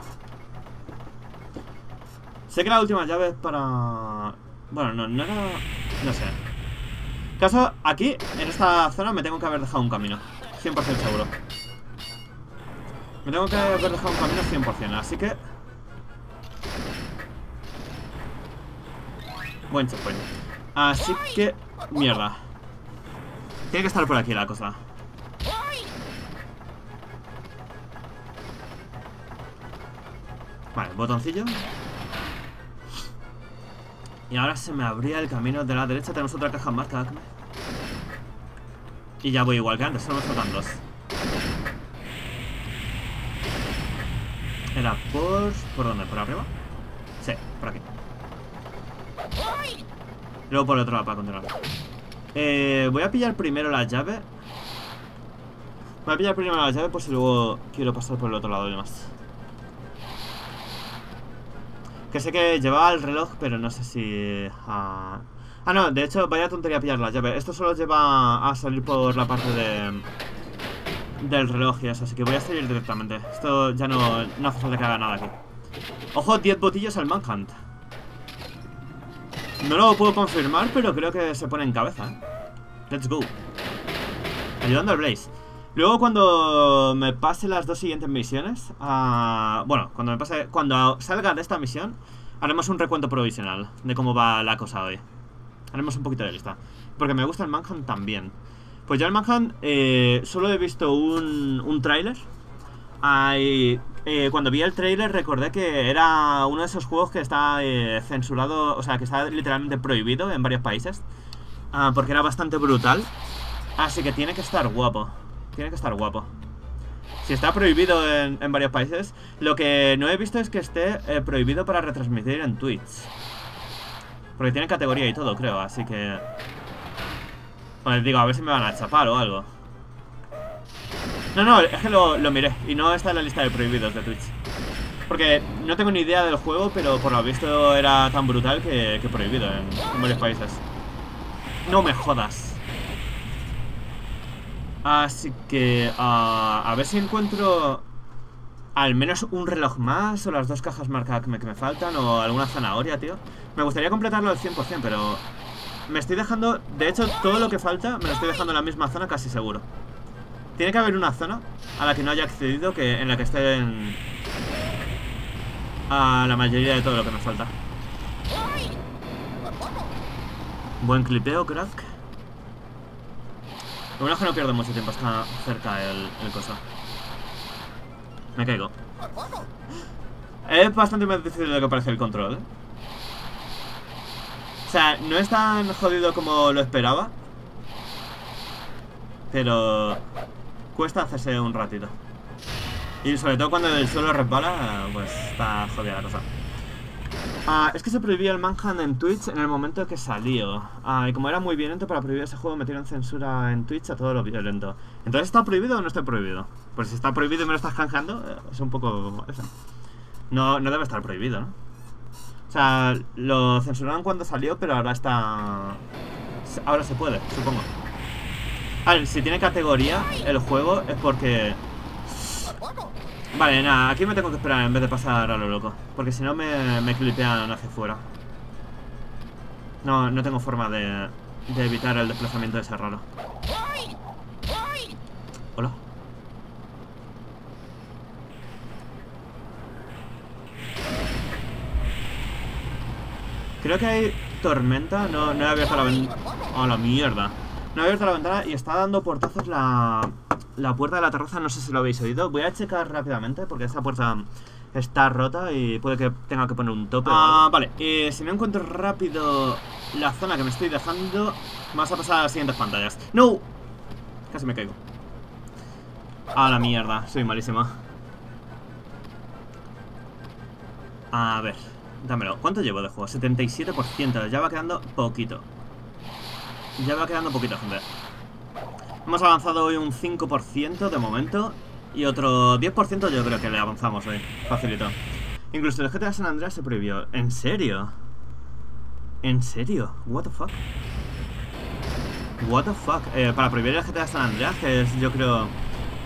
Sé que la última llave es para... Bueno, no, no era... No sé. Caso, aquí, en esta zona, me tengo que haber dejado un camino. 100% seguro. Me tengo que haber dejado un camino 100%, así que... Buen checkpoint. Así que... Mierda. Tiene que estar por aquí la cosa. Vale, botoncillo. Y ahora se me abría el camino de la derecha. Tenemos otra caja más, Acme. Y ya voy igual que antes, solo me faltan dos. Era por... ¿Por dónde? ¿Por arriba? Sí, por aquí. Luego por el otro lado para continuar. Eh, voy a pillar primero la llave. Voy a pillar primero la llave por si luego quiero pasar por el otro lado y demás. Que sé que llevaba el reloj, pero no sé si... ah, Ah, no, de hecho, vaya tontería pillar la llave. Esto solo lleva a salir por la parte de... Del reloj y eso, así que voy a salir directamente. Esto ya no, no hace falta que haga nada aquí. Ojo, 10 botillos al Manhunt. No lo puedo confirmar, pero creo que se pone en cabeza. ¿eh? Let's go. Ayudando al Blaze. Luego cuando me pase las dos siguientes misiones, ah, bueno, cuando me pase, cuando salga de esta misión, haremos un recuento provisional de cómo va la cosa hoy. Haremos un poquito de lista. Porque me gusta el Manhunt también. Pues yo el Manhunt eh, solo he visto un, un tráiler. Eh, cuando vi el tráiler recordé que era uno de esos juegos que está eh, censurado, o sea, que está literalmente prohibido en varios países. Ah, porque era bastante brutal. Así que tiene que estar guapo. Tiene que estar guapo. Si está prohibido en, en varios países, lo que no he visto es que esté eh, prohibido para retransmitir en Twitch. Porque tiene categoría y todo, creo, así que... Digo, a ver si me van a chapar o algo. No, no, es que lo, lo miré y no está en la lista de prohibidos de Twitch. Porque no tengo ni idea del juego, pero por lo visto era tan brutal que, que prohibido en, en varios países. No me jodas. Así que... ah, a ver si encuentro... Al menos un reloj más o las dos cajas marca Acme que me faltan o alguna zanahoria, tío. Me gustaría completarlo al 100%, pero... Me estoy dejando... De hecho, todo lo que falta me lo estoy dejando en la misma zona casi seguro. Tiene que haber una zona a la que no haya accedido que en la que estén... A la mayoría de todo lo que me falta. Buen clipeo, crack. Lo bueno es que no pierdo mucho tiempo, está cerca el, el coso. Me caigo. Es bastante más difícil de lo que parece el control, ¿eh? O sea, no es tan jodido como lo esperaba. Pero cuesta hacerse un ratito. Y sobre todo cuando el suelo resbala, pues está jodida la cosa. Ah, es que se prohibió el Manhunt en Twitch en el momento que salió. Ah, y como era muy violento para prohibir ese juego, metieron censura en Twitch a todo lo violento. Entonces, ¿está prohibido o no está prohibido? Pues si está prohibido y me lo estás canjeando, eh, es un poco... No, no debe estar prohibido, ¿no? O sea, lo censuraron cuando salió, pero ahora está... Ahora se puede, supongo. A ver, si tiene categoría el juego es porque... Vale, nada, aquí me tengo que esperar en vez de pasar a lo loco. Porque si no me, me clipean hacia fuera. No, no tengo forma de, de evitar el desplazamiento de ese raro. Hola. Creo que hay tormenta. No, no he abierto la ventana. ¡A la mierda! No he abierto la ventana y está dando portazos la, la puerta de la terraza. No sé si lo habéis oído. Voy a checar rápidamente porque esa puerta está rota y puede que tenga que poner un tope. Ah, vale. Y si no encuentro rápido la zona que me estoy dejando, vamos a pasar a las siguientes pantallas. ¡No! Casi me caigo. A la mierda, soy malísimo. A ver, dámelo. ¿Cuánto llevo de juego? 77%. Ya va quedando poquito. Ya va quedando poquito, gente. Hemos avanzado hoy un 5% de momento. Y otro 10% yo creo que le avanzamos hoy. Facilito. Incluso el GTA San Andreas se prohibió. ¿En serio? ¿En serio? What the fuck? What the fuck? Eh, para prohibir el GTA San Andreas, que es yo creo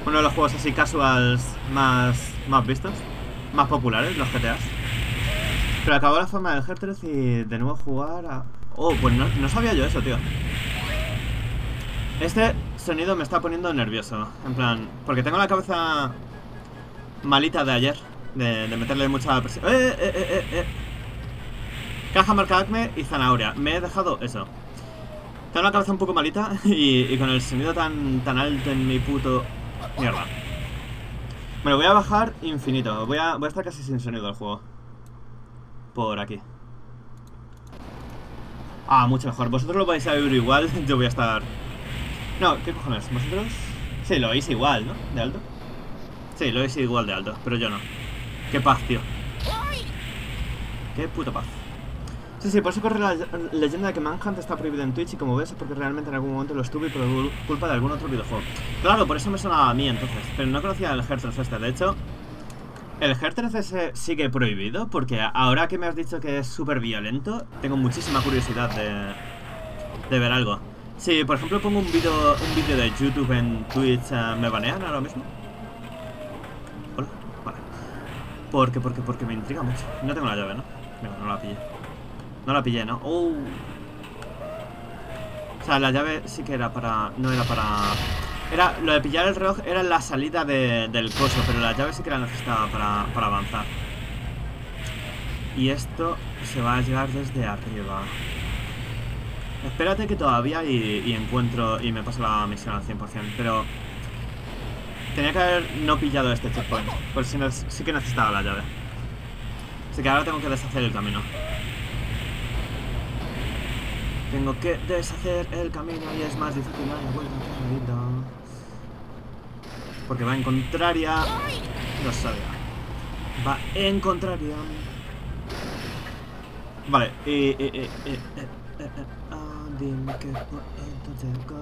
uno de los juegos así casuals más, más vistos, más populares, los GTAs. Pero acabó la forma del G3 y de nuevo jugar a... Oh, pues no, sabía yo eso, tío. Este sonido me está poniendo nervioso. En plan, porque tengo la cabeza malita de ayer. De, meterle mucha presión. ¡Eh, eh, eh, eh, eh! Caja marca acme y zanahoria. Me he dejado eso. Tengo la cabeza un poco malita y, con el sonido tan, tan alto en mi puto... Mierda. Lo voy a bajar infinito. Voy a, voy a estar casi sin sonido del juego. Por aquí. Ah, mucho mejor. Vosotros lo vais a oír igual. Yo voy a estar... No, ¿qué cojones? ¿Vosotros? Sí, lo oís igual, ¿no? ¿De alto? Sí, lo oís igual de alto, pero yo no. Qué paz, tío. Qué puta paz. Sí, sí, por eso corre la leyenda de que Manhunt está prohibido en Twitch y como ves es porque realmente en algún momento lo estuve por culpa de algún otro videojuego. Claro, por eso me sonaba a mí entonces, pero no conocía el Hertz este. De hecho, el Hertz ese sigue prohibido porque ahora que me has dicho que es súper violento, tengo muchísima curiosidad de, de ver algo. Si, por ejemplo, pongo un vídeo un vídeo de YouTube en Twitch, eh, ¿me banean ahora mismo? Hola, vale. ¿Por qué? Porque, porque me intriga mucho. No tengo la llave, ¿no? No, no la pillé. No la pillé, ¿no? ¡Oh! O sea, la llave sí que era para... No era para... Era... Lo de pillar el reloj era la salida de- del coso, pero la llave sí que la necesitaba para, para avanzar. Y esto se va a llegar desde arriba. Espérate que todavía y, encuentro y me paso la misión al 100%, pero... Tenía que haber no pillado este checkpoint, por si no, sí que necesitaba la llave. Así que ahora tengo que deshacer el camino. Tengo que deshacer el camino y es más difícil la vuelta. Porque va en contraria. Lo sabía. Va en contraria. Vale, eh, eh, eh, eh, eh, eh, eh.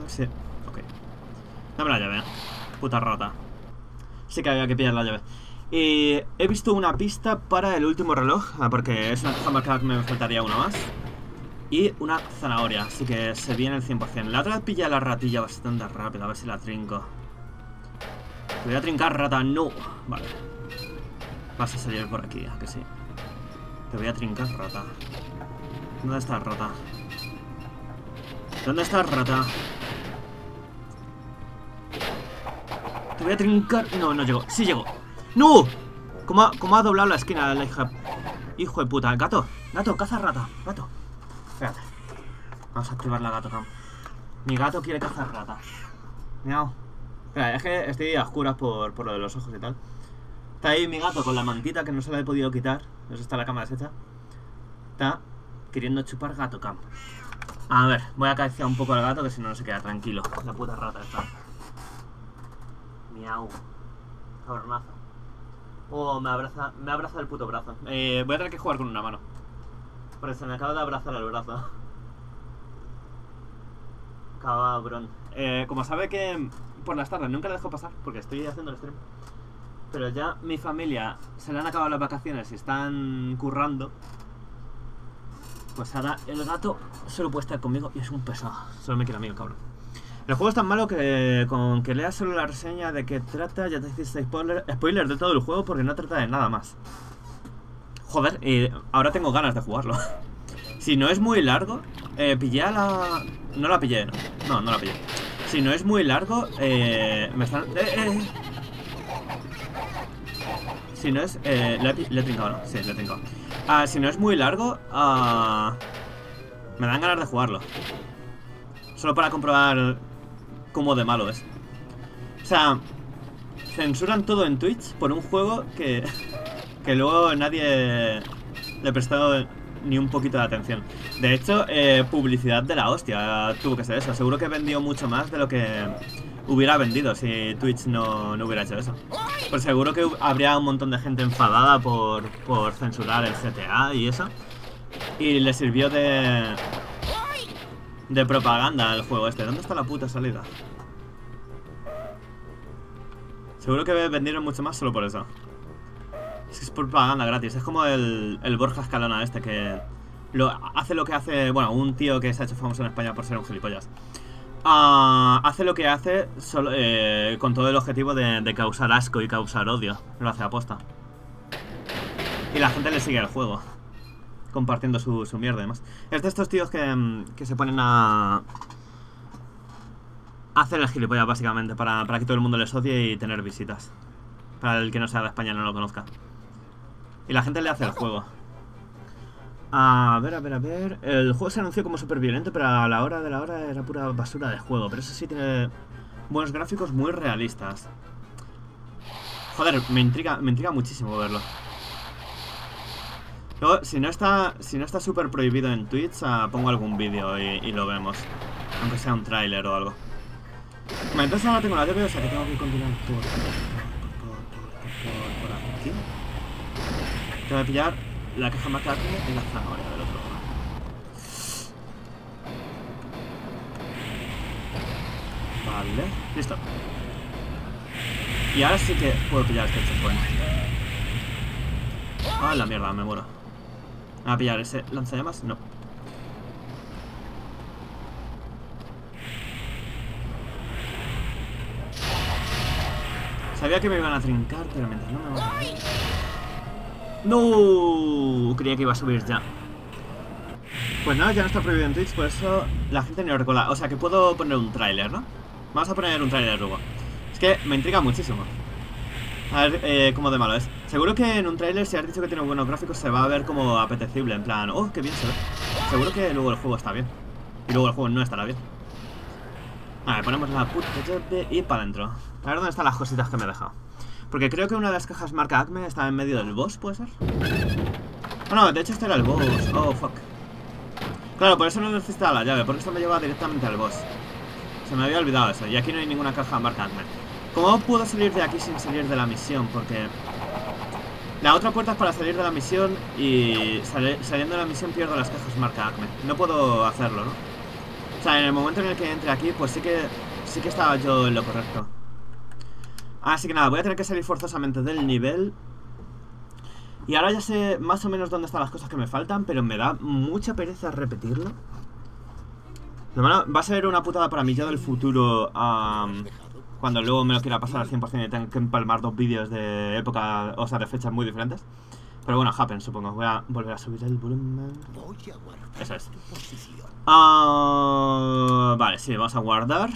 Sí, ok. Dame la llave. Puta rata. Sí que había que pillar la llave. Y he visto una pista para el último reloj, ah, porque es una caja marcada que me faltaría una más. Y una zanahoria, así que se viene el 100%. La otra pilla la ratilla bastante rápido, a ver si la trinco. Te voy a trincar, rata, no. Vale. Vas a salir por aquí, ¿a que sí? Te voy a trincar, rata. ¿Dónde está rata? ¿Dónde está rata? Te voy a trincar. No, no llegó. Sí llegó. ¡No! ¿Cómo ha, cómo ha doblado la esquina la hija? Hijo de puta. Gato, gato, caza rata. Gato. Espérate. Vamos a activar la gato cam. Mi gato quiere cazar rata. Miau. Es que estoy a oscuras por, por lo de los ojos y tal. Está ahí mi gato con la mantita que no se la he podido quitar. Eso está la cama deshecha. Está queriendo chupar gato camp. A ver, voy a acariciar un poco al gato que si no no se queda tranquilo. La puta rata esta. Miau. Cabronazo. Oh, me abraza, me abraza el puto brazo. Eh, voy a tener que jugar con una mano. Porque se me acaba de abrazar el brazo. Cabrón. Eh, como sabe que por las tardes nunca le dejo pasar, porque estoy haciendo el stream. Pero ya mi familia se le han acabado las vacaciones y están currando. Pues ahora el gato solo puede estar conmigo y es un pesado. Solo me quiere a mí, el cabrón. El juego es tan malo que con que leas solo la reseña de que trata, ya te hiciste spoiler, spoiler de todo el juego porque no trata de nada más. Joder, y ahora tengo ganas de jugarlo. si no es muy largo, eh, pillé a la... No la pillé, no. No, no la pillé. Si no es muy largo, eh, me están... Eh, eh. Si no es... Eh, le, he, ¿no? Sí, le he trincado. Ah, si no es muy largo, ah, me dan ganas de jugarlo. Solo para comprobar cómo de malo es. O sea, censuran todo en Twitch por un juego que, que luego nadie le prestó ni un poquito de atención. De hecho, eh, publicidad de la hostia tuvo que ser eso. Seguro que vendió mucho más de lo que hubiera vendido si Twitch no, no hubiera hecho eso. Pues seguro que habría un montón de gente enfadada por, por censurar el GTA y eso. Y le sirvió de... De propaganda el juego este. ¿Dónde está la puta salida? Seguro que vendieron mucho más solo por eso. Es que es propaganda gratis. Es como el, el Borja Escalona este que lo, hace lo que hace... Bueno, un tío que se ha hecho famoso en España por ser un gilipollas. Ah, hace lo que hace solo, eh, con todo el objetivo de, causar asco y causar odio. Lo hace aposta. Y la gente le sigue el juego. Compartiendo su, su mierda y demás. Es de estos tíos que, mm, que se ponen a... hacer el gilipollas básicamente para, para que todo el mundo les odie y tener visitas. Para el que no sea de España no lo conozca. Y la gente le hace el juego. A ver, a ver, a ver. El juego se anunció como súper violento, pero a la hora de la hora era pura basura de juego. Pero eso sí tiene buenos gráficos muy realistas. Joder, me intriga, me intriga muchísimo verlo. Luego, si no está si no está súper prohibido en Twitch, uh, pongo algún vídeo y, lo vemos. Aunque sea un tráiler o algo. Bueno, entonces ahora tengo la llave, o sea que tengo que continuar por, por, por. Tengo que pillar la caja más carne y la zanahoria del otro lado. Vale, listo. Y ahora sí que puedo pillar este checkpoint. Ah, la mierda, me muero. ¿Me a pillar ese lanzallamas? No. Sabía que me iban a trincar, pero mientras no me van a... ¡No! Creía que iba a subir ya. Pues nada, ya no está prohibido en Twitch, por eso la gente no lo recuerda. O sea que puedo poner un tráiler, ¿no? Vamos a poner un tráiler luego. Es que me intriga muchísimo. A ver eh, cómo de malo es. Seguro que en un tráiler, si has dicho que tiene buenos gráficos, se va a ver como apetecible. En plan, oh, qué bien se ve. Seguro que luego el juego está bien. Y luego el juego no estará bien. A ver, ponemos la puta y para adentro. A ver dónde están las cositas que me he dejado. Porque creo que una de las cajas marca Acme está en medio del boss, ¿puede ser? Oh, no, de hecho este era el boss. Oh, fuck. Claro, por eso no necesitaba la llave, porque esto me lleva directamente al boss. Se me había olvidado eso. Y aquí no hay ninguna caja marca Acme. ¿Cómo puedo salir de aquí sin salir de la misión? Porque... La otra puerta es para salir de la misión y sali saliendo de la misión pierdo las cajas marca Acme. No puedo hacerlo, ¿no? O sea, en el momento en el que entre aquí, pues sí que sí que estaba yo en lo correcto. Así que nada, voy a tener que salir forzosamente del nivel. Y ahora ya sé más o menos dónde están las cosas que me faltan, pero me da mucha pereza repetirlo. Va a ser una putada para mí yo del futuro um, cuando luego me lo quiera pasar al 100% y tenga que empalmar dos vídeos de época, o sea, de fechas muy diferentes. Pero bueno, happen, supongo. Voy a volver a subir el volumen. Eso es. Uh, vale, sí, vamos a guardar.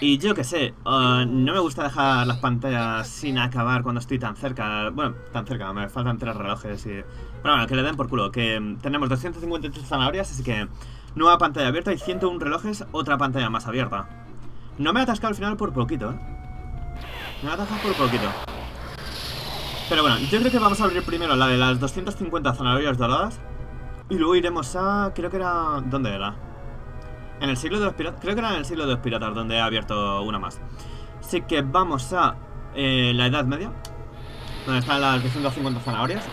Y yo que sé, uh, no me gusta dejar las pantallas sin acabar cuando estoy tan cerca. Bueno, tan cerca, me faltan tres relojes y... Pero bueno, que le den por culo, que tenemos 253 zanahorias, así que nueva pantalla abierta y 101 relojes, otra pantalla más abierta. No me he atascado al final por poquito, ¿eh? Me he atascado por poquito. Pero bueno, yo creo que vamos a abrir primero la de las 250 zanahorias doradas. Y luego iremos a... Creo que era... ¿Dónde era? En el siglo de los piratas. Creo que era en el siglo de los piratas donde he abierto una más. Así que vamos a eh, la Edad Media. Donde están las 250 zanahorias.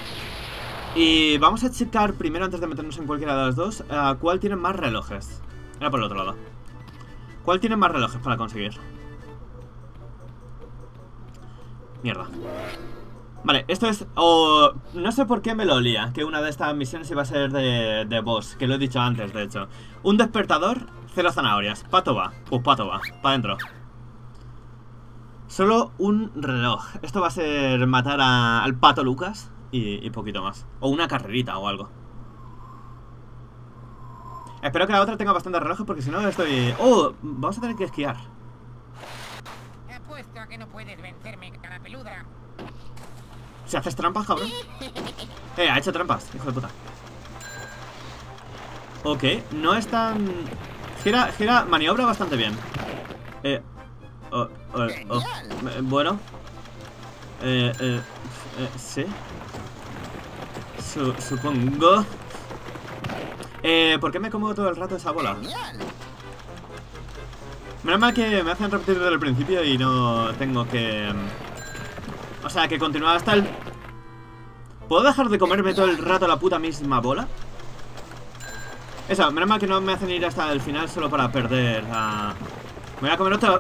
Y vamos a checar primero, antes de meternos en cualquiera de las dos, eh, cuál tiene más relojes. Era por el otro lado. ¿Cuál tiene más relojes para conseguir? Mierda. Vale, esto es... O... no sé por qué me lo olía Que una de estas misiones iba a ser de, de boss Que lo he dicho antes, de hecho. Un despertador, cero zanahorias. Pato va, pues pato va, para adentro Solo un reloj. Esto va a ser matar al pato Lucas y, y poquito más. O una carrerita o algo. Espero que la otra tenga bastantes relojes Porque si no estoy... Oh, vamos a tener que esquiar. Apuesto a que no puedes vencerme, cara peluda. Si haces trampas, cabrón. Eh, ha hecho trampas, hijo de puta. Ok, no es tan... Gira, gira, maniobra bastante bien. Eh... oh, oh, oh. Bueno. Eh, eh, eh, sí. Su- supongo. Eh, ¿por qué me como todo el rato esa bola? Menos mal que me hacen repetir desde el principio y no tengo que... O sea, que continuar hasta el... ¿Puedo dejar de comerme todo el rato la puta misma bola? Eso, menos mal que no me hacen ir hasta el final solo para perder a... Voy a comer otro...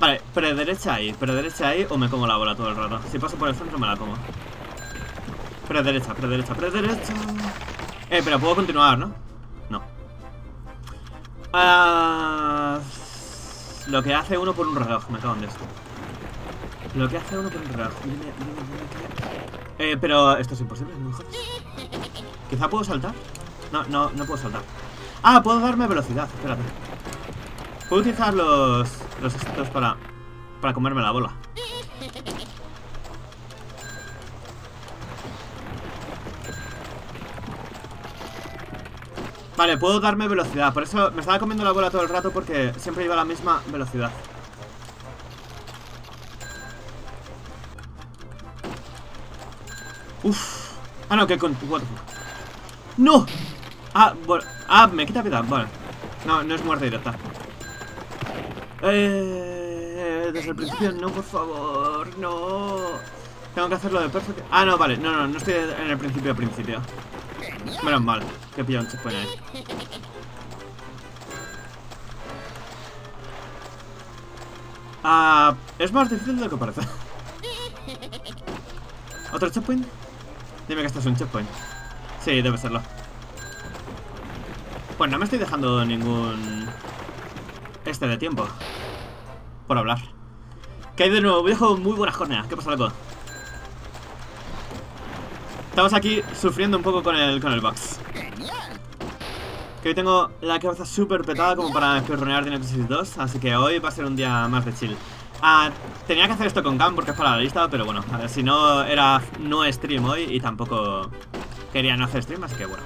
Vale, prederecha ahí, prederecha ahí o me como la bola todo el rato. Si paso por el centro me la como. Prederecha, prederecha, prederecha. Eh, pero puedo continuar, ¿no? No. Ah, lo que hace uno por un reloj, me cago en Dios. Lo que hace uno por un reloj. Dime, dime, dime Eh, pero esto es imposible, no. Quizá puedo saltar. No, no, no puedo saltar. Ah, puedo darme velocidad, espérate. Puedo utilizar los, los estos para, para comerme la bola. Vale, puedo darme velocidad. Por eso me estaba comiendo la bola todo el rato porque siempre iba a la misma velocidad. Uf. Ah, no, que con... ¡No! Ah, bueno. Ah, me quita vida. Vale. No, no es muerte directa. Eh, desde el principio, no, por favor. No. Tengo que hacerlo de perfecto. Ah, no, vale. No, no, no estoy en el principio, principio. Menos mal, que pilla un checkpoint ahí. Ah, es más difícil de lo que parece. ¿Otro checkpoint? Dime que esto es un checkpoint. Sí, debe serlo. Pues no me estoy dejando ningún... Este de tiempo. Por hablar. ¿Qué hay de nuevo? Viejo, muy buenas córneas. ¿Qué pasa, loco? Estamos aquí sufriendo un poco con el, con el box. Que hoy tengo la cabeza súper petada como para espirronear Dino Crisis 2, así que hoy va a ser un día más de chill. Ah, tenía que hacer esto con Cam porque es para la lista, pero bueno, a ver, si no era no stream hoy y tampoco quería no hacer stream, así que bueno.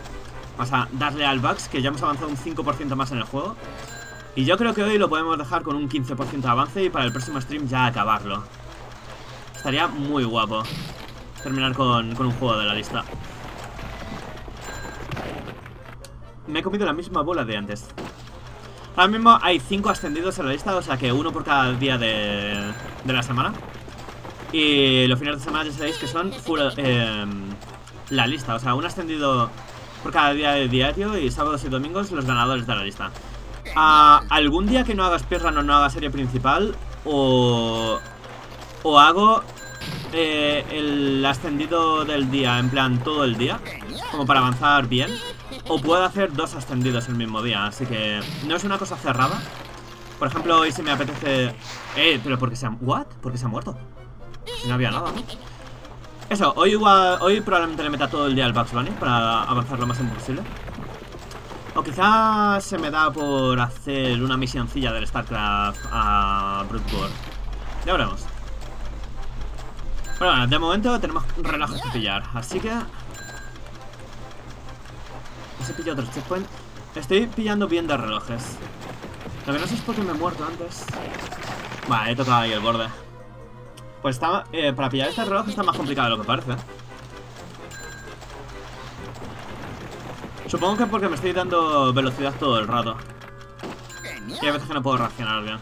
Vamos a darle al Bugs, que ya hemos avanzado un 5% más en el juego. Y yo creo que hoy lo podemos dejar con un 15% de avance y para el próximo stream ya acabarlo. Estaría muy guapo terminar con, con un juego de la lista. Me he comido la misma bola de antes. Ahora mismo hay 5 ascendidos en la lista, o sea que uno por cada día de, de la semana. Y los fines de semana ya sabéis que son full, eh, la lista, o sea, un ascendido por cada día de diario y sábados y domingos los ganadores de la lista. Ah, algún día que no haga speedrun o no haga serie principal, o, o hago eh, el ascendido del día, en plan todo el día, como para avanzar bien. O puedo hacer dos ascendidos el mismo día, así que no es una cosa cerrada. Por ejemplo, hoy si me apetece... Eh, pero porque se ha... ¿What? Porque se ha muerto. Si no había nada. Eso, hoy igual... Hoy probablemente le meta todo el día al Bugs Bunny para avanzar lo más posible. O quizás se me da por hacer una misioncilla del StarCraft a Broodborn. Ya veremos. Bueno, de momento tenemos relojes que pillar, así que... Se pilla otro checkpoint. Estoy pillando bien de relojes. Lo que no sé es por qué me he muerto antes. Vale, he tocado ahí el borde. Pues está, eh, para pillar este reloj está más complicado de lo que parece. Supongo que porque me estoy dando velocidad todo el rato. Y hay veces que no puedo reaccionar bien.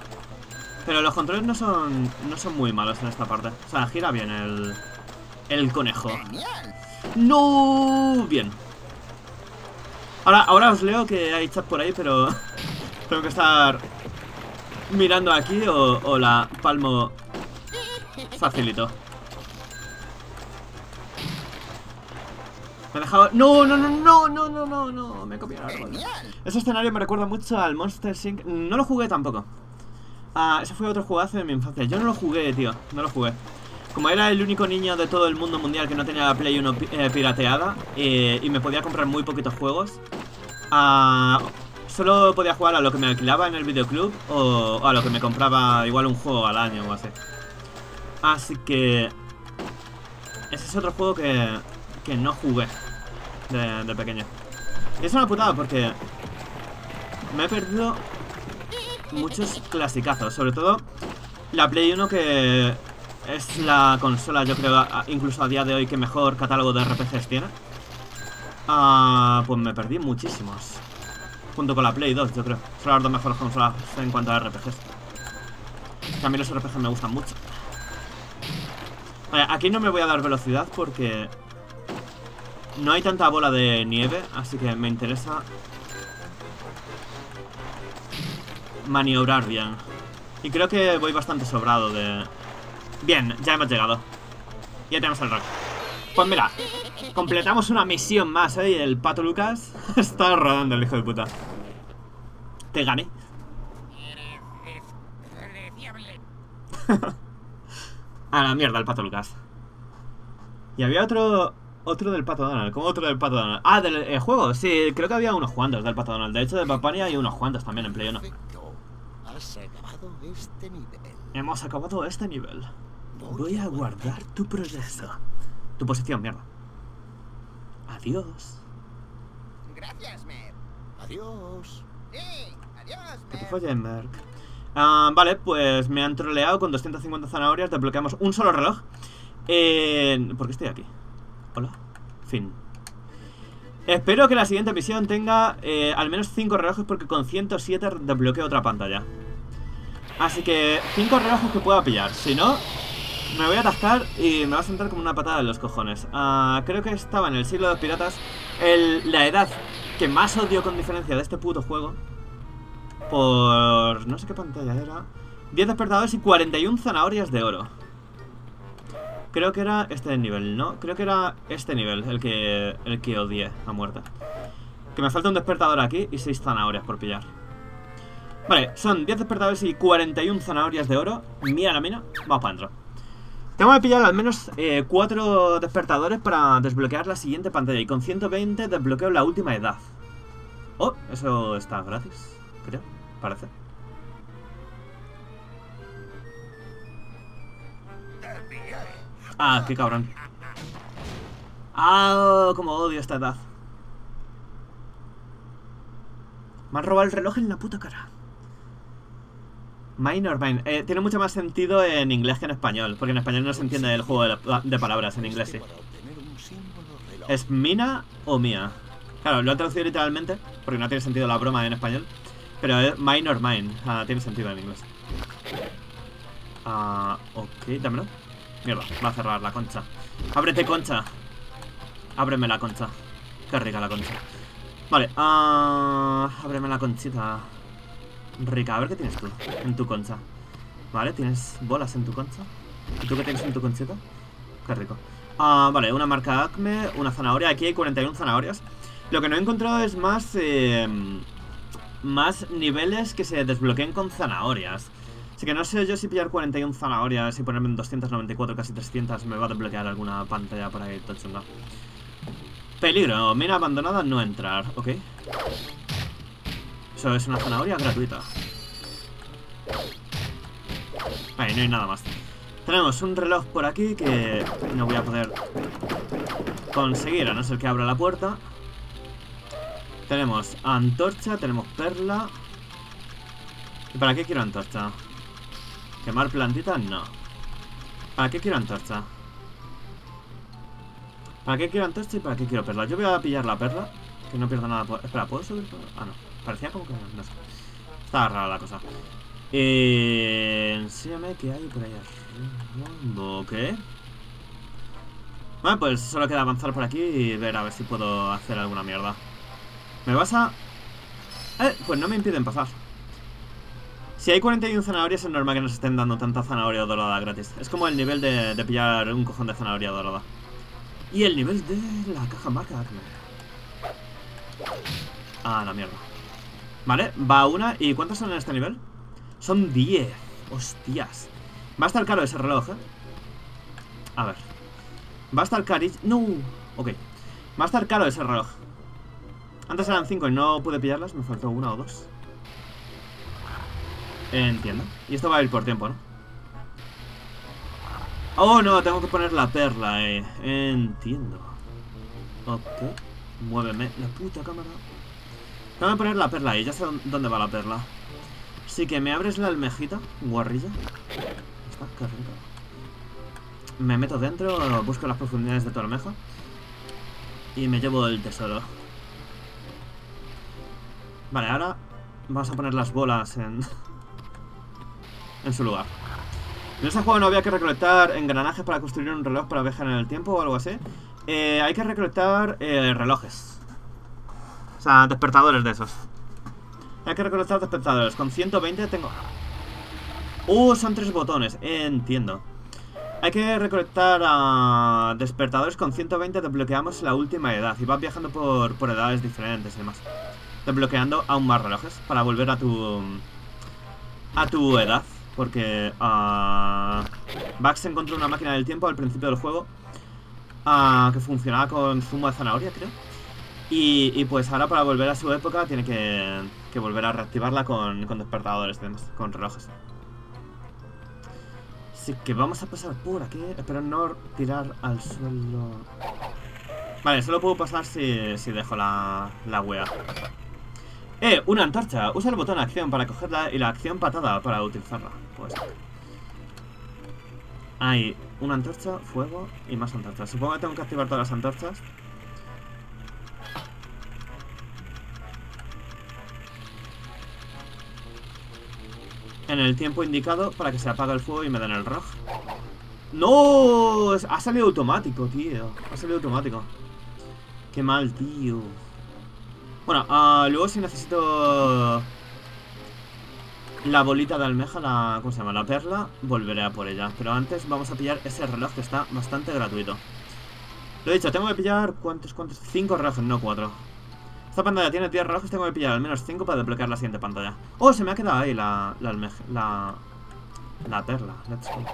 Pero los controles no son, no son muy malos en esta parte. O sea, gira bien el, el conejo. ¡No! Bien. Ahora, ahora os leo que hay chat por ahí, pero tengo que estar mirando aquí o, o la palmo facilito. Me he dejado... ¡No, no, no, no, no, no, no, no! Me he copiado el árbol. Ese escenario me recuerda mucho al Monster Sync. No lo jugué tampoco. Ah, ese fue otro jugazo de mi infancia. Yo no lo jugué, tío. No lo jugué. Como era el único niño de todo el mundo mundial que no tenía la Play 1 pi- eh, pirateada eh, y me podía comprar muy poquitos juegos, ah, solo podía jugar a lo que me alquilaba en el videoclub o a lo que me compraba igual un juego al año o así. Así que... Ese es otro juego que, que no jugué de, de pequeño. Y es una putada porque me he perdido muchos clasicazos, sobre todo la Play 1 que es la consola, yo creo, incluso a día de hoy que mejor catálogo de RPGs tiene. Ah, pues me perdí muchísimos. Junto con la Play 2, yo creo. Son las dos mejores consolas en cuanto a RPGs. Mí los RPGs me gustan mucho. Aquí no me voy a dar velocidad porque no hay tanta bola de nieve, así que me interesa maniobrar bien. Y creo que voy bastante sobrado de... Bien, ya hemos llegado. Ya tenemos el rock. Pues mira, completamos una misión más, ¿eh? Y el pato Lucas está rodando el hijo de puta. Te gané. A la mierda el pato Lucas. Y había otro... Otro del pato Donald. ¿Cómo otro del pato Donald? Ah, del eh, juego. Sí, creo que había unos cuantos del pato Donald. De hecho, de Papania hay unos cuantos también en Play 1. Perfecto. Has acabado este nivel. Hemos acabado este nivel. Voy a guardar tu progreso. Tu posición, mierda. Adiós. Gracias, Mer. Adiós. Sí, adiós, Que te Mer. follen, Merck. Ah, vale, pues me han troleado con 250 zanahorias. Desbloqueamos un solo reloj. Eh, ¿Por qué estoy aquí? Hola. Fin. Espero que la siguiente misión tenga eh, al menos 5 relojes porque con 107 desbloqueo otra pantalla. Así que 5 relojes que pueda pillar. Si no, me voy a atascar y me va a sentar como una patada en los cojones. Ah, creo que estaba en el siglo de los piratas. El- la edad que más odio con diferencia de este puto juego. Por... no sé qué pantalla era. 10 despertadores y 41 zanahorias de oro. Creo que era este nivel, ¿no? Creo que era este nivel el que, el que odié a muerte. Que me falta un despertador aquí y 6 zanahorias por pillar. Vale, son 10 despertadores y 41 zanahorias de oro. Mira la mina, vamos para adentro. Tengo que pillar al menos 4 despertadores para desbloquear la siguiente pantalla. Y con 120 desbloqueo la última edad. Oh, eso está gratis, creo, parece. Ah, qué cabrón. Ah, como odio esta edad. Me han robado el reloj en la puta cara. Minor Mine. Eh, tiene mucho más sentido en inglés que en español. Porque en español no se entiende el juego de, de palabras, en inglés sí. ¿Es mina o mía? Claro, lo he traducido literalmente, porque no tiene sentido la broma en español. Pero es mine or mine. Ah, tiene sentido en inglés. Ah, ok, dámelo. Mierda, va a cerrar la concha. ¡Ábrete, concha! Ábreme la concha. Qué rica la concha. Vale, ah, ábreme la conchita. Rica, a ver qué tienes tú en tu concha. Vale, ¿tienes bolas en tu concha? ¿Y tú qué tienes en tu conchita? Qué rico. Ah, vale, una marca Acme, una zanahoria. Aquí hay 41 zanahorias. Lo que no he encontrado es más. eh, más niveles que se desbloqueen con zanahorias. Así que no sé yo si pillar 41 zanahorias y ponerme en 294, casi 300, me va a desbloquear alguna pantalla por ahí tochunga. Peligro, mina abandonada, no entrar, ok. Eso es una zanahoria gratuita. Ahí, no hay nada más. Tenemos un reloj por aquí que no voy a poder conseguir a no ser que abra la puerta. Tenemos antorcha, tenemos perla. ¿Y para qué quiero antorcha? ¿Quemar plantitas? No. ¿Para qué quiero antorcha? ¿Para qué quiero antorcha y para qué quiero perla? Yo voy a pillar la perla, que no pierdo nada. Espera, ¿puedo subir? Ah, no. Parecía como que... No sé. Estaba rara la cosa. Eh... Enséñame qué hay por ahí arriba. ¿Qué? Bueno, pues solo queda avanzar por aquí y ver a ver si puedo hacer alguna mierda. ¿Me vas a...? Eh, pues no me impiden pasar. Si hay 41 zanahorias es normal que nos estén dando tanta zanahoria dorada gratis. Es como el nivel de, de pillar un cojón de zanahoria dorada. Y el nivel de la caja marca. Ah, la mierda. Vale, va una. ¿Y cuántos son en este nivel? Son 10. Hostias. Va a estar caro ese reloj, ¿eh? A ver. Va a estar cari... No. Ok. Va a estar caro ese reloj. Antes eran 5 y no pude pillarlas. Me faltó una o dos. Entiendo. Y esto va a ir por tiempo, ¿no? Oh, no, tengo que poner la perla, eh. Entiendo. Ok. Muéveme la puta cámara. Tengo que poner la perla ahí. Ya sé dónde- va la perla. Sí que me abres la almejita, guarrilla. Me meto dentro, busco las profundidades de tu almeja. Y me llevo el tesoro. Vale, ahora vamos a poner las bolas en, en su lugar. En ese juego no había que recolectar engranajes para construir un reloj para viajar en el tiempo o algo así. Eh, hay que recolectar eh, relojes. O sea, despertadores de esos. Hay que recolectar despertadores. Con 120 tengo... Uh, son tres botones. Entiendo. Hay que recolectar despertadores con 120 desbloqueamos la última edad y vas viajando por, por edades diferentes y demás. Desbloqueando aún más relojes para volver a tu a tu edad, porque ah, Bax encontró una máquina del tiempo al principio del juego ah, que funcionaba con zumo de zanahoria, creo. Y, pues ahora para volver a su época tiene que, que volver a reactivarla con, con despertadores con relojes. Así que vamos a pasar por aquí. Espero no tirar al suelo. Vale, solo puedo pasar si, si dejo la, la wea. ¡Eh! Una antorcha. Usa el botón acción para cogerla y la acción patada para utilizarla. Pues. Hay una antorcha, fuego y más antorchas. Supongo que tengo que activar todas las antorchas. En el tiempo indicado para que se apague el fuego y me den el reloj. ¡No! Ha salido automático, tío. Ha salido automático. Qué mal, tío. Bueno, ah, luego si necesito la bolita de almeja, la, ¿cómo se llama? La perla, volveré a por ella. Pero antes vamos a pillar ese reloj que está bastante gratuito. Lo he dicho, tengo que pillar, ¿cuántos, cuántos? Cinco relojes, no cuatro. Esta pantalla tiene 10 relojes, tengo que pillar al menos 5 para desbloquear la siguiente pantalla. Oh, se me ha quedado ahí la, la la, la perla. Let's go.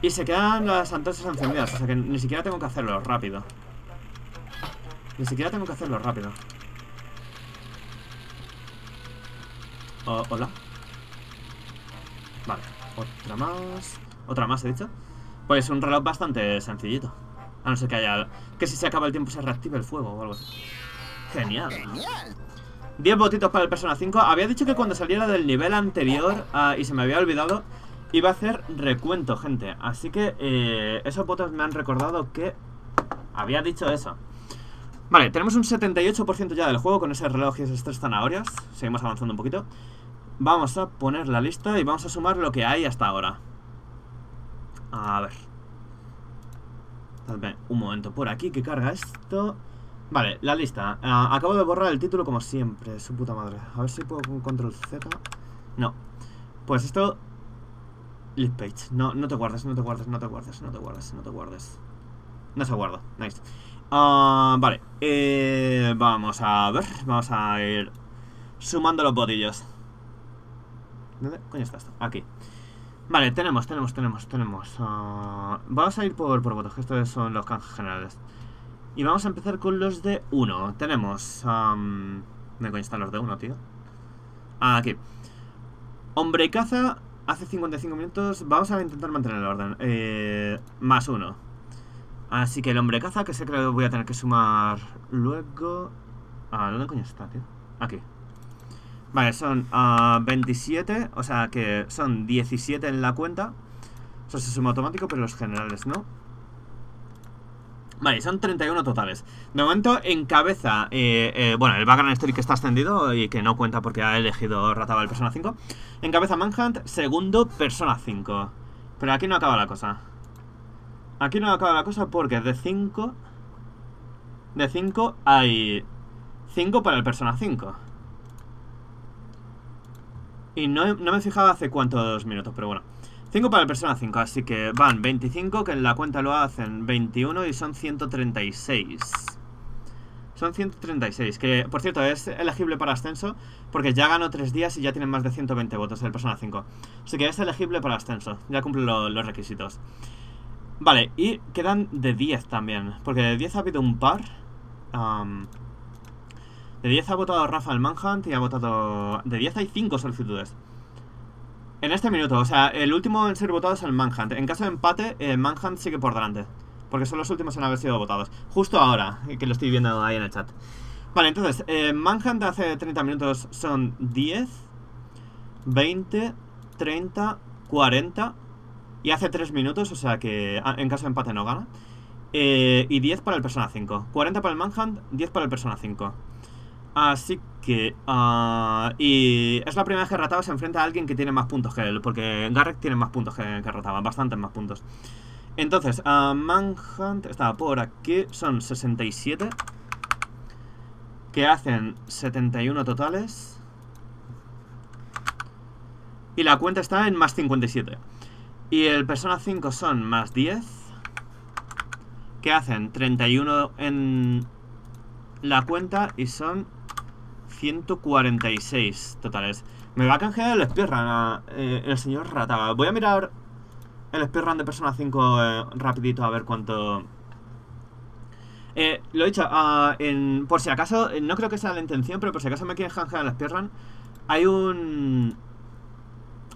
Y se quedan las antorchas encendidas, o sea que ni siquiera tengo que hacerlo rápido. Ni siquiera tengo que hacerlo rápido. Oh, hola. Vale, otra más. Otra más, he dicho. Pues un reloj bastante sencillito. A no ser que haya. Que si se acaba el tiempo se reactive el fuego o algo así. Genial. ¡Genial! 10 votitos para el Persona 5. Había dicho que cuando saliera del nivel anterior ah, y se me había olvidado, iba a hacer recuento, gente. Así que eh, esos votos me han recordado que había dicho eso. Vale, tenemos un 78% ya del juego con ese reloj y esas tres zanahorias. Seguimos avanzando un poquito. Vamos a poner la lista y vamos a sumar lo que hay hasta ahora. A ver. Un momento por aquí que carga esto. Vale, la lista. Ah, acabo de borrar el título como siempre, su puta madre. A ver si puedo con control Z. No. Pues esto. Lead page. No, no te guardes, no te guardes, no te guardes, no te guardes, no te guardes. No se guarda. Nice. Ah, vale. Eh, vamos a ver. Vamos a ir sumando los botillos. ¿Dónde coño está esto? Aquí. Vale, tenemos, tenemos, tenemos, tenemos. ah, vamos a ir por, por votos, que estos son los canjes generales. Y vamos a empezar con los de 1. Tenemos. am, ¿Dónde coño están los de 1, tío? Aquí. Hombre y caza. Hace 55 minutos. Vamos a intentar mantener el orden. Eh, más 1. Así que el hombre caza, que sé que lo voy a tener que sumar luego. Ah, ¿dónde coño está, tío? Aquí. Vale, son ah, 27, o sea que son 17 en la cuenta. O sea, se suma automático, pero los generales no. Vale, son 31 totales. De momento encabeza, eh, eh, bueno, el background story que está extendido y que no cuenta porque ha elegido Rataba el Persona 5. Encabeza Manhunt, segundo Persona 5. Pero aquí no acaba la cosa. Aquí no acaba la cosa porque de 5... De 5 hay 5 para el Persona 5. Y no, no me fijaba hace cuántos minutos, pero bueno. 5 para el Persona 5, así que van 25, que en la cuenta lo hacen 21 y son 136. Son 136, que por cierto es elegible para ascenso porque ya ganó 3 días y ya tienen más de 120 votos el Persona 5. Así que es elegible para ascenso, ya cumple lo- los requisitos. Vale, y quedan de 10 también, porque de 10 ha habido un par. Am, de 10 ha votado Rafael Manhunt y ha votado... De 10 hay 5 solicitudes. En este minuto, o sea, el último en ser votado es el Manhunt. En caso de empate, el Manhunt sigue por delante. Porque son los últimos en haber sido votados. Justo ahora, que lo estoy viendo ahí en el chat. Vale, entonces, eh, Manhunt hace 30 minutos son 10, 20, 30, 40. Y hace 3 minutos, o sea que ah, en caso de empate no gana. Eh, y 10 para el Persona 5. 40 para el Manhunt, 10 para el Persona 5. Así que... ah, y es la primera vez que Rataba se enfrenta a alguien que tiene más puntos que él. Porque Garrett tiene más puntos que, que Rataba. Bastantes más puntos. Entonces, ah, Manhunt estaba por aquí. Son 67. Que hacen 71 totales. Y la cuenta está en más 57. Y el Persona 5 son más 10. Que hacen 31 en la cuenta y son 146 totales. Me va a canjear el speedrun a, eh, el señor Rataga. Voy a mirar el speedrun de Persona 5 eh, rapidito a ver cuánto... Eh, lo he dicho, ah, en, por si acaso, eh, no creo que sea la intención, pero por si acaso me quieren canjear el speedrun, hay un...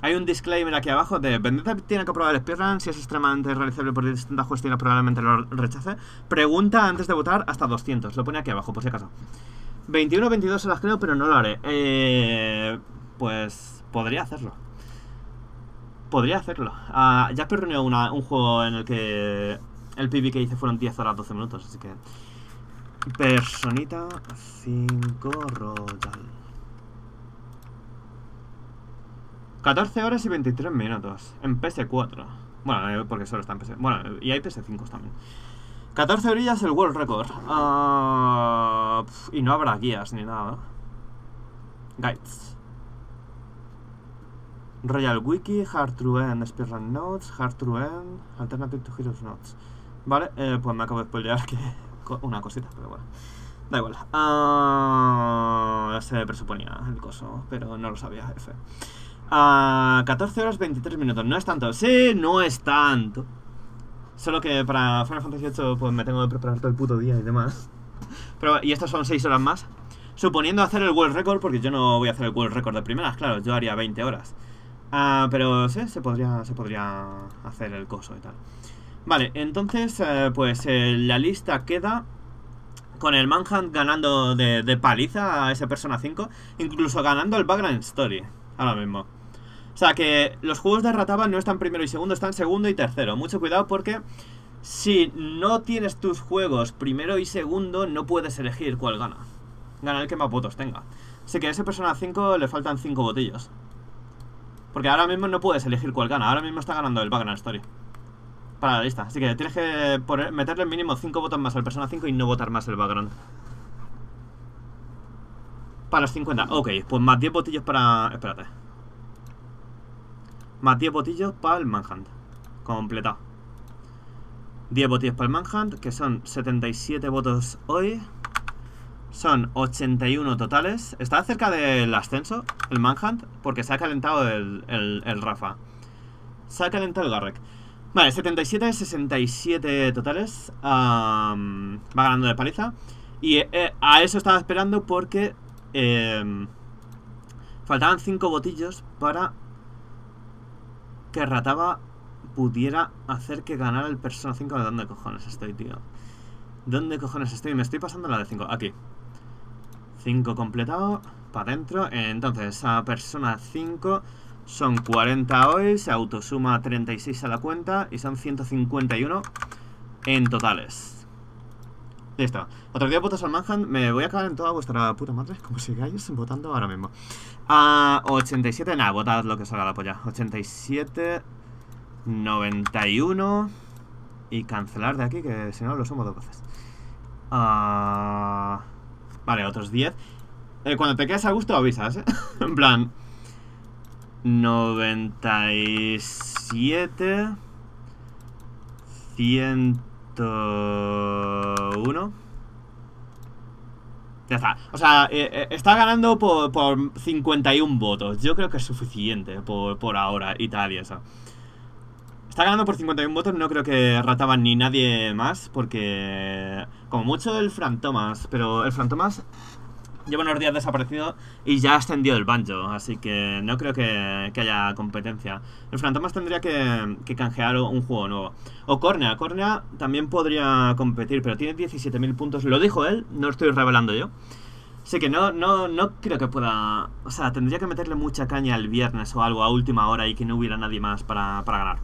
Hay un disclaimer aquí abajo de Vendetta tiene que probar el speedrun, si es extremadamente realizable por distintas cuestiones probablemente lo rechace. Pregunta antes de votar hasta 200, lo pone aquí abajo por si acaso. 21 22 horas creo, pero no lo haré. Eh, pues podría hacerlo. Podría hacerlo. Ah, ya reunió una, un juego en el que el PB que hice fueron 10 horas 12 minutos, así que... Personita 5 Royal. 14 horas y 23 minutos. En PS4. Bueno, eh, porque solo está en PS. Bueno, y hay PS5 también. 14 orillas el World Record. Pf, y no habrá guías ni nada. Guides. Royal Wiki, Hard True End, Speedrun Notes, Hard True End, Alternative to Heroes Notes. Vale, eh, pues me acabo de spoilear que una cosita, pero bueno. Da igual. Ah, se presuponía el coso, pero no lo sabía, F. Ah, 14 horas 23 minutos. No es tanto. Sí, no es tanto. Solo que para Final Fantasy VIII pues me tengo que preparar todo el puto día y demás. Pero, y estas son 6 horas más. Suponiendo hacer el World Record, porque yo no voy a hacer el World Record de primeras, claro, yo haría 20 horas. Ah, pero sí, se podría, se podría hacer el coso y tal. Vale, entonces, eh, pues eh, la lista queda con el Manhunt ganando de, de paliza a ese Persona 5, incluso ganando el Background Story, ahora mismo. O sea que los juegos de Rataba no están primero y segundo, están segundo y tercero. Mucho cuidado porque si no tienes tus juegos primero y segundo, no puedes elegir cuál gana. Gana el que más votos tenga. Así que a ese Persona 5 le faltan 5 botillos. Porque ahora mismo no puedes elegir cuál gana. Ahora mismo está ganando el Background Story. Para la lista. Así que tienes que poner- meterle mínimo 5 votos más al Persona 5 y no votar más el Background. Para los 50. Ok, pues más 10 botillos para... Espérate. Más 10 botillos para el Manhunt. Completado. 10 botillos para el Manhunt, que son 77 votos hoy. Son 81 totales. Está cerca del ascenso, el Manhunt, porque se ha calentado el, el, Rafa. Se ha calentado el Garrek. Vale, 77, 67 totales. Va ganando de paliza. Y eh, a eso estaba esperando porque em, faltaban 5 botillos para que Rataba pudiera hacer que ganara el Persona 5. ¿De dónde cojones estoy, tío? ¿Dónde cojones estoy? Me estoy pasando la de 5. Aquí. 5 completado. Para adentro. Entonces, a Persona 5 Son 40 hoy, se autosuma 36 a la cuenta y son 151 en totales. Listo. Otro día votos al Manhunt. Me voy a cagar en toda vuestra puta madre. Como sigáis votando ahora mismo. A 87, nada, votad lo que salga la polla. 87, 91 y cancelar de aquí, que si no lo sumo dos veces. Ah, vale, otros 10. Eh, cuando te quedes a gusto avisas, ¿eh? en plan... 97 101 Ya está, o sea, eh, eh, está ganando por, por 51 votos. Yo creo que es suficiente por, por ahora y tal y eso Está ganando por 51 votos, no creo que rataban ni nadie más Porque... Como mucho el Fran Thomas Pero el Fran Thomas lleva unos días desaparecido y ya ha extendido el banjo, así que no creo que, haya competencia. El Fantomas tendría que, que, canjear un juego nuevo. O Cornea, Cornea también podría competir, pero tiene 17.000 puntos, lo dijo él, no lo estoy revelando yo. Así que no, no, no creo que pueda... O sea, tendría que meterle mucha caña el viernes o algo a última hora y que no hubiera nadie más para, para ganar.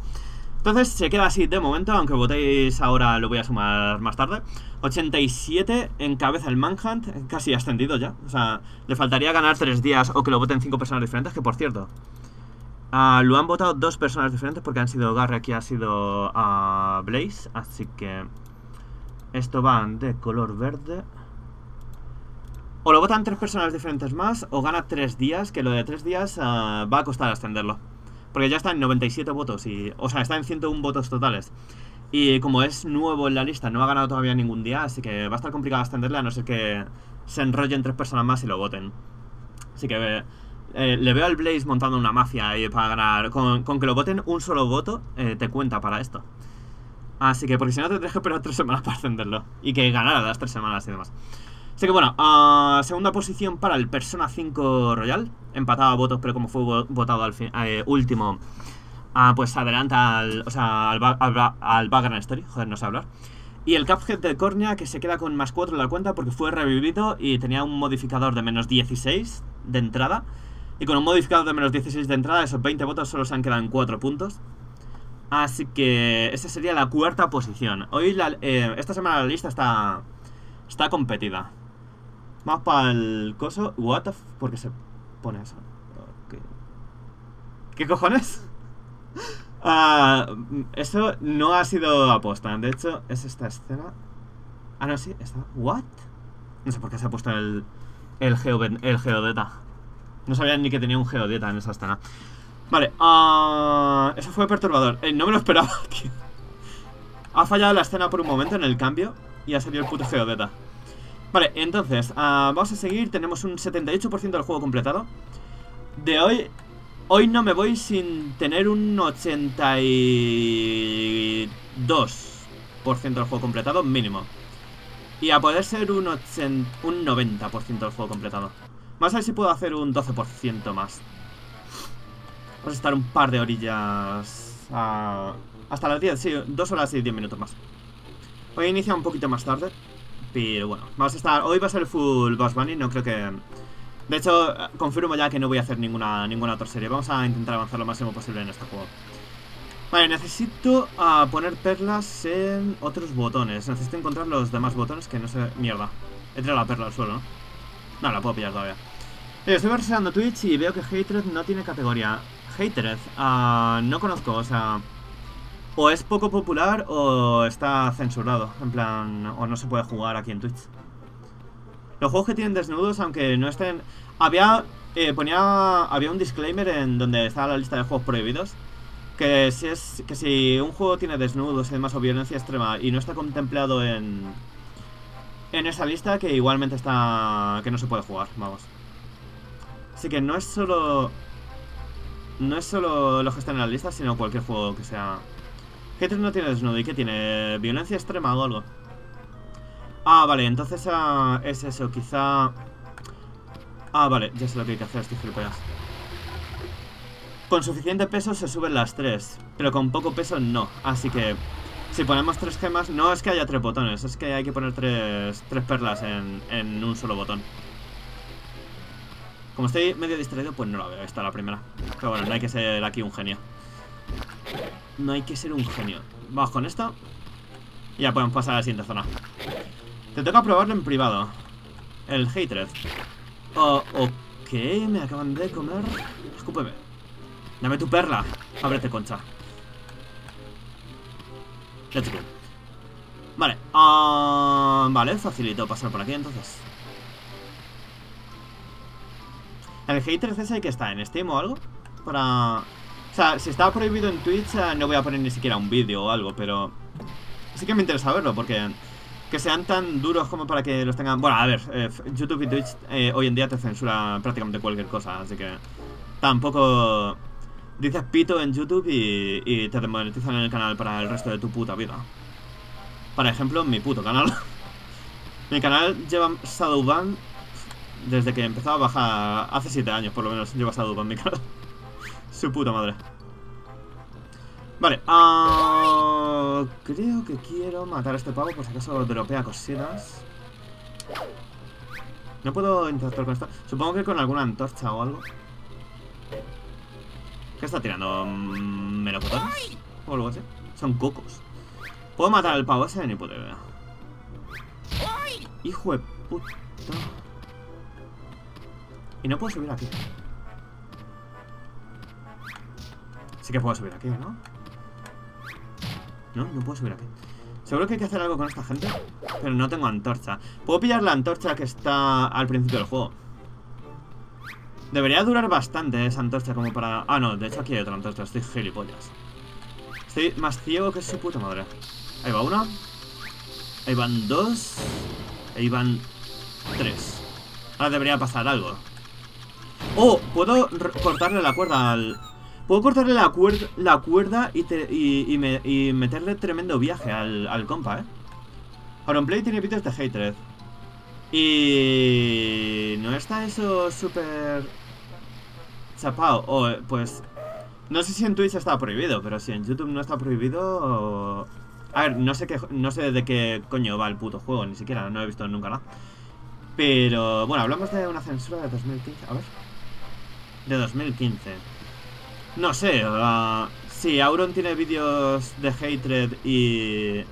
Entonces se queda así de momento, aunque votéis ahora lo voy a sumar más tarde. 87 encabeza el Manhunt, casi ascendido ya. O sea, le faltaría ganar 3 días o que lo voten 5 personas diferentes, que por cierto... Uh, lo han votado dos personas diferentes porque han sido Garry, aquí ha sido uh, Blaze, así que... Esto va de color verde. O lo votan tres personas diferentes más, o gana 3 días, que lo de 3 días uh, va a costar ascenderlo. Porque ya está en 97 votos y... O sea, está en 101 votos totales. Y como es nuevo en la lista, no ha ganado todavía ningún día, así que va a estar complicado ascenderle a no ser que se enrollen tres personas más y lo voten. Así que eh, le veo al Blaze montando una mafia ahí para ganar. Con, con que lo voten un solo voto, eh, te cuenta para esto. Así que, porque si no, tendrías que esperar tres semanas para ascenderlo. Y que ganara las tres semanas y demás. Así que bueno, uh, segunda posición para el Persona 5 Royal. Empatado a votos, pero como fue votado al fin, eh, último, uh, pues adelanta al, o sea, al, al, al Background Story. Joder, no sé hablar. Y el Cuphead de Cornea, que se queda con más 4 en la cuenta porque fue revivido y tenía un modificador de menos 16 de entrada. Y con un modificador de menos 16 de entrada, esos 20 votos solo se han quedado en 4 puntos. Así que esa sería la cuarta posición. Hoy, la, eh, esta semana la lista está, está competida. Vamos para el coso. What the ¿Por qué se pone eso? Okay. ¿Qué cojones? uh, eso no ha sido aposta. De hecho, es esta escena. Ah, no, sí, está. ¿What? No sé por qué se ha puesto el, el, geo, el geodeta. No sabía ni que tenía un geodeta en esa escena. Vale, uh, eso fue perturbador. Eh, no me lo esperaba. Ha fallado la escena por un momento en el cambio y ha salido el puto geodeta. Vale, entonces, uh, vamos a seguir. Tenemos un 78% del juego completado. De hoy, hoy no me voy sin tener un 82% del juego completado mínimo. Y a poder ser un, 80, un 90% del juego completado. Vamos a ver si puedo hacer un 12% más. Vamos a estar un par de orillas uh, hasta las 10, sí, 2 horas y 10 minutos más. Hoy inicia un poquito más tarde. Pero bueno, vamos a estar... Hoy va a ser full Boss Bunny, no creo que... De hecho, confirmo ya que no voy a hacer ninguna, ninguna otra serie. Vamos a intentar avanzar lo máximo posible en este juego. Vale, necesito uh, poner perlas en otros botones. Necesito encontrar los demás botones que no sé... Mierda. He tirado la perla al suelo, ¿no? No, la puedo pillar todavía. Oye, estoy revisando Twitch y veo que Hatred no tiene categoría. Hatred, uh, no conozco, o sea... O es poco popular o está censurado. En plan, o no se puede jugar aquí en Twitch. Los juegos que tienen desnudos, aunque no estén... Había... Eh, ponía... Había un disclaimer en donde estaba la lista de juegos prohibidos. Que si, es, que si un juego tiene desnudos y demás o violencia extrema y no está contemplado en... En esa lista, que igualmente está... Que no se puede jugar, vamos. Así que no es solo... No es solo los que están en la lista, sino cualquier juego que sea... Hatred no tiene desnudo. ¿Y qué tiene? ¿Violencia extrema o algo? Ah, vale, entonces uh, es eso, quizá... Ah, vale, ya sé lo que hay que hacer, estoy gilipollas. Con suficiente peso se suben las tres, pero con poco peso no. Así que si ponemos tres gemas, no es que haya tres botones, es que hay que poner tres, tres perlas en, en un solo botón. Como estoy medio distraído, pues no la veo. Esta la primera. Pero bueno, no hay que ser aquí un genio. No hay que ser un genio. Vamos con esto. Y ya podemos pasar a la siguiente zona. Te toca probarlo en privado. El hatred. Oh, ok, me acaban de comer. Escúpeme. Dame tu perla. Ábrete, concha. Let's go. Vale, ah, vale, facilito pasar por aquí entonces. ¿El Hatred ese que está en Steam o algo? Para... O sea, si está prohibido en Twitch eh, no voy a poner ni siquiera un vídeo o algo, pero... Sí que me interesa verlo porque... Que sean tan duros como para que los tengan... Bueno, a ver, eh, YouTube y Twitch eh, hoy en día te censura prácticamente cualquier cosa, así que... Tampoco... Dices pito en YouTube y, y te desmonetizan en el canal para el resto de tu puta vida. Por ejemplo, mi puto canal. mi canal lleva Shadowban desde que empezó a bajar. Hace 7 años, por lo menos, lleva Shadowban mi canal. Su puta madre. Vale, ah, creo que quiero matar a este pavo por si acaso dropea cositas. No puedo interactuar con esto. Supongo que con alguna antorcha o algo. ¿Qué está tirando? Mm, ¿Melocotones? O algo así. Son cocos. ¿Puedo matar al pavo ese? Ni puta idea. Hijo de puta. Y no puedo subir aquí. Sí que puedo subir aquí, ¿no? No, no puedo subir aquí. Seguro que hay que hacer algo con esta gente. Pero no tengo antorcha. Puedo pillar la antorcha que está al principio del juego. Debería durar bastante esa antorcha como para... Ah, no, de hecho aquí hay otra antorcha. Estoy gilipollas. Estoy más ciego que su puta madre. Ahí va una. Ahí van dos. Ahí van tres. Ahora debería pasar algo. Oh, puedo cortarle la cuerda al... Puedo cortarle la, cuerda, la cuerda y, y, me y, meterle tremendo viaje al, al compa, ¿eh? Auronplay tiene vídeos de Hatred. Y... ¿No está eso súper... Chapao? O, pues... No sé si en Twitch está prohibido, pero si en YouTube no está prohibido... A ver, no sé, qué, no sé de qué coño va el puto juego, ni siquiera, no he visto nunca nada. Pero, bueno, hablamos de una censura de 2015, a ver. De 2015. No sé, uh, sí, Auron tiene vídeos de Hatred y...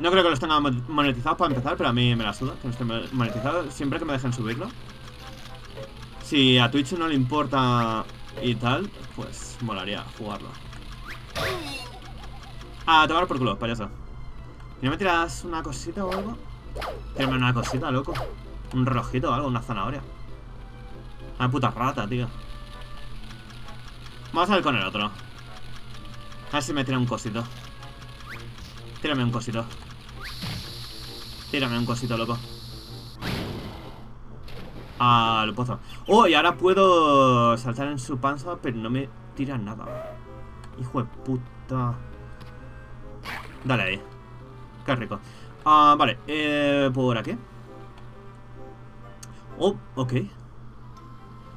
No creo que los tenga monetizados para empezar, pero a mí me la suda que no esté monetizado. Siempre que me dejen subirlo. Si a Twitch no le importa y tal, pues molaría jugarlo. A tomar por culo, payaso. ¿No me tiras una cosita o algo? Tírame una cosita, loco. Un rojito o algo, una zanahoria. Una puta rata, tío. Vamos a ver con el otro. A ver si me tira un cosito. Tírame un cosito. Tírame un cosito, loco. Ah, lo pozo. Oh, y ahora puedo saltar en su panza, pero no me tira nada. Hijo de puta. Dale ahí. Qué rico. Ah, vale. Eh, ¿Por aquí? Oh, ok.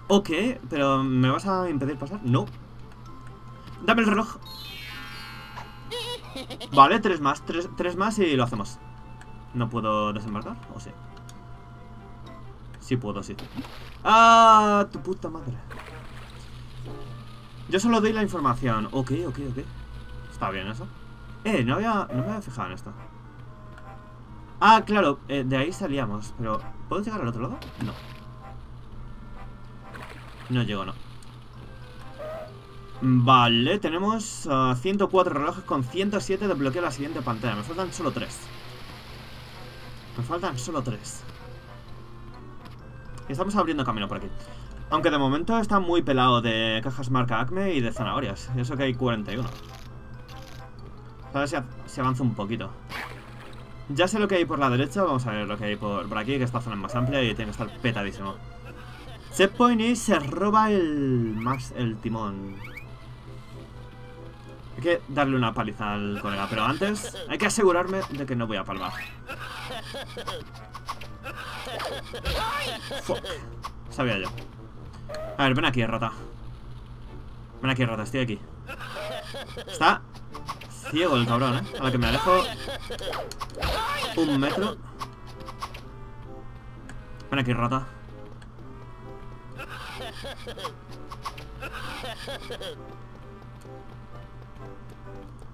Ok, pero ¿me vas a impedir pasar? No. Dame el reloj. Vale, tres más, tres, tres más y lo hacemos. ¿No puedo desembarcar? ¿O sí? Sí puedo, sí. ¡Ah! Tu puta madre. Yo solo doy la información. Ok, ok, ok. Está bien eso. Eh, no, había, no me había fijado en esto. Ah, claro, eh, de ahí salíamos. Pero, ¿puedo llegar al otro lado? No. No llego, no. Vale, tenemos 104 relojes con 107 de bloqueo la siguiente pantalla. Me faltan solo 3. Me faltan solo 3. Estamos abriendo camino por aquí. Aunque de momento está muy pelado de cajas marca Acme y de zanahorias. Eso que hay 41. A ver si, si avanza un poquito. Ya sé lo que hay por la derecha, vamos a ver lo que hay por, por aquí, que esta zona es más amplia y tiene que estar petadísimo. Checkpoint y se roba el, más, el timón. Hay que darle una paliza al colega, pero antes hay que asegurarme de que no voy a palmar. Fuck. Sabía yo. A ver, ven aquí, rata. Ven aquí, rata, estoy aquí. Está ciego el cabrón, ¿eh? A la que me alejo un metro. Ven aquí, rata.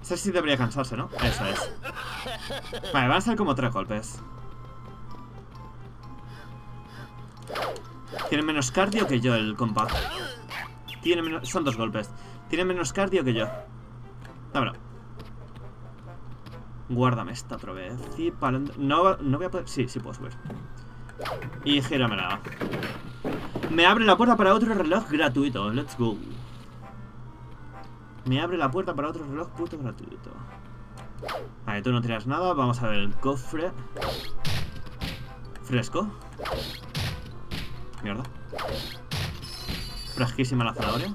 Ese sí debería cansarse, ¿no? Eso es. Vale, van a ser como tres golpes. Tiene menos cardio que yo el compa. Tiene menos... Son dos golpes. Tiene menos cardio que yo. Dámelo. Guárdame esta otra vez. Y pal- no, no voy a poder... Sí, sí puedo subir. Y gíramela. Me abre la puerta para otro reloj gratuito. Let's go. Me abre la puerta para otro reloj puto gratuito. Vale, tú no tiras nada. Vamos a ver el cofre. Fresco. Mierda. Fresquísima la zanahoria.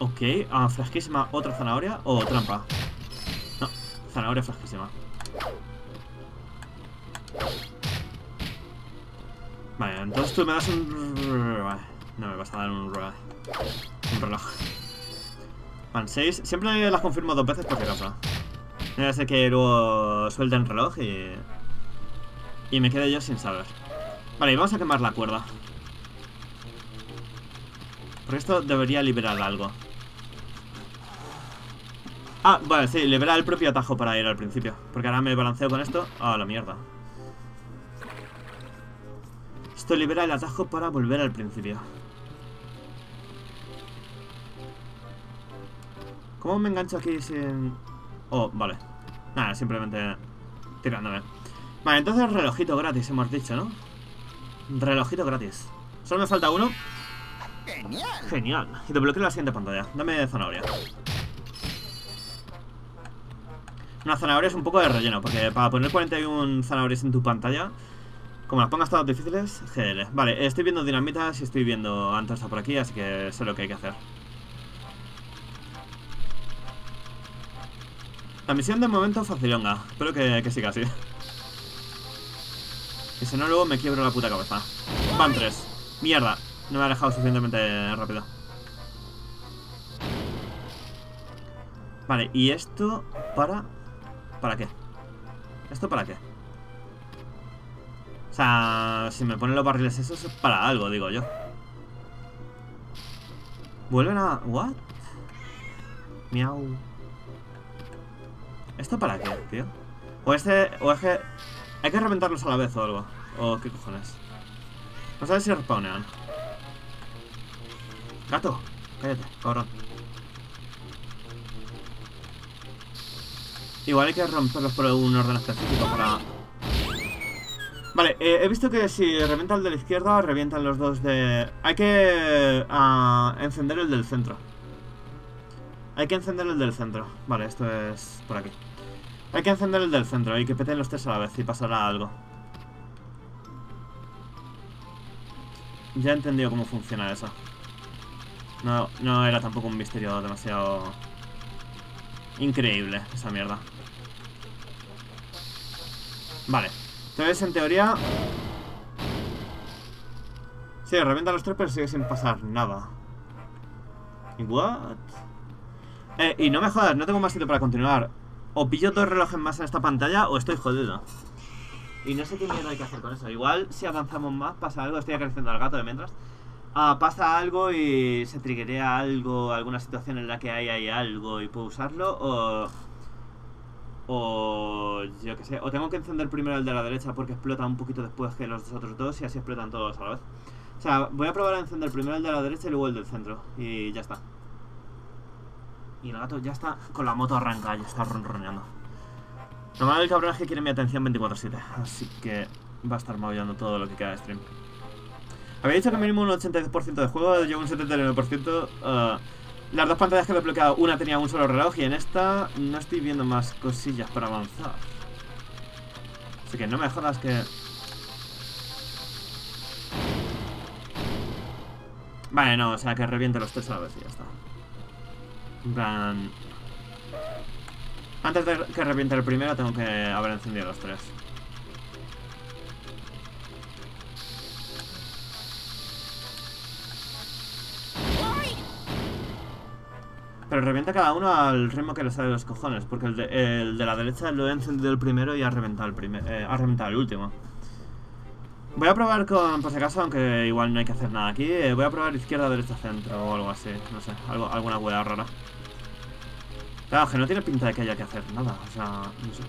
Ok, ah, fresquísima otra zanahoria o trampa. No, zanahoria fresquísima. Vale, entonces tú me das un... No me vas a dar un... Un reloj. Van, seis. Siempre las confirmo dos veces por si acaso. No sé que luego suelten reloj y... Y me quedé yo sin saber. Vale, y vamos a quemar la cuerda. Porque esto debería liberar algo. Ah, vale, sí, libera el propio atajo para ir al principio. Porque ahora me balanceo con esto. Ah, la mierda. Esto libera el atajo para volver al principio. ¿Cómo me engancho aquí sin...? Oh, vale. Nada, simplemente tirándome. Vale, entonces relojito gratis, hemos dicho, ¿no? Relojito gratis. Solo me falta uno. ¡Genial! Genial. Y desbloqueo la siguiente pantalla. Dame zanahoria. Una zanahoria es un poco de relleno, porque para poner 41 zanahorias en tu pantalla, como las pongas todas difíciles, GL. Vale, estoy viendo dinamitas y estoy viendo antorcha por aquí, así que sé lo que hay que hacer. La misión de momento facilonga. Espero que, siga así. Y si no, luego me quiebro la puta cabeza. Van tres. Mierda. No me ha dejado suficientemente rápido. Vale, y esto para... ¿Para qué? ¿Esto para qué? O sea, si me ponen los barriles esos es para algo, digo yo. Vuelven a... ¿What? Miau. ¿Esto para qué, tío? O este... O es que... Hay que reventarlos a la vez o algo. O qué cojones. No sabes si respawnean. Gato, cállate, cabrón. Igual hay que romperlos por un orden específico para... Vale, eh, he visto que si revienta el de la izquierda, revientan los dos de... Hay que ah, encender el del centro. Hay que encender el del centro. Vale, esto es por aquí. Hay que encender el del centro y que peten los tres a la vez y pasará algo. Ya he entendido cómo funciona eso. No, no era tampoco un misterio demasiado... Increíble, esa mierda. Vale. Entonces, en teoría... Sí, revienta los tres, pero sigue sin pasar nada. ¿Y what? Eh, y no me jodas, no tengo más sitio para continuar. O pillo dos relojes más en esta pantalla o estoy jodido. Y no sé qué mierda hay que hacer con eso. Igual si avanzamos más pasa algo. Estoy acariciando al gato de mientras. Ah, pasa algo y se triggerea algo, alguna situación en la que hay, hay algo y puedo usarlo o... O... yo qué sé, o tengo que encender primero el de la derecha porque explota un poquito después que los otros dos y así explotan todos a la vez. O sea, voy a probar a encender primero el de la derecha y luego el del centro y ya está. Y el gato ya está con la moto arranca, ya está ronroneando. Normal el cabrón es que quiere mi atención 24-7, así que va a estar maullando todo lo que queda de stream. Había dicho que mínimo un 82% de juego, llevo un 79%. eh, las dos pantallas que he desbloqueado, una tenía un solo reloj y en esta no estoy viendo más cosillas para avanzar. Así que no me jodas que... Vale, no, o sea que reviente los tres a la vez y ya está. Antes de que reviente el primero tengo que haber encendido los tres. Pero revienta cada uno al ritmo que le sale de los cojones, porque el de, el de la derecha lo he encendido el primero y ha reventado el primer, eh, ha reventado el último. Voy a probar con, por si acaso, aunque igual no hay que hacer nada aquí, eh, voy a probar izquierda, derecha, centro o algo así, no sé, algo, alguna hueá rara. Claro, que no tiene pinta de que haya que hacer nada, o sea, no sé.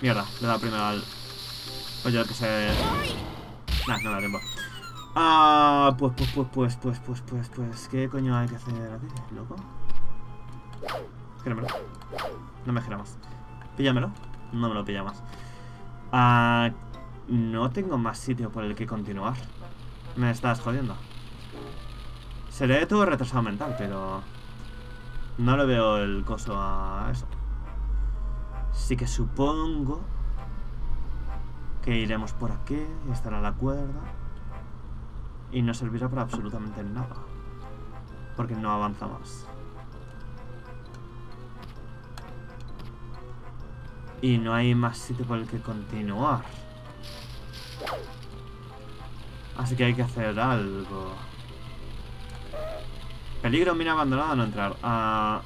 Mierda, le da primero al... Oye, que se... Nah, no me da tiempo. Ah, pues, pues, pues, pues, pues, pues, pues, pues, ¿qué coño hay que hacer aquí, loco? Gíramelo. No me gira más. Píllamelo. No me lo pilla más. Ah, no tengo más sitio por el que continuar. Me estás jodiendo. Seré todo retrasado mental, pero... No le veo el coso a eso. Así que supongo... Que iremos por aquí, estará la cuerda... Y no servirá para absolutamente nada. Porque no avanza más. Y no hay más sitio por el que continuar. Así que hay que hacer algo. Peligro, mina abandonada, no entrar. Ah,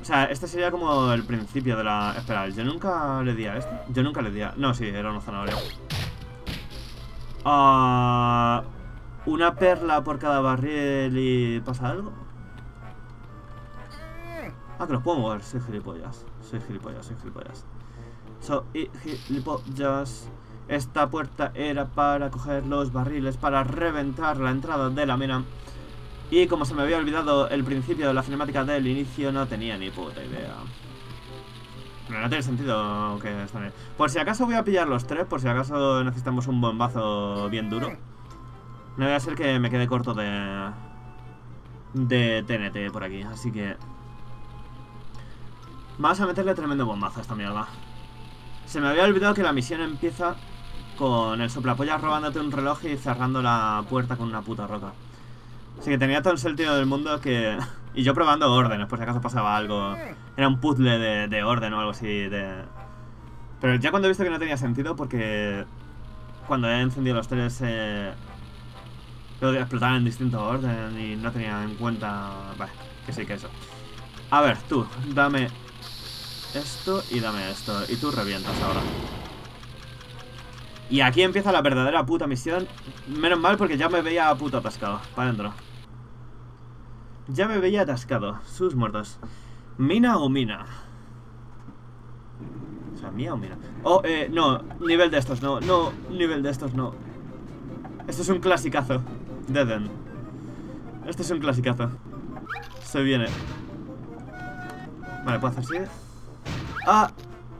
o sea, este sería como el principio de la... Espera, yo nunca le di a este. Yo nunca le di a... No, sí, era una zanahoria. Ah, una perla por cada barril y pasa algo. Ah, que los puedo mover. Soy gilipollas. Soy gilipollas, soy gilipollas. Soy gilipollas. Esta puerta era para coger los barriles, para reventar la entrada de la mina. Y como se me había olvidado el principio de la cinemática del inicio, no tenía ni puta idea. Pero no tiene sentido que estén ahí. Por si acaso voy a pillar los tres, por si acaso necesitamos un bombazo bien duro. No voy a ser que me quede corto de... De TNT por aquí, así que... Vamos a meterle tremendo bombazo a esta mierda. Se me había olvidado que la misión empieza con el soplapollas robándote un reloj y cerrando la puerta con una puta roca. Así que tenía todo el sentido del mundo que... Y yo probando órdenes, por si acaso pasaba algo. Era un puzzle de, de orden o algo así. De... Pero ya cuando he visto que no tenía sentido, porque cuando he encendido los tres, eh, lo explotaban en distinto orden y no tenía en cuenta. Vale, que sí, que eso. A ver, tú, dame esto y dame esto. Y tú revientas ahora. Y aquí empieza la verdadera puta misión. Menos mal porque ya me veía puto atascado. Para adentro. Ya me veía atascado. Sus muertos. ¿Mina o mina? O sea, mía o mina. Oh, eh, no. Nivel de estos, no. No, nivel de estos, no. Esto es un clasicazo. Dead Esto es un clasicazo. Se viene. Vale, puedo hacer así. Ah,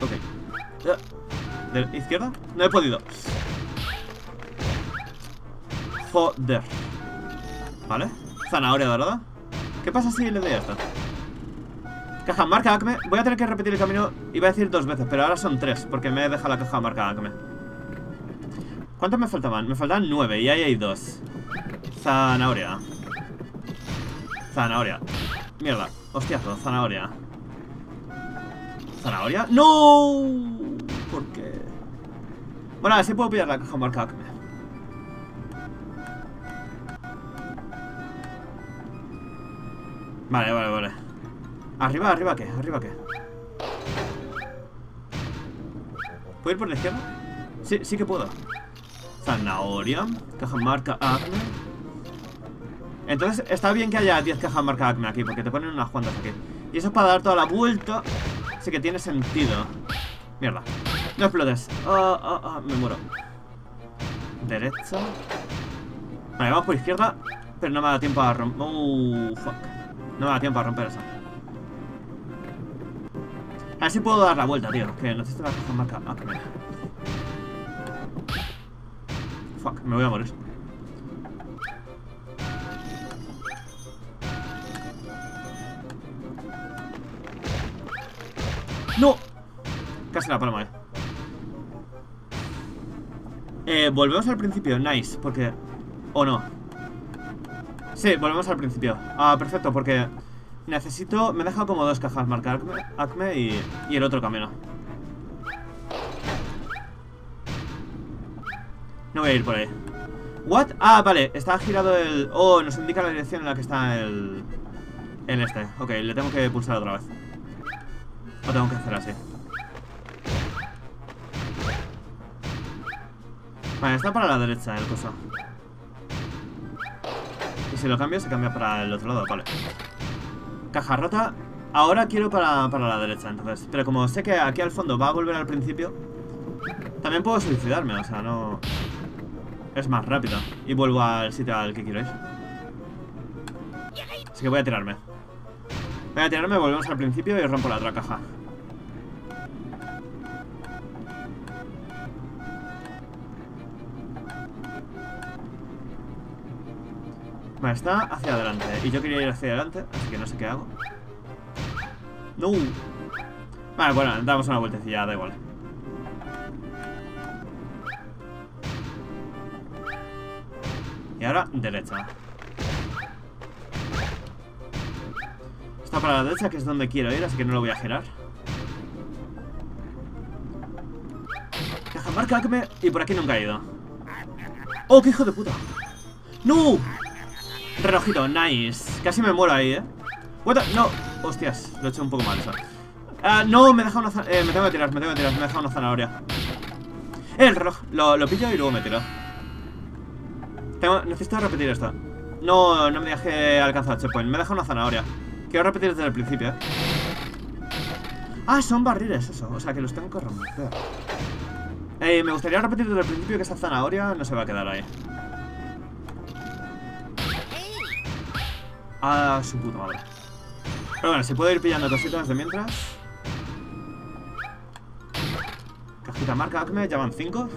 ok. ¿De izquierda? No he podido. Joder. Vale. Zanahoria dorada. ¿Qué pasa si le doy a esto? Caja marca Acme. Voy a tener que repetir el camino. Iba a decir dos veces, pero ahora son tres. Porque me he dejado la caja marca Acme. ¿Cuántos me faltaban? Me faltan nueve y ahí hay dos. Zanahoria. Zanahoria. Mierda. Hostiazo, zanahoria. ¿Zanahoria? ¡No! Bueno, a ver si puedo pillar la caja marca Acme. Vale, vale, vale. ¿Arriba, arriba qué? ¿Arriba qué? ¿Puedo ir por la izquierda? Sí, sí que puedo. Zanahoria. Caja marca Acme. Entonces está bien que haya 10 cajas marca Acme aquí, porque te ponen unas cuantas aquí. Y eso es para dar toda la vuelta. Así que tiene sentido. Mierda. No explotes. Ah, ah, ah, me muero. Derecha. Vale, vamos por izquierda. Pero no me da tiempo a romper. Oh, fuck. No me da tiempo a romper esa. A ver si puedo dar la vuelta, tío. Que necesito la caja marca. Ah, que. Fuck, me voy a morir. ¡No! Casi la palma, eh. Eh, volvemos al principio, nice, porque... ¿O no? Sí, volvemos al principio. Ah, perfecto, porque Necesito... Me he dejado como dos cajas marca Acme, y, y el otro camino No voy a ir por ahí. ¿What? Ah, vale, está girado el... Oh, nos indica la dirección en la que está el... En este, ok, le tengo que pulsar otra vez. O tengo que hacer así Vale, está para la derecha el coso. Y si lo cambio, se cambia para el otro lado, vale. Caja rota. Ahora quiero para, para la derecha, entonces. Pero como sé que aquí al fondo va a volver al principio, también puedo suicidarme, o sea, no... Es más rápido. Y vuelvo al sitio al que quiero ir. Así que voy a tirarme. Voy a tirarme, volvemos al principio y rompo la otra caja. Vale, está hacia adelante. Y yo quería ir hacia adelante, así que no sé qué hago. ¡No! Vale, bueno, damos una vueltecilla, da igual. Y ahora, derecha. Está para la derecha, que es donde quiero ir, así que no lo voy a girar. Cajamarca, que me... Y por aquí nunca he ido. ¡Oh, qué hijo de puta! ¡No! Relojito, nice. Casi me muero ahí, ¿eh? What the... No. Hostias, lo he hecho un poco mal eso. Ah, no, me he dejado una eh, Me tengo que tirar, me tengo que tirar. Me he una zanahoria. El reloj. Lo, lo pillo y luego me tiro. Tengo... Necesito repetir esto. No, no me dejé alcanzar el checkpoint. Me he una zanahoria. Quiero repetir desde el principio, ¿eh? Ah, son barriles, eso. O sea, que los tengo que romper. Eh, me gustaría repetir desde el principio que esa zanahoria no se va a quedar ahí. A su puta madre. Pero bueno, si puedo ir pillando cositas de mientras. Cajita marca Acme, ya van 5.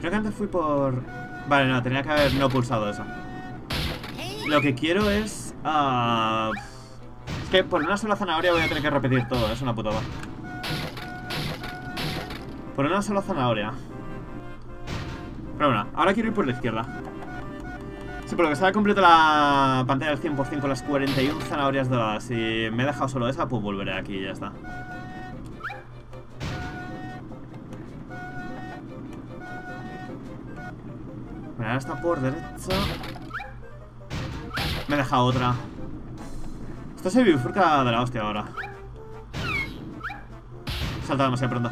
Creo que antes fui por... Vale, no, tenía que haber no pulsado eso. Lo que quiero es... Es que por una sola zanahoria voy a tener que repetir todo, es una putada. Por una sola zanahoria. Pero bueno, ahora quiero ir por la izquierda. Sí, por lo que se ha completo la pantalla al 100% con las 41 zanahorias doradas. Si me he dejado solo esa, pues volveré aquí y ya está. Vale, ahora está por derecha. Me he dejado otra. Esto se bifurca de la hostia ahora. Salta demasiado pronto.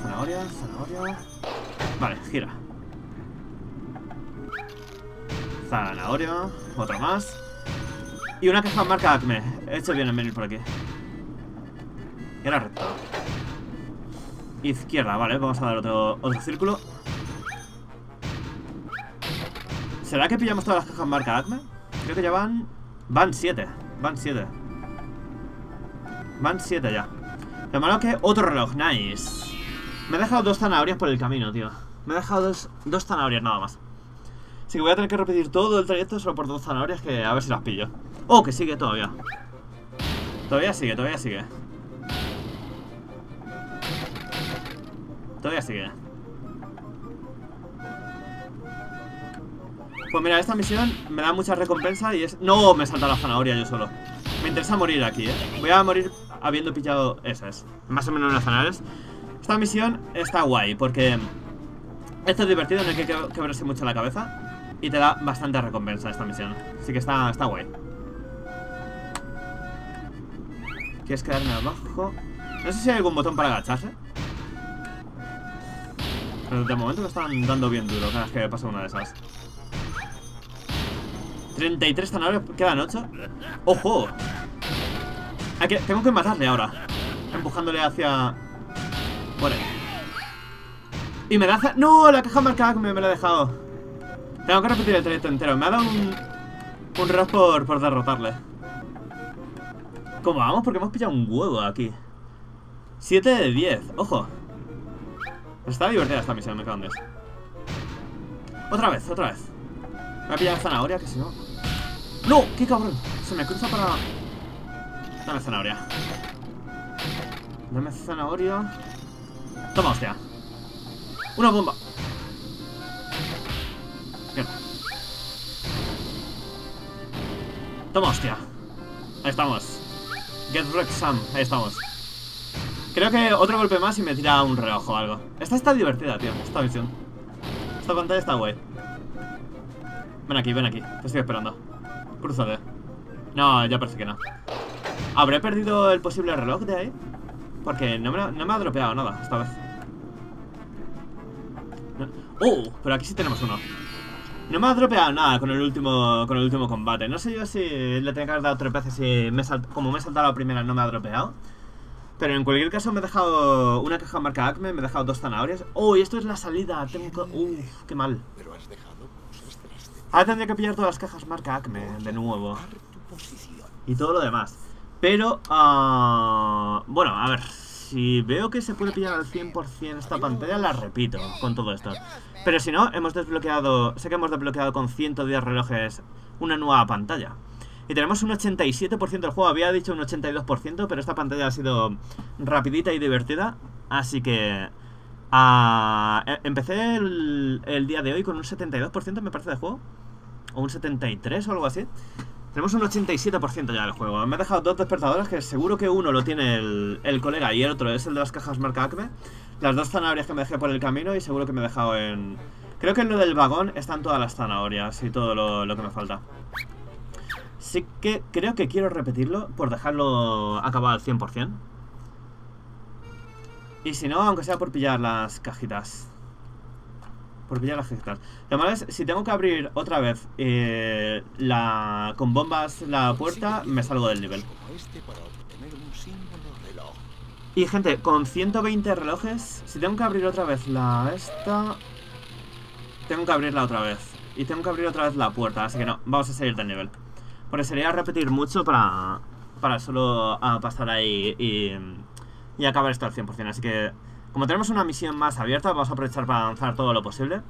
Zanahoria, zanahoria. Vale, gira. Zanahoria, otra más. Y una caja marca Acme. Hecho bien en venir por aquí. Y ahora recto. Izquierda, vale, vamos a dar otro, otro círculo. ¿Será que pillamos todas las cajas marca Acme? Creo que ya van... Van 7, van 7 Van 7 ya. Lo malo que otro reloj, nice. Me he dejado dos zanahorias por el camino, tío. Me he dejado dos, dos zanahorias nada más. Así que voy a tener que repetir todo el trayecto solo por dos zanahorias que a ver si las pillo. Oh, que sigue todavía. Todavía sigue, todavía sigue. Todavía sigue Pues mira, esta misión me da mucha recompensa y es... No, me salta la zanahoria yo solo. Me interesa morir aquí, ¿eh? Voy a morir habiendo pillado esas Más o menos unas zanahorias Esta misión está guay porque Esto es divertido, no hay que que- quebrarse mucho la cabeza Y te da bastante recompensa esta misión. Así que está, está guay. ¿Quieres quedarme abajo? No sé si hay algún botón para agacharse Pero de momento me están dando bien duro Cada vez que pasa una de esas 33 zanahorias, quedan 8 ¡Ojo! Que, tengo que matarle ahora. Empujándole hacia... Bueno Y me da... za- ¡No! La caja marcada me, la he dejado. Tengo que repetir el trayecto entero. Me ha dado un... Un reloj por, derrotarle. ¿Cómo vamos? Porque hemos pillado un huevo aquí. 7 de 10, ojo. Está divertida esta misión, me cago en Dios. Otra vez, otra vez. Me voy a pillar zanahoria, que si no... ¡No! ¡Qué cabrón! Se me cruza para... Dame zanahoria. Dame zanahoria. Toma, hostia. Una bomba. Mierda. Toma, hostia. Ahí estamos. Get wrecked, Sam. Ahí estamos. Creo que otro golpe más y me tira un reloj o algo. Esta está divertida, tío, esta misión. Esta pantalla está guay. Ven aquí, ven aquí. Te estoy esperando. Cruzade. No, ya parece que no. ¿Habré perdido el posible reloj de ahí? Porque no me, no me ha dropeado nada esta vez. No. ¡Oh! Pero aquí sí tenemos uno. No me ha dropeado nada con el último con el último combate. No sé yo si le tenía que haber dado tres veces y me como me he saltado la primera no me ha dropeado. Pero en cualquier caso me he dejado una caja marca Acme, me he dejado dos zanahorias. ¡Oh! Y esto es la salida. Tengo que... ¡Uf! ¡Qué mal! Pero has dejado cosas tras de ti. Ahora tendría que pillar todas las cajas marca Acme de nuevo. Y todo lo demás. Pero, ah, bueno, a ver. Si veo que se puede pillar al 100% esta pantalla, la repito con todo esto. Pero si no, hemos desbloqueado... Sé que hemos desbloqueado con 110 relojes una nueva pantalla. Y tenemos un 87% del juego. Había dicho un 82%, pero esta pantalla ha sido rapidita y divertida. Así que... ah, e- empecé el, el día de hoy con un 72% me parece de juego. O un 73 o algo así. Tenemos un 87% ya del juego. Me he dejado dos despertadores que seguro que uno lo tiene el, el colega y el otro es el de las cajas marca Acme. Las dos zanahorias que me dejé por el camino y seguro que me he dejado en... Creo que en lo del vagón están todas las zanahorias y todo lo, que me falta. Sí que creo que quiero repetirlo por dejarlo acabado al 100%. Y si no, aunque sea por pillar las cajitas. Por pillar las cajitas. Lo malo es, si tengo que abrir otra vez eh, la con bombas la puerta, me salgo del nivel. Y gente, con 120 relojes, si tengo que abrir otra vez la esta, tengo que abrirla otra vez. Y tengo que abrir otra vez la puerta, así que no, vamos a seguir del nivel. Porque sería repetir mucho para, para solo ah, pasar ahí y, y acabar esto al 100%. Así que, como tenemos una misión más abierta, vamos a aprovechar para avanzar todo lo posible.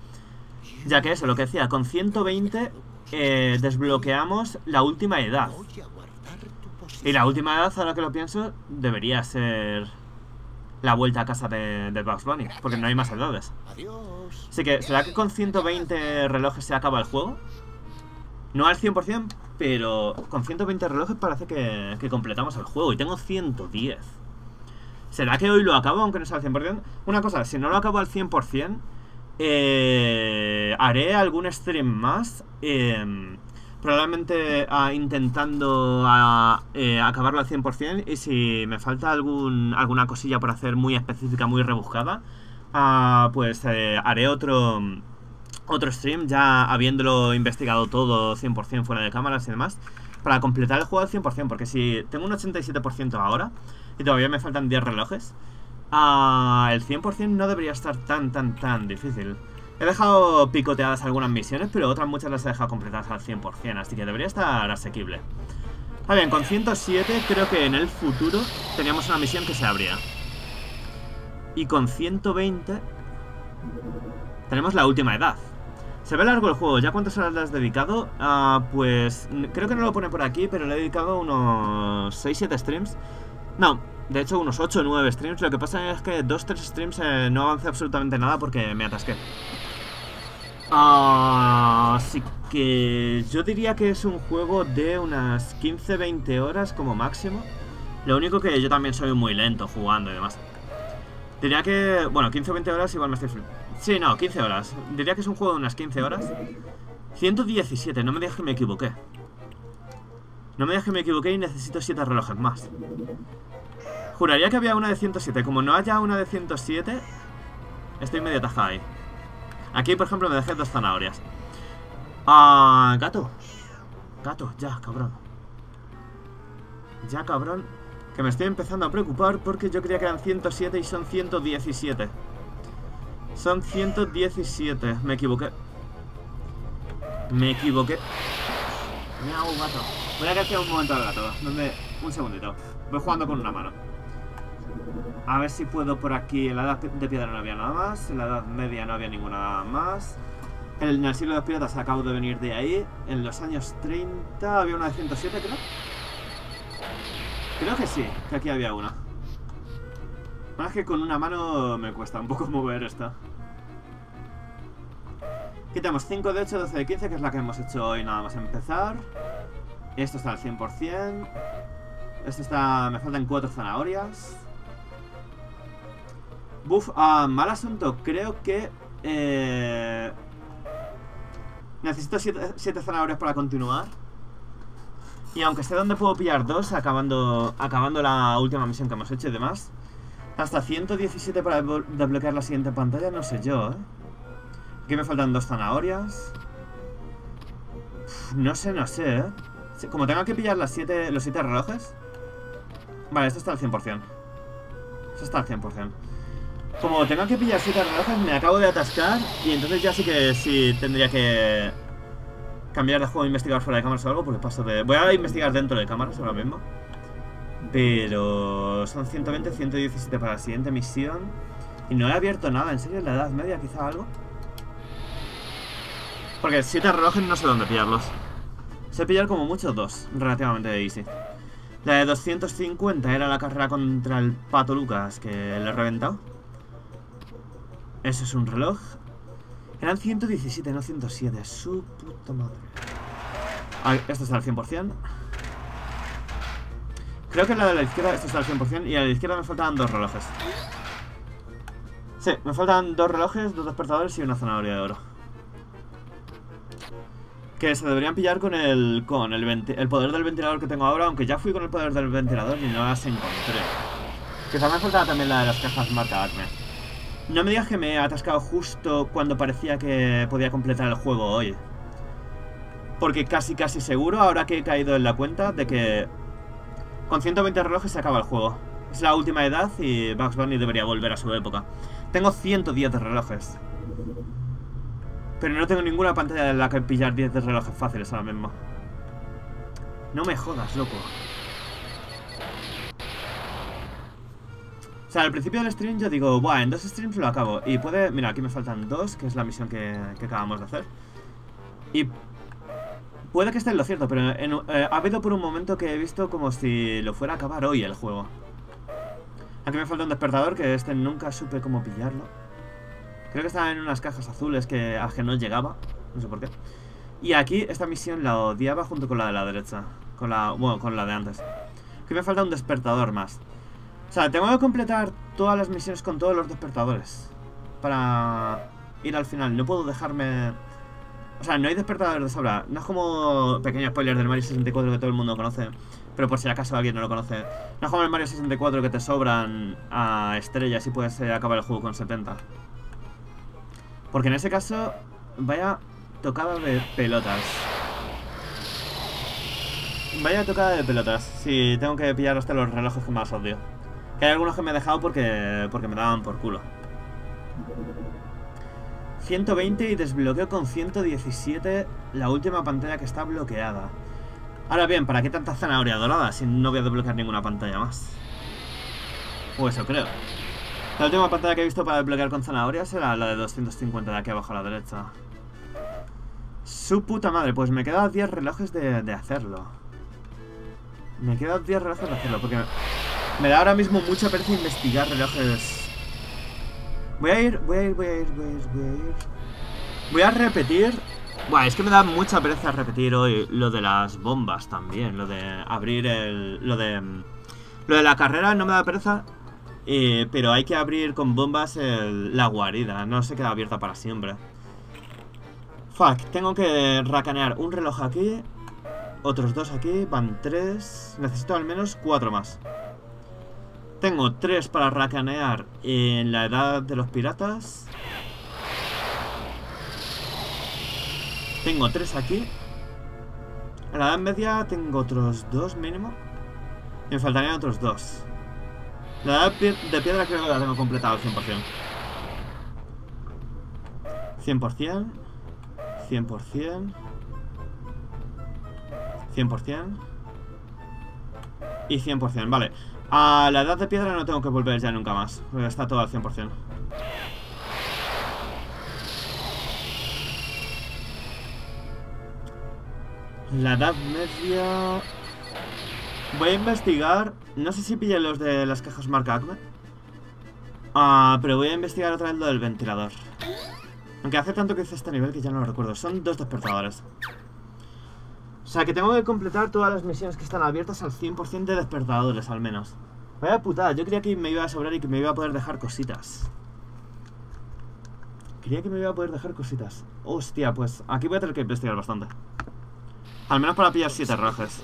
Ya que eso, lo que decía, con 120 eh, desbloqueamos la última edad. Y la última edad, ahora que lo pienso, debería ser la vuelta a casa de, de Bugs Bunny, porque no hay más edades. Así que, ¿será que con 120 relojes se acaba el juego? No al 100%, pero con 120 relojes parece que, que completamos el juego. Y tengo 110. ¿Será que hoy lo acabo aunque no sea al 100%? Una cosa, si no lo acabo al 100%, eh, haré algún stream más. eh, probablemente ah, intentando ah, eh, acabarlo al 100%. Y si me falta algún, alguna cosilla por hacer muy específica, muy rebuscada, ah, pues eh, haré otro otro stream ya habiéndolo investigado todo 100% fuera de cámaras y demás para completar el juego al 100% porque si tengo un 87% ahora y todavía me faltan 10 relojes ah, el 100% no debería estar tan tan tan difícil he dejado picoteadas algunas misiones pero otras muchas las he dejado completadas al 100% así que debería estar asequible Está bien, con 107 creo que en el futuro teníamos una misión que se abría y con 120 tenemos la última edad. Se ve largo el juego, ¿ya cuántas horas le has dedicado? Ah, pues creo que no lo pone por aquí, pero le he dedicado unos 6-7 streams. No, de hecho unos 8 o 9 streams. Lo que pasa es que 2-3 streams eh, no avancé absolutamente nada porque me atasqué. Ah, Así que yo diría que es un juego de unas 15-20 horas como máximo. Lo único que yo también soy muy lento jugando y demás. Diría que, bueno, 15 o 20 horas igual me estoy... Sí, no, 15 horas. Diría que es un juego de unas 15 horas. 117, no me digas que me equivoqué. No me digas que me equivoqué y necesito 7 relojes más. Juraría que había una de 107. Como no haya una de 107, estoy medio tajada ahí. Aquí, por ejemplo, me dejé dos zanahorias. Ah, gato. Gato, ya, cabrón. Ya, cabrón. Que me estoy empezando a preocupar porque yo creía que eran 107 y son 117. Son 117. Me equivoqué. Me equivoqué. Miau, gato. Voy a acariciar un momento al gato. Un segundito. Voy jugando con una mano. A ver si puedo por aquí. En la edad de piedra no había nada más. En la edad media no había ninguna más. En el siglo de los piratas acabo de venir de ahí. En los años 30 había una de 107, creo. Creo que sí, que aquí había una. Más que con una mano me cuesta un poco mover esto. Quitamos 5 de 8, 12 de 15, que es la que hemos hecho hoy nada más empezar. Esto está al 100%. Esto está... me faltan 4 zanahorias. Buf, ah, mal asunto. Creo que... Eh, necesito 7 zanahorias para continuar. Y aunque sé dónde puedo pillar dos, acabando, acabando la última misión que hemos hecho y demás. Hasta 117 para desbloquear la siguiente pantalla, no sé yo, ¿eh? Aquí me faltan dos zanahorias. no sé, no sé, ¿eh? Como tengo que pillar las siete, los 7 relojes. Vale, esto está al 100%. Esto está al 100%. Como tengo que pillar 7 relojes, me acabo de atascar. Y entonces ya sí que sí tendría que cambiar de juego e investigar fuera de cámaras o algo. Porque paso de... Voy a investigar dentro de cámaras ahora mismo. Pero son 120, 117 para la siguiente misión. Y no he abierto nada, ¿en serio? ¿En la Edad Media quizá algo? Porque 7 relojes no sé dónde pillarlos. Sé pillar como mucho dos, relativamente easy. La de 250 era la carrera contra el Pato Lucas, que le he reventado. Eso es un reloj. Eran 117, no 107. Su puta madre. Esto está al 100%. Creo que la de la izquierda, esto está al 100%. Y a la izquierda me faltaban dos relojes. Sí, me faltan dos relojes, dos despertadores y una zanahoria de oro. Que se deberían pillar con el con el, el poder del ventilador que tengo ahora, aunque ya fui con el poder del ventilador y no las encontré. Quizá me faltaba también la de las cajas marca Acme. No me digas que me he atascado justo cuando parecía que podía completar el juego hoy. Porque casi casi seguro, ahora que he caído en la cuenta, de que con 120 relojes se acaba el juego. Es la última edad y Bugs Bunny debería volver a su época. Tengo 110 relojes. Pero no tengo ninguna pantalla en la que pillar 10 relojes fáciles ahora mismo. No me jodas, loco. O sea, al principio del stream yo digo, buah, en dos streams lo acabo. Y puede... Mira, aquí me faltan dos, que es la misión que, acabamos de hacer. Y... Puede que esté en lo cierto, pero eh, ha habido por un momento que he visto como si lo fuera a acabar hoy el juego. Aquí me falta un despertador, que este nunca supe cómo pillarlo. Creo que estaba en unas cajas azules que a que no llegaba. No sé por qué. Y aquí esta misión la odiaba junto con la de la derecha. Con la... Bueno, con la de antes. Que me falta un despertador más. O sea, tengo que completar todas las misiones con todos los despertadores. Para ir al final. No puedo dejarme... O sea, no hay despertadores de sobra. No es como pequeño spoiler del Mario 64 que todo el mundo conoce. Pero por si acaso alguien no lo conoce. No es como el Mario 64 que te sobran a estrellas y puedes eh, acabar el juego con 70. Porque en ese caso, vaya tocada de pelotas. Vaya tocada de pelotas. Si tengo que pillar hasta los relojes que más odio. Que hay algunos que me he dejado porque, porque me daban por culo. 120 y desbloqueo con 117 la última pantalla que está bloqueada. Ahora bien, ¿para qué tanta zanahoria dorada si no voy a desbloquear ninguna pantalla más? O eso creo. La última pantalla que he visto para desbloquear con zanahorias era la de 250 de aquí abajo a la derecha. Su puta madre, pues me quedan 10 relojes de, hacerlo. Me quedan 10 relojes de hacerlo, porque me da ahora mismo mucha pereza investigar relojes. Voy a ir, voy a ir, voy a ir, voy a ir, voy a ir. Voy a repetir. Buah, es que me da mucha pereza repetir hoy lo de las bombas también, lo de abrir el... Lo de... Lo de la carrera no me da pereza eh, pero hay que abrir con bombas la guarida, no se queda abierta para siempre. Fuck, tengo que racanear un reloj aquí, otros dos aquí, van tres, necesito al menos cuatro más. Tengo tres para racanear en la edad de los piratas. Tengo tres aquí. En la edad media tengo otros dos mínimo. Y me faltarían otros dos. La de piedra creo que la tengo completada al 100%. 100%. 100%. 100%. Y 100%, vale. A la edad de piedra no tengo que volver ya nunca más. Porque está todo al 100%. La edad media... Voy a investigar. No sé si pillé los de las cajas marca Acme. Ah, pero voy a investigar otra vez lo del ventilador. Aunque hace tanto que hice este nivel que ya no lo recuerdo. Son dos despertadores. O sea que tengo que completar todas las misiones que están abiertas al 100% de despertadores, al menos. Vaya putada, yo creía que me iba a sobrar y que me iba a poder dejar cositas. Creía que me iba a poder dejar cositas. Hostia, pues aquí voy a tener que investigar bastante. Al menos para pillar siete relojes.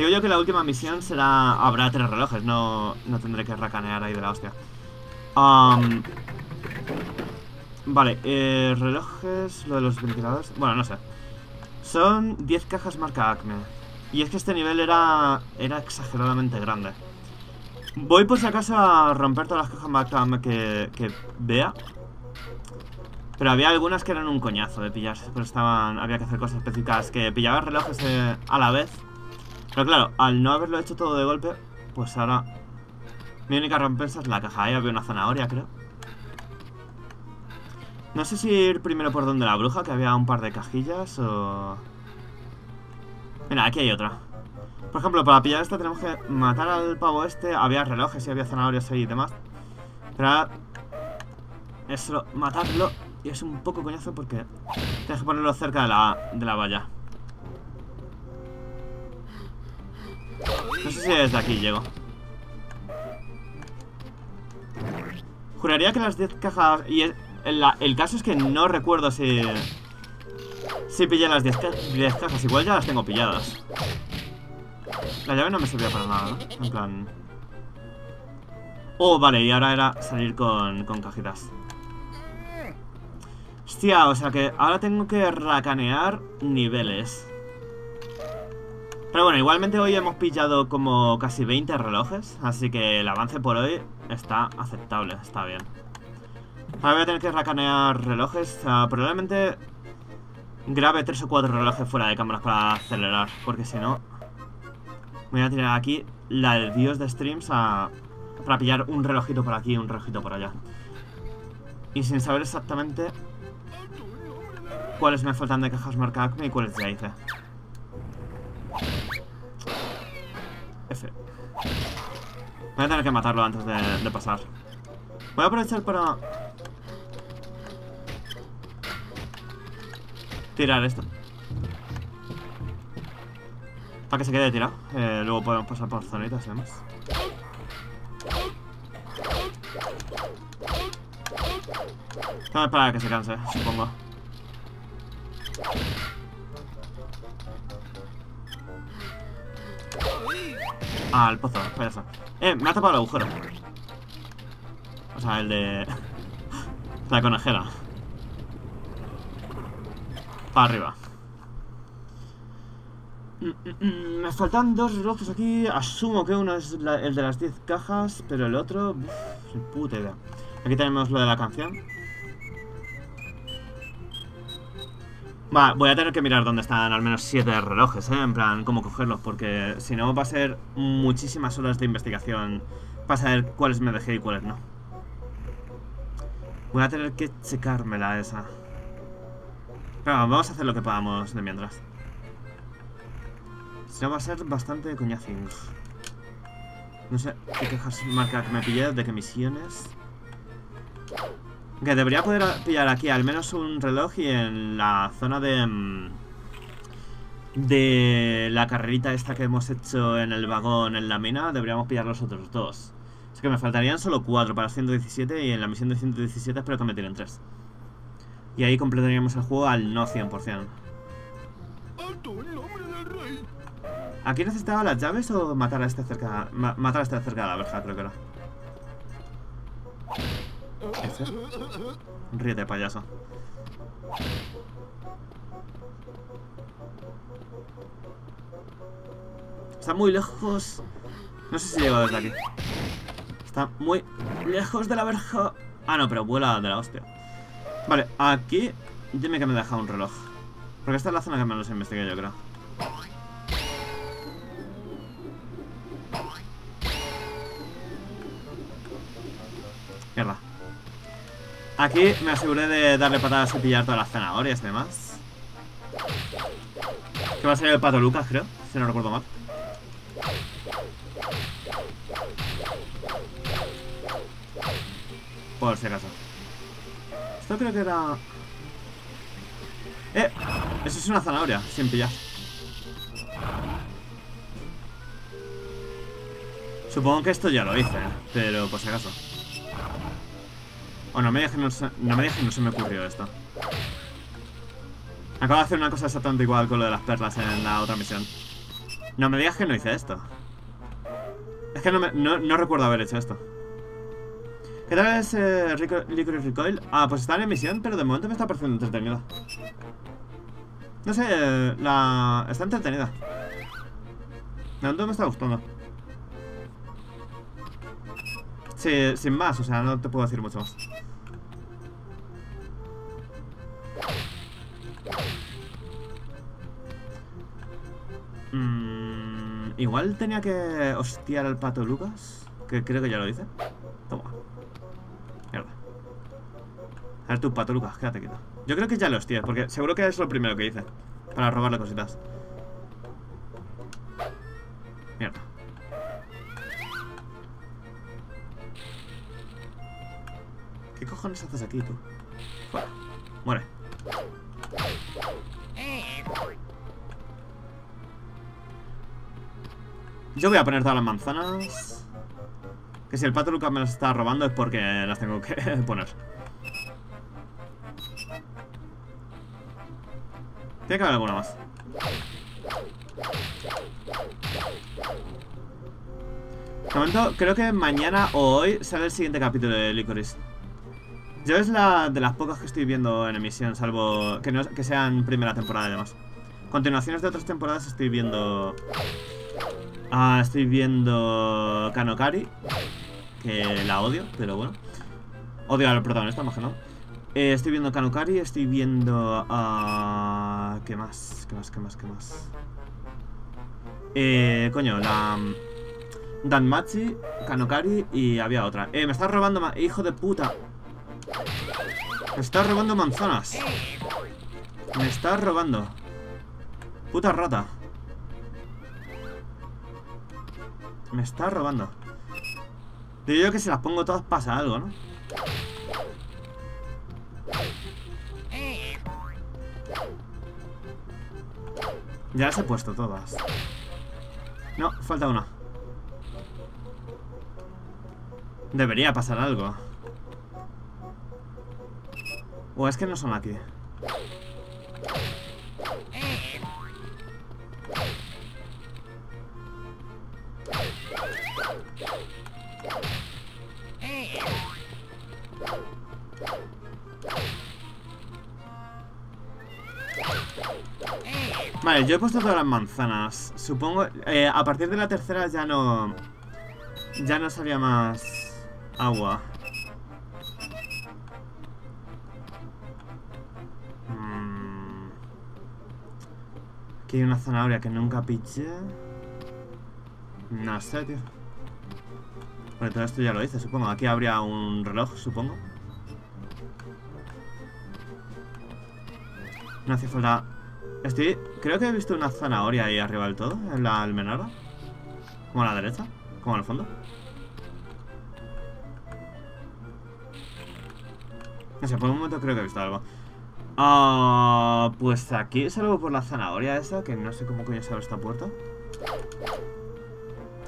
Digo yo que la última misión será... Habrá tres relojes, no, no tendré que racanear ahí de la hostia. Am, vale, eh, relojes, lo de los ventiladores... Bueno, no sé. Son 10 cajas marca Acme. Y es que este nivel era, era exageradamente grande. Voy por si acaso a romper todas las cajas marca Acme que, que vea. Pero había algunas que eran un coñazo de pillarse, pero estaban, había que hacer cosas específicas, que pillaba relojes eh, a la vez. Pero claro, al no haberlo hecho todo de golpe, pues ahora mi única recompensa es la caja. Ahí había una zanahoria, creo. No sé si ir primero por donde la bruja, que había un par de cajillas, o... Mira, aquí hay otra. Por ejemplo, para pillar esta tenemos que matar al pavo este. Había relojes y había zanahorias y demás. Pero ahora es matarlo y es un poco coñazo porque tienes que ponerlo cerca de la, de la valla. No sé si desde aquí llego. Juraría que las 10 cajas... Y el, caso es que no recuerdo si... Si pillé las 10 ca- 10 cajas. Igual ya las tengo pilladas. La llave no me servía para nada, ¿no? En plan... Oh, vale, y ahora era salir con, con cajitas. Hostia, o sea que ahora tengo que racanear niveles. Pero bueno, igualmente hoy hemos pillado como casi 20 relojes, así que el avance por hoy está aceptable, está bien. Ahora voy a tener que racanear relojes, probablemente grabe 3 o 4 relojes fuera de cámaras para acelerar, porque si no... Voy a tirar aquí la del dios de streams para pillar un relojito por aquí y un relojito por allá. Y sin saber exactamente cuáles me faltan de cajas marca Acme y cuáles ya hice. F. Voy a tener que matarlo antes de, pasar. Voy a aprovechar para... Tirar esto. Para que se quede tirado. Eh, luego podemos pasar por zonitas y demás. Vamos a esperar que se canse, supongo. El pozo, ya está. Eh, me ha tapado el agujero. O sea, el de... La conejera. Para arriba. Mm, mm, mm, Me faltan dos relojes aquí. Asumo que uno es la- el de las 10 cajas, pero el otro... uf, puta idea. Aquí tenemos lo de la canción. Va, voy a tener que mirar dónde están al menos 7 relojes, ¿eh? En plan, cómo cogerlos, porque si no va a ser muchísimas horas de investigación para saber cuáles me dejé y cuáles no. Voy a tener que checármela esa. Pero vamos a hacer lo que podamos de mientras. Si no va a ser bastante coñacings. No sé qué quejas marca que me pillé, de qué misiones. Que debería poder pillar aquí al menos un reloj y en la zona de... mm, De la carrerita esta que hemos hecho en el vagón en la mina, deberíamos pillar los otros dos. Es que me faltarían solo cuatro para 117 y en la misión de 117 espero que me tiren tres. Y ahí completaríamos el juego al no 100%. ¡Alto en nombre del rey! ¿Aquí necesitaba las llaves o matar a este cerca, ma- matar a este cerca de la verja, creo que era? Ríete, payaso. Está muy lejos. No sé si llego desde aquí. Está muy lejos de la verja. Ah, no, pero vuela de la hostia. Vale, aquí dime que me deja un reloj. Porque esta es la zona que menos investigué yo creo. Mierda. Aquí me aseguré de darle patadas y pillar todas las zanahorias y demás. Que va a ser el pato Lucas, creo, si no recuerdo mal. Por si acaso. Esto creo que era... ¡Eh! Eso es una zanahoria, sin pillar. Supongo que esto ya lo hice, pero por si acaso. O no me que no se, no me, no se me ocurrió esto. Acabo de hacer una cosa exactamente igual con lo de las perlas en la otra misión. No me digas que no hice esto. Es que no, me, recuerdo haber hecho esto. ¿Qué tal es eh, Licorice Recoil? Ah, pues está en emisión, pero de momento me está pareciendo entretenida. No sé, eh, la... está entretenida. De momento me está gustando. Sí, sin más, o sea, no te puedo decir mucho más. Mm, igual tenía que hostiar al pato Lucas, que creo que ya lo hice. Toma. Mierda. A ver tú, pato Lucas, quédate quieto. Yo creo que ya lo hostié, porque seguro que es lo primero que hice. Para robarle cositas. Mierda. ¿Qué cojones haces aquí, tú? Fuera. Muere. Yo voy a poner todas las manzanas. Que si el pato Lucas me las está robando es porque las tengo que poner. Tiene que haber alguna más. De momento, creo que mañana o hoy sale el siguiente capítulo de Licorice. Yo es la de las pocas que estoy viendo en emisión, salvo que, que sean primera temporada y demás. Continuaciones de otras temporadas estoy viendo... Ah, estoy viendo Kanokari, que la odio, pero bueno. Odio al protagonista, más que nada. Eh, estoy viendo Kanokari, estoy viendo... ah, ¿Qué más? ¿Qué más? ¿Qué más? ¿Qué más? Eh, coño, la... Danmachi, Kanokari y había otra. Eh, me estás robando... ma- ¡Hijo de puta! Me estás robando manzanas. Me estás robando. Puta rata. Me está robando. Yo que si las pongo todas pasa algo, ¿no? Ya las he puesto todas. No, falta una. Debería pasar algo. O es que no son aquí. Vale, yo he puesto todas las manzanas. Supongo... eh, a partir de la tercera ya no... Ya no salía más agua. Mm. Aquí hay una zanahoria que nunca pillé. No sé, tío. Bueno, todo esto ya lo hice, supongo. Aquí habría un reloj, supongo. No hace falta... Estoy... Creo que he visto una zanahoria ahí arriba del todo, en la almenara. Como a la derecha, como al fondo. No sé, por un momento creo que he visto algo. Ah, pues aquí salgo por la zanahoria esa, que no sé cómo coño se abre esta puerta.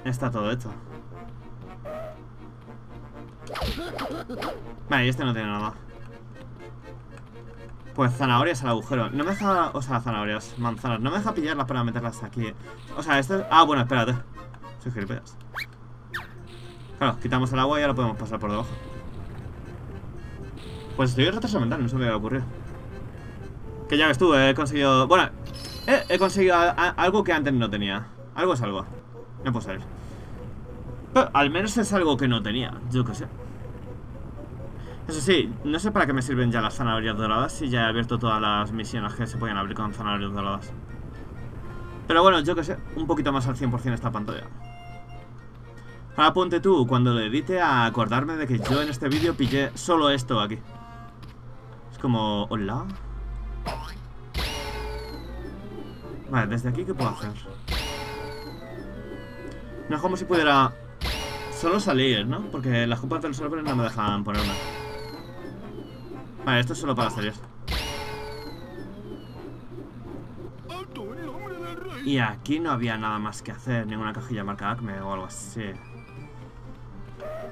Está todo hecho. Vale, y este no tiene nada. Pues zanahorias al agujero. No me deja... O sea, zanahorias, manzanas. No me deja pillarlas para meterlas aquí. O sea, esto... Ah, bueno, espérate. Soy gilipollas. Claro, quitamos el agua y ahora podemos pasar por debajo. Pues estoy retraso mental, no se me había ocurrido. Que ya ves tú, he conseguido... Bueno, he, he conseguido algo que antes no tenía. Algo es algo. No puedo salir. Pero al menos es algo que no tenía, yo qué sé. Eso sí, no sé para qué me sirven ya las zanahorias doradas si ya he abierto todas las misiones que se pueden abrir con zanahorias doradas. Pero bueno, yo que sé, un poquito más al 100% esta pantalla. Ahora ponte tú, cuando lo edite, a acordarme de que yo en este vídeo pillé solo esto aquí. Es como... ¿Hola? Vale, desde aquí, ¿qué puedo hacer? No es como si pudiera... Solo salir, ¿no? Porque las copas de los árboles no me dejan ponerme. Vale, esto es solo para salir. Y aquí no había nada más que hacer, ninguna cajilla marca Acme o algo así.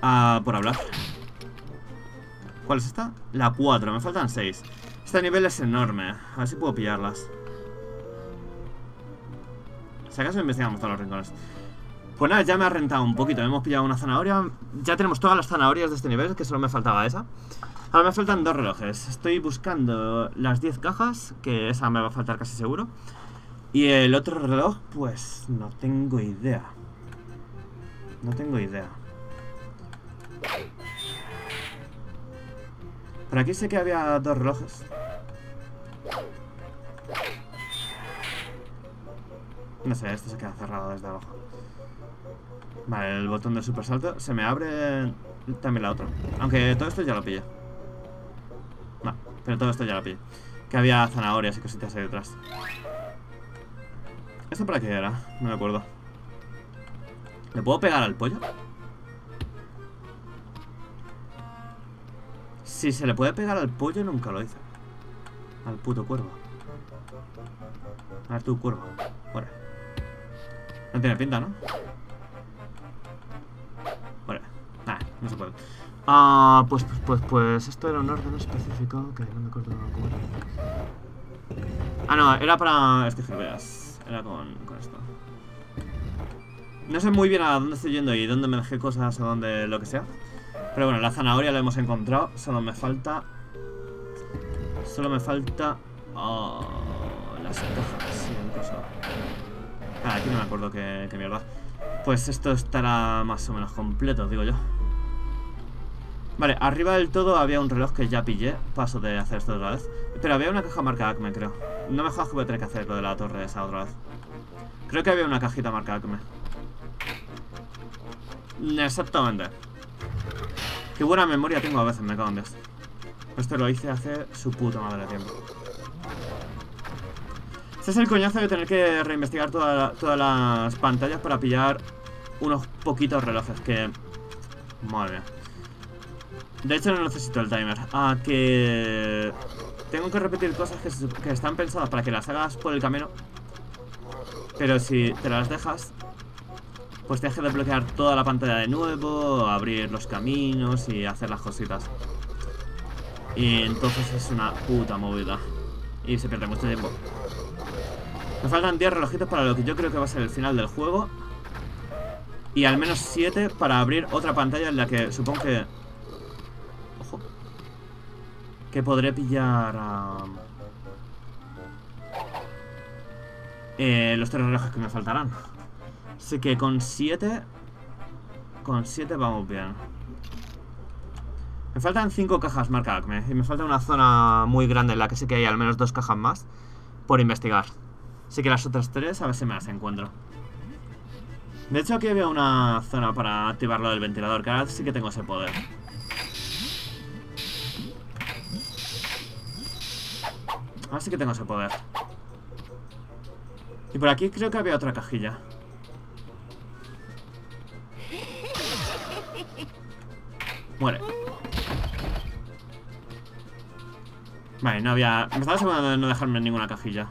Ah, por hablar. ¿Cuál es esta? La 4, me faltan 6. Este nivel es enorme. A ver si puedo pillarlas. Si acaso investigamos todos los rincones. Pues nada, ya me ha rentado un poquito. Hemos pillado una zanahoria. Ya tenemos todas las zanahorias de este nivel, que solo me faltaba esa. Ahora me faltan dos relojes. Estoy buscando las 10 cajas, que esa me va a faltar casi seguro. Y el otro reloj, pues no tengo idea. No tengo idea. Por aquí sé que había dos relojes. No sé, esto se queda cerrado desde abajo. Vale, el botón de super salto. Se me abre también la otra. Aunque todo esto ya lo pillé. No, pero todo esto ya lo pillé. Que había zanahorias y cositas ahí detrás. ¿Esto para qué era? No me acuerdo. ¿Le puedo pegar al pollo? Si se le puede pegar al pollo, nunca lo hice. Al puto cuervo. A ver, tu cuervo. Vale. No tiene pinta, ¿no? No se puede. Ah, pues, pues, pues, pues, esto era un orden específico que no me acuerdo cómo era. Ah, no, era para este veas. Era con, con esto. No sé muy bien a dónde estoy yendo y dónde me dejé cosas o dónde lo que sea. Pero bueno, la zanahoria la hemos encontrado. Solo me falta... Solo me falta... Oh, las cajas y el coso. Ah, aquí no me acuerdo qué, qué mierda. Pues esto estará más o menos completo, digo yo. Vale, arriba del todo había un reloj que ya pillé. Paso de hacer esto otra vez. Pero había una caja marca Acme, creo. No me jodas que voy a tener que hacer lo de la torre esa otra vez. Creo que había una cajita marca Acme. Exactamente. Qué buena memoria tengo a veces, me cago en Dios. Esto lo hice hace su puta madre de tiempo. Este es el coñazo de tener que reinvestigar toda- todas las pantallas para pillar unos poquitos relojes que... Madre mía. De hecho no necesito el timer. Ah, que... Tengo que repetir cosas que, que están pensadas para que las hagas por el camino. Pero si te las dejas, pues te deje de bloquear toda la pantalla de nuevo, abrir los caminos y hacer las cositas. Y entonces es una puta movida. Y se pierde mucho tiempo. Me faltan 10 relojitos para lo que yo creo que va a ser el final del juego. Y al menos 7 para abrir otra pantalla en la que supongo que... Que podré pillar a... eh, los tres relojes que me faltarán. Así que con 7... Con 7 vamos bien. Me faltan 5 cajas marca Acme. Y me falta una zona muy grande en la que sé que hay al menos dos cajas más por investigar. Así que las otras tres a ver si me las encuentro. De hecho aquí había una zona para activar lo del ventilador, que ahora sí que tengo ese poder. Ahora sí que tengo ese poder. Y por aquí creo que había otra cajilla. Muere. Vale, no había... Me estaba asegurando de no dejarme ninguna cajilla.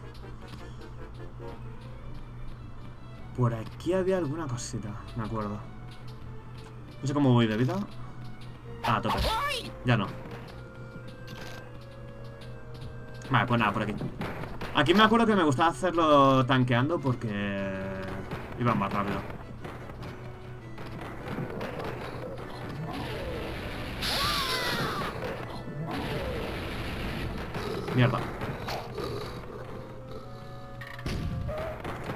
Por aquí había alguna cosita, me acuerdo. No sé cómo voy de vida. Ah, tope. Ya no. Vale, pues nada, por aquí. Aquí me acuerdo que me gustaba hacerlo tanqueando porque iba más rápido. Mierda.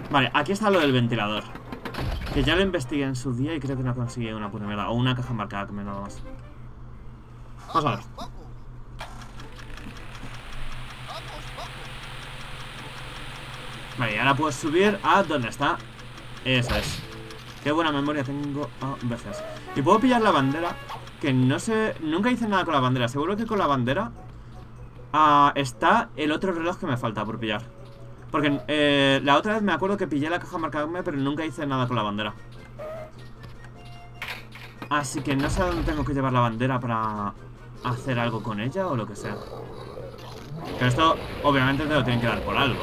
Vale, aquí está lo del ventilador. Que ya lo investigué en su día y creo que no conseguí una puta mierda. O una caja marcada que me nada más. Vamos a ver. Vamos. Vamos, vamos. Vale, y ahora puedo subir a donde está. Eso es. Qué buena memoria tengo a veces. Y puedo pillar la bandera. Que no sé. Nunca hice nada con la bandera. Seguro que con la bandera. ah, está el otro reloj que me falta por pillar. Porque eh, la otra vez me acuerdo que pillé la caja marcadme, pero nunca hice nada con la bandera. Así que no sé a dónde tengo que llevar la bandera para hacer algo con ella o lo que sea. Pero esto, obviamente, te lo tienen que dar por algo.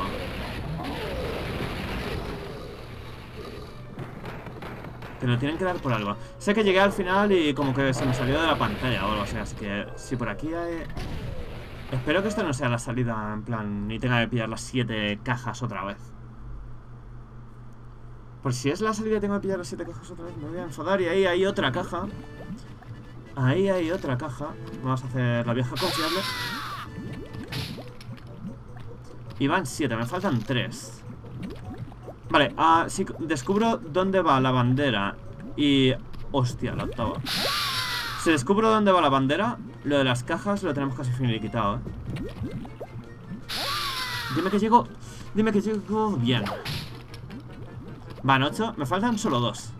Te lo tienen que dar por algo. Sé que llegué al final y como que se me salió de la pantalla o algo así, así que si por aquí hay... Espero que esto no sea la salida, en plan, ni tenga que pillar las siete cajas otra vez. Por si es la salida y tengo que pillar las siete cajas otra vez, me voy a enfadar. Y ahí hay otra caja. Ahí hay otra caja. Vamos a hacer la vieja confiable. Y van siete, me faltan tres. Vale, ah, si descubro dónde va la bandera y... Hostia, la octava. Si descubro dónde va la bandera, lo de las cajas lo tenemos casi finiquitado, ¿eh? Dime que llego... Dime que llego bien. Van 8, me faltan solo dos.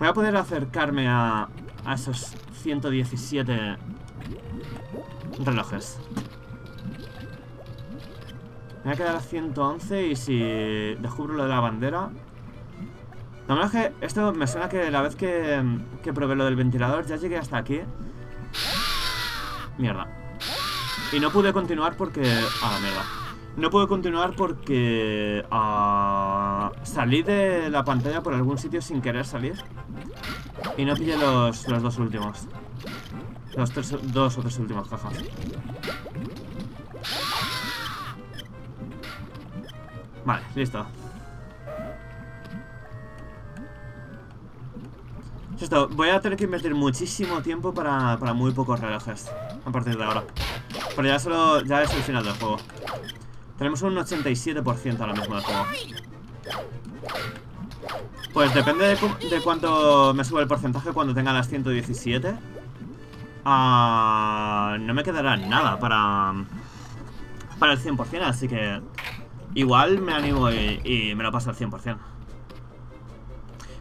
Voy a poder acercarme a, a esos 117 relojes. Me voy a quedar a 111 y si descubro lo de la bandera... La verdad es que esto me suena que la vez que, que probé lo del ventilador ya llegué hasta aquí. Mierda. Y no pude continuar porque... Ah, mierda. No pude continuar porque... ah, salí de la pantalla por algún sitio sin querer salir. Y no pillé los, los dos últimos. Los tres, dos o tres últimos cajas. Vale, listo. Esto, voy a tener que invertir muchísimo tiempo para, para muy pocos relojes a partir de ahora. Pero ya solo ya es el final del juego. Tenemos un 87% ahora mismo del juego. Pues depende de, de cuánto me sube el porcentaje cuando tenga las 117. Ah, no me quedará nada para, para el 100%, así que igual me animo y, me lo paso al 100%.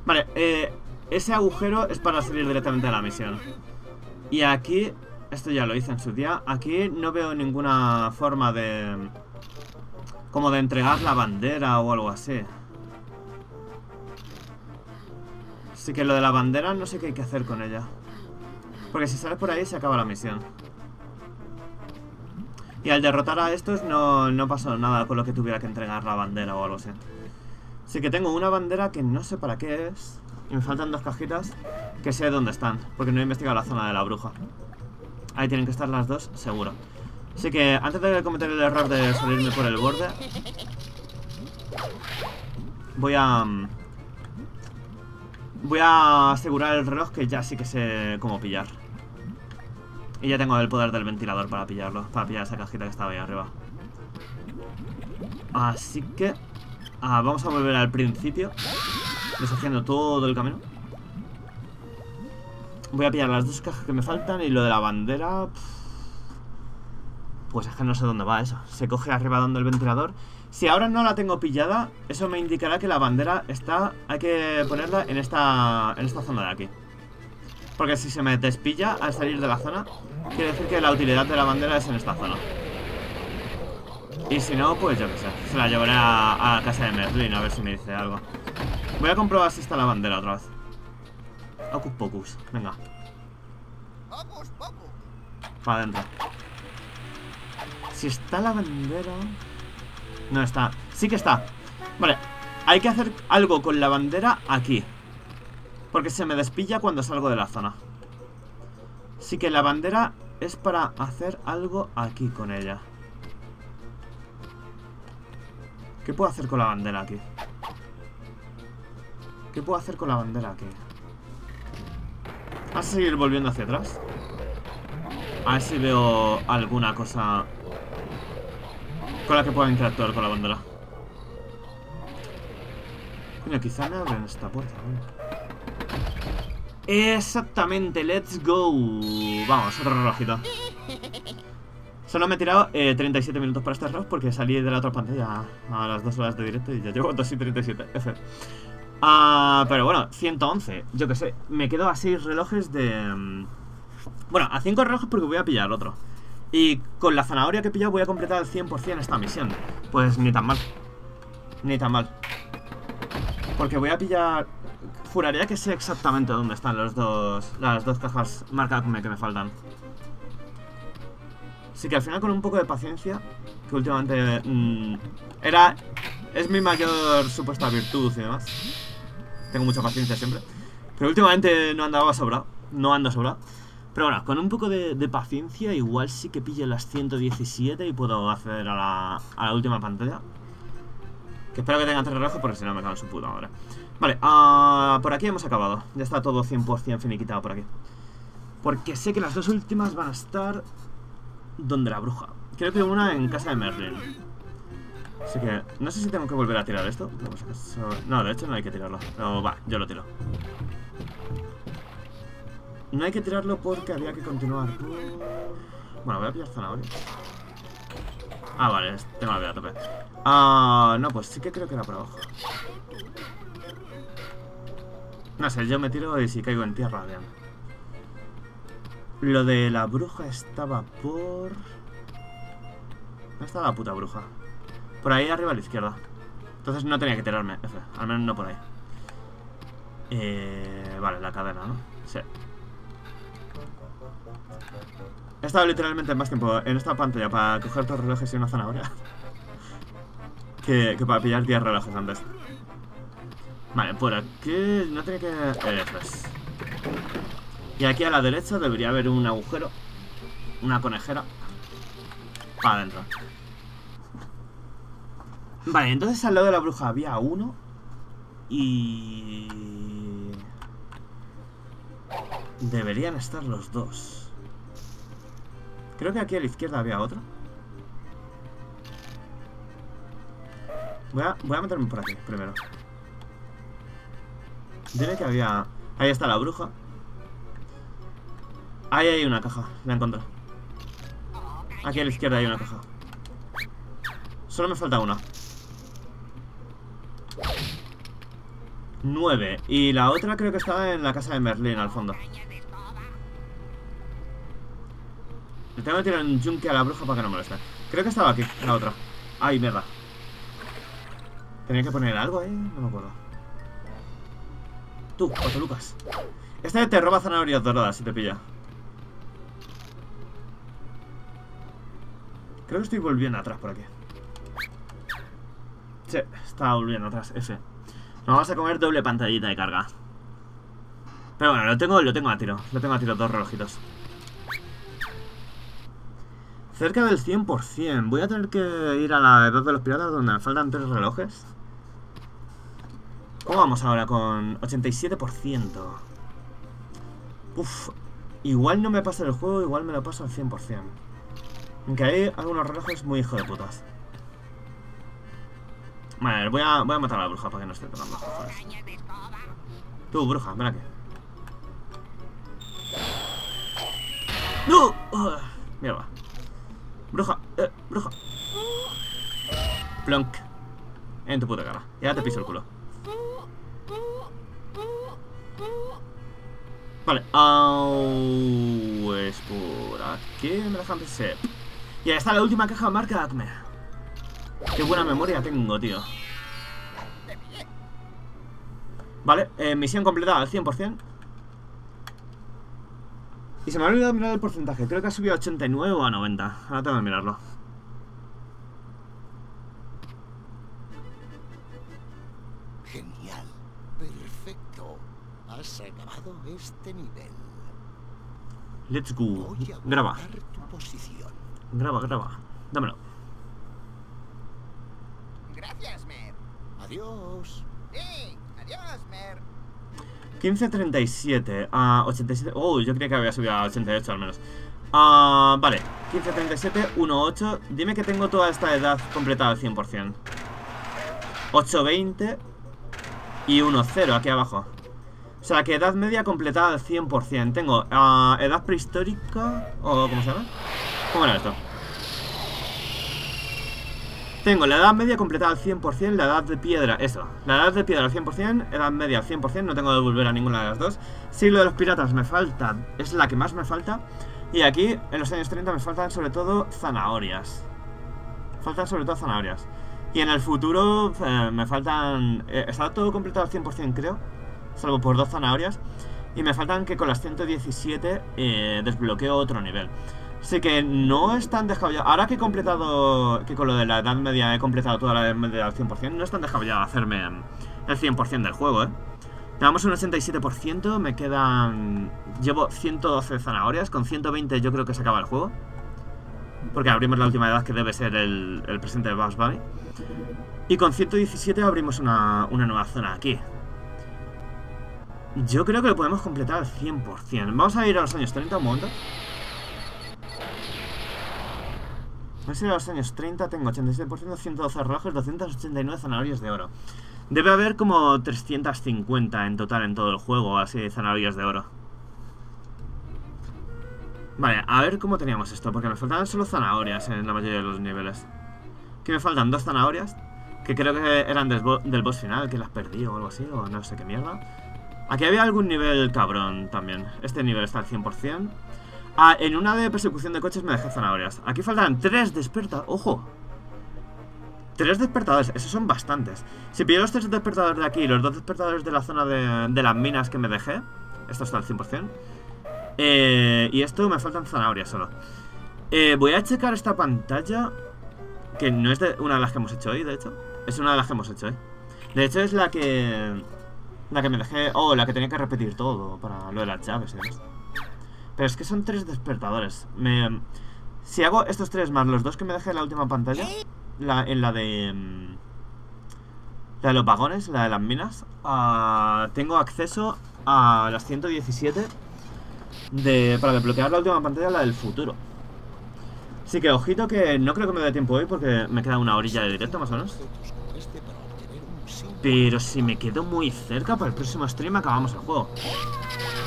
Vale, eh, ese agujero es para salir directamente de la misión. Y aquí, esto ya lo hice en su día, aquí no veo ninguna forma de... Como de entregar la bandera o algo así. Así que lo de la bandera no sé qué hay que hacer con ella. Porque si sales por ahí se acaba la misión. Y al derrotar a estos no, no pasó nada con lo que tuviera que entregar la bandera o algo así. Así que tengo una bandera que no sé para qué es. Y me faltan dos cajitas que sé dónde están. Porque no he investigado la zona de la bruja. Ahí tienen que estar las dos, seguro. Así que antes de cometer el error de salirme por el borde, voy a... mm, Voy a asegurar el reloj que ya sí que sé cómo pillar. Y ya tengo el poder del ventilador para pillarlo, para pillar esa cajita que estaba ahí arriba. Así que... ah, vamos a volver al principio, deshaciendo todo el camino. Voy a pillar las dos cajas que me faltan y lo de la bandera... Pues es que no sé dónde va eso. Se coge arriba dando el ventilador. Si ahora no la tengo pillada, eso me indicará que la bandera está... Hay que ponerla en esta, en esta zona de aquí. Porque si se me despilla al salir de la zona, quiere decir que la utilidad de la bandera es en esta zona. Y si no, pues yo qué sé. Se la llevaré a, a casa de Merlin a ver si me dice algo. Voy a comprobar si está la bandera otra vez. Ocus pocus. Venga, para adentro. Si está la bandera... No está. Sí que está. Vale. Hay que hacer algo con la bandera aquí. Porque se me despilla cuando salgo de la zona. Así que la bandera es para hacer algo aquí con ella. ¿Qué puedo hacer con la bandera aquí? ¿Qué puedo hacer con la bandera aquí? ¿Vas a seguir volviendo hacia atrás? A ver si veo alguna cosa con la que pueda interactuar con la bandera. Coño, quizá me abren esta puerta. ¿no? Exactamente, let's go. Vamos, otro relojito. Solo me he tirado eh, 37 minutos para este reloj porque salí de la otra pantalla a las 2 horas de directo y ya llevo 2 y 37. F. Ah, pero bueno, 111. Yo que sé, me quedo a 6 relojes de... mm, Bueno, a 5 relojes porque voy a pillar otro. Y con la zanahoria que he pillado voy a completar al 100% esta misión. Pues ni tan mal. Ni tan mal. Porque voy a pillar... Juraría que sé exactamente dónde están los dos, las dos cajas marca que me faltan. Así que al final con un poco de paciencia, que últimamente mm, era... Es mi mayor supuesta virtud y demás. tengo mucha paciencia siempre. Pero últimamente no andaba sobrado, no ando sobrado. Pero bueno, con un poco de, de paciencia, igual sí que pillo las 117 y puedo acceder a la, a la última pantalla. Que espero que tengan tres relojes porque si no me cago en su puta madre. Vale, ah, por aquí hemos acabado. Ya está todo 100% finiquitado por aquí. Porque sé que las dos últimas van a estar... Donde la bruja. Creo que una en casa de Merlin. Así que no sé si tengo que volver a tirar esto. No, de hecho no hay que tirarlo. Pero va, yo lo tiro. No hay que tirarlo porque había que continuar. Bueno, voy a pillar zanahoria. Ah, vale, es- tengo la vida a tope. Ah, no, pues sí que creo que era por abajo. No sé, yo me tiro y si caigo en tierra, bien. Lo de la bruja estaba por... ¿Dónde está la puta bruja? Por ahí arriba a la izquierda. Entonces no tenía que tirarme, F. Al menos no por ahí. Eh, vale, la cadena, ¿no? Sí. He estado literalmente más tiempo en esta pantalla para coger dos relojes y una zanahoria. que, que para pillar 10 relojes antes. Vale, por aquí no tiene que... Eso es. Y aquí a la derecha debería haber un agujero. Una conejera. Para adentro. Vale, entonces al lado de la bruja había uno. Y... Deberían estar los dos. Creo que aquí a la izquierda había otro. Voy a, voy a meterme por aquí primero. Dile que había... Ahí está la bruja. Ahí hay una caja, la encontré. Aquí a la izquierda hay una caja. Solo me falta una. Nueve. Y la otra creo que estaba en la casa de Merlin, al fondo. Le tengo que tirar un yunque a la bruja para que no moleste. Creo que estaba aquí, la otra. Ay, mierda. ¿Tenía que poner algo ahí? No me acuerdo. Tú, Pato Lucas. Este te roba zanahorias doradas si te pilla. Creo que estoy volviendo atrás por aquí. Sí, estaba volviendo atrás, F. Nos vamos a comer doble pantallita de carga. Pero bueno, lo tengo, lo tengo a tiro. Lo tengo a tiro, dos relojitos. Cerca del 100%. Voy a tener que ir a la edad de los piratas donde me faltan tres relojes. ¿Cómo vamos ahora con 87%? Uf, igual no me pasa el juego, igual me lo paso al 100%. Aunque hay algunos relojes muy hijo de putas. Vale, voy a, voy a matar a la bruja para que no esté tocando cojones. Tú, bruja, ven aquí. ¡No! Ugh, mierda. Bruja, eh, bruja. Plonk. En tu puta cara. Ya te piso el culo. Vale, au, es por aquí me dejan pensar. Y ahí está la última caja marca Acme. Qué buena memoria tengo, tío. Vale, eh, misión completada al 100%. Y se me ha olvidado mirar el porcentaje. Creo que ha subido a 89 o a 90. Ahora tengo que mirarlo. Genial. Perfecto. Has acabado este nivel. Let's go. Graba, guardar tu posición. graba, graba. Dámelo. Gracias, Mer. Adiós. Sí, adiós, Mer. 1537 a 87. Oh, yo creía que había subido a 88 al menos. Ah, vale. 1537, 18. Dime que tengo toda esta edad completada al 100%. 820 y 10 aquí abajo. O sea, que edad media completada al 100%. Tengo ah, edad prehistórica. ¿O cómo se llama? ¿Cómo era esto? Tengo la edad media completada al 100%, la edad de piedra, eso. La edad de piedra al 100%, edad media al 100%, no tengo que volver a ninguna de las dos. Siglo de los piratas me falta, es la que más me falta. Y aquí, en los años 30, me faltan sobre todo zanahorias. Faltan sobre todo zanahorias. Y en el futuro eh, me faltan... eh, está todo completado al 100%, creo. Salvo por dos zanahorias. Y me faltan que con las 117 eh, desbloqueo otro nivel. Así que no es tan descabellado. Ahora que he completado, que con lo de la edad media he completado toda la edad media al 100%, no es tan descabellado hacerme el 100% del juego, ¿eh? Tenemos un 87%, me quedan... Llevo 112 zanahorias, con 120 yo creo que se acaba el juego. Porque abrimos la última edad que debe ser el, el presente de Bugs Bunny. Y con 117 abrimos una, una nueva zona aquí. Yo creo que lo podemos completar al 100%. Vamos a ir a los años 30 un momento. Vamos a ir a los años 30, tengo 87%, 112 relojes, 289 zanahorias de oro. Debe haber como 350 en total en todo el juego, así de zanahorias de oro. Vale, a ver cómo teníamos esto, porque me faltaban solo zanahorias en la mayoría de los niveles. Que me faltan dos zanahorias, que creo que eran del, bo- del boss final, que las perdí o algo así, o no sé qué mierda. Aquí había algún nivel cabrón también. Este nivel está al 100%. Ah, en una de persecución de coches me dejé zanahorias. Aquí faltan tres despertadores. ¡Ojo! Tres despertadores, esos son bastantes. Si pillo los tres despertadores de aquí y los dos despertadores de la zona de, de las minas que me dejé, esto está al 100%. Eh, y esto me faltan zanahorias solo. Eh, voy a checar esta pantalla, que no es una de las que hemos hecho hoy, de hecho. Es una de las que hemos hecho hoy. De hecho es la que... La que me dejé... Oh, la que tenía que repetir todo para lo de las llaves y. Pero es que son tres despertadores. Me... Si hago estos tres más los dos que me dejé en la última pantalla, la, en la de... mm, La de los vagones, la de las minas, ah, tengo acceso a las 117 de, para desbloquear la última pantalla, la del futuro. Así que ojito que no creo que me dé tiempo hoy porque me queda una orilla de directo más o menos. Este para obtener un símbolo. Pero si me quedo muy cerca para el próximo stream acabamos el juego.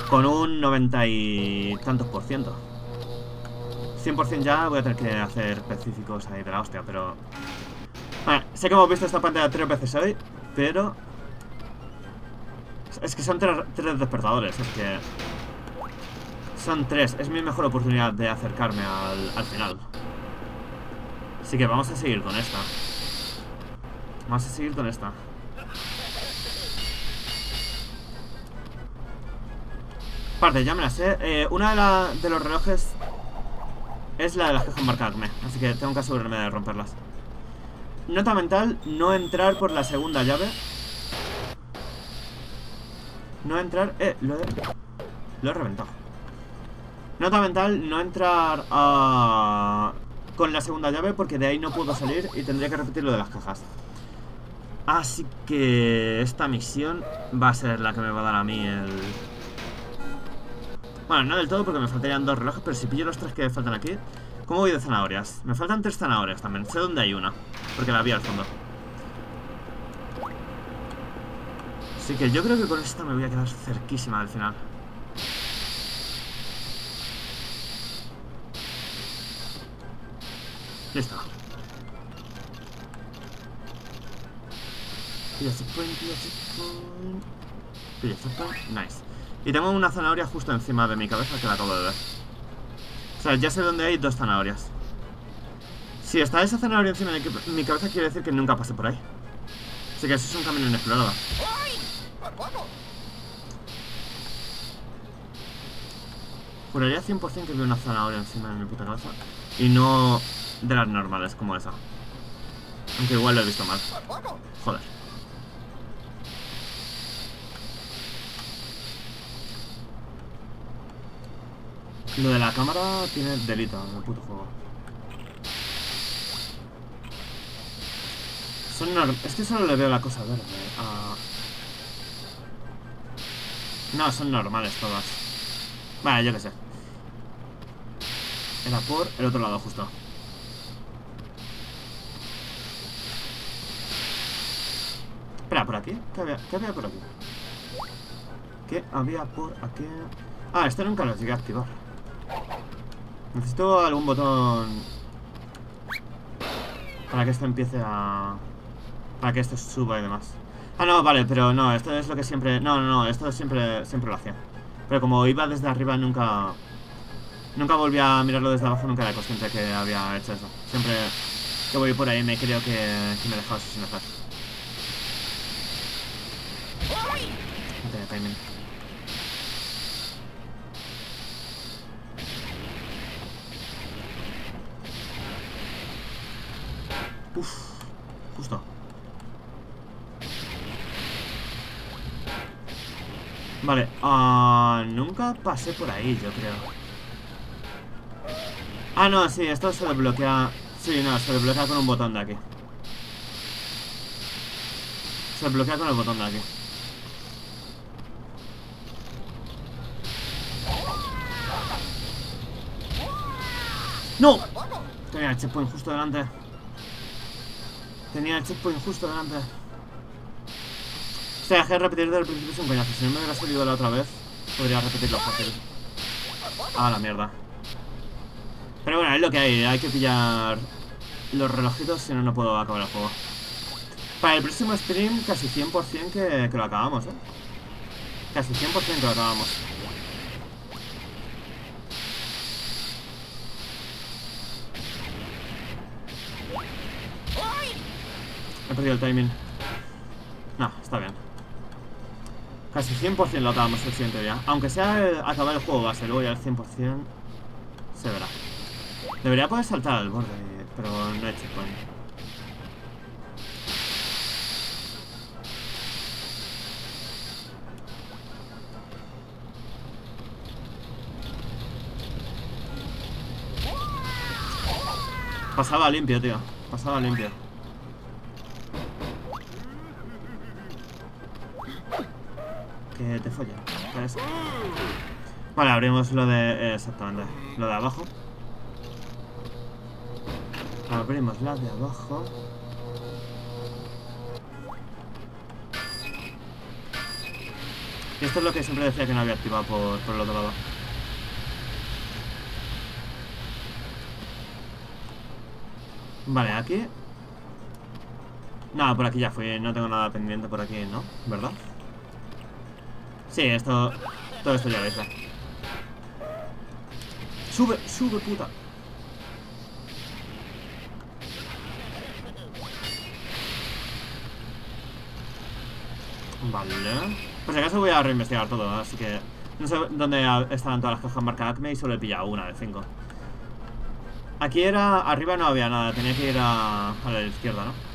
Con un 90 y tantos por ciento. 100% ya voy a tener que hacer específicos ahí de la hostia, pero... Vale, sé que hemos visto esta pantalla tres veces hoy, pero... Es que son tres, tres despertadores, es que... Son tres, es mi mejor oportunidad de acercarme al, al final. Así que vamos a seguir con esta. Vamos a seguir con esta. Parte, ya me la sé. Eh, una de, los relojes es la de las cajas marca Acme, así que tengo que asegurarme de romperlas. Nota mental, no entrar por la segunda llave. No entrar... Eh, lo he... Lo he reventado. Nota mental, no entrar a... con la segunda llave porque de ahí no puedo salir y tendría que repetir lo de las cajas. Así que esta misión va a ser la que me va a dar a mí el... Bueno, no del todo porque me faltarían dos relojes, pero si pillo los tres que faltan aquí... ¿Cómo voy de zanahorias? Me faltan tres zanahorias también. Sé dónde hay una, porque la vi al fondo. Así que yo creo que con esta me voy a quedar cerquísima del final. Listo. Pilla checkpoint, pilla checkpoint. Pilla checkpoint. Nice. Y tengo una zanahoria justo encima de mi cabeza que la acabo de ver. O sea, ya sé dónde hay dos zanahorias. Si está esa zanahoria encima de mi- cabeza, quiere decir que nunca pasé por ahí. Así que eso es un camino inexplorado. Juraría 100% que veo una zanahoria encima de mi puta cabeza. Y no de las normales como esa. Aunque igual lo he visto mal. Joder. Lo de la cámara tiene delito en el puto juego. Son norm- Es que solo le veo la cosa verde. a- No, son normales todas. Vale, yo qué sé. Era por el otro lado justo. Espera, ¿por aquí? ¿Qué había, por aquí? ¿Qué había por aquí? Ah, esto nunca lo llegué a activar. Necesito algún botón... Para que esto empiece a... Para que esto suba y demás. Ah, no, vale, pero no, esto es lo que siempre... No, no, no, esto siempre, siempre lo hacía. Pero como iba desde arriba nunca... Nunca volví a mirarlo desde abajo, nunca era consciente que había hecho eso. Siempre que voy por ahí me creo que, que me he dejado eso sin hacer. No tenía timing. Uf, justo. Vale, ah, nunca pasé por ahí, yo creo. Ah, no, sí, esto se desbloquea... Sí, no, se desbloquea con un botón de aquí. Se desbloquea con el botón de aquí. ¡No! Tenía el checkpoint justo delante. Tenía el checkpoint justo delante. O sea, dejé de repetir desde el principio sin coñazo. Si no me hubiera salido la otra vez, podría repetirlo fácil. Ah, la mierda. Pero bueno, es lo que hay. Hay que pillar los relojitos, si no, no puedo acabar el juego. Para el próximo stream, casi 100% que, que lo acabamos, ¿eh? Casi 100% que lo acabamos. He perdido el timing. No, está bien. Casi 100% lo acabamos el siguiente día. Aunque sea acabar el juego base, luego ya el 100% se verá. Debería poder saltar al borde, pero no he checkpoint. Pasaba limpio, tío. Pasaba limpio. Que te follen. Vale, abrimos lo de... exactamente. Lo de abajo. Abrimos la de abajo. Y esto es lo que siempre decía que no había activado por, por el otro lado. Vale, aquí... Nada, por aquí ya fui. No tengo nada pendiente por aquí, ¿no? ¿Verdad? Sí, esto... Todo esto ya lo hice. Sube, sube, puta. Vale. Por si acaso voy a reinvestigar todo, así que... No sé dónde estaban todas las cajas marcadas y solo he pillado una de cinco. Aquí era... Arriba no había nada, tenía que ir a, a la izquierda, ¿no?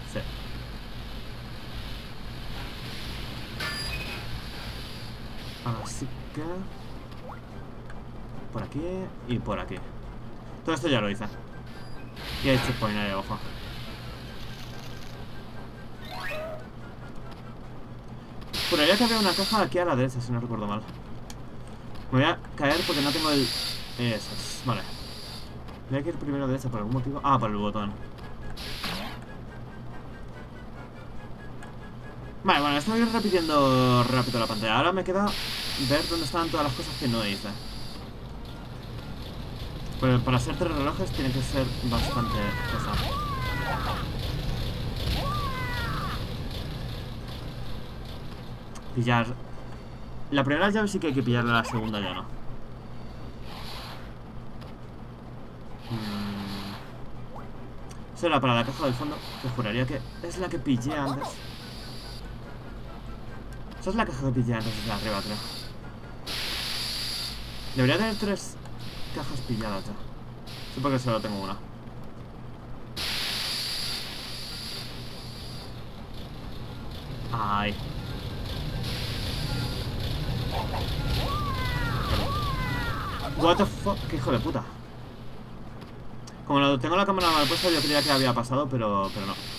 Por aquí y por aquí. Todo esto ya lo hice. Y hay checkpoint ahí abajo. Juraría que había una caja aquí a la derecha, si no recuerdo mal. Me voy a caer porque no tengo el... Vale. Voy a ir primero a derecha por algún motivo. Ah, por el botón. Vale, bueno, estoy repitiendo rápido la pantalla. Ahora me queda ver dónde están todas las cosas que no hice. Pero para ser tres relojes tiene que ser bastante pesado. Pillar... La primera llave sí que hay que pillarla, la segunda ya no. Mm. Esa era para la caja del fondo, que juraría que es la que pillé antes. Esa es la caja que pillé antes desde arriba, creo. Debería tener tres cajas pilladas ya. Sí, porque solo tengo una. Ay. What the fuck, qué hijo de puta. Como lo tengo la cámara mal puesta, yo creía que había pasado, pero, pero no.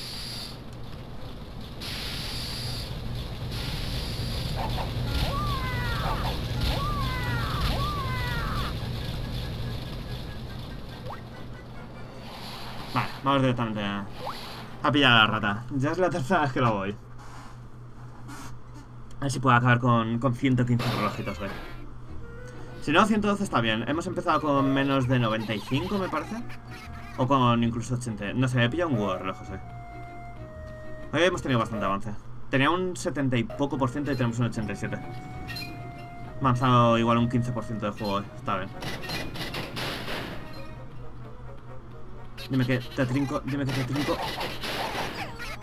Vale, vamos directamente a, a pillar a la rata. Ya es la tercera vez que lo voy. A ver si puedo acabar con, con 115 relojitos hoy. Si no, 112 está bien. Hemos empezado con menos de 95, me parece. O con incluso 80. No sé, he pillado un huevo de relojes hoy. Hoy hemos tenido bastante avance. Tenía un 70 y poco por ciento y tenemos un 87. Me ha avanzado igual un 15% de juego hoy. Está bien. Dime que te trinco, dime que te trinco.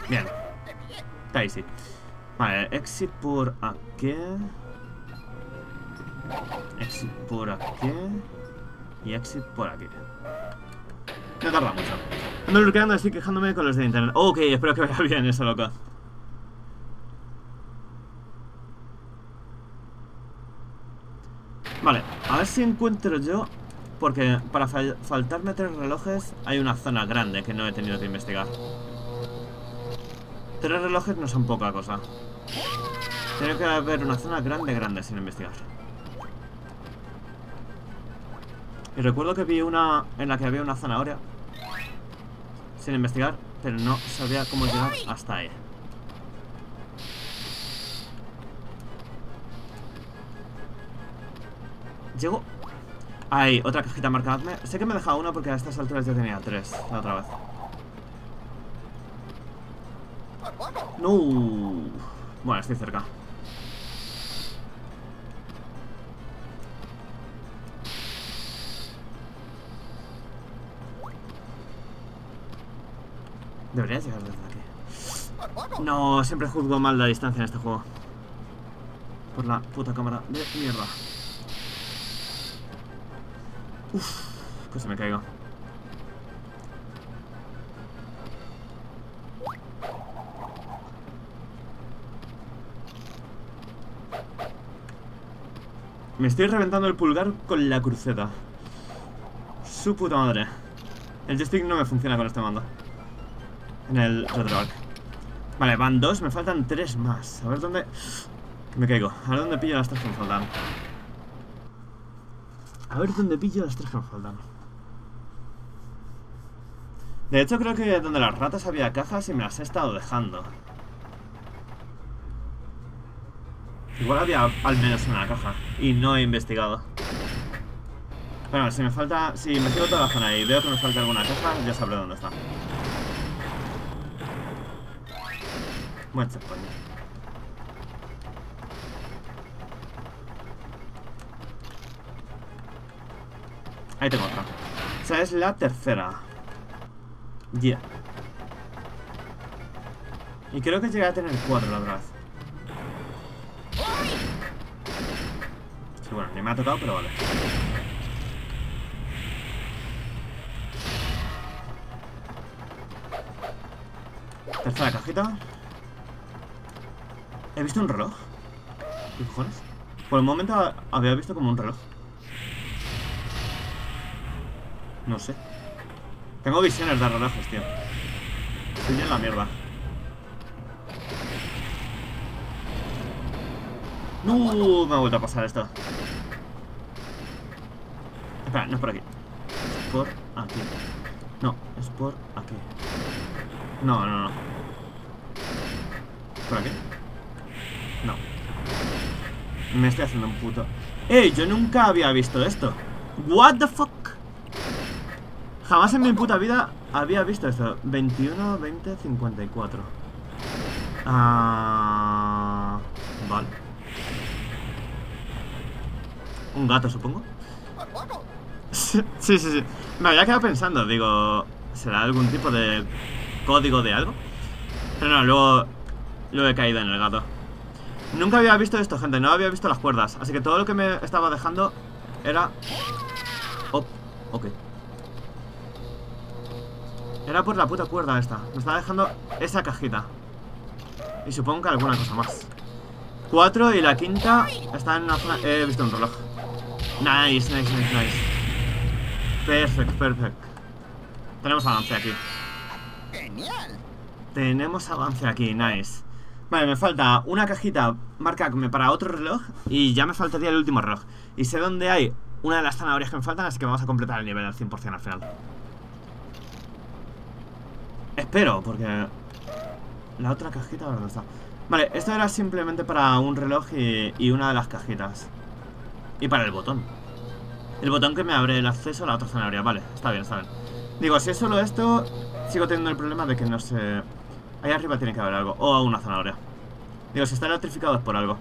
Bien. Está easy. Vale, exit por aquí. Exit por aquí. Y exit por aquí. No tarda mucho. Ando bloqueando, estoy quejándome con los de internet. Ok, espero que vaya bien eso, loco. A ver si encuentro yo... Porque para fal- faltarme tres relojes hay una zona grande que no he tenido que investigar. Tres relojes no son poca cosa. Tiene que haber una zona grande, grande sin investigar. Y recuerdo que vi una en la que había una zanahoria sin investigar, pero no sabía cómo llegar hasta ahí. Llego... Hay otra cajita marcada. Sé que me he dejado una porque a estas alturas ya tenía tres la otra vez. No. Bueno, estoy cerca. Deberías llegar desde aquí. No, siempre juzgo mal la distancia en este juego. Por la puta cámara de mierda. Uf, casi me caigo. Me estoy reventando el pulgar con la cruceta. Su puta madre. El joystick no me funciona con este mando. En el RetroArch. Vale, van dos, me faltan tres más. A ver dónde... Me caigo. A ver dónde pillo las tres que me faltan. A ver dónde pillo las tres que me faltan. De hecho, creo que donde las ratas había cajas y me las he estado dejando. Igual había al menos una caja y no he investigado. Bueno, si me falta... Si me sigo toda la zona y veo que me falta alguna caja, ya sabré dónde está. Buen checkpoint. Ahí tengo otra. O sea, es la tercera. Ya. Y creo que llegué a tener cuatro la vez. Sí, bueno, ni me ha tocado, pero vale. Tercera cajita. He visto un reloj. ¿Qué cojones? Por el momento había visto como un reloj. No sé. Tengo visiones de relojes, tío. Estoy en la mierda. No, me ha vuelto a pasar esto. Espera, no es por aquí. Es por aquí. No, es por aquí. No, no, no. ¿Por aquí? No. Me estoy haciendo un puto. ¡Ey! Yo nunca había visto esto. ¿What the fuck? Jamás en mi puta vida había visto esto. 21, 20, 54. Ah. Vale. Un gato, supongo. Sí, sí, sí. Me había quedado pensando, digo, ¿será algún tipo de código de algo? Pero no, luego, luego he caído en el gato. Nunca había visto esto, gente, no había visto las cuerdas. Así que todo lo que me estaba dejando era... Oh, ok. Era por la puta cuerda esta. Me estaba dejando esa cajita. Y supongo que alguna cosa más. Cuatro y la quinta está en una zona... He visto un reloj. Nice, nice, nice, nice. Perfect, perfect. Tenemos avance aquí. ¡Genial! Tenemos avance aquí, nice. Vale, me falta una cajita marca para otro reloj y ya me faltaría el último reloj. Y sé dónde hay una de las zanahorias que me faltan, así que vamos a completar el nivel al 100% al final. Espero, porque... La otra cajita, ¿dónde está? Vale, esto era simplemente para un reloj y, una de las cajitas. Y para el botón. El botón que me abre el acceso a la otra zanahoria. Vale, está bien, está bien. Digo, si es solo esto, sigo teniendo el problema de que no sé... Ahí arriba tiene que haber algo. O una zanahoria. Digo, si está electrificado es por algo.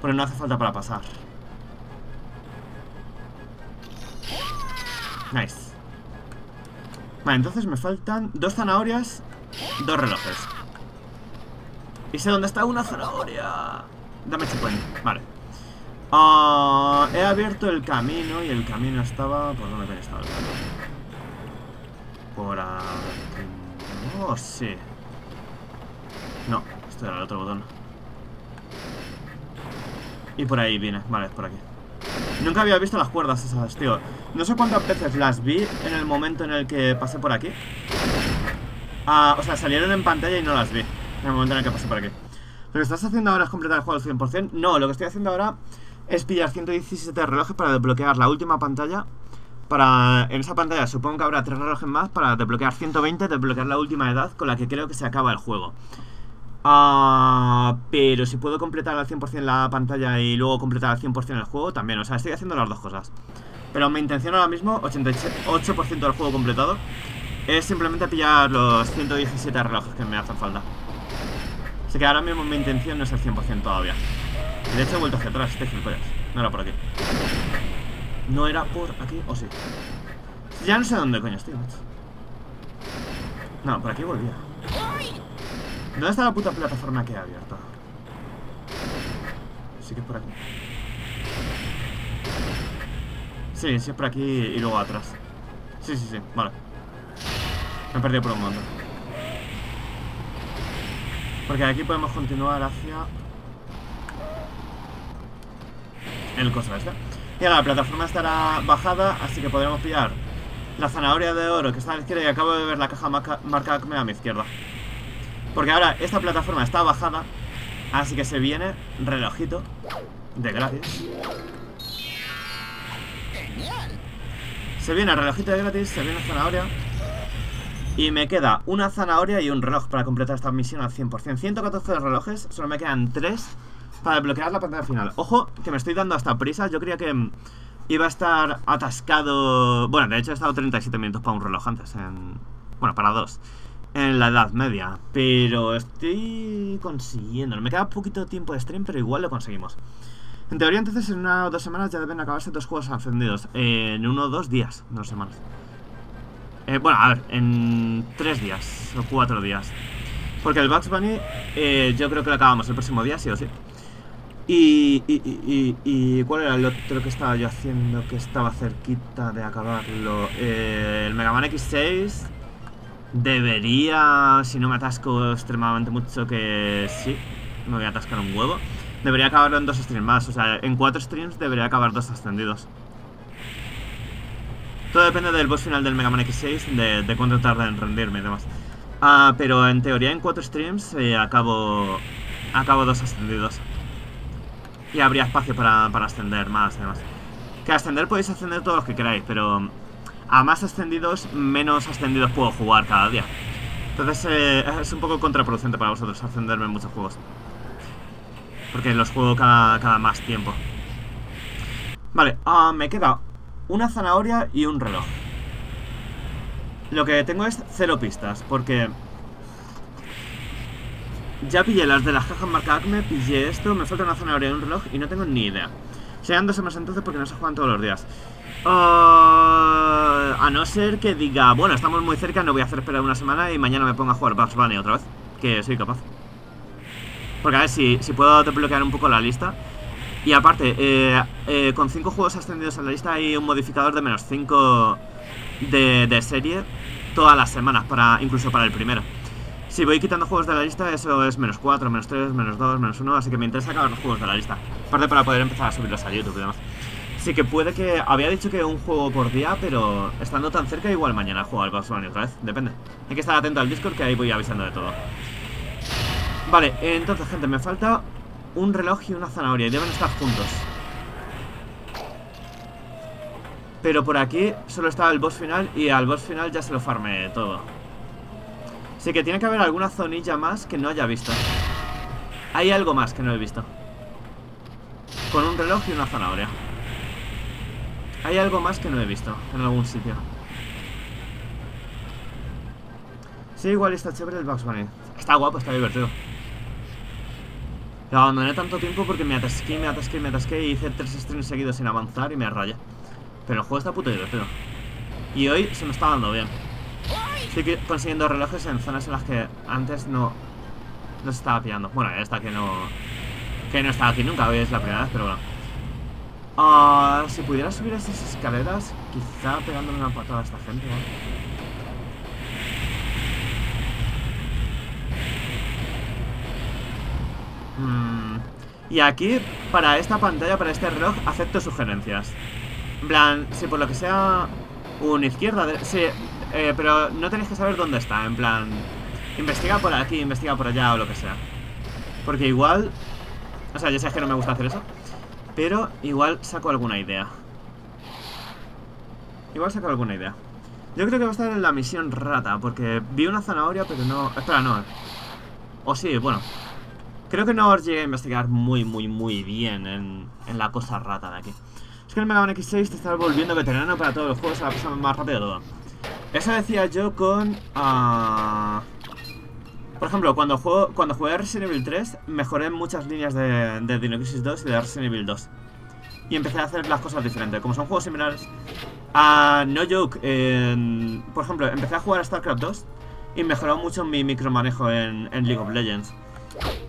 Porque no hace falta para pasar. Nice. Vale, entonces me faltan dos zanahorias, dos relojes. Y sé dónde está una zanahoria. Dame checkpoint. Vale. Ah, he abierto el camino y el camino estaba... ¿Por dónde estaba el camino? Por aquí... Oh, sí. No, este era el otro botón. Y por ahí viene. Vale, por aquí. Nunca había visto las cuerdas esas, tío. No sé cuántas veces las vi en el momento en el que pasé por aquí. Ah, o sea, salieron en pantalla y no las vi en el momento en el que pasé por aquí. Lo que estás haciendo ahora es completar el juego al 100%. No, lo que estoy haciendo ahora es pillar 117 relojes para desbloquear la última pantalla. Para, en esa pantalla supongo que habrá tres relojes más para desbloquear 120, desbloquear la última edad con la que creo que se acaba el juego. Ah, pero si puedo completar al 100% la pantalla y luego completar al 100% el juego, también. O sea, estoy haciendo las dos cosas. Pero mi intención ahora mismo, 88% del juego completado, es simplemente pillar los 117 relojes que me hacen falta. Así que ahora mismo mi intención no es el 100% todavía. De hecho he vuelto hacia atrás, este gilipollas. No era por aquí. No era por aquí, o sí. Ya no sé dónde coño estoy, macho. No, por aquí volvía. ¿Dónde está la puta plataforma que he abierto? Sí que es por aquí. Sí, por aquí y luego atrás. Sí, sí, sí, vale. Me he perdido por un momento. Porque aquí podemos continuar hacia... El coso este. Y ahora la plataforma estará bajada, así que podremos pillar la zanahoria de oro que está a la izquierda y acabo de ver la caja marca marcada a mi izquierda. Porque ahora esta plataforma está bajada Así que se viene relojito De gratis Se viene relojito de gratis Se viene zanahoria Y me queda una zanahoria y un reloj Para completar esta misión al 100% 114 relojes, solo me quedan 3 Para desbloquear la pantalla final Ojo, que me estoy dando hasta prisa Yo creía que iba a estar atascado Bueno, de hecho he estado 37 minutos para un reloj antes en... Bueno, para dos en la Edad Media. Pero estoy consiguiendo. Me queda poquito tiempo de stream, pero igual lo conseguimos. En teoría, entonces, en una o dos semanas ya deben acabarse dos juegos encendidos. en uno o dos días, dos semanas. Eh, bueno, a ver, en tres días o cuatro días. Porque el Bugs Bunny, eh, yo creo que lo acabamos el próximo día, sí o sí. Y, y, y, y, ¿cuál era el otro que estaba yo haciendo que estaba cerquita de acabarlo? Eh, el Mega Man X6 Debería, si no me atasco extremadamente mucho, que sí, me voy a atascar un huevo. Debería acabarlo en dos streams más, o sea, en cuatro streams debería acabar dos ascendidos. Todo depende del boss final del Mega Man X6, de, cuánto tarda en rendirme y demás. Ah, pero en teoría en cuatro streams eh, acabo, acabo dos ascendidos. Y habría espacio para, ascender más y demás. Que ascender podéis ascender todos los que queráis, pero a más ascendidos, menos ascendidos puedo jugar cada día. Entonces eh, es un poco contraproducente para vosotros ascenderme en muchos juegos. Porque los juego cada, más tiempo. Vale, uh, me queda una zanahoria y un reloj. Lo que tengo es cero pistas, porque... Ya pillé las de las cajas marca Acme, pillé esto, me falta una zanahoria y un reloj y no tengo ni idea. Sean dos semanas entonces porque no se juegan todos los días. Uh, a no ser que diga, bueno, estamos muy cerca, no voy a hacer esperar una semana y mañana me ponga a jugar Bugs Bunny otra vez. Que soy capaz. Porque a ver si, si puedo desbloquear un poco la lista. Y aparte, eh, eh, con 5 juegos ascendidos en la lista hay un modificador de menos 5 de, de, serie todas las semanas, para incluso para el primero. Si voy quitando juegos de la lista, eso es menos 4, menos 3, menos 2, menos 1, así que me interesa acabar los juegos de la lista. Aparte para poder empezar a subirlos a YouTube y demás. Sí que puede que... Había dicho que un juego por día, pero estando tan cerca igual mañana juego al Bunny otra vez. Depende. Hay que estar atento al Discord que ahí voy avisando de todo. Vale, entonces gente, me falta un reloj y una zanahoria y deben estar juntos. Pero por aquí solo estaba el boss final y al boss final ya se lo farme todo. Así que tiene que haber alguna zonilla más que no haya visto. Hay algo más que no he visto. Con un reloj y una zanahoria. Hay algo más que no he visto en algún sitio. Sí, igual está chévere el Bugs Bunny. Está guapo, está divertido. Lo abandoné tanto tiempo porque me atasqué, me atasqué, me atasqué y hice tres streams seguidos sin avanzar y me raya. Pero el juego está puto divertido. Y hoy se me está dando bien. Estoy consiguiendo relojes en zonas en las que antes no, no se estaba pillando. Bueno, esta que no que no estaba aquí nunca, hoy es la primera vez, pero bueno. Uh, si pudiera subir estas escaleras, quizá pegándole una patada a esta gente, ¿no? Mm. Y aquí, para esta pantalla, para este reloj, acepto sugerencias. En plan, si por lo que sea una izquierda, sí, eh, pero no tenéis que saber dónde está, en plan, investiga por aquí, investiga por allá o lo que sea. Porque igual, o sea, ya sé que no me gusta hacer eso, pero igual saco alguna idea. Igual saco alguna idea. Yo creo que va a estar en la misión rata, porque vi una zanahoria, pero no... Espera, no. O sí, bueno. Creo que no os llegué a investigar muy, muy, muy bien en, en la cosa rata de aquí. Es que el Mega Man X6 te está volviendo veterano para todos los juegos, a la persona más rápido todo. Eso decía yo con... ah, Por ejemplo, cuando, juego, cuando jugué a Resident Evil 3, mejoré muchas líneas de, de Dino Crisis 2 y de Resident Evil 2. Y empecé a hacer las cosas diferentes. Como son juegos similares, Ah, no joke, por ejemplo, empecé a jugar a StarCraft 2 y mejoró mucho mi micromanejo en, en League of Legends.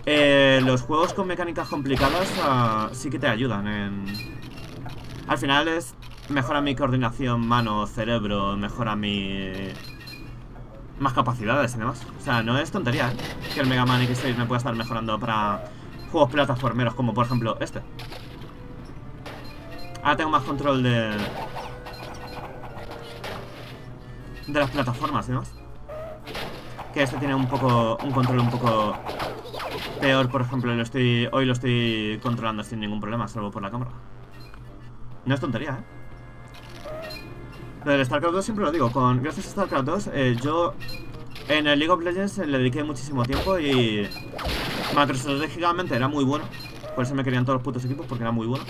Eh, los juegos con mecánicas complicadas ah, sí que te ayudan en... Al final es... Mejora mi coordinación mano-cerebro, mejora mi... Más capacidades y demás. O sea, no es tontería, ¿eh? Que el Mega Man X6 me pueda estar mejorando para juegos plataformeros como por ejemplo este. Ahora tengo más control de de las plataformas y demás. Que este tiene un poco un control un poco peor, por ejemplo, hoy lo estoy controlando sin ningún problema, salvo por la cámara. No es tontería, ¿eh? Lo del StarCraft 2 siempre lo digo, con gracias a StarCraft 2 eh, yo en el League of Legends le dediqué muchísimo tiempo y macroestratégicamente era muy bueno. Por eso me querían todos los putos equipos porque era muy bueno.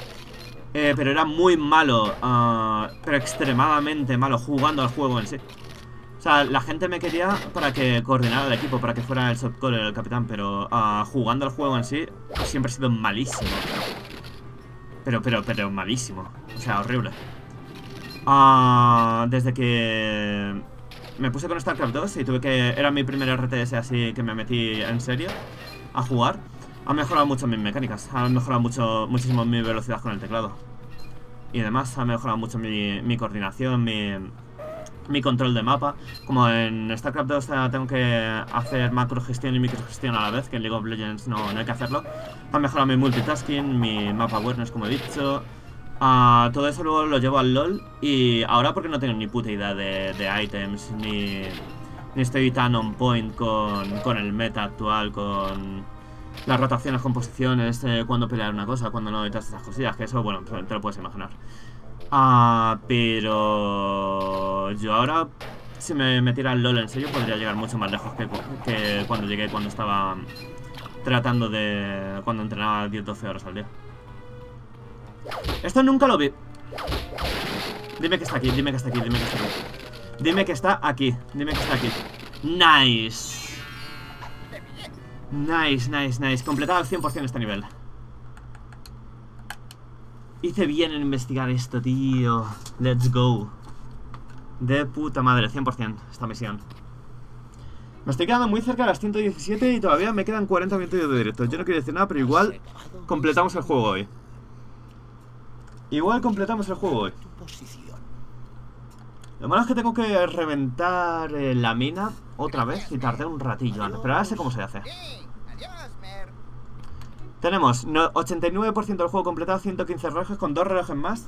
Eh, pero era muy malo, ah, pero extremadamente malo jugando al juego en sí. O sea, la gente me quería para que coordinara el equipo, para que fuera el caller, el capitán, pero ah, jugando al juego en sí siempre he sido malísimo. Pero, pero, pero malísimo. O sea, horrible. Ah, desde que me puse con StarCraft 2 y tuve que... Era mi primer RTS así que me metí en serio a jugar. Ha mejorado mucho mis mecánicas, ha mejorado mucho, muchísimo mi velocidad con el teclado. Y además ha mejorado mucho mi, mi coordinación, mi, mi control de mapa. Como en StarCraft 2 eh, tengo que hacer macro gestión y microgestión a la vez, que en League of Legends no, no hay que hacerlo. Ha mejorado mi multitasking, mi mapa awareness, como he dicho. Ah, todo eso luego lo llevo al LOL y ahora porque no tengo ni puta idea de, de items, ni, ni estoy tan on point con, con el meta actual, con las rotaciones, composiciones, eh, cuando pelear una cosa, cuando no y todas esas cosillas, que eso, bueno, te lo puedes imaginar. Ah, pero yo ahora, si me metiera al LOL en serio, podría llegar mucho más lejos que, cu- que cuando llegué, cuando estaba tratando de... cuando entrenaba 10-12 horas al día. Esto nunca lo vi. Dime que está aquí, dime que está aquí, dime que está aquí. Dime que está aquí, dime que está aquí. Nice. Nice, nice, nice. Completado al 100% este nivel. Hice bien en investigar esto, tío. Let's go. De puta madre, 100% esta misión. Me estoy quedando muy cerca de las 117 y todavía me quedan 40 minutos de directo. Yo no quiero decir nada, pero igual completamos el juego hoy. Igual completamos el juego hoy. Lo malo es que tengo que reventar eh, la mina otra vez y tardé un ratillo antes. Pero ahora sé cómo se hace. Tenemos no- 89% del juego completado, 115 relojes con dos relojes más.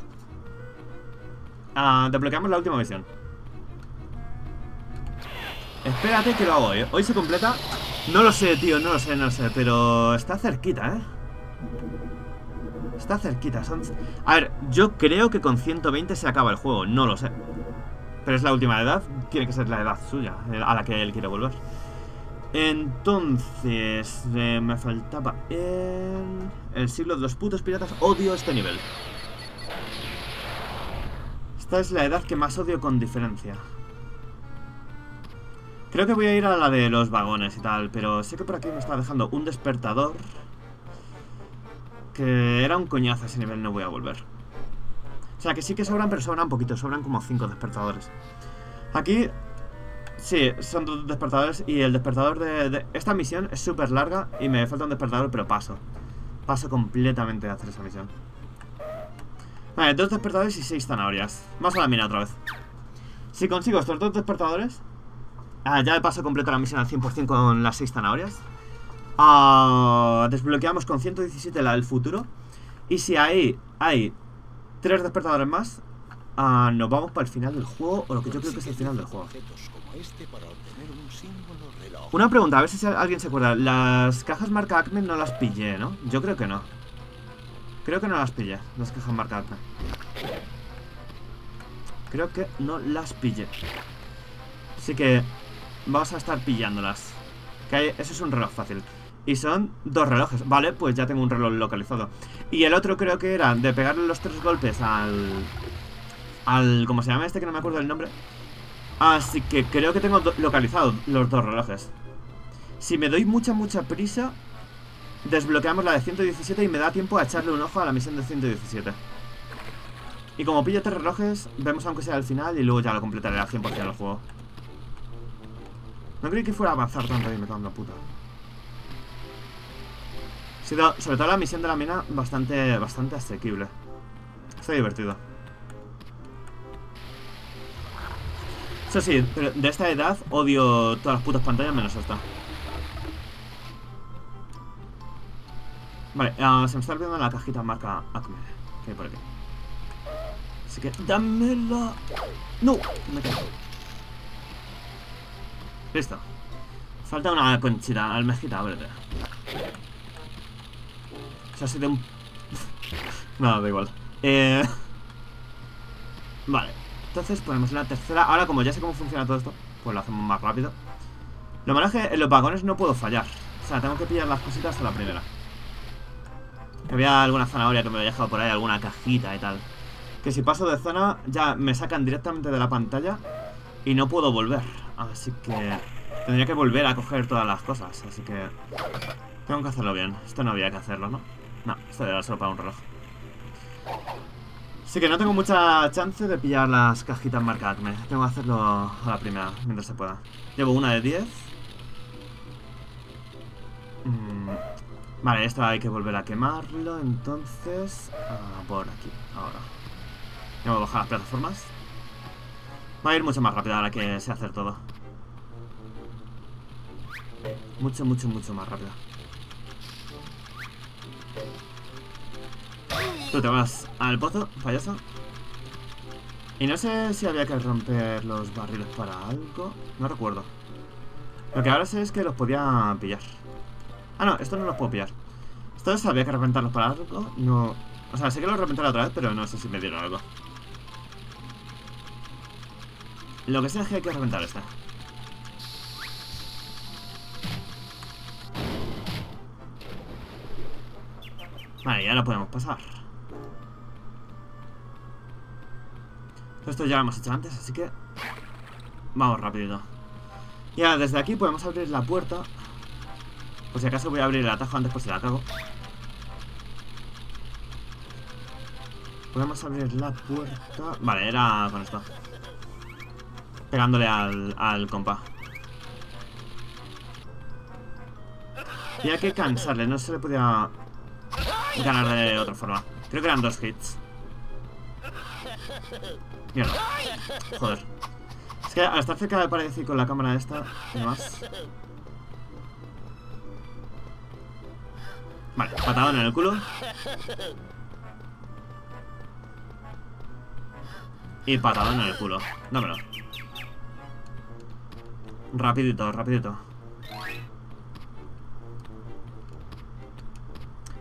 Ah, desbloqueamos la última misión. Espérate que lo hago hoy. Hoy se completa. No lo sé, tío, no lo sé, no lo sé. Pero está cerquita, ¿eh? Está cerquita. Son... A ver, yo creo que con 120 se acaba el juego. No lo sé. Pero es la última edad. Tiene que ser la edad suya, a la que él quiere volver. Entonces, eh, me faltaba en el siglo de los putos piratas. Odio este nivel. Esta es la edad que más odio con diferencia. Creo que voy a ir a la de los vagones y tal, pero sé que por aquí me está dejando un despertador. Que era un coñazo ese nivel, no voy a volver. O sea, que sí que sobran, pero sobran poquito, sobran como 5 despertadores. Aquí Sí, son dos despertadores y el despertador de, Esta misión es súper larga y me falta un despertador, pero paso. Paso completamente de hacer esa misión. Vale, dos despertadores y seis zanahorias. Vamos a la mina otra vez. Si consigo estos dos despertadores... Ah, ya paso completo la misión al 100% con las seis zanahorias. Ah, desbloqueamos con 117 la del futuro. Y si ahí hay tres despertadores más, ah, nos vamos para el final del juego, o lo que yo creo que es el final del juego. Este para obtener un símbolo reloj. Una pregunta, a ver si alguien se acuerda. Las cajas marca Acme no las pillé, ¿no? Yo creo que no. Creo que no las pillé, las cajas marca Acme. Creo que no las pillé. Así que vamos a estar pillándolas. Que eso es un reloj fácil. Y son dos relojes. Vale, pues ya tengo un reloj localizado. Y el otro creo que era de pegarle los tres golpes al... Al... ¿Cómo se llama este? Que no me acuerdo el nombre. Así que creo que tengo do- localizado los dos relojes. Si me doy mucha, mucha prisa, desbloqueamos la de 117 y me da tiempo a echarle un ojo a la misión de 117. Y como pillo tres relojes, vemos aunque sea al final y luego ya lo completaré al 100% el juego. No creí que fuera a avanzar tanto y me cago puta. Sido, sobre todo la misión de la mina, bastante, bastante asequible. Está divertido. Eso sí, pero de esta edad odio todas las putas pantallas menos esta. Vale, ah, se me está olvidando la cajita marca Acme. Que hay por aquí. Así que, dámela. ¡No! Me quedo. Listo. Falta una conchita, almejita verde. O sea, si de un... no, da igual. Eh... Vale. Entonces ponemos la tercera. Ahora, como ya sé cómo funciona todo esto, pues lo hacemos más rápido. Lo malo es que en los vagones no puedo fallar. O sea, tengo que pillar las cositas hasta la primera. Había alguna zanahoria que me había dejado por ahí, alguna cajita y tal. Que si paso de zona, ya me sacan directamente de la pantalla y no puedo volver. Así que tendría que volver a coger todas las cosas. Así que tengo que hacerlo bien. Esto no había que hacerlo, ¿no? No, esto era solo para un reloj. Así que no tengo mucha chance de pillar las cajitas marca Acme. Tengo que hacerlo a la primera, mientras se pueda. Llevo una de 10. Mm, Vale, esto hay que volver a quemarlo, entonces... por aquí, ahora. Voy a bajar las plataformas. Va a ir mucho más rápido ahora que sé hacer todo. Mucho, mucho, mucho más rápido. Tú te vas al pozo, payaso. Y no sé si había que romper los barriles para algo. No recuerdo. Lo que ahora sé es que los podía pillar. Ah, no, estos no los puedo pillar. Estos había que reventarlos para algo. No. O sea, sé que los reventé otra vez, pero no sé si me dieron algo. Lo que sé es que hay que reventar este. Vale, ya lo podemos pasar. Esto ya lo hemos hecho antes, así que... Vamos rapidito. Y ahora desde aquí podemos abrir la puerta. Por si acaso voy a abrir el atajo antes por si la cago. Podemos abrir la puerta... Vale, era con esto. Pegándole al, al compa. Y hay que cansarle, no se le podía ganar de otra forma. Creo que eran dos hits. Mierda. Joder. Es que al estar cerca de pared y con la cámara esta y demás. Vale, patadón en el culo. Y patadón en el culo. Dámelo. Rapidito, rapidito.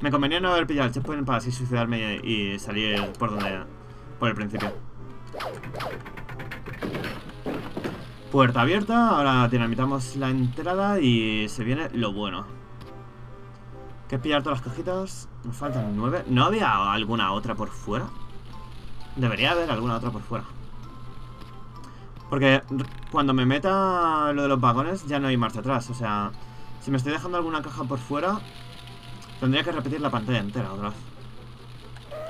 Me convenía no haber pillado el checkpoint para así suicidarme y, salir por donde... Por el principio. Puerta abierta, ahora dinamitamos la entrada y se viene lo bueno. Que pillar todas las cajitas. Nos faltan nueve. ¿No había alguna otra por fuera? Debería haber alguna otra por fuera. Porque cuando me meta lo de los vagones ya no hay marcha atrás. O sea, si me estoy dejando alguna caja por fuera, tendría que repetir la pantalla entera otra vez.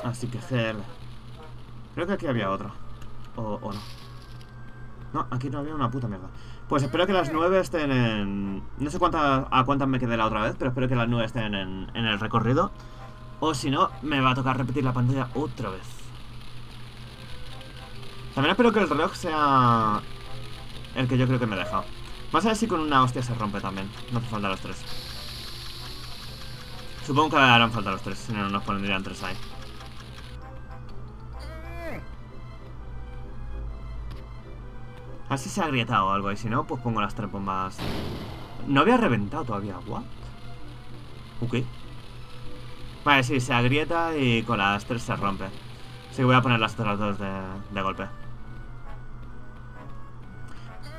Así que. Creo que aquí había otra. O, no. No, aquí no había una puta mierda. Pues espero que las nueve estén en... No sé cuánta, a cuántas me quedé la otra vez, pero espero que las nueve estén en, en el recorrido. O si no, me va a tocar repetir la pantalla otra vez. También espero que el reloj sea el que yo creo que me he dejado. Vamos a ver si con una hostia se rompe también. No hace falta los tres. Supongo que harán falta los tres, si no nos pondrían tres ahí. Así se ha agrietado algo y si no, pues pongo las tres bombas. No había reventado todavía, ¿what? Ok. Vale, sí, se agrieta y con las tres se rompe. Así que voy a poner las otras dos de, de golpe.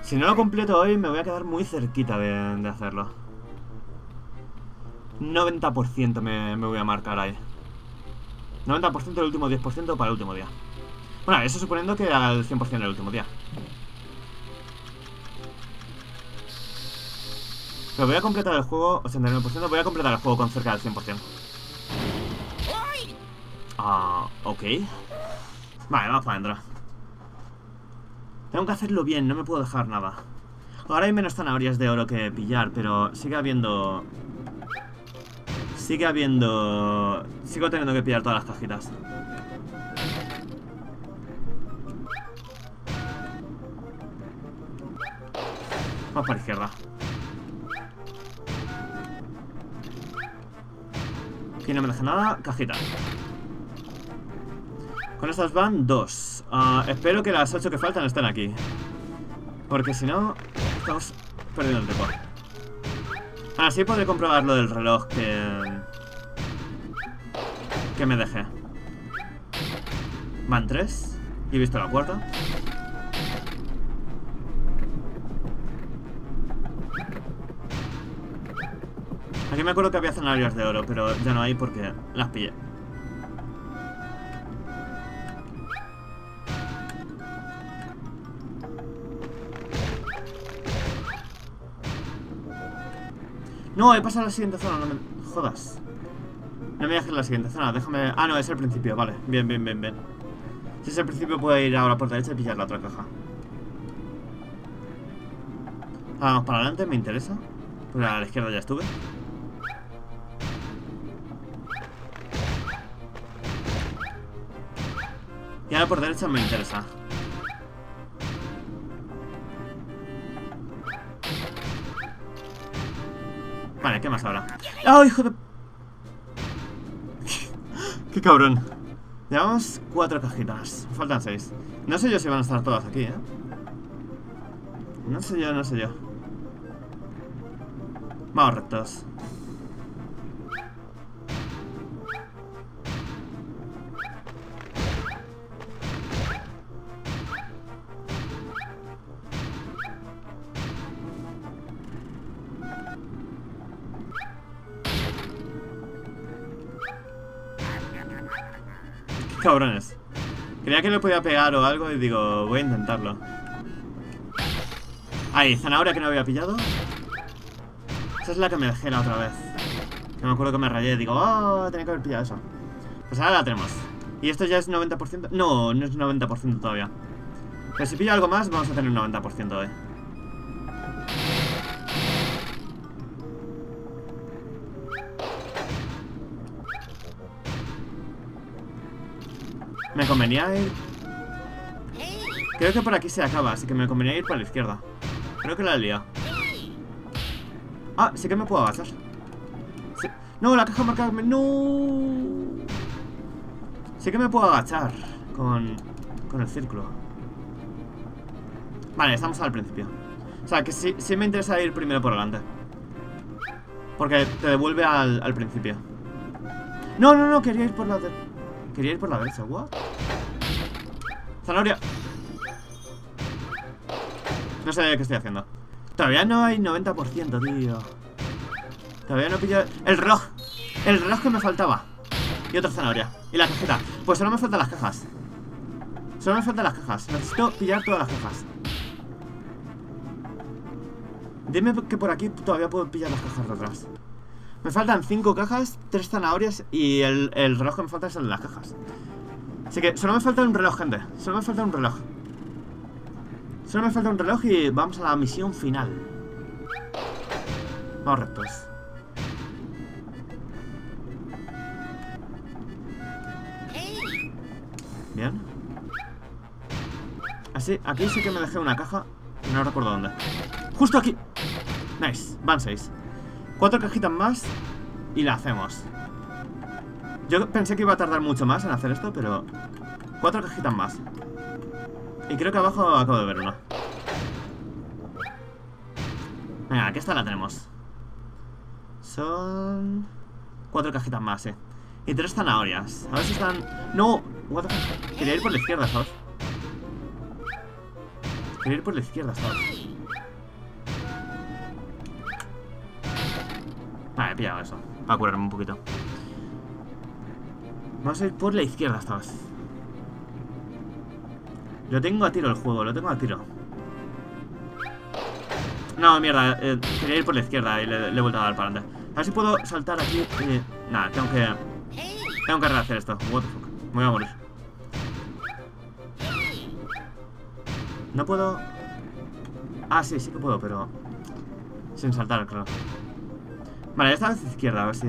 Si no lo completo hoy, me voy a quedar muy cerquita de, de hacerlo. 90% me, voy a marcar ahí. 90% del último 10% para el último día. Bueno, eso suponiendo que haga el 100% el último día. Pero voy a completar el juego, 89%, voy a completar el juego con cerca del 100%. Ah, ok. Vale, vamos para adentro. Tengo que hacerlo bien, no me puedo dejar nada. Ahora hay menos zanahorias de oro que pillar, pero sigue habiendo... Sigue habiendo... Sigo teniendo que pillar todas las cajitas. Vamos para izquierda. Aquí no me deja nada. Cajita. Con estas van dos. Ah, espero que las ocho que faltan estén aquí. Porque si no, estamos perdiendo el tiempo. Así podré comprobar lo del reloj que... Que me dejé. Van tres. Y he visto la cuarta. Aquí me acuerdo que había zanahorias de oro, pero ya no hay porque las pillé. No, he pasado a la siguiente zona, no me jodas. No me dejes la siguiente zona, déjame... Ah, no, es el principio, vale. Bien, bien, bien, bien. Si es el principio puedo ir ahora por derecha y pillar la otra caja. Vamos para adelante, me interesa. Pues a la izquierda ya estuve. Y ahora por derecha me interesa. Vale, ¿qué más ahora? ¡Oh, hijo de...! ¡Qué cabrón! Llevamos cuatro cajitas. Faltan seis. No sé yo si van a estar todas aquí, ¿eh? No sé yo, no sé yo. Vamos rectos. Cabrones. Creía que le podía pegar o algo y digo, voy a intentarlo. Ahí, zanahoria que no había pillado. Esa es la que me dejé la otra vez. Que me acuerdo que me rayé. Digo, oh, tenía que haber pillado eso. Pues ahora la tenemos. ¿Y esto ya es 90%? No, no es 90% todavía. Pero si pillo algo más, vamos a tener un 90% hoy. Me convenía ir... Creo que por aquí se acaba, así que me convenía ir para la izquierda. Creo que la he liado. Ah, sí que me puedo agachar. No, la caja marcada... ¡No! Sí que me puedo agachar con, con el círculo. Vale, estamos al principio. O sea, que sí, sí me interesa ir primero por delante. Porque te devuelve al, al principio. No, no, no, quería ir por la... Quería ir por la derecha, ¿what? Zanahoria. No sé qué estoy haciendo. Todavía no hay 90%, tío. Todavía no pillo... El reloj. El reloj que me faltaba. Y otra zanahoria. Y la cajita. Pues solo me faltan las cajas. Solo me faltan las cajas. Necesito pillar todas las cajas. Dime que por aquí todavía puedo pillar las cajas de atrás. Me faltan 5 cajas, 3 zanahorias y el, el reloj que me falta es el de las cajas. Así que solo me falta un reloj, gente. Solo me falta un reloj. Solo me falta un reloj y vamos a la misión final. Vamos rectos. Bien. Así, aquí sí que me dejé una caja. No recuerdo dónde. ¡Justo aquí! Nice, van seis. Cuatro cajitas más. Y la hacemos. Yo pensé que iba a tardar mucho más en hacer esto, pero... Cuatro cajitas más. Y creo que abajo acabo de ver una. Venga, aquí esta la tenemos. Son... Cuatro cajitas más, sí. Y tres zanahorias. A ver si están... ¡No! What the? Quería ir por la izquierda, ¿sabes? Quería ir por la izquierda, ¿sabes? Vale, he pillado eso. Para curarme un poquito. Vamos a ir por la izquierda esta. Lo tengo a tiro el juego, lo tengo a tiro. No, mierda, eh, quería ir por la izquierda y le, he vuelto a dar para adelante. A ver si puedo saltar aquí y... Nada, tengo que... Tengo que rehacer esto. What the fuck. Me voy a morir. No puedo... Ah, sí, sí que puedo, pero... Sin saltar, claro. Vale, esta vez izquierda, a ver si...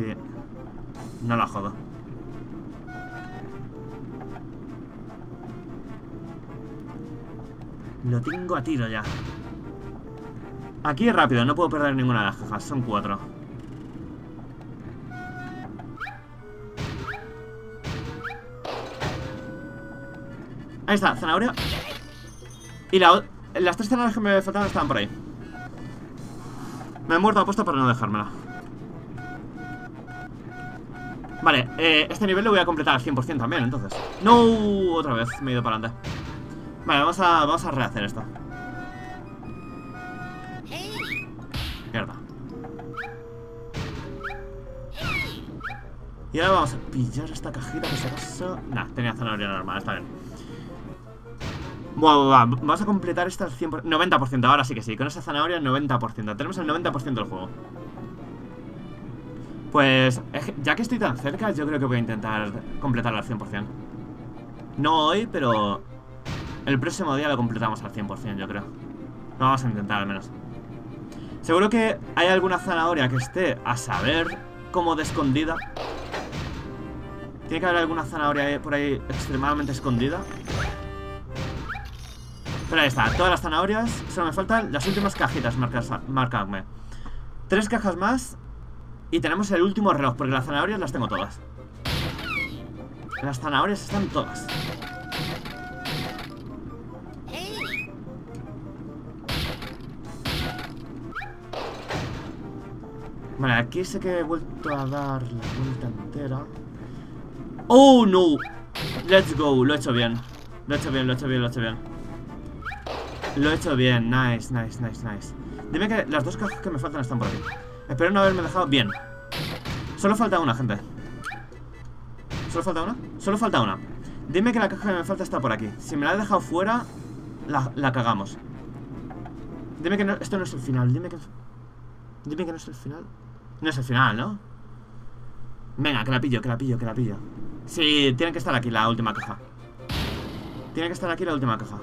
No la jodo. Lo tengo a tiro ya. Aquí es rápido, no puedo perder ninguna de las cajas. Son cuatro. Ahí está, zanahoria. Y la, las tres zanahorias que me faltaban estaban por ahí. Me he muerto apuesto para no dejármela. Vale, eh, este nivel lo voy a completar al 100% también, entonces. ¡No! Otra vez, me he ido para adelante. Vale, vamos a, vamos a rehacer esto. Mierda. Y ahora vamos a pillar esta cajita que se acaso... Nah, tenía zanahoria normal, está bien. Buah, buah, Vamos a completar esta al 100%. 90%, ahora sí que sí. Con esa zanahoria, 90%. Tenemos el 90% del juego. Pues, ya que estoy tan cerca, yo creo que voy a intentar completarlo al 100%. No hoy, pero el próximo día lo completamos al 100%, yo creo. Lo vamos a intentar al menos. Seguro que hay alguna zanahoria que esté a saber cómo de escondida. Tiene que haber alguna zanahoria por ahí extremadamente escondida. Pero ahí está, todas las zanahorias. Solo me faltan las últimas cajitas marcadme. Tres cajas más y tenemos el último reloj, porque las zanahorias las tengo todas. Las zanahorias están todas. Vale, aquí sé que he vuelto a dar la vuelta entera. ¡Oh, no! Let's go, lo he hecho bien. Lo he hecho bien, lo he hecho bien, lo he hecho bien. Lo he hecho bien, nice, nice, nice, nice. Dime que las dos cajas que me faltan están por aquí. Espero no haberme dejado bien. Solo falta una, gente. ¿Solo falta una? Solo falta una. Dime que la caja que me falta está por aquí. Si me la he dejado fuera, la, la cagamos. Dime que no, esto no es el final. Dime que... Dime que no es el final. No es el final, ¿no? Venga, que la pillo, que la pillo, que la pillo Sí, tiene que estar aquí la última caja Tiene que estar aquí la última caja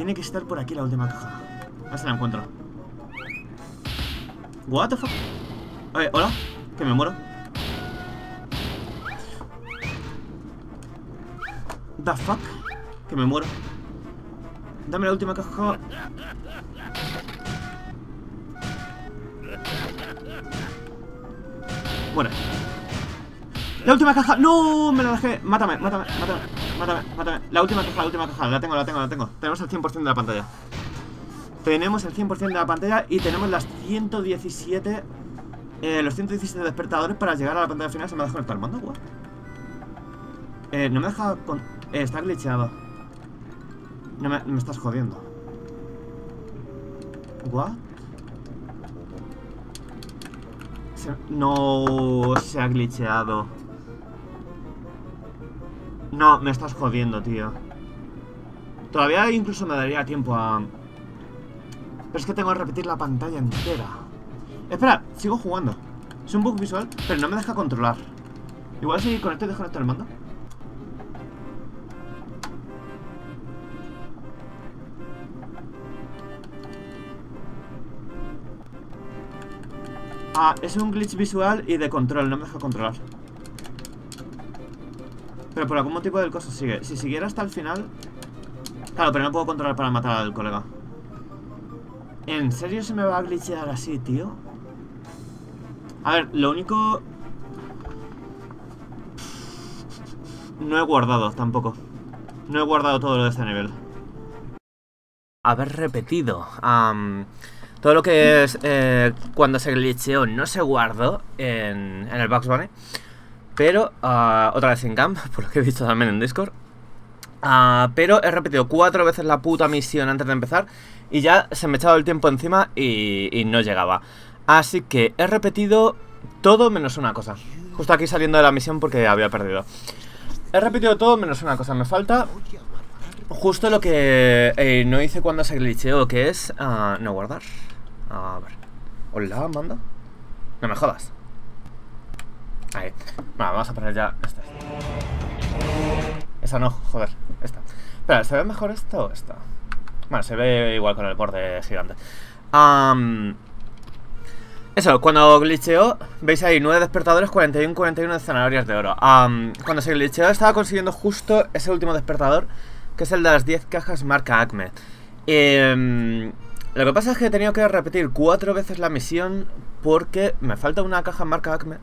Tiene que estar por aquí la última caja. A ver si la encuentro. What the fuck eh, Hola, que me muero. The fuck Que me muero. Dame la última caja. Bueno La última caja ¡No! Me la dejé Mátame, mátame, mátame Mátame, mátame La última caja, la última caja La tengo, la tengo, la tengo Tenemos el 100% de la pantalla Tenemos el 100% de la pantalla Y tenemos las 117 eh, Los 117 despertadores Para llegar a la pantalla final Se me ha dejado el mando, what? Eh, no me deja con... Eh, está glitcheado No me, me estás jodiendo What? Se- No se ha glitcheado. No, me estás jodiendo, tío. Todavía incluso me daría tiempo a... Pero es que tengo que repetir la pantalla entera. Espera, sigo jugando. Es un bug visual, pero no me deja controlar. Igual si conecto y desconecto el mando. Ah, es un glitch visual y de control, no me deja controlar. Pero por algún motivo del coso sigue. Si siguiera hasta el final... Claro, pero no puedo controlar para matar al colega. ¿En serio se me va a glitchear así, tío? A ver, lo único... No he guardado tampoco. No he guardado todo lo de este nivel. Haber repetido. todo lo que es eh, cuando se glitcheó no se guardó en, en el Bugs Bunny. Pero, ah, otra vez sin camp, por lo que he visto también en Discord. Ah, pero he repetido cuatro veces la puta misión antes de empezar y ya se me echaba el tiempo encima y, y no llegaba. Así que he repetido todo menos una cosa. Justo aquí saliendo de la misión porque había perdido. He repetido todo menos una cosa. Me falta justo lo que eh, no hice cuando se glitcheó, que es... ah, no guardar. A ver. Hola, manda. No me jodas. Ahí. Bueno, vamos a poner ya esta. Esa no, joder, esta. Espera, ¿se ve mejor esta o esta? Bueno, se ve igual con el borde gigante. Am, eso, cuando glitcheó, veis ahí 9 despertadores, 41, 41 de zanahorias de oro. Am, cuando se glitcheó estaba consiguiendo justo ese último despertador, que es el de las 10 cajas marca Acme. Em, lo que pasa es que he tenido que repetir cuatro veces la misión porque me falta una caja marca Acme.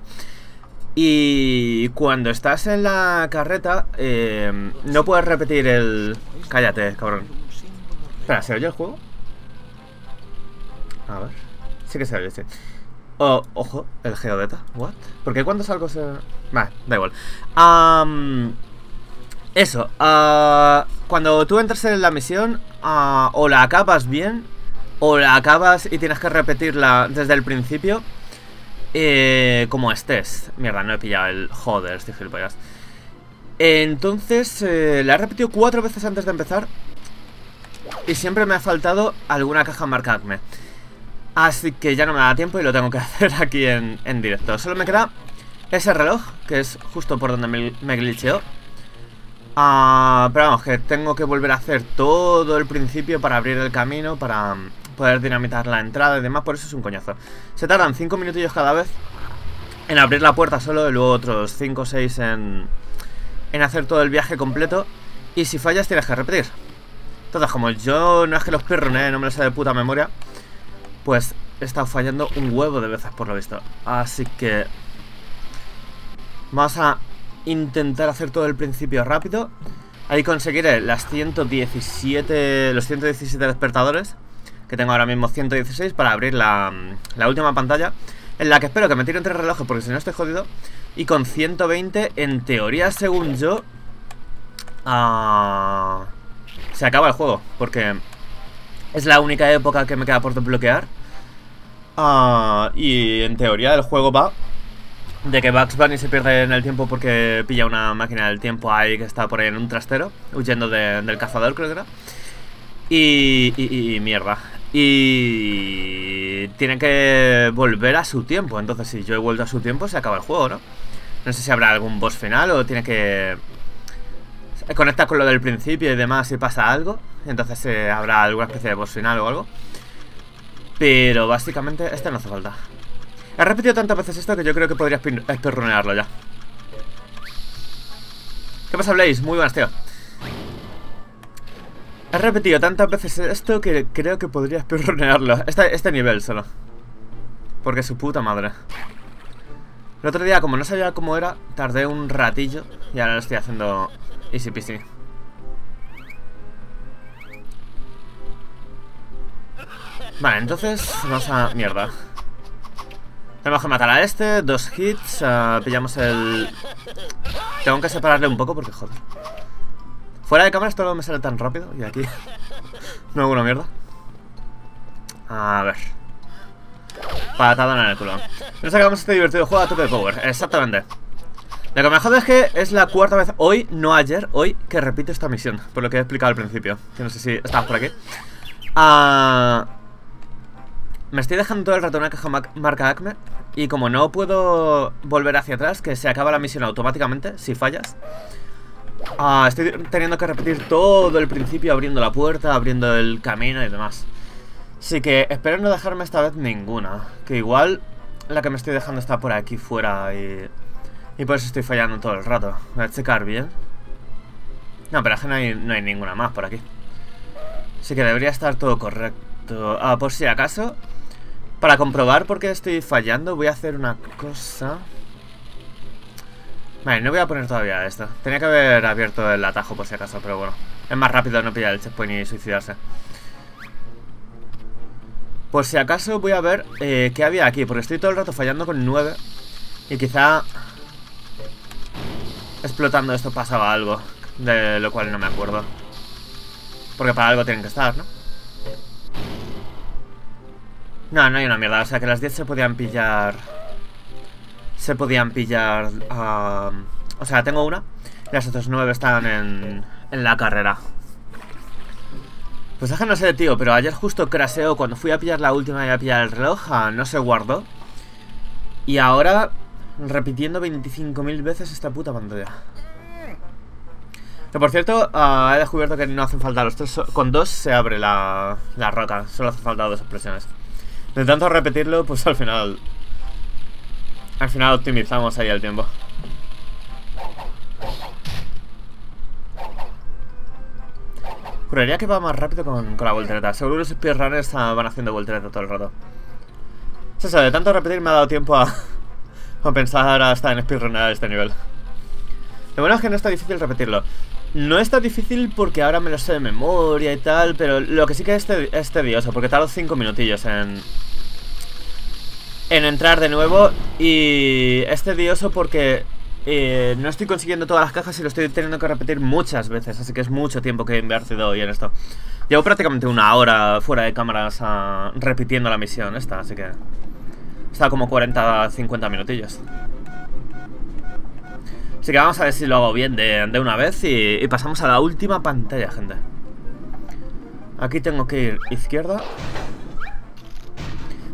Y cuando estás en la carreta, em, no puedes repetir el... Cállate, cabrón. Espera, ¿se oye el juego? A ver. Sí que se oye, sí. Oh, ojo, el geodeta. ¿What? Porque cuando salgo se. Vale, da igual. Eso. ah, cuando tú entras en la misión, ah, o la acabas bien, o la acabas y tienes que repetirla desde el principio. Eh, como estés. Mierda, no he pillado el. Joder, estoy gilipollas. Entonces, eh, la he repetido cuatro veces antes de empezar. Y siempre me ha faltado alguna caja marca Acme. Así que ya no me da tiempo y lo tengo que hacer aquí en, en directo. Solo me queda ese reloj, que es justo por donde me, me glitcheó. Ah, pero vamos, que tengo que volver a hacer todo el principio para abrir el camino, para poder dinamitar la entrada y demás. Por eso es un coñazo. Se tardan 5 minutillos cada vez en abrir la puerta solo y luego otros 5 o 6 en, en hacer todo el viaje completo. Y si fallas tienes que repetir. Entonces, como yo no es que los pirroné, no me lo sé de puta memoria, pues he estado fallando un huevo de veces por lo visto. Así que vamos a intentar hacer todo el principio rápido. Ahí conseguiré las 117, los 117 despertadores, que tengo ahora mismo 116 para abrir la, la última pantalla, en la que espero que me tiren tres relojes porque si no estoy jodido. Y con 120, en teoría, según yo, ah, se acaba el juego, porque es la única época que me queda por desbloquear. Ah, y en teoría el juego va de que Bugs Bunny se pierde en el tiempo porque pilla una máquina del tiempo ahí que está por ahí en un trastero, huyendo de- del cazador, creo que era. Y, y mierda. Y tiene que volver a su tiempo. Entonces, si yo he vuelto a su tiempo, se acaba el juego, ¿no? No sé si habrá algún boss final o tiene que conecta con lo del principio y demás si pasa algo. Entonces eh, habrá alguna especie de boss final o algo. Pero básicamente este no hace falta. He repetido tantas veces esto que yo creo que podría speedrunearlo ya. ¿Qué pasa, Blaze? Muy buenas, tío. He repetido tantas veces esto que creo que podría speedrunearlo. Este, este nivel solo. Porque su puta madre. El otro día, como no sabía cómo era, tardé un ratillo y ahora lo estoy haciendo easy peasy. Vale, entonces vamos a... Mierda. Tenemos que matar a este, dos hits, ah, pillamos el... Tengo que separarle un poco porque joder. Fuera de cámara esto no me sale tan rápido y aquí no hago una mierda. A ver. Patada en el culo. Nos acabamos este divertido juego a tope de power. Exactamente. Lo que me jode es que es la cuarta vez hoy, no ayer, hoy, que repito esta misión. Por lo que he explicado al principio. Que no sé si estabas por aquí. Ah... Me estoy dejando todo el rato una caja ma- marca Acme Y como no puedo volver hacia atrás Que se acaba la misión automáticamente Si fallas ah, Estoy teniendo que repetir todo el principio Abriendo la puerta, abriendo el camino y demás Así que espero no dejarme esta vez ninguna Que igual la que me estoy dejando está por aquí fuera Y, y por eso estoy fallando todo el rato Voy a checar bien No, pero es que no hay, no hay ninguna más por aquí Así que debería estar todo correcto. Ah, por si acaso, para comprobar por qué estoy fallando, voy a hacer una cosa. Vale, no voy a poner todavía esto. Tenía que haber abierto el atajo por si acaso, pero bueno. Es más rápido no pillar el checkpoint y suicidarse. Por si acaso voy a ver eh, qué había aquí, porque estoy todo el rato fallando con 9. Y quizá explotando esto pasaba algo, de lo cual no me acuerdo. Porque para algo tienen que estar, ¿no? No, no hay una mierda. O sea que las 10 se podían pillar... Se podían pillar... ah, o sea, tengo una. Las otras 9 están en, en la carrera. Pues déjanos ser, tío, pero ayer justo craseo cuando fui a pillar la última y a pillar el reloj, no se guardó. Y ahora, repitiendo 25.000 veces esta puta pantalla. Que por cierto, ah, he descubierto que no hacen falta los tres. Con dos se abre la, la roca, solo hace falta dos expresiones. De tanto repetirlo, pues al final. Al final optimizamos ahí el tiempo. Juraría que va más rápido con, con la voltereta. Seguro los speedrunners ah, van haciendo voltereta todo el rato. Es eso, de tanto repetir me ha dado tiempo a, a pensar hasta en speedrunner a este nivel. Lo bueno es que no está difícil repetirlo. No está difícil porque ahora me lo sé de memoria y tal, pero lo que sí que es, tedi- es tedioso, porque tardo 5 minutillos en... En entrar de nuevo y es tedioso porque eh, no estoy consiguiendo todas las cajas y lo estoy teniendo que repetir muchas veces, así que es mucho tiempo que he invertido hoy en esto. Llevo prácticamente una hora fuera de cámaras ah, repitiendo la misión esta, así que... Está como 40-50 minutillos. Así que vamos a ver si lo hago bien de, de una vez y, y pasamos a la última pantalla, gente. Aquí tengo que ir izquierda.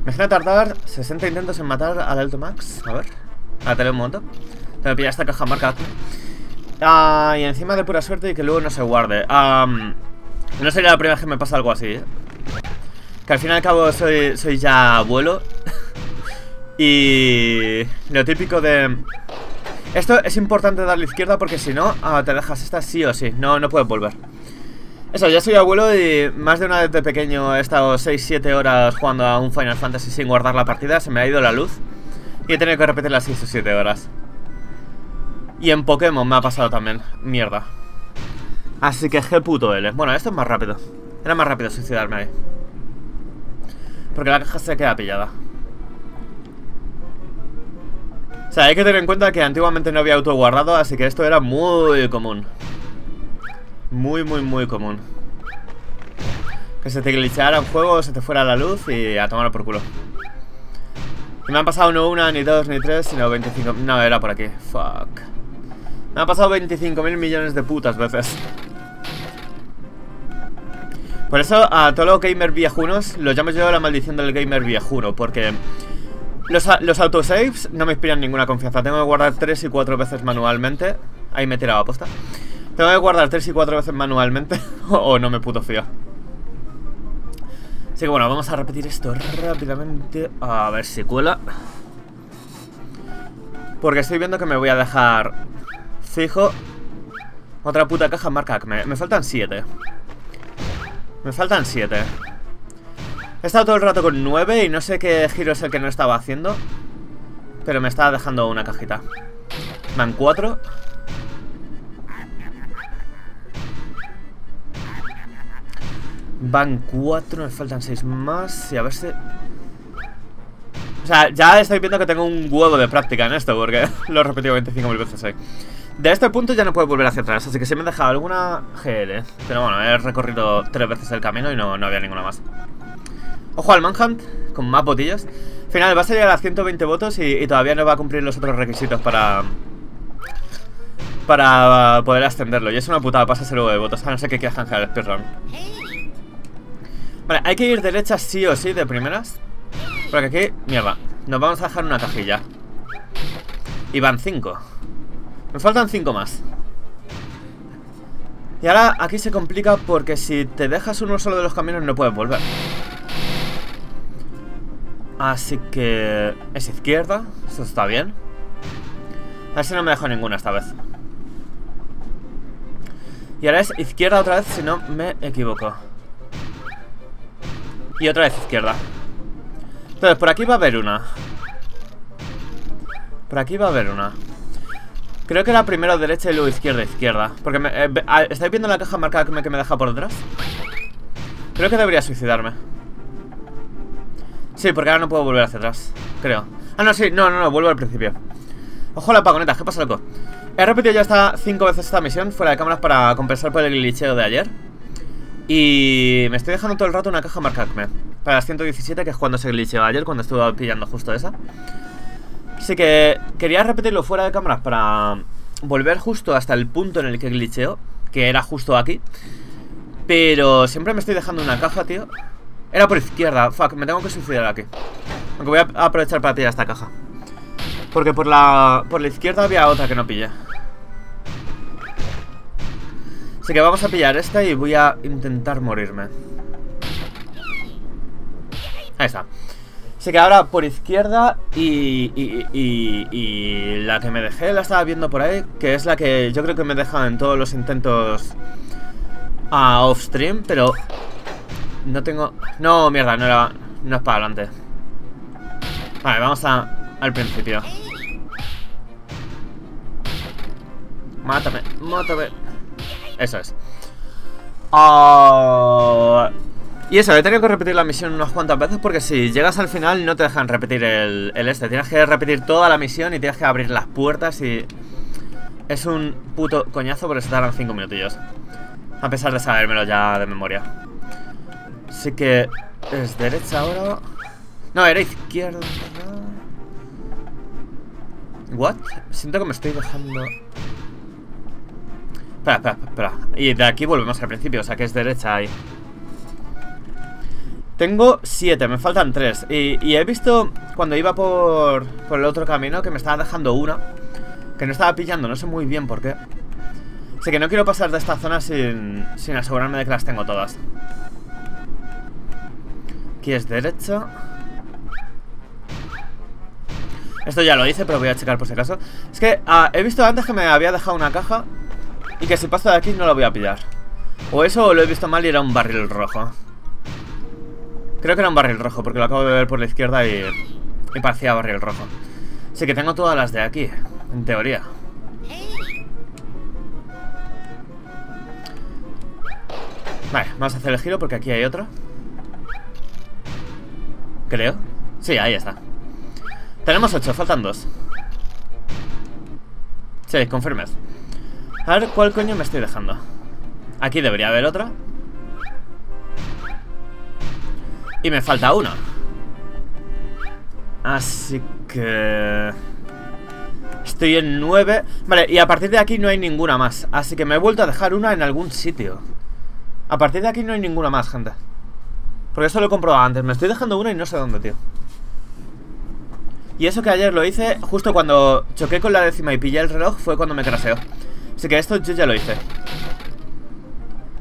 Me suena tardar 60 intentos en matar al Alto Max. A ver. A tener un momento. Tengo que pillar esta caja marca. Ah, y encima de pura suerte y que luego no se guarde. Am, no sería la primera vez que me pasa algo así, ¿eh? Que al fin y al cabo soy, soy ya abuelo. y lo típico de... Esto es importante darle izquierda porque si no, ah, te dejas esta sí o sí. No, no puedes volver. Eso, ya soy abuelo y más de una vez de pequeño he estado 6-7 horas jugando a un Final Fantasy sin guardar la partida, se me ha ido la luz y he tenido que repetir las 6 o 7 horas. Y en Pokémon me ha pasado también, mierda. Así que G puto L. Bueno, esto es más rápido. Era más rápido suicidarme ahí. Porque la caja se queda pillada. O sea, hay que tener en cuenta que antiguamente no había auto guardado, así que esto era muy común. Muy, muy, muy común. Que se te glitchara un juego, se te fuera la luz y a tomar por culo. Y me han pasado no una, ni dos, ni tres, sino 25... No, era por aquí. Fuck. Me han pasado 25 mil millones de putas veces. Por eso a todos los gamers viejunos los llamo yo la maldición del gamer viejuno, porque los, los autosaves no me inspiran ninguna confianza. Tengo que guardar 3 y 4 veces manualmente. Ahí me he tirado a posta. Tengo que guardar 3 y 4 veces manualmente o, no me puto fío. Así que bueno, vamos a repetir esto rápidamente. A ver si cuela. Porque estoy viendo que me voy a dejar fijo otra puta caja marca Acme. Me faltan 7. Me faltan 7. He estado todo el rato con 9 y no sé qué giro es el que no estaba haciendo. Pero me estaba dejando una cajita. Van 4. Van 4, me faltan 6 más. Y a ver si. O sea, ya estoy viendo que tengo un huevo de práctica en esto, porque lo he repetido 25.000 veces hoy. De este punto ya no puedo volver hacia atrás, así que si me he dejado alguna GL. Pero bueno, he recorrido tres veces el camino y no, no había ninguna más. Ojo al Manhunt, con más botillos. Al final, vas a llegar a 120 votos y, todavía no va a cumplir los otros requisitos para... Para poder ascenderlo. Y es una putada, pasarse luego de votos, a no ser que quieras canjear el speedrun. Vale, hay que ir derecha sí o sí de primeras. Porque aquí, mierda, nos vamos a dejar una cajilla. Y van 5. Me faltan 5 más. Y ahora aquí se complica porque si te dejas uno solo de los caminos no puedes volver. Así que... Es izquierda, eso está bien. A ver si no me dejo ninguna esta vez. Y ahora es izquierda otra vez si no me equivoco. Y otra vez izquierda. Entonces, por aquí va a haber una. Por aquí va a haber una. Creo que era primero derecha y luego izquierda, izquierda. Porque me, eh, ah, ¿Estáis viendo la caja marcada que me, que me deja por detrás? Creo que debería suicidarme. Sí, porque ahora no puedo volver hacia atrás. Creo. Ah, no, sí, no, no, no, vuelvo al principio. Ojo a la pagoneta, ¿qué pasa, loco? He repetido ya esta cinco veces esta misión fuera de cámaras para compensar por el glitcheo de ayer. Y me estoy dejando todo el rato una caja marcadme. Para las 117, que es cuando se glitcheó ayer, cuando estuve pillando justo esa. Así que quería repetirlo fuera de cámaras para volver justo hasta el punto en el que glitcheó, que era justo aquí. Pero siempre me estoy dejando una caja, tío. Era por izquierda, fuck, me tengo que suicidar aquí. Aunque voy a aprovechar para pillar esta caja. Porque por la, por la izquierda había otra que no pillé. Así que vamos a pillar esta y voy a intentar morirme. Ahí está. Así que ahora por izquierda y, y, y- la que me dejé la estaba viendo por ahí, que es la que yo creo que me deja en todos los intentos a off stream, pero no tengo... No, mierda, no, era, no es para adelante. Vale, vamos a, al principio. Mátame, mátame. Eso es. Ah, y eso, he tenido que repetir la misión unas cuantas veces porque si llegas al final no te dejan repetir el, este. Tienes que repetir toda la misión y tienes que abrir las puertas y... Es un puto coñazo porque se tardan 5 minutillos. A pesar de sabérmelo ya de memoria. Así que... ¿Es derecha ahora? No, era izquierda. ¿What? Siento que me estoy dejando... Espera, espera, espera. Y de aquí volvemos al principio, o sea que es derecha ahí. Tengo 7, me faltan 3. Y, y he visto cuando iba por, por el otro camino que me estaba dejando una. Que no estaba pillando, no sé muy bien por qué. Así que no quiero pasar de esta zona sin, sin asegurarme de que las tengo todas. Aquí es derecha. Esto ya lo hice, pero voy a checar por si acaso. Es que ah, he visto antes que me había dejado una caja y que si paso de aquí no la voy a pillar. O eso lo he visto mal y era un barril rojo. Creo que era un barril rojo porque lo acabo de ver por la izquierda y, y parecía barril rojo. Así que tengo todas las de aquí, en teoría. Vale, vamos a hacer el giro porque aquí hay otro. Creo. Sí, ahí está. Tenemos 8, faltan 2. Sí, confirmes. A ver cuál coño me estoy dejando. Aquí debería haber otra. Y me falta una. Así que... Estoy en 9. Vale, y a partir de aquí no hay ninguna más. Así que me he vuelto a dejar una en algún sitio. A partir de aquí no hay ninguna más, gente. Porque eso lo he comprobado antes. Me estoy dejando una y no sé dónde, tío. Y eso que ayer lo hice justo cuando choqué con la décima y pillé el reloj fue cuando me craseó. Así que esto yo ya lo hice.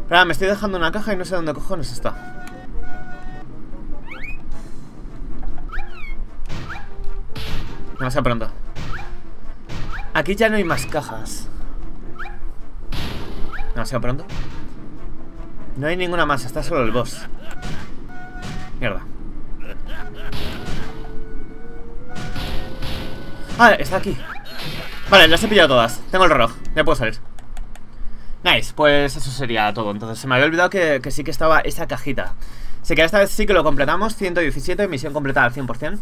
Pero me estoy dejando una caja y no sé dónde cojones está. Demasiado pronto. Aquí ya no hay más cajas. Demasiado pronto. No hay ninguna más, está solo el boss. Mierda. Ah, está aquí. Vale, las he pillado todas. Tengo el reloj, ya puedo salir. Nice, pues eso sería todo. Entonces se me había olvidado que, que sí que estaba esa cajita. Así que esta vez sí que lo completamos. 117, misión completada al 100%.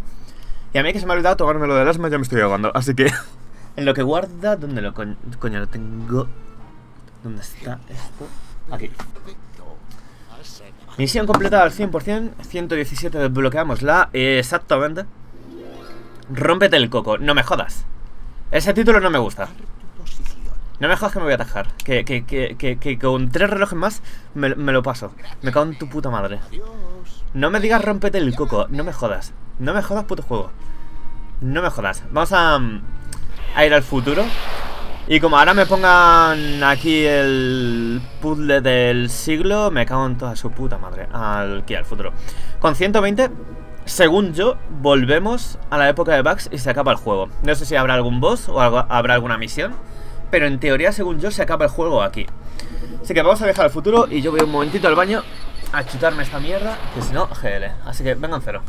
Y a mí que se me ha olvidado tomarme lo del asma, ya me estoy ahogando. Así que en lo que guarda, ¿dónde lo coño, lo tengo? ¿Dónde está esto? Aquí. Misión completada al 100%, 117 desbloqueamos exactamente. Rómpete el coco, no me jodas. Ese título no me gusta. No me jodas que me voy a atajar. Que, que, que, que, con tres relojes más me, lo paso. Me cago en tu puta madre. No me digas rómpete el coco, no me jodas. No me jodas, puto juego. No me jodas. Vamos a, mm, a ir al futuro. Y como ahora me pongan aquí el puzzle del siglo, me cago en toda su puta madre. Aquí, al futuro. Con 120, según yo, volvemos a la época de bugs y se acaba el juego. No sé si habrá algún boss o habrá alguna misión. Pero en teoría, según yo, se acaba el juego aquí. Así que vamos a viajar al futuro y yo voy un momentito al baño a chutarme esta mierda, que si no, GL. Así que vengan cero.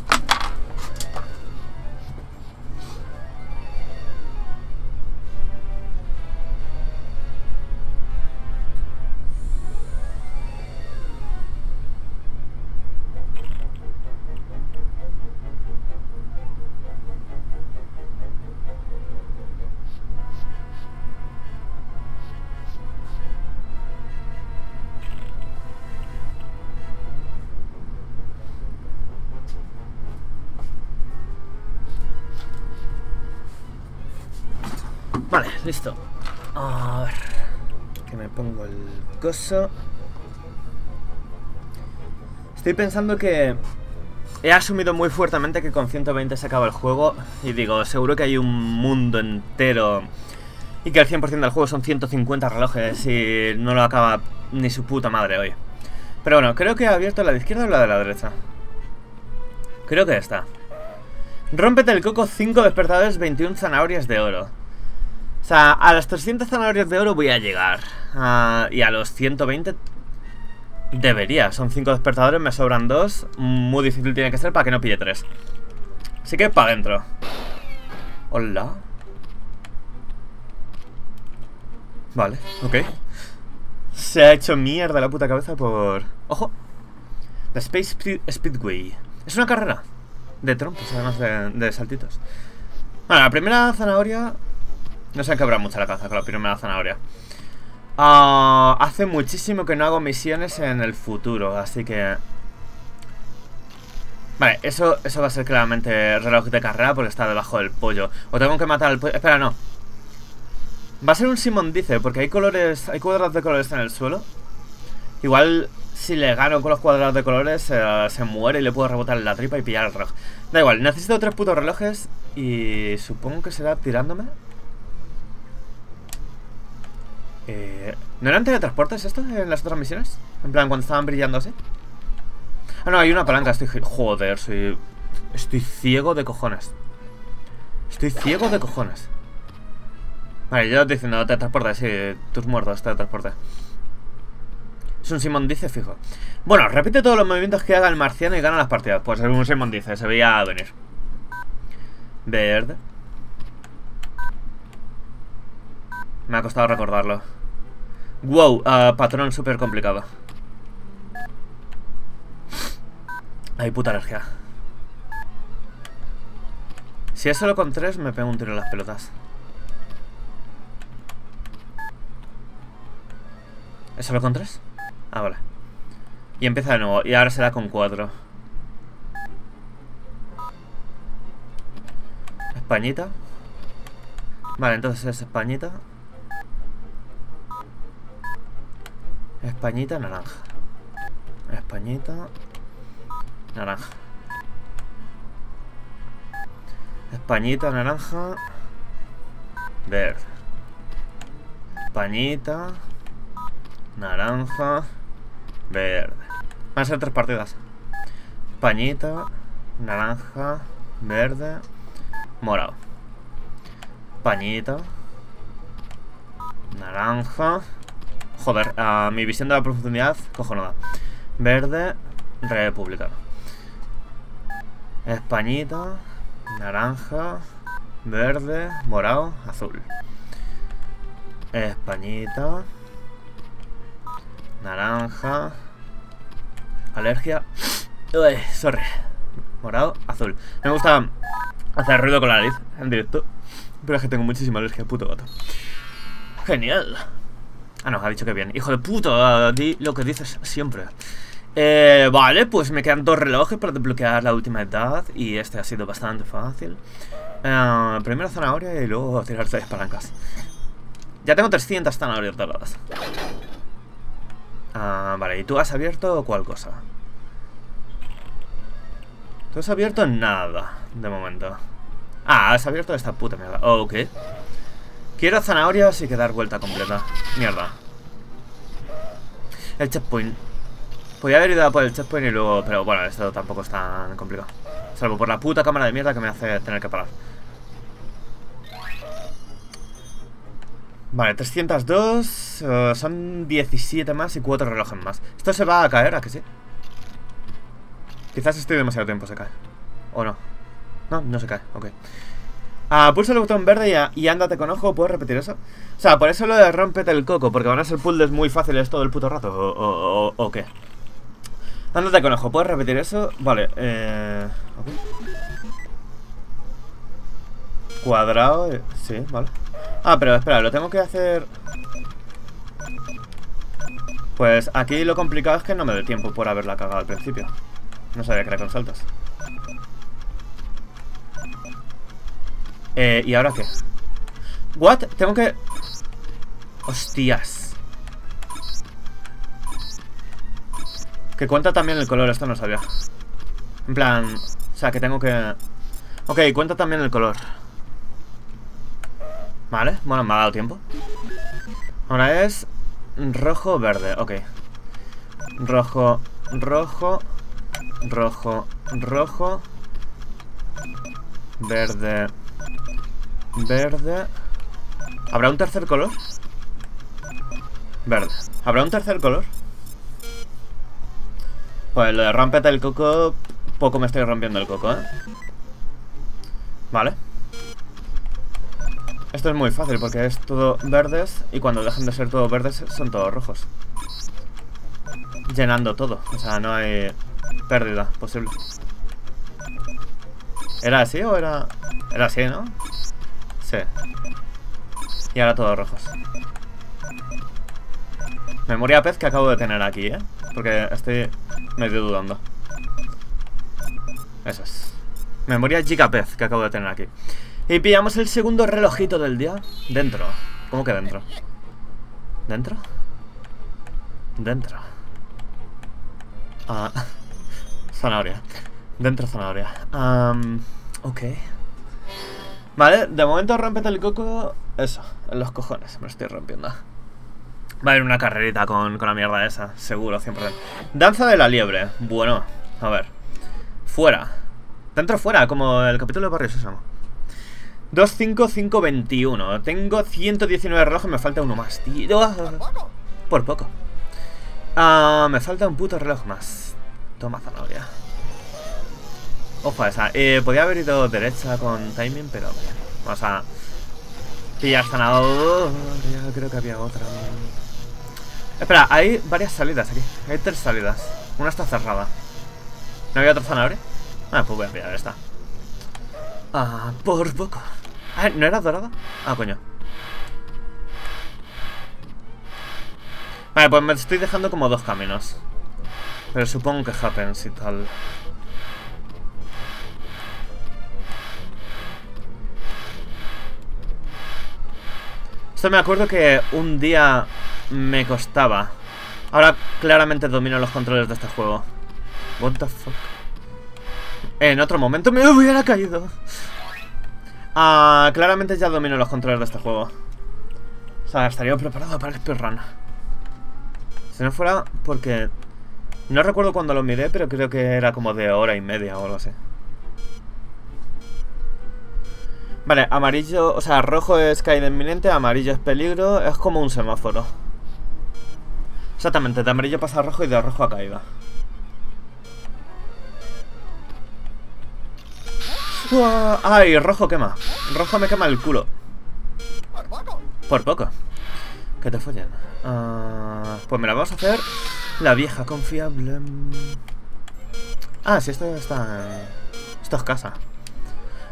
Listo. A ver. Que me pongo el coso. Estoy pensando que he asumido muy fuertemente que con 120 se acaba el juego. Y digo, seguro que hay un mundo entero. Y que el 100% del juego son 150 relojes y no lo acaba ni su puta madre hoy. Pero bueno, creo que he abierto la de izquierda o la de la derecha. Creo que esta. Rómpete el coco 5 despertadores 21 zanahorias de oro. O sea, a las 300 zanahorias de oro voy a llegar. Ah, y a los 120 debería. Son 5 despertadores, me sobran 2. Muy difícil tiene que ser para que no pille 3. Así que para adentro. Hola. Vale, ok. Se ha hecho mierda la puta cabeza por... ¡Ojo! La Space Speed- Speedway. Es una carrera de trompos, además de, de saltitos. Bueno, la primera zanahoria... No se han quebrado mucho la cabeza con la primera zanahoria. Ah, hace muchísimo que no hago misiones en el futuro, así que... Vale, eso, eso va a ser claramente reloj de carrera porque está debajo del pollo. O tengo que matar al pollo... Espera, no. Va a ser un Simon dice, porque hay colores... Hay cuadrados de colores en el suelo. Igual si le gano con los cuadrados de colores eh, se muere y le puedo rebotar la tripa y pillar el reloj. Da igual, necesito tres putos relojes y supongo que será tirándome. Eh, ¿No eran teletransportes estos en las otras misiones? En plan, cuando estaban brillando así. Ah, no, hay una palanca. Estoy... Joder, soy... Estoy ciego de cojones. Estoy ciego de cojones. Vale, yo diciendo teletransporte, sí, tus muertos, teletransporte. Es un Simón dice fijo. Bueno, repite todos los movimientos que haga el marciano y gana las partidas. Pues es un Simón dice, se veía venir. Verde. Me ha costado recordarlo. Wow, ah, patrón súper complicado. Ay, puta alergia. Si es solo con tres, me pego un tiro en las pelotas. ¿Es solo con tres? Ah, vale. Y empieza de nuevo. Y ahora será con cuatro. Españita. Vale, entonces es Españita. Españita naranja. Españita naranja. Españita naranja. Verde. Españita naranja. Verde. Van a ser tres partidas. Españita naranja. Verde. Morado. Pañita. Naranja. Joder, a mi visión de la profundidad, cojonuda. Verde, republicano. Españita, naranja, verde, morado, azul. Españita, naranja, alergia. Uy, sorry. Morado, azul. Me gusta hacer ruido con la nariz en directo. Pero es que tengo muchísima alergia, puto gato. Genial. Ah, no, ha dicho que bien. Hijo de puta, lo que dices siempre. Eh, vale, pues me quedan dos relojes para desbloquear la última edad. Y este ha sido bastante fácil. Eh, primero zanahoria y luego tirar tres palancas. Ya tengo 300 zanahorias doradas. Ah, vale, ¿y tú has abierto cuál cosa? Tú has abierto nada, de momento. Ah, has abierto esta puta mierda. Oh, ok. Quiero zanahorias y quedar vuelta completa. Mierda. El checkpoint. Podría haber ido a por el checkpoint y luego... Pero bueno, esto tampoco es tan complicado. Salvo por la puta cámara de mierda que me hace tener que parar. Vale, 302. eh, son 17 más y 4 relojes más. Esto se va a caer, ¿a que sí? Quizás estoy demasiado tiempo, se cae. ¿O no? No, no se cae, ok. Ah, pulsa el botón verde y, y ándate con ojo, ¿puedes repetir eso? O sea, por eso lo de rompete el coco, porque van a ser puzzles muy fáciles todo el puto rato, o, o, o- qué. Ándate con ojo, ¿puedes repetir eso? Vale, eh... Cuadrado, eh, sí, vale. Ah, pero espera, lo tengo que hacer... Pues aquí lo complicado es que no me dé tiempo por haberla cagado al principio. No sabía que era con saltos. Eh, ¿y ahora qué? ¿What? Tengo que... Hostias. Que cuenta también el color, esto no sabía. En plan... O sea, que tengo que... Ok, cuenta también el color. Vale, bueno, me ha dado tiempo. Ahora es... Rojo, verde, ok. Rojo, rojo, rojo, rojo, verde, verde. ¿Habrá un tercer color? Verde. ¿Habrá un tercer color? Pues lo de rompete el coco, poco me estoy rompiendo el coco, ¿eh? Vale. Esto es muy fácil porque es todo verdes y cuando dejan de ser todos verdes son todos rojos. Llenando todo, o sea, no hay pérdida posible. ¿Era así o era...? Era así, ¿no? Y ahora todos rojos. Memoria pez que acabo de tener aquí, ¿eh? Porque estoy medio dudando. Eso es. Memoria gigapez que acabo de tener aquí. Y pillamos el segundo relojito del día. Dentro. ¿Cómo que dentro? ¿Dentro? Dentro. Ah. Zanahoria. Dentro zanahoria. Am, ok. Vale, de momento rompete el coco. Eso, en los cojones, me lo estoy rompiendo. Va a haber una carrerita con, con la mierda esa, seguro, 100%. Danza de la liebre. Bueno, a ver. Fuera. Dentro fuera, como el capítulo de Barrio Sésamo. 25521. Tengo 119 relojes, me falta uno más, tío. Por poco. Ah, me falta un puto reloj más. Toma zanahoria. Ojo a esa. Eh, podía haber ido derecha con timing, pero bien. Vamos a pillar zanahoria. Creo que había otra. Espera, hay varias salidas aquí. Hay tres salidas. Una está cerrada. ¿No había otra zanahoria? Ah, pues voy a pillar esta. Ah, por poco. Ah, ¿no era dorada? Ah, coño. Vale, pues me estoy dejando como dos caminos. Pero supongo que happens y tal. Esto me acuerdo que un día me costaba. Ahora claramente domino los controles de este juego. What the fuck. En otro momento me hubiera caído. Ah, claramente ya domino los controles de este juego. O sea, estaría preparado para el speedrun. Si no fuera porque... No recuerdo cuando lo miré, pero creo que era como de hora y media o algo así. Vale, amarillo, o sea, rojo es caída inminente, amarillo es peligro, es como un semáforo. Exactamente, de amarillo pasa a rojo y de rojo a caída. Uah, ¡Ay, rojo quema! Rojo me quema el culo. Por poco. Que te follen. Ah, pues mira, vamos a hacer la vieja confiable. Ah, sí, esto está... Esto es casa.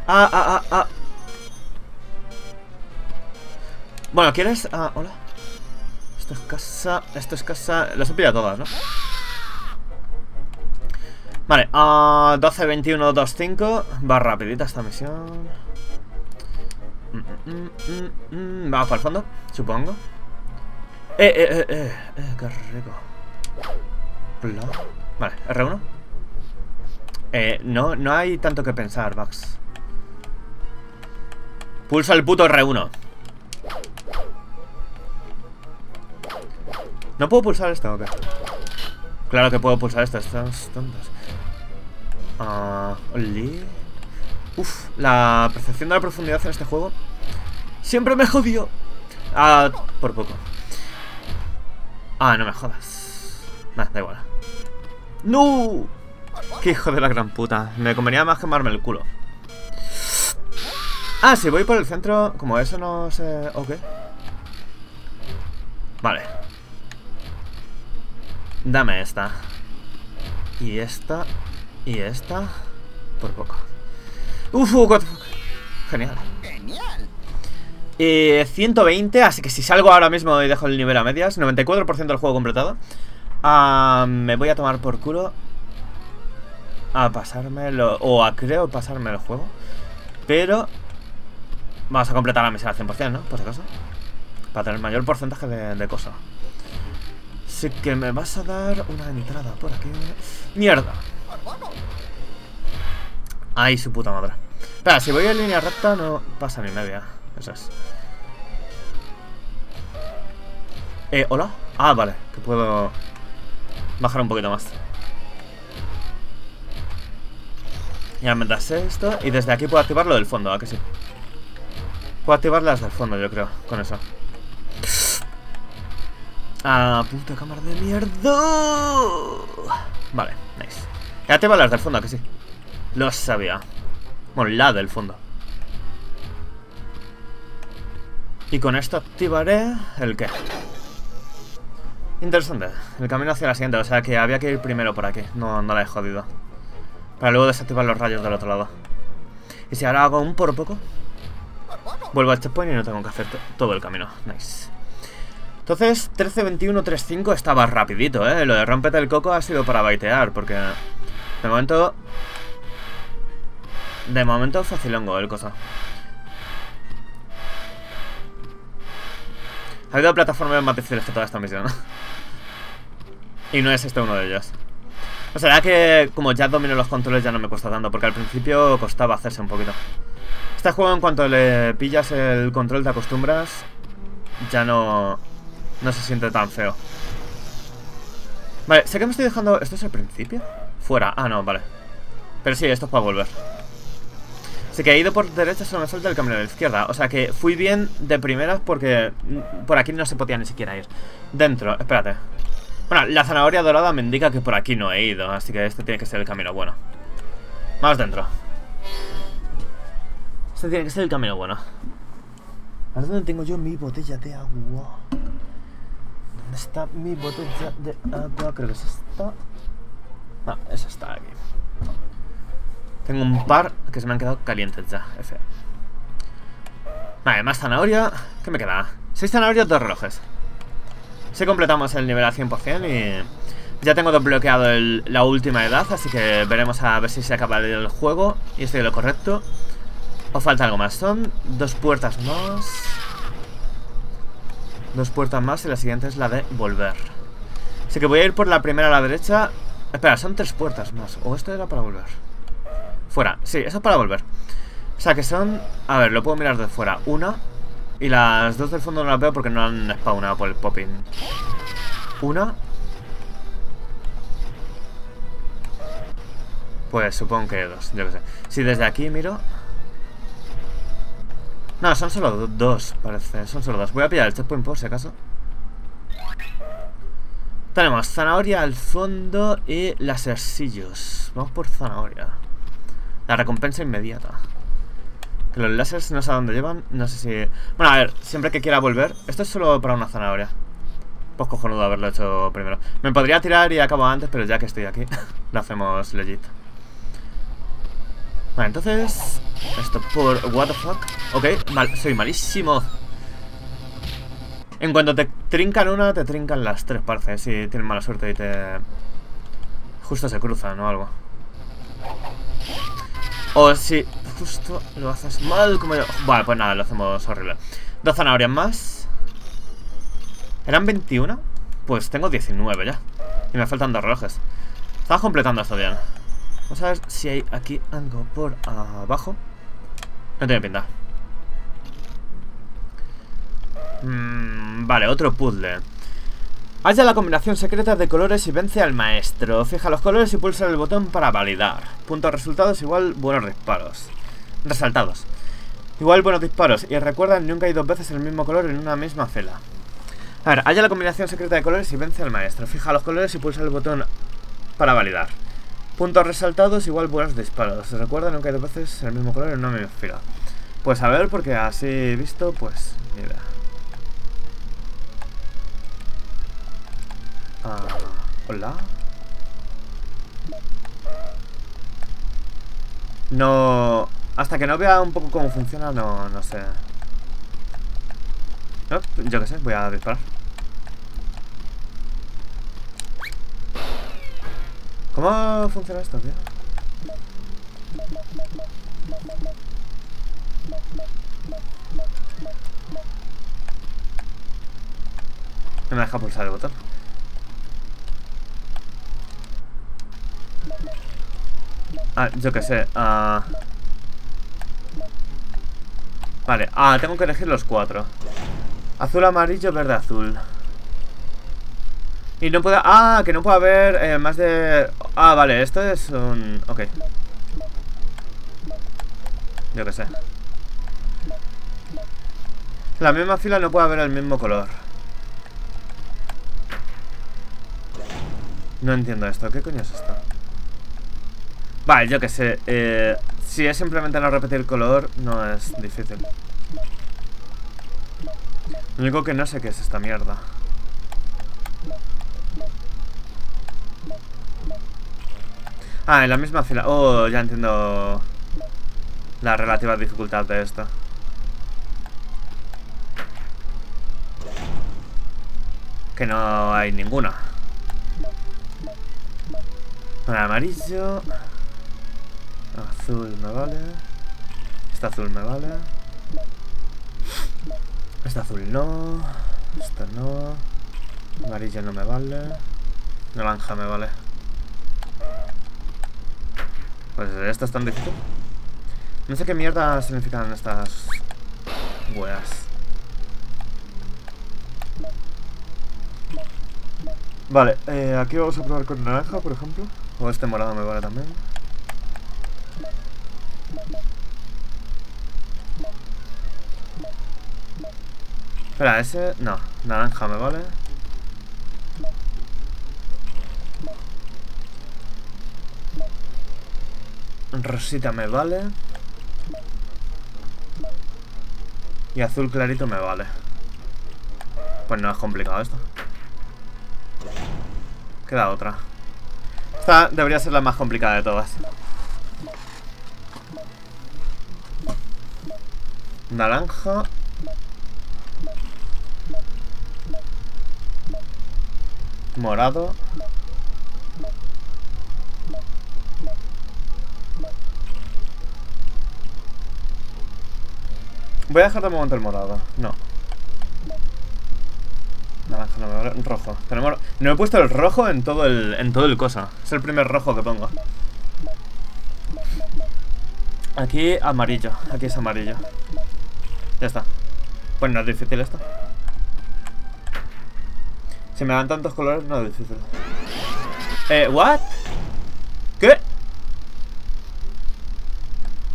Ah, ah, ah, ah. Bueno, ¿quieres...? Ah, hola. Esto es casa... Esto es casa... Las he pillado todas, ¿no? Vale, ah 12, 21, 2, 5 Va rapidita esta misión Mm, mm, mm, mm, Vamos para el fondo, supongo Eh, eh, eh, eh, eh Qué rico. Vale, R1 Eh, no, no hay tanto que pensar, Vax Pulsa el puto R1 ¿No puedo pulsar o qué? Claro que puedo pulsar esto, estas tontas Ah, oli. Uf, la percepción de la profundidad en este juego Siempre me jodió Ah, por poco Ah, no me jodas Nah, da igual ¡No! Qué hijo de la gran puta. Me convenía más quemarme el culo. Ah, si voy por el centro, como eso no sé... Ok. Vale. Dame esta. Y esta. Y esta. Por poco. Uf, what the fuck. Genial. ¡Genial! Eh, 120, así que si salgo ahora mismo y dejo el nivel a medias, 94% del juego completado. Ah, me voy a tomar por culo a pasármelo, o a creo pasarme el juego. Pero vamos a completar la misión al 100%, ¿no? Por si acaso. Para tener mayor porcentaje de, de cosas. Así que me vas a dar una entrada por aquí. ¡Mierda! Ay, su puta madre. Espera, si voy en línea recta no pasa ni media. Eso es. Eh, ¿hola? Ah, vale, que puedo bajar un poquito más. Ya me das esto y desde aquí puedo activar lo del fondo, ¿a que sí? Puedo activar las del fondo, yo creo, con eso. Ah, puta cámara de mierda. Vale, nice. He activado las del fondo, ¿a que sí? Lo sabía. Bueno, la del fondo. Y con esto activaré el qué. Interesante. El camino hacia la siguiente, o sea que había que ir primero por aquí. No, no la he jodido. Para luego desactivar los rayos del otro lado. Y si ahora hago un por poco, vuelvo al checkpoint y no tengo que hacer to- todo el camino. Nice. Entonces, 13, 21, 35 estaba rapidito, ¿eh? Lo de rompete el coco ha sido para baitear, porque de momento... De momento facilongo el cosa. Ha habido plataformas más difíciles que toda esta misión. y no es este uno de ellos. O sea, que como ya domino los controles ya no me cuesta tanto, porque al principio costaba hacerse un poquito. Este juego en cuanto le pillas el control te acostumbras, ya no, no se siente tan feo. Vale, sé que me estoy dejando... ¿Esto es el principio? Fuera. Ah, no, vale. Pero sí, esto es para volver. Así que he ido por derecha, solo me falta el camino de la izquierda. O sea que fui bien de primeras porque mm, por aquí no se podía ni siquiera ir. Dentro, espérate. Bueno, la zanahoria dorada me indica que por aquí no he ido, así que este tiene que ser el camino bueno. Vamos dentro. Este tiene que ser el camino bueno. ¿A dónde tengo yo mi botella de agua? ¿Dónde está mi botella de agua? Creo que es esta. Ah, esa está aquí. Tengo un par que se me han quedado calientes ya. F. Vale, más zanahoria. ¿Qué me queda? Seis zanahorias, dos relojes. Si completamos el nivel al 100% y ya tengo desbloqueado el- la última edad, así que veremos a ver si se acaba el juego y estoy lo correcto. O falta algo más. Son dos puertas más. Dos puertas más y la siguiente es la de volver. Así que voy a ir por la primera a la derecha. Espera, son tres puertas más. O esto era para volver. Fuera. Sí, eso es para volver. O sea que son... A ver, lo puedo mirar de fuera. Una. Y las dos del fondo no las veo porque no han spawnado por el popping. Una. Pues supongo que dos, yo qué sé. Si desde aquí miro... No, son solo do- dos, parece. Son solo dos. Voy a pillar el checkpoint por si acaso. Tenemos zanahoria al fondo y lasersillos. Vamos por zanahoria. La recompensa inmediata. Que los láseres no sé a dónde llevan. No sé si... Bueno, a ver, siempre que quiera volver. Esto es solo para una zanahoria. Pues cojonudo haberlo hecho primero. Me podría tirar y acabo antes, pero ya que estoy aquí, lo hacemos legit. Vale, entonces... Esto por... What the fuck? Ok, mal, soy malísimo. En cuanto te trincan una, te trincan las tres, parece. Si tienes mala suerte y te... Justo se cruzan o algo. O si justo lo haces mal como yo. Vale, pues nada, lo hacemos horrible. Dos zanahorias más. ¿Eran 21? Pues tengo 19 ya. Y me faltan dos relojes. Estaba completando esto bien. Vamos a ver si hay aquí algo por abajo. No tiene pinta. Mm, vale, otro puzzle. Halla la combinación secreta de colores y vence al maestro. Fija los colores y pulsa el botón para validar. Puntos resultados igual buenos disparos. Resaltados. Igual buenos disparos. Y recuerda, nunca hay dos veces el mismo color en una misma fila. A ver, halla la combinación secreta de colores y vence al maestro. Fija los colores y pulsa el botón para validar. Puntos resaltados igual buenos disparos. Recuerda, nunca hay dos veces el mismo color en una misma fila. Pues a ver, porque así visto, pues, idea. Ah, hola. No... Hasta que no vea un poco cómo funciona, no, no sé. Yo qué sé, voy a disparar. ¿Cómo funciona esto, tío? No me deja pulsar el botón. Ah, yo qué sé. ah. Vale, ah, tengo que elegir los cuatro. Azul, amarillo, verde, azul. Y no puedo... Ah, que no puede haber eh, más de... Ah, vale, esto es un... Ok. Yo qué sé. La misma fila no puede haber el mismo color. No entiendo esto. ¿Qué coño es esto? Vale, yo qué sé. Eh, si es simplemente no repetir color, no es difícil. Lo único que no sé qué es esta mierda. Ah, en la misma fila. Oh, ya entiendo la relativa dificultad de esto. Que no hay ninguna. Amarillo. Azul me vale. Este azul me vale. Este azul no. Este no. Amarillo no me vale. Naranja me vale. Pues esto es tan difícil. No sé qué mierda significan estas weas. Vale, eh, aquí vamos a probar con naranja, por ejemplo. O este morado me vale también. Espera, ese... No, naranja me vale. Rosita me vale. Y azul clarito me vale. Pues no es complicado esto. Queda otra. Esta debería ser la más complicada de todas. Naranja. Morado. Voy a dejar de momento el morado. No. Naranja no. Rojo. Tenemos... No he puesto el rojo en todo el, en todo el cosa. Es el primer rojo que pongo. Aquí amarillo. Aquí es amarillo. Ya está. Pues no es difícil esto. Si me dan tantos colores, no es difícil. Eh, ¿what? ¿Qué?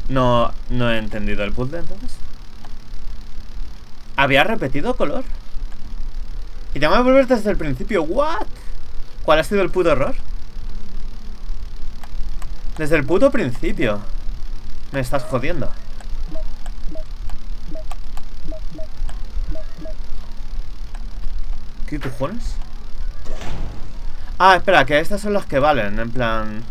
No, no he entendido el puzzle entonces. ¿Había repetido color? Y tengo que volver desde el principio. ¿What? ¿Cuál ha sido el puto error? Desde el puto principio. Me estás jodiendo. ¿Qué cojones? Ah, espera, que estas son las que valen, en plan...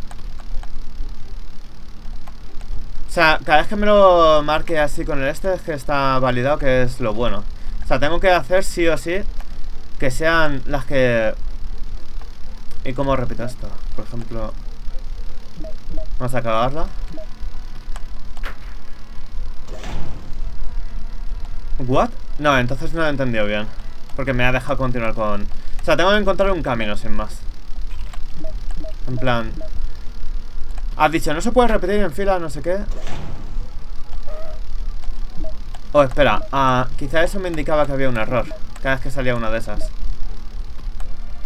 O sea, cada vez que me lo marque así con el este es que está validado, que es lo bueno. O sea, tengo que hacer sí o sí que sean las que... ¿Y cómo repito esto? Por ejemplo... Vamos a acabarla. ¿What? No, entonces no lo he entendido bien. Porque me ha dejado continuar con... O sea, tengo que encontrar un camino, sin más. En plan... Has dicho, no se puede repetir en fila, no sé qué. Oh, espera. ah, quizá eso me indicaba que había un error. Cada vez que salía una de esas.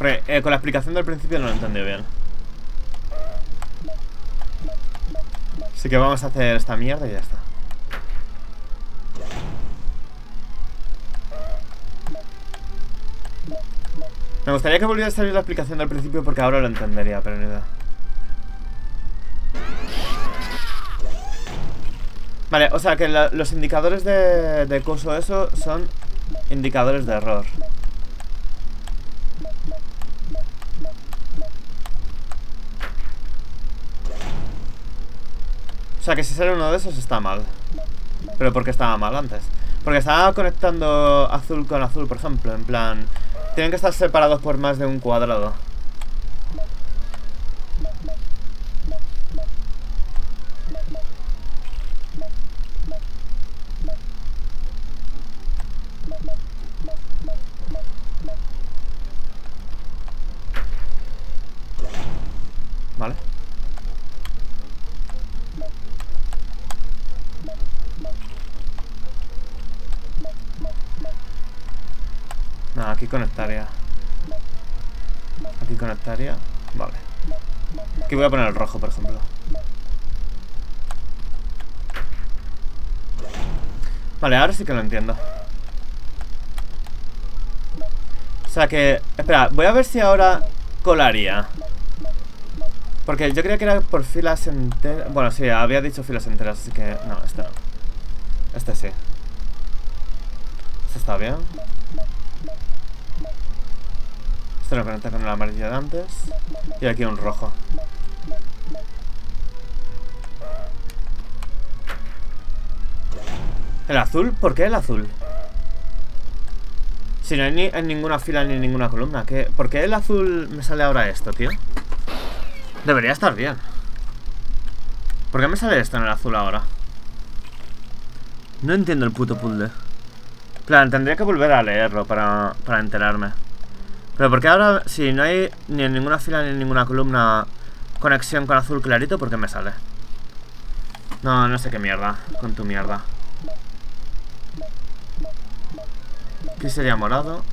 Eh, con la explicación del principio no lo he entendido bien. Así que vamos a hacer esta mierda y ya está. Me gustaría que volviera a salir la explicación del principio porque ahora lo entendería, pero ni idea. Vale, o sea que los indicadores de, de curso eso son indicadores de error. O sea que si sale uno de esos está mal. Pero porque estaba mal antes. Porque estaba conectando azul con azul, por ejemplo. En plan, tienen que estar separados por más de un cuadrado. Aquí conectaría. Aquí conectaría. Vale. Aquí voy a poner el rojo, por ejemplo. Vale, ahora sí que lo entiendo. O sea que... Espera, voy a ver si ahora colaría. Porque yo creía que era por filas enteras. Bueno, sí, había dicho filas enteras, así que. No, este no. Este sí. Este está bien. Este lo conecta con el amarillo de antes. Y aquí un rojo. ¿El azul? ¿Por qué el azul? Si no hay ni en ninguna fila ni ninguna columna. ¿Por qué el azul me sale ahora esto, tío? Debería estar bien. ¿Por qué me sale esto en el azul ahora? No entiendo el puto puzzle. Plan, tendría que volver a leerlo para, para enterarme. Pero ¿por qué ahora, si no hay ni en ninguna fila ni en ninguna columna conexión con azul clarito, ¿por qué me sale? No, no sé qué mierda, con tu mierda. Aquí sería morado.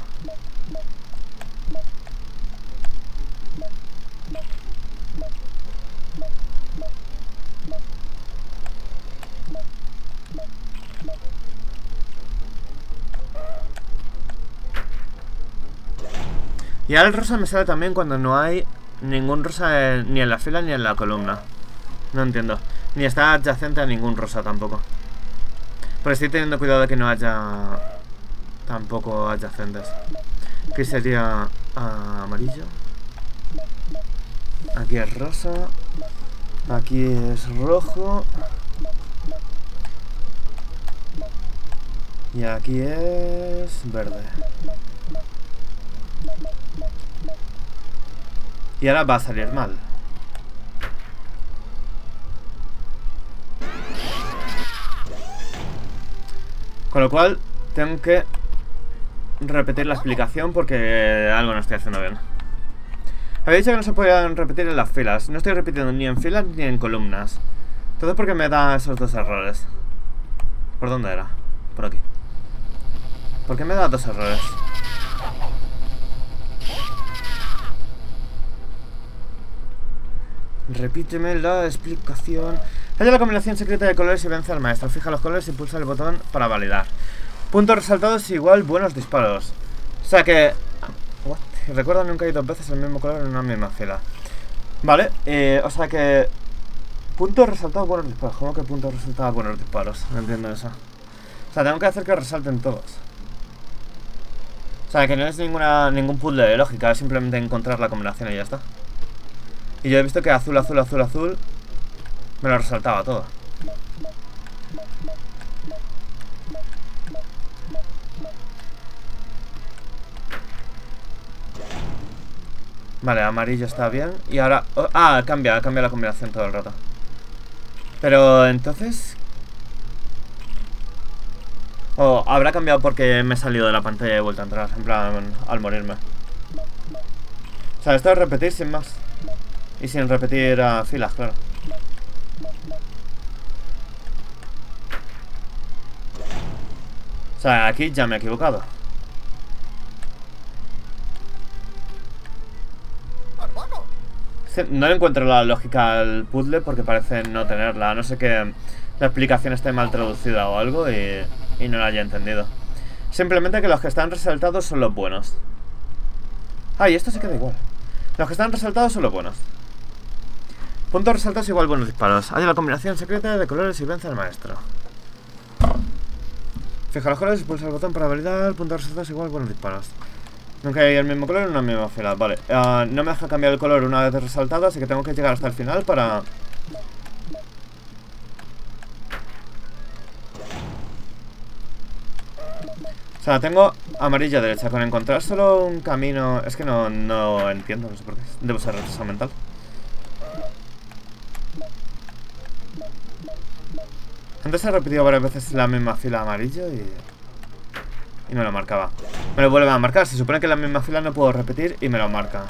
Y ahora el rosa me sale también cuando no hay ningún rosa ni en la fila ni en la columna. No entiendo. Ni está adyacente a ningún rosa tampoco. Pero estoy teniendo cuidado de que no haya tampoco adyacentes. Aquí sería amarillo. Aquí es rosa. Aquí es rojo. Y aquí es verde. Y ahora va a salir mal. Con lo cual, tengo que repetir la explicación porque algo no estoy haciendo bien. Había dicho que no se podían repetir en las filas. No estoy repitiendo ni en filas ni en columnas. Todo porque me da esos dos errores. ¿Por dónde era? Por aquí. ¿Por qué me da dos errores? Repíteme la explicación. Halla la combinación secreta de colores y vence al maestro. Fija los colores y pulsa el botón para validar. Puntos resaltados igual buenos disparos. O sea que... What? Recuerda nunca hay dos veces el mismo color en una misma fila. Vale, eh, o sea que... Puntos resaltados buenos disparos. ¿Cómo que puntos resaltados buenos disparos? No entiendo eso. O sea, tengo que hacer que resalten todos. O sea, que no es ninguna, ningún puzzle de lógica, es simplemente encontrar la combinación y ya está. Y yo he visto que azul, azul, azul, azul me lo resaltaba todo. Vale, amarillo está bien. Y ahora... oh, ah, cambia, cambia la combinación todo el rato. Pero entonces... O habrá cambiado porque me he salido de la pantalla y he vuelto a entrar, en plan, al morirme. O sea, esto es repetir sin más. Y sin repetir ah, filas, claro. O sea, aquí ya me he equivocado. No encuentro la lógica al puzzle porque parece no tenerla. No sé que la explicación esté mal traducida o algo y, y no la haya entendido. Simplemente que los que están resaltados son los buenos. Ah, y esto se queda igual. Los que están resaltados son los buenos. Puntos resaltados igual buenos disparos. Hay la combinación secreta de colores y vence al maestro. Fija los colores y pulsa el botón para validar. Punto de resultados igual, buenos disparos. Nunca hay el mismo color en una misma fila. Vale, ah, no me deja cambiar el color una vez resaltado, así que tengo que llegar hasta el final para... O sea, tengo amarillo derecha. Con encontrar solo un camino... Es que no, no entiendo, no sé por qué. Debo ser retraso mental. Antes he repetido varias veces la misma fila amarillo y... Y me lo marcaba. Me lo vuelve a marcar. Se supone que la misma fila no puedo repetir y me lo marca.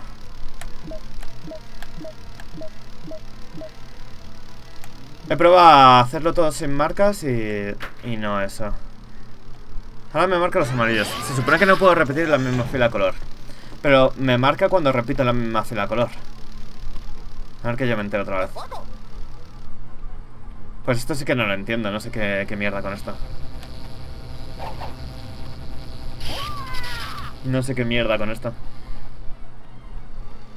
He probado a hacerlo todo sin marcas y... Y no eso. Ahora me marca los amarillos. Se supone que no puedo repetir la misma fila color. Pero me marca cuando repito la misma fila color. A ver que yo me entero otra vez. Pues esto sí que no lo entiendo. No sé qué, mierda con esto. No sé qué mierda con esto.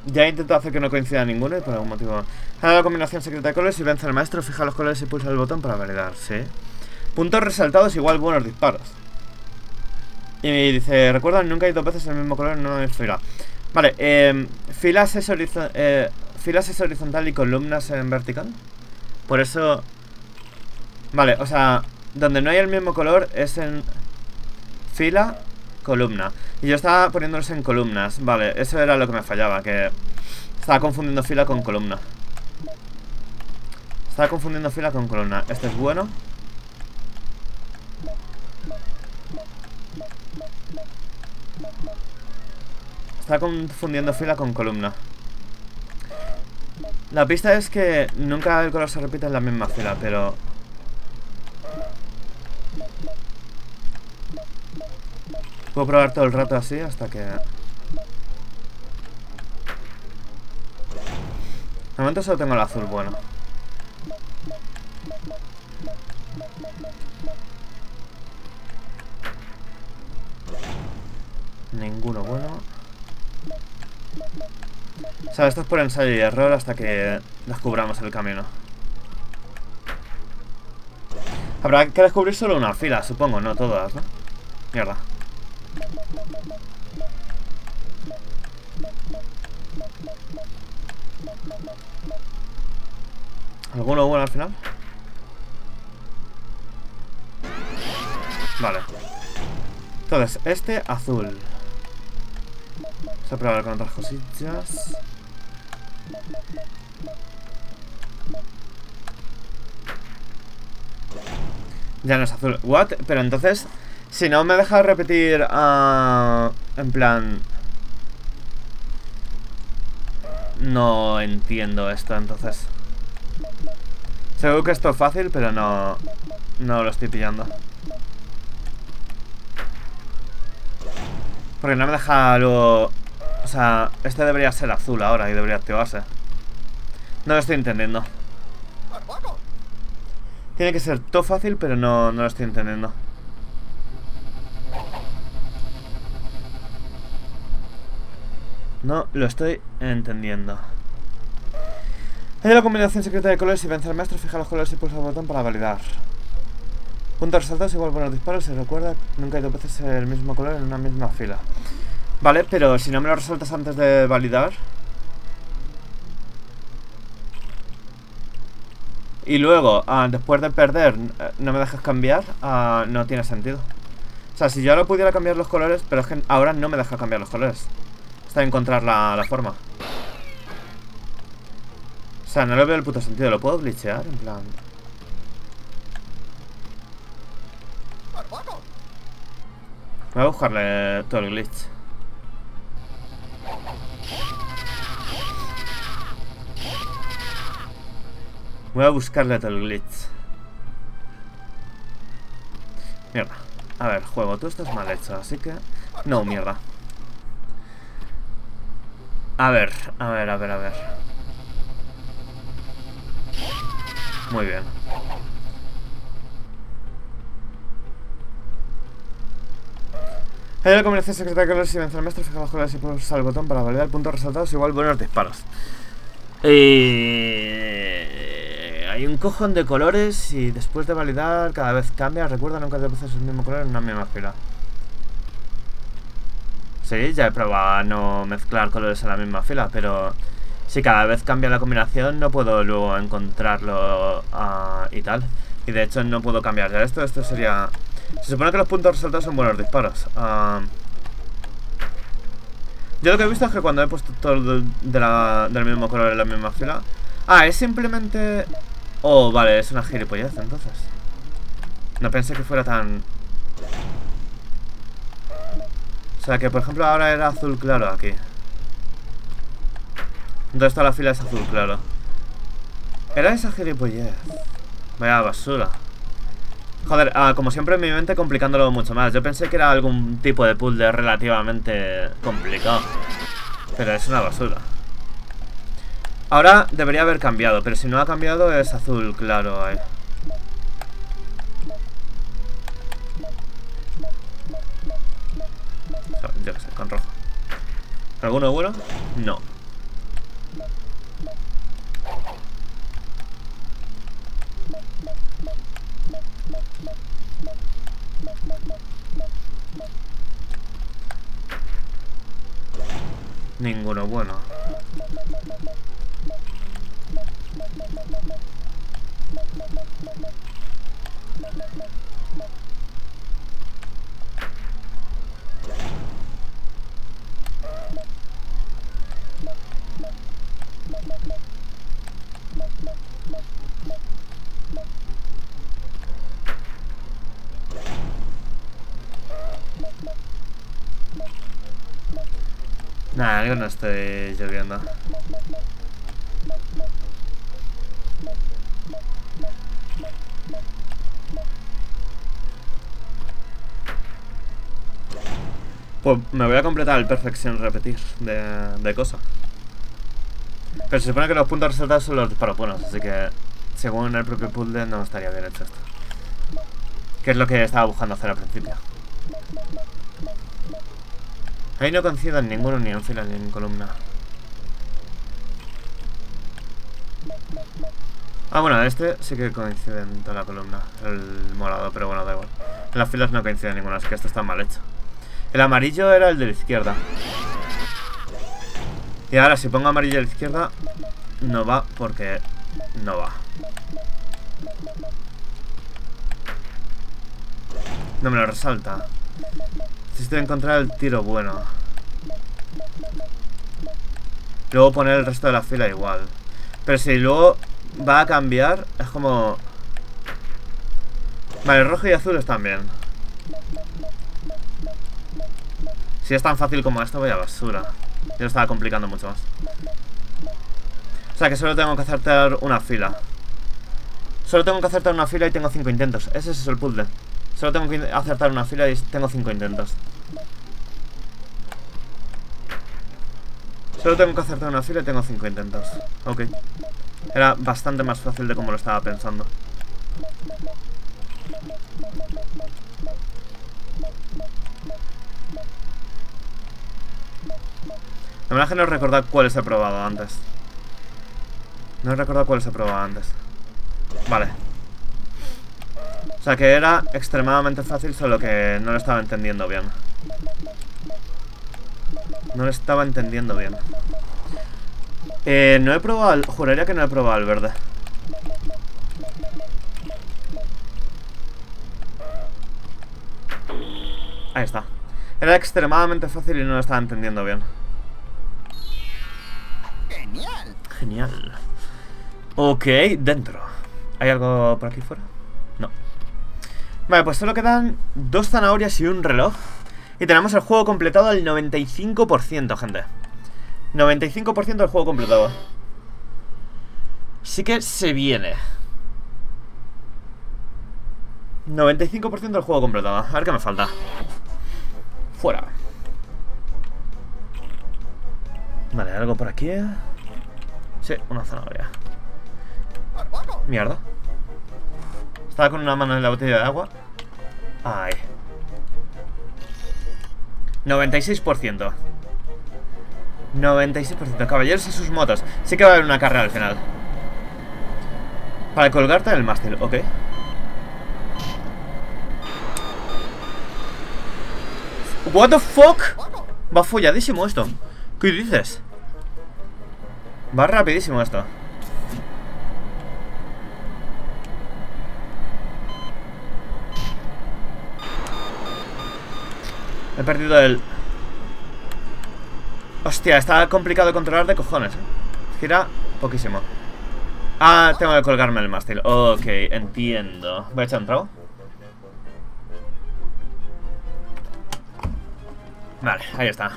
Ya he intentado hacer que no coincida ninguno y por algún motivo. Ahora la combinación secreta de colores y vence al maestro, fija los colores y pulsa el botón para validar, sí. Puntos resaltados igual buenos disparos. Y dice, recuerda, nunca hay dos veces el mismo color en una fila. Vale, eh, filas, es eh, filas es horizontal y columnas en vertical. Por eso... Vale, o sea, donde no hay el mismo color es en fila columna. Y yo estaba poniéndolos en columnas. Vale, eso era lo que me fallaba, que estaba confundiendo fila con columna. Estaba confundiendo fila con columna. Este es bueno. Estaba confundiendo fila con columna. La pista es que nunca el color se repite en la misma fila, pero Puedo probar todo el rato así hasta que... De momento solo tengo el azul bueno. Ninguno bueno. O sea, esto es por ensayo y error hasta que descubramos el camino. Habrá que descubrir solo una fila, supongo, no todas, ¿no? Mierda. ¿Alguno bueno al final? Vale Entonces, este azul Vamos a probar con otras cosillas Ya no es azul What? Pero entonces Si no me deja repetir uh, En plan No entiendo esto entonces Seguro que esto es fácil, pero no, no lo estoy pillando. Porque no me deja lo... O sea, este debería ser azul ahora y debería activarse. No lo estoy entendiendo. Tiene que ser todo fácil, pero no, no lo estoy entendiendo. No lo estoy entendiendo. Hay la combinación secreta de colores y vence al maestro, fija los colores y pulsa el botón para validar. Puntos resaltados igual por los disparos, se recuerda, nunca hay dos veces el mismo color en una misma fila. Vale, pero si no me lo resaltas antes de validar... Y luego, ah, después de perder, eh, no me dejas cambiar, ah, no tiene sentido. O sea, si yo ahora pudiera cambiar los colores, pero es que ahora no me deja cambiar los colores. En encontrar la, la forma. O sea, no le veo el puto sentido. ¿Lo puedo glitchear? En plan... Voy a buscarle todo el glitch. Voy a buscarle todo el glitch. Mierda. A ver, juego, tú estás mal hecho, así que... No, mierda. A ver, a ver, a ver, a ver. Muy bien. Hay la combinación secreta de colores y vence al maestro, fija abajo y pulsa el botón para validar puntos resaltados igual buenos disparos. Y... Hay un cojón de colores y después de validar cada vez cambia. Recuerda nunca te pones el mismo color en una misma fila. Sí, ya he probado a no mezclar colores en la misma fila, pero si cada vez cambia la combinación no puedo luego encontrarlo ah, y tal. Y de hecho no puedo cambiar ya esto, esto sería... Se supone que los puntos resaltados son buenos disparos. Ah, yo lo que he visto es que cuando he puesto todo del mismo color en la misma fila... Ah, es simplemente... Oh, vale, es una gilipollez entonces. No pensé que fuera tan... Sea, que por ejemplo ahora era azul claro aquí. Entonces toda la fila es azul claro. Era esa gilipollez. Vaya basura. Joder, ah, como siempre en mi mente complicándolo mucho más. Yo pensé que era algún tipo de puzzle relativamente complicado. Pero es una basura. Ahora debería haber cambiado, pero si no ha cambiado es azul claro ahí. Con rojo. ¿Alguno bueno? No. Ninguno bueno. Nah, yo no estoy lloviendo. Pues me voy a completar el perfección repetir de, de cosa. Pero se supone que los puntos resaltados son los disparos buenos, así que según el propio puzzle no estaría bien hecho esto. Que es lo que estaba buscando hacer al principio. Ahí no coincido en ninguno, ni en fila ni en columna. Ah, bueno, este sí que coincide en toda la columna, el morado, pero bueno, da igual. En las filas no coincide ninguno, así que esto está mal hecho. El amarillo era el de la izquierda. Y ahora si pongo amarillo a la izquierda, no va porque no va. No me lo resalta. Necesito encontrar el tiro bueno. Luego poner el resto de la fila igual. Pero si luego va a cambiar, es como... Vale, rojo y azul están bien. Si es tan fácil como esto, voy a basura. Yo lo estaba complicando mucho más. O sea que solo tengo que acertar una fila. Solo tengo que acertar una fila y tengo cinco intentos. Ese es el puzzle. Solo tengo que acertar una fila y tengo cinco intentos. Solo tengo que acertar una fila y tengo cinco intentos. Ok. Era bastante más fácil de como lo estaba pensando. La verdad que no recordar cuáles he probado antes. No he cuáles he probado antes. Vale. O sea que era extremadamente fácil, solo que no lo estaba entendiendo bien. No lo estaba entendiendo bien. Eh, no he probado, el- juraría que no he probado el verde. Ahí está. Era extremadamente fácil y no lo estaba entendiendo bien. ¡Genial! Genial. Ok, dentro. ¿Hay algo por aquí fuera? Vale, pues solo quedan dos zanahorias y un reloj. Y tenemos el juego completado al 95%, gente. 95% del juego completado. Sí que se viene. 95% del juego completado. A ver qué me falta. Fuera. Vale, algo por aquí. Sí, una zanahoria. Mierda. Estaba con una mano en la botella de agua. Ay. 96%. 96%. Caballeros y sus motos. Sí que va a haber una carrera al final. Para colgarte del mástil, ok. What the fuck? Va folladísimo esto. ¿Qué dices? Va rapidísimo esto. He perdido el... Hostia, está complicado controlar de cojones, ¿eh? Gira poquísimo. Ah, tengo que colgarme el mástil. Ok, entiendo. Voy a echar un trago. Vale, ahí está.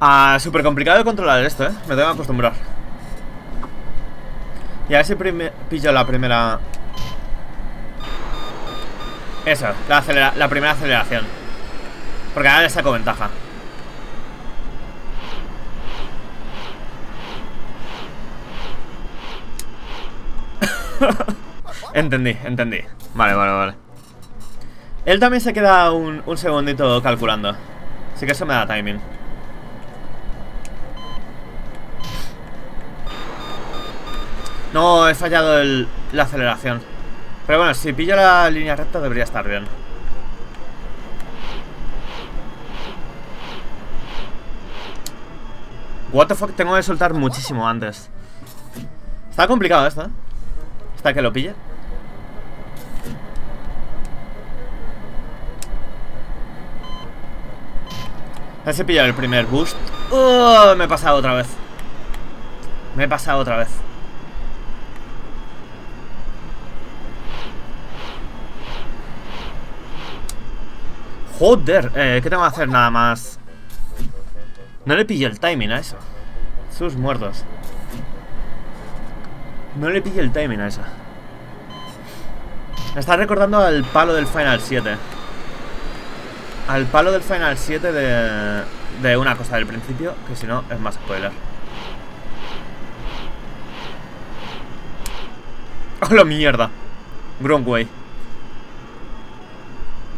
Ah, súper complicado de controlar esto, ¿eh? Me tengo que acostumbrar. Y a ver si pillo la primera... Eso, la, primera aceleración. Porque ahora le saco ventaja. entendí, entendí. Vale, vale, vale. Él también se queda un, un segundito calculando. Así que eso me da timing. No, he fallado el- la aceleración. Pero bueno, si pillo la línea recta debería estar bien. What the fuck, tengo que soltar muchísimo antes. Está complicado esto, ¿eh? Hasta que lo pille. Si pillo el primer boost. ¡Oh! Me he pasado otra vez. Me he pasado otra vez. Joder, eh, ¿qué tengo que hacer nada más? No le pillo el timing a eso. Sus muertos. No le pillo el timing a eso. Me está recordando al palo del Final 7. Al palo del Final 7 de, de una cosa del principio, que si no es más spoiler. ¡Oh, la mierda! Gromway.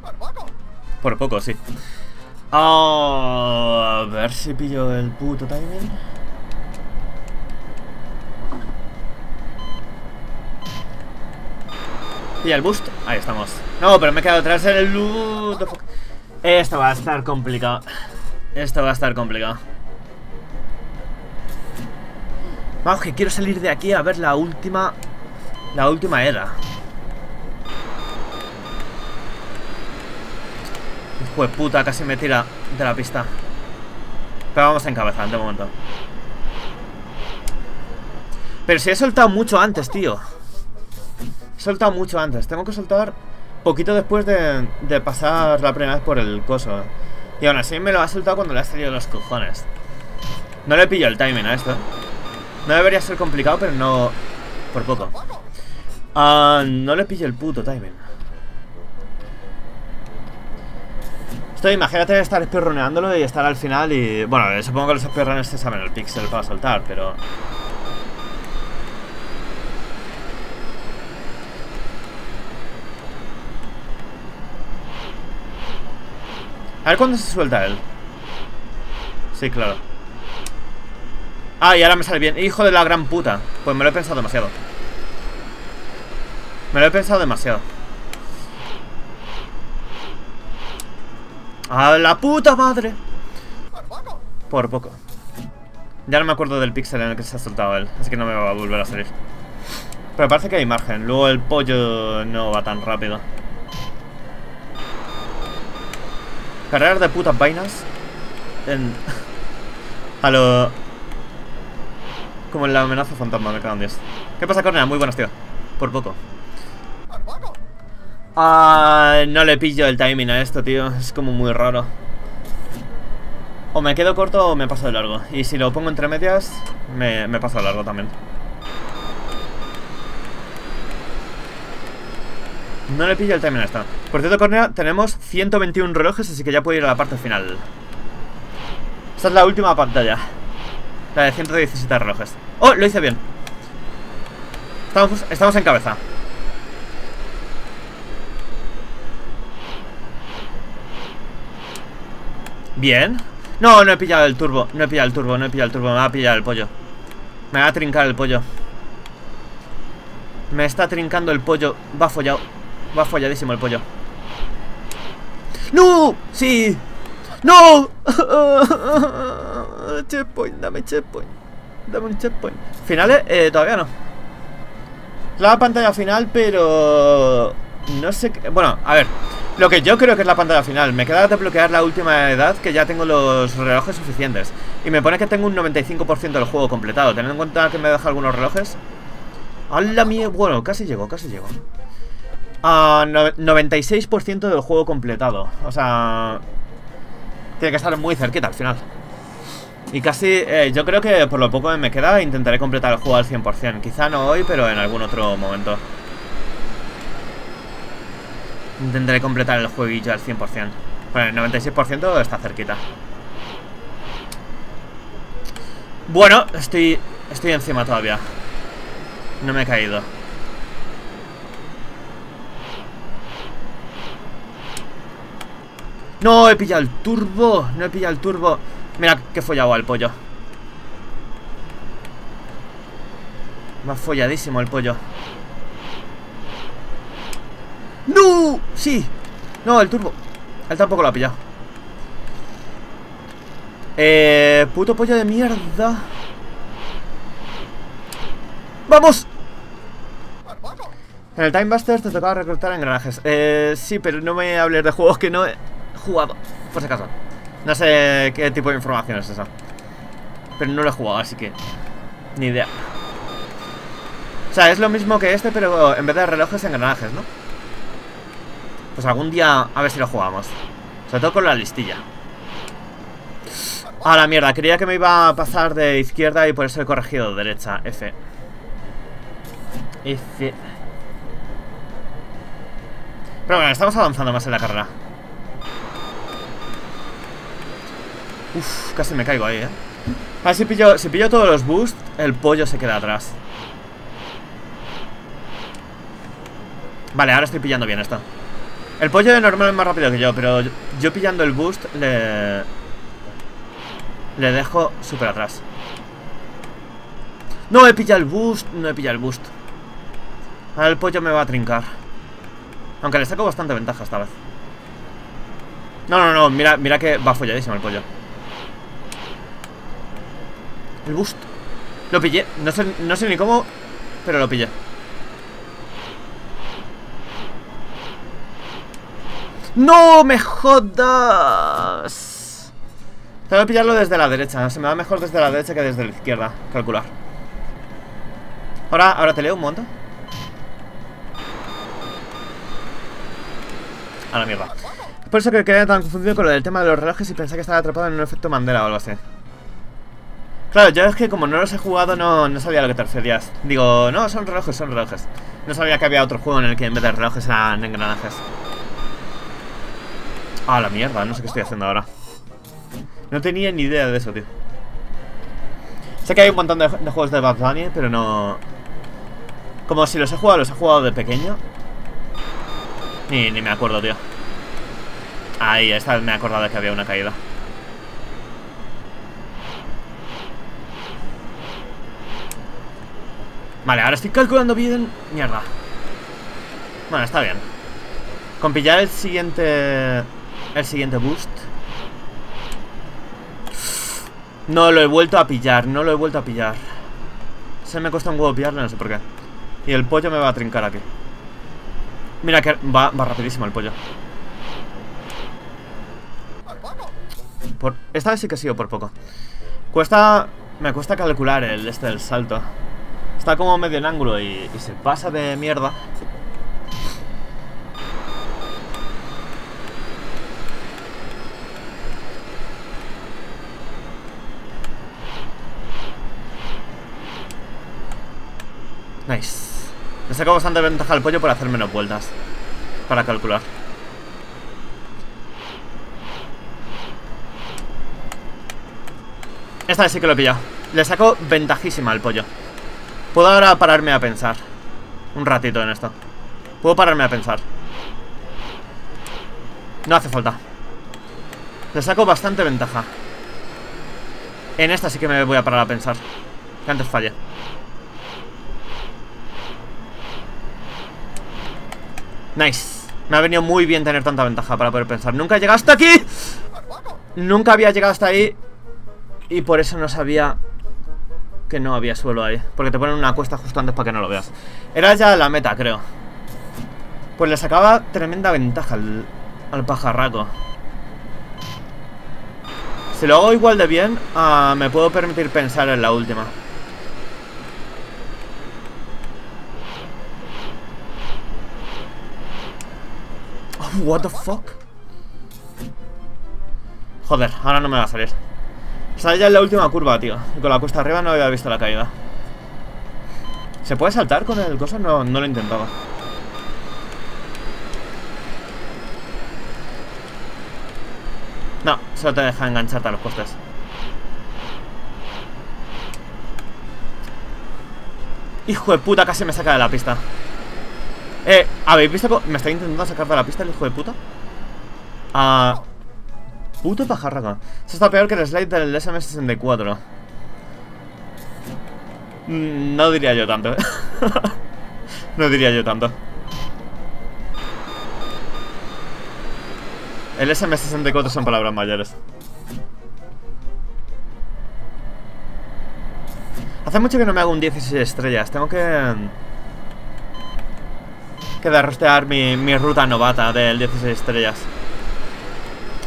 ¡Por poco! Por poco, sí. Ah, a ver si pillo el puto timing. Pilla el boost. Ahí estamos. No, pero me he quedado atrás en el loot. Esto va a estar complicado. Esto va a estar complicado. Vamos, que quiero salir de aquí a ver la última. La última era. Hijo de puta, casi me tira de la pista. Pero vamos en cabeza, de momento. Pero si he soltado mucho antes, tío. He soltado mucho antes. Tengo que soltar poquito después de, pasar la primera vez por el coso. Y aún así me lo ha soltado cuando le ha salido los cojones. No le pillo el timing a esto. No debería ser complicado, pero no... Por poco. Ah, no le pillo el puto timing. Esto, imagínate estar speedruneándolo y estar al final y... Bueno, supongo que los speedrunners se saben el pixel para soltar, pero... A ver cuándo se suelta él. Sí, claro. Ah, y ahora me sale bien. Hijo de la gran puta. Pues me lo he pensado demasiado. Me lo he pensado demasiado. ¡A la puta madre! ¡Por poco! Ya no me acuerdo del pixel en el que se ha soltado él, así que no me va a volver a salir. Pero parece que hay margen. Luego el pollo no va tan rápido. Carreras de putas vainas. En... A lo... Como en la amenaza fantasma, me cago en Dios. ¿Qué pasa, Cornea? Muy buenas, tío. Por poco. Ah, no le pillo el timing a esto, tío. Es como muy raro. O me quedo corto o me paso de largo. Y si lo pongo entre medias, me, paso de largo también. No le pillo el timing a esta. Por cierto, Cornea, tenemos 121 relojes, así que ya puedo ir a la parte final. Esta es la última pantalla. La de 117 relojes. ¡Oh! Lo hice bien. Estamos en cabeza. Bien. No, no he pillado el turbo. No he pillado el turbo, no he pillado el turbo. Me va a pillar el pollo. Me va a trincar el pollo. Me está trincando el pollo. Va follado. Va folladísimo el pollo. ¡No! ¡Sí! ¡No! checkpoint, dame checkpoint. Dame un checkpoint. Finales, eh, todavía no. La pantalla final, pero... No sé qué... Bueno, a ver. Lo que yo creo que es la pantalla final. Me queda desbloquear la última edad que ya tengo los relojes suficientes. Y me pone que tengo un 95% del juego completado. Teniendo en cuenta que me deja algunos relojes. ¡Hala mía! Bueno, casi llego, casi llego. A no- 96% del juego completado. O sea... Tiene que estar muy cerquita al final. Y casi, eh, yo creo que por lo poco que me queda intentaré completar el juego al 100%. Quizá no hoy, pero en algún otro momento. Intentaré completar el jueguillo al 100%. Bueno, el 96% está cerquita. Bueno, estoy, estoy encima todavía. No me he caído. No, he pillado el turbo. No he pillado el turbo. Mira que follado al pollo. Ha folladísimo el pollo. ¡No! Sí. No, el turbo. Él tampoco lo ha pillado. Eh, puto pollo de mierda. ¡Vamos! En el Time Busters te tocaba reclutar engranajes. Eh, sí, pero no me hables de juegos que no he jugado. Por si acaso. No sé qué tipo de información es esa. Pero no lo he jugado, así que. Ni idea. O sea, es lo mismo que este, pero en vez de relojes, engranajes, ¿no? Pues algún día a ver si lo jugamos. Sobre todo con la listilla. A la mierda, creía que me iba a pasar de izquierda y por eso he corregido de derecha. F. F. Pero bueno, estamos avanzando más en la carrera. Uf, casi me caigo ahí, eh. A ver si pillo, si pillo todos los boosts, el pollo se queda atrás. Vale, ahora estoy pillando bien esto. El pollo de normal es más rápido que yo, pero yo, pillando el boost le... Le dejo súper atrás. No he pillado el boost, no he pillado el boost. Ahora el pollo me va a trincar. Aunque le saco bastante ventaja esta vez. No, no, no, mira, mira que va folladísimo el pollo. El boost. Lo pillé. No sé, no sé ni cómo, pero lo pillé. ¡No me jodas! Tengo que pillarlo desde la derecha. Se me va mejor desde la derecha que desde la izquierda. Calcular. Ahora, ahora te leo un momento. A la mierda. Por eso que quedé tan confundido con lo del tema de los relojes y pensé que estaba atrapado en un efecto Mandela o algo así. Claro, yo es que como no los he jugado no, no sabía lo que te referías. Digo, no, son relojes, son relojes. No sabía que había otro juego en el que en vez de relojes eran engranajes. Ah, la mierda, no sé qué estoy haciendo ahora. No tenía ni idea de eso, tío. Sé que hay un montón de, juegos de Bad Bunny, pero no... Como si los he jugado, los he jugado de pequeño. Ni, ni me acuerdo, tío. Ahí, esta vez me he acordado de que había una caída. Vale, ahora estoy calculando bien. Mierda. Bueno, está bien. Con pillar el siguiente. El siguiente boost. No lo he vuelto a pillar, no lo he vuelto a pillar. Se me cuesta un huevo pillarlo, no sé por qué. Y el pollo me va a trincar aquí. Mira que va, rapidísimo el pollo. Por, esta vez sí que ha sido por poco. Cuesta. Me cuesta calcular el este del salto. Está como medio en ángulo y se pasa de mierda. Nice. Le saco bastante ventaja al pollo por hacer menos vueltas. Para calcular. Esta vez sí que lo he pillado. Le saco ventajísima al pollo. Puedo ahora pararme a pensar. Un ratito en esto. Puedo pararme a pensar. No hace falta. Le saco bastante ventaja. En esta sí que me voy a parar a pensar. Que antes falle. Nice. Me ha venido muy bien tener tanta ventaja para poder pensar. Nunca he llegado hasta aquí. Nunca había llegado hasta ahí. Y por eso no sabía que no había suelo ahí. Porque te ponen una cuesta justo antes para que no lo veas. Era ya la meta, creo. Pues le sacaba tremenda ventaja al, pajarraco. Si lo hago igual de bien, ah, me puedo permitir pensar en la última. What the fuck? Joder, ahora no me va a salir. Está ya en la última curva, tío. Y con la cuesta arriba no había visto la caída. ¿Se puede saltar con el cosa? No, no lo he intentado. No, solo te deja engancharte a los postes. Hijo de puta, casi me saca de la pista. Eh, ¿habéis visto cómo me está intentando sacar de la pista el hijo de puta? Ah... Puto pajarraco. Eso está peor que el slide del SM64. Mm, No diría yo tanto, ¿eh? no diría yo tanto. El SM64 son palabras mayores. Hace mucho que no me hago un 16 estrellas. Tengo que... Que derrostear mi, mi ruta novata del 16 estrellas.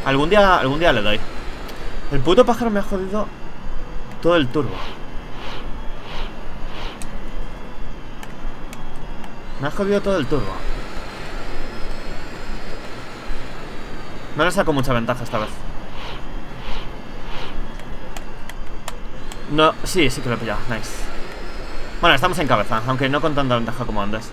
Algún día, algún día le doy. El puto pájaro me ha jodido todo el turbo. Me ha jodido todo el turbo. No le saco mucha ventaja esta vez. No, sí, sí que lo he pillado. Nice. Bueno, estamos en cabeza, aunque no con tanta ventaja como antes.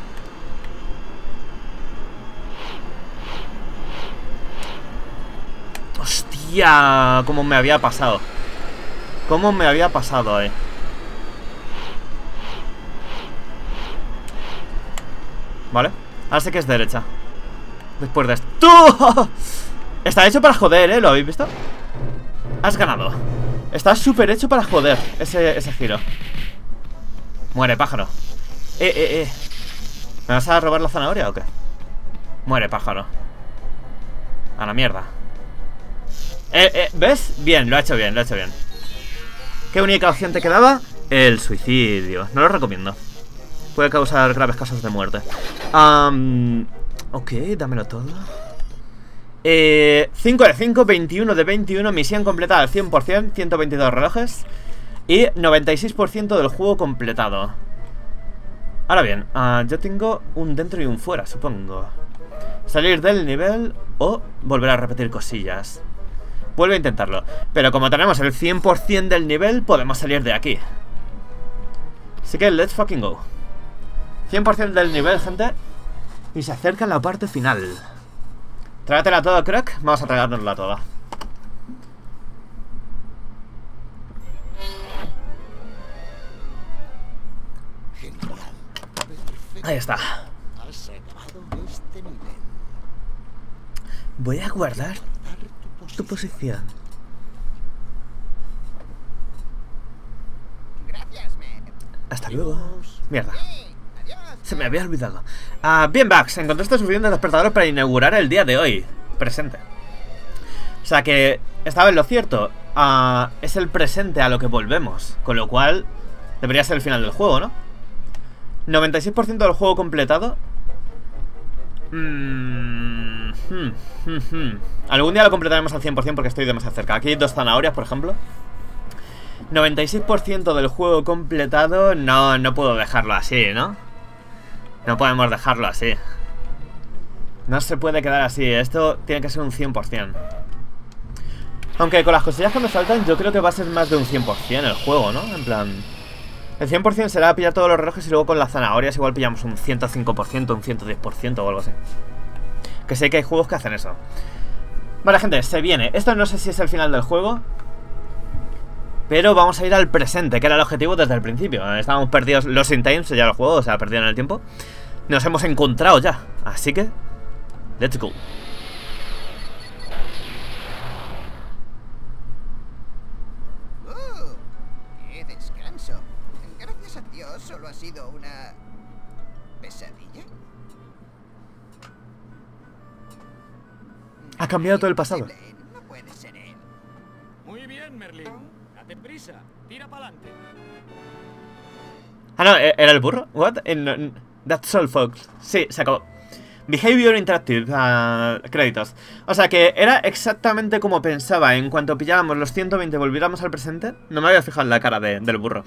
Hostia, cómo me había pasado. Cómo me había pasado ahí. Vale. Ahora sé que es derecha. Después de esto. Está hecho para joder, ¿eh? ¿Lo habéis visto? Has ganado. Está súper hecho para joder ese, ese giro. Muere, pájaro. Eh, eh, eh. ¿Me vas a robar la zanahoria o qué? Muere, pájaro. A la mierda. Eh, eh, ¿ves? Bien, lo ha hecho bien, lo ha hecho bien. ¿Qué única opción te quedaba? El suicidio. No lo recomiendo. Puede causar graves casos de muerte. Am, ok, dámelo todo. Eh, 5 de 5, 21 de 21, misión completada al 100%, 122 relojes y 96% del juego completado. Ahora bien, ah, yo tengo un dentro y un fuera, supongo. Salir del nivel o volver a repetir cosillas. Vuelve a intentarlo. Pero como tenemos el 100% del nivel, podemos salir de aquí. Así que let's fucking go. 100% del nivel, gente. Y se acerca la parte final. Trágatela toda, crack. Vamos a tragárnosla toda. Ahí está. Este. Voy a guardar Dar tu posición. Hasta luego. Mierda. Se me había olvidado. Ah, bien, Bax, encontraste suficientes despertadores para inaugurar el día de hoy. Presente. O sea que estaba en lo cierto. Ah, es el presente a lo que volvemos. Con lo cual, debería ser el final del juego, ¿no? 96% del juego completado. Mm, hmm, hmm, hmm. Algún día lo completaremos al 100% porque estoy demasiado cerca. Aquí hay dos zanahorias, por ejemplo. 96% del juego completado. No, no puedo dejarlo así, ¿no? No podemos dejarlo así. No se puede quedar así. Esto tiene que ser un 100%. Aunque con las cosillas que me faltan, yo creo que va a ser más de un 100% el juego, ¿no? En plan... El 100% será pillar todos los relojes y luego con las zanahorias igual pillamos un 105%, un 110% o algo así. Que sé que hay juegos que hacen eso. Vale, gente, se viene. Esto no sé si es el final del juego. Pero vamos a ir al presente, que era el objetivo desde el principio. Estábamos perdidos, los in times, ya los juego, o sea, perdido en el tiempo. Nos hemos encontrado ya. Así que, let's go. Ha cambiado todo el pasado. Imposible, No puede ser él. Muy bien, Merlin. Date prisa. Tira pa'lante. Ah, no, ¿e- ¿era el burro? ¿What? That's all, folks. Sí, se acabó. Behavior Interactive, ah, créditos. O sea que era exactamente como pensaba. En cuanto pilláramos los 120 y volviéramos al presente, no me había fijado en la cara de- del burro.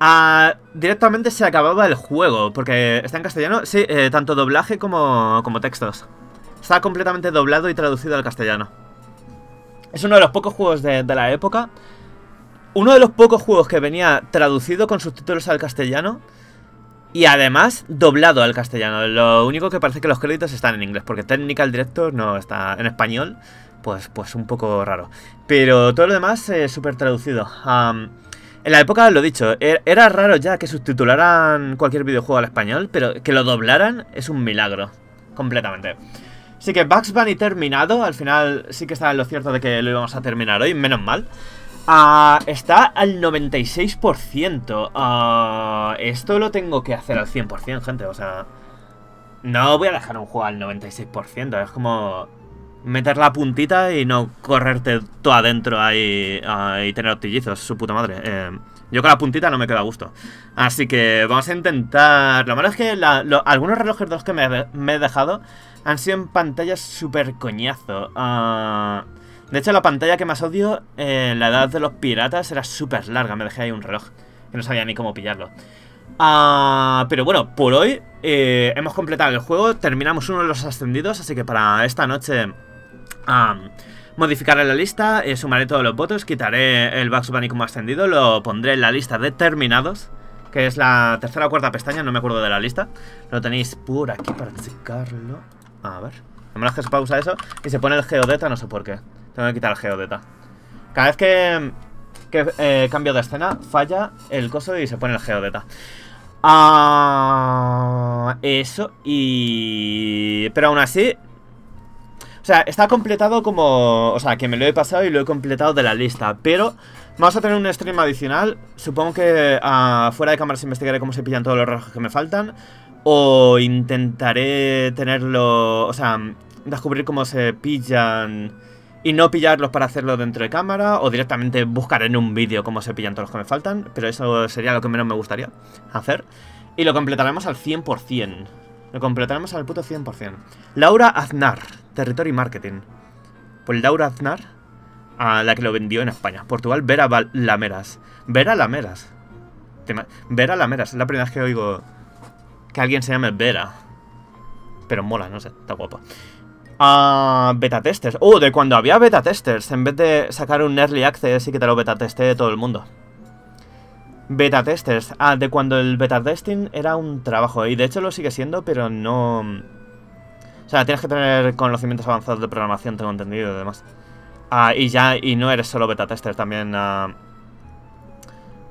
Ah, directamente se acababa el juego, porque está en castellano. Sí, eh, tanto doblaje como, como textos. Está completamente doblado y traducido al castellano. Es uno de los pocos juegos de, la época. Uno de los pocos juegos que venía traducido con subtítulos al castellano. Y además doblado al castellano. Lo único que parece que los créditos están en inglés. Porque Technical Director no está en español. Pues, pues un poco raro. Pero todo lo demás es súper traducido. En la época, lo dicho, er- era raro ya que subtitularan cualquier videojuego al español. Pero que lo doblaran es un milagro. Completamente. Así que Bugs Bunny terminado. Al final sí que está en lo cierto de que lo íbamos a terminar hoy. Menos mal. Ah, está al 96%. Ah, esto lo tengo que hacer al 100%, gente. O sea, no voy a dejar un juego al 96%. Es como meter la puntita y no correrte todo adentro ahí ah, y tener octillizos. Su puta madre. Eh, yo con la puntita no me queda a gusto. Así que vamos a intentar... Lo malo es que algunos relojes de los que me he dejado han sido en pantallas súper coñazo. Ah... De hecho, la pantalla que más odio en la edad de los piratas era súper larga. Me dejé ahí un reloj. Que no sabía ni cómo pillarlo. Ah, pero bueno, por hoy eh, hemos completado el juego. Terminamos uno de los ascendidos. Así que para esta noche ah, modificaré la lista. eh, sumaré todos los votos. Quitaré el Bugs Bunny como ascendido. Lo pondré en la lista de terminados. Que es la tercera o cuarta pestaña. No me acuerdo de la lista. Lo tenéis por aquí para checarlo. A ver. A menos que se pausa eso y se pone el geodeta, no sé por qué. Tengo que quitar el geodeta. Cada vez que, que eh, cambio de escena, falla el coso y se pone el geodeta. Ah, eso y... Pero aún así... O sea, está completado como... O sea, que me lo he pasado y lo he completado de la lista. Pero vamos a tener un stream adicional. Supongo que ah, fuera de cámaras investigaré cómo se pillan todos los relojes que me faltan. O intentaré tenerlo... O sea, descubrir cómo se pillan y no pillarlos para hacerlo dentro de cámara o directamente buscar en un vídeo cómo se pillan todos los que me faltan, pero eso sería lo que menos me gustaría hacer. Y lo completaremos al 100%. Lo completaremos al puto 100%. Laura Aznar, Territory Marketing. Pues Laura Aznar, a la que lo vendió en España. Portugal, Vera Lameras. Vera Lameras. Vera Lameras, es la primera vez que oigo que alguien se llame Vera. Pero mola, no sé, está guapo. Ah, beta testers. Oh, de cuando había beta testers. En vez de sacar un early access y que te lo beta teste todo el mundo. Beta testers. Ah, de cuando el beta testing era un trabajo. Y de hecho lo sigue siendo, pero no. O sea, tienes que tener conocimientos avanzados de programación, tengo entendido y demás. Ah, y ya, y no eres solo beta tester, también. ah,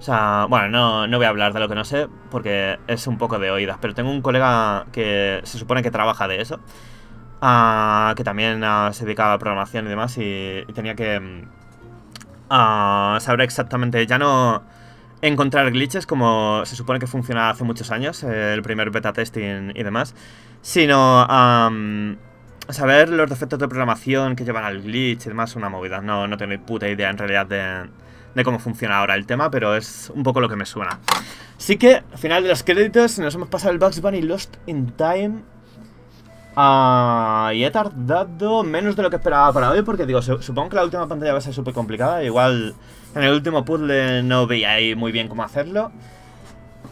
o sea, bueno, no, no voy a hablar de lo que no sé, porque es un poco de oídas. Pero tengo un colega que se supone que trabaja de eso. ah, que también ah, se dedicaba a programación y demás. Y, y tenía que. mm, ah, saber exactamente. Ya no encontrar glitches como se supone que funciona hace muchos años, el primer beta testing y demás, sino am, saber los defectos de programación que llevan al glitch y demás, una movida. No, no tengo ni puta idea en realidad de, de cómo funciona ahora el tema, pero es un poco lo que me suena. Así que, al final de los créditos, nos hemos pasado el Bugs Bunny Lost in Time. Ah, y he tardado menos de lo que esperaba para hoy, porque digo, su- supongo que la última pantalla va a ser súper complicada. Igual en el último puzzle no veía ahí muy bien cómo hacerlo.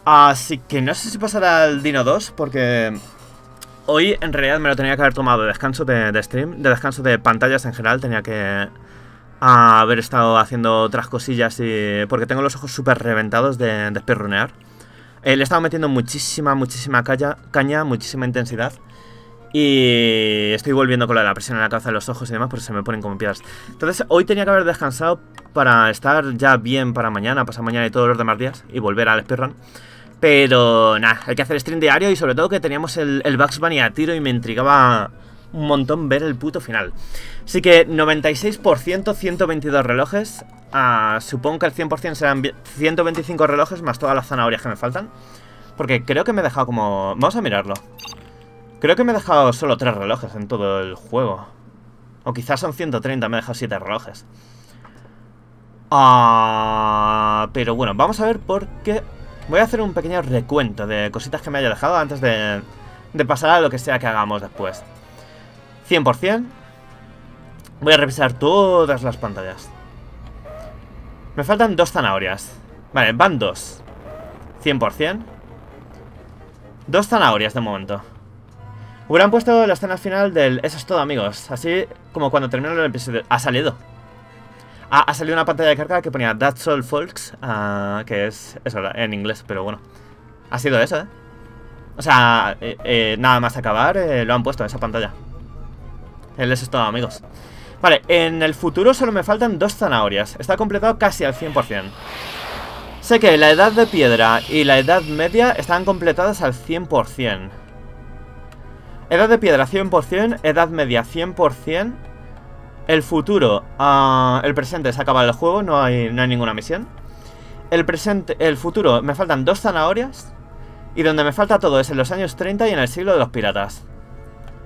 Así que no sé si pasará al Dino 2, porque hoy en realidad me lo tenía que haber tomado de descanso de, de stream, de descanso de pantallas en general. Tenía que ah, haber estado haciendo otras cosillas y porque tengo los ojos súper reventados de, de. Eh, le he estado metiendo muchísima, muchísima caña, muchísima intensidad. Y estoy volviendo con la presión en la cabeza de los ojos y demás, porque se me ponen como piedras. Entonces, hoy tenía que haber descansado para estar ya bien para mañana, pasado mañana y todos los demás días, y volver al speedrun. Pero nada, hay que hacer stream diario y sobre todo que teníamos el, el Bugs Bunny a tiro y me intrigaba un montón ver el puto final. Así que 96%, 122 relojes. Ah, supongo que el 100% serán vi- 125 relojes más todas las zanahorias que me faltan. Porque creo que me he dejado como... Vamos a mirarlo. Creo que me he dejado solo tres relojes en todo el juego. O quizás son 130, me he dejado 7 relojes. Ah, pero bueno, vamos a ver por qué... Voy a hacer un pequeño recuento de cositas que me haya dejado antes de pasar a lo que sea que hagamos después. 100%. Voy a revisar todas las pantallas. Me faltan dos zanahorias. Vale, van dos. 100%. Dos zanahorias de momento. Hubieran puesto la escena final del Eso es todo, amigos. Así como cuando terminó el episodio. Ha salido. Ha, ha salido una pantalla de carga que ponía That's all, folks. ah, que es eso en inglés, pero bueno. Ha sido eso, ¿eh? O sea, eh, eh, nada más acabar, eh, lo han puesto en esa pantalla. El Eso es todo, amigos. Vale, en el futuro solo me faltan dos zanahorias. Está completado casi al 100%. Sé que la edad de piedra y la edad media están completadas al 100%. Edad de piedra 100%, edad media 100%. El futuro, ah, el presente se acaba el juego, no hay, no hay ninguna misión. El presente, el futuro, me faltan dos zanahorias. Y donde me falta todo es en los años 30 y en el siglo de los piratas.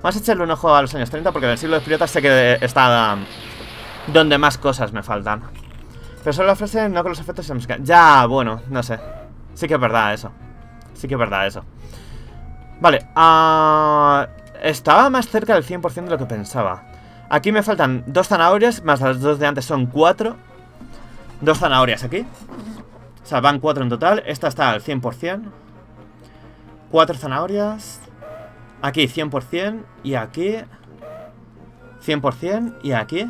Vamos a echarle un ojo a los años 30 porque en el siglo de piratas sé que está um, donde más cosas me faltan. Pero solo frase no con los efectos de música. Ya, bueno, no sé. Sí que es verdad eso. Sí que es verdad eso. Vale, ah, estaba más cerca del 100% de lo que pensaba. Aquí me faltan dos zanahorias, más las dos de antes son cuatro. Dos zanahorias aquí. O sea, van cuatro en total. Esta está al 100%. Cuatro zanahorias. Aquí 100%. Y aquí... 100%. Y aquí...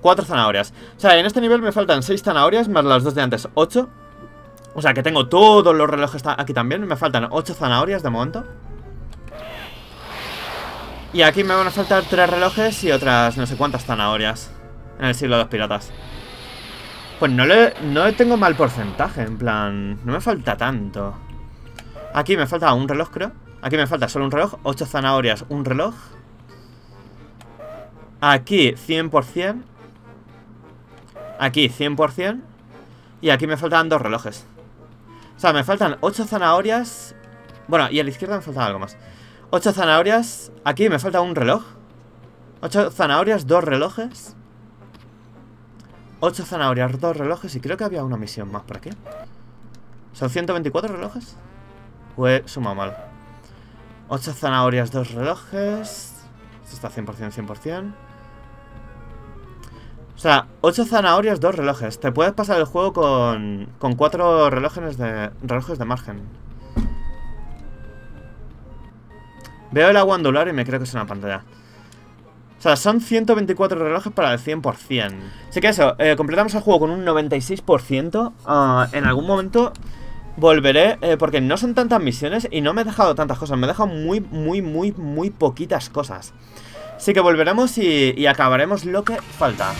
Cuatro zanahorias. O sea, en este nivel me faltan seis zanahorias más las dos de antes. Ocho. O sea, que tengo todos los relojes aquí también. Me faltan ocho zanahorias de momento. Y aquí me van a faltar tres relojes y otras no sé cuántas zanahorias. En el siglo de los piratas. Pues no le, no le tengo mal porcentaje, en plan... No me falta tanto. Aquí me falta un reloj, creo. Aquí me falta solo un reloj. 8 zanahorias, un reloj. Aquí 100%. Aquí 100%. Y aquí me faltan dos relojes. O sea, me faltan 8 zanahorias. Bueno, y a la izquierda me falta algo más. 8 zanahorias. Aquí me falta un reloj. 8 zanahorias, dos relojes. 8 zanahorias, dos relojes. Y creo que había una misión más por aquí. ¿Son 124 relojes? He sumado mal. 8 zanahorias, dos relojes. Esto está 100%, 100%. O sea, 8 zanahorias, dos relojes. Te puedes pasar el juego con, con 4 relojes de, relojes de margen. Veo el agua ondular y me creo que es una pantalla. O sea, son 124 relojes para el 100%. Así que eso, eh, completamos el juego con un 96%. Ah, en algún momento volveré, eh, porque no son tantas misiones y no me he dejado tantas cosas. Me he dejado muy, muy, muy, muy poquitas cosas. Así que volveremos y, y acabaremos lo que falta.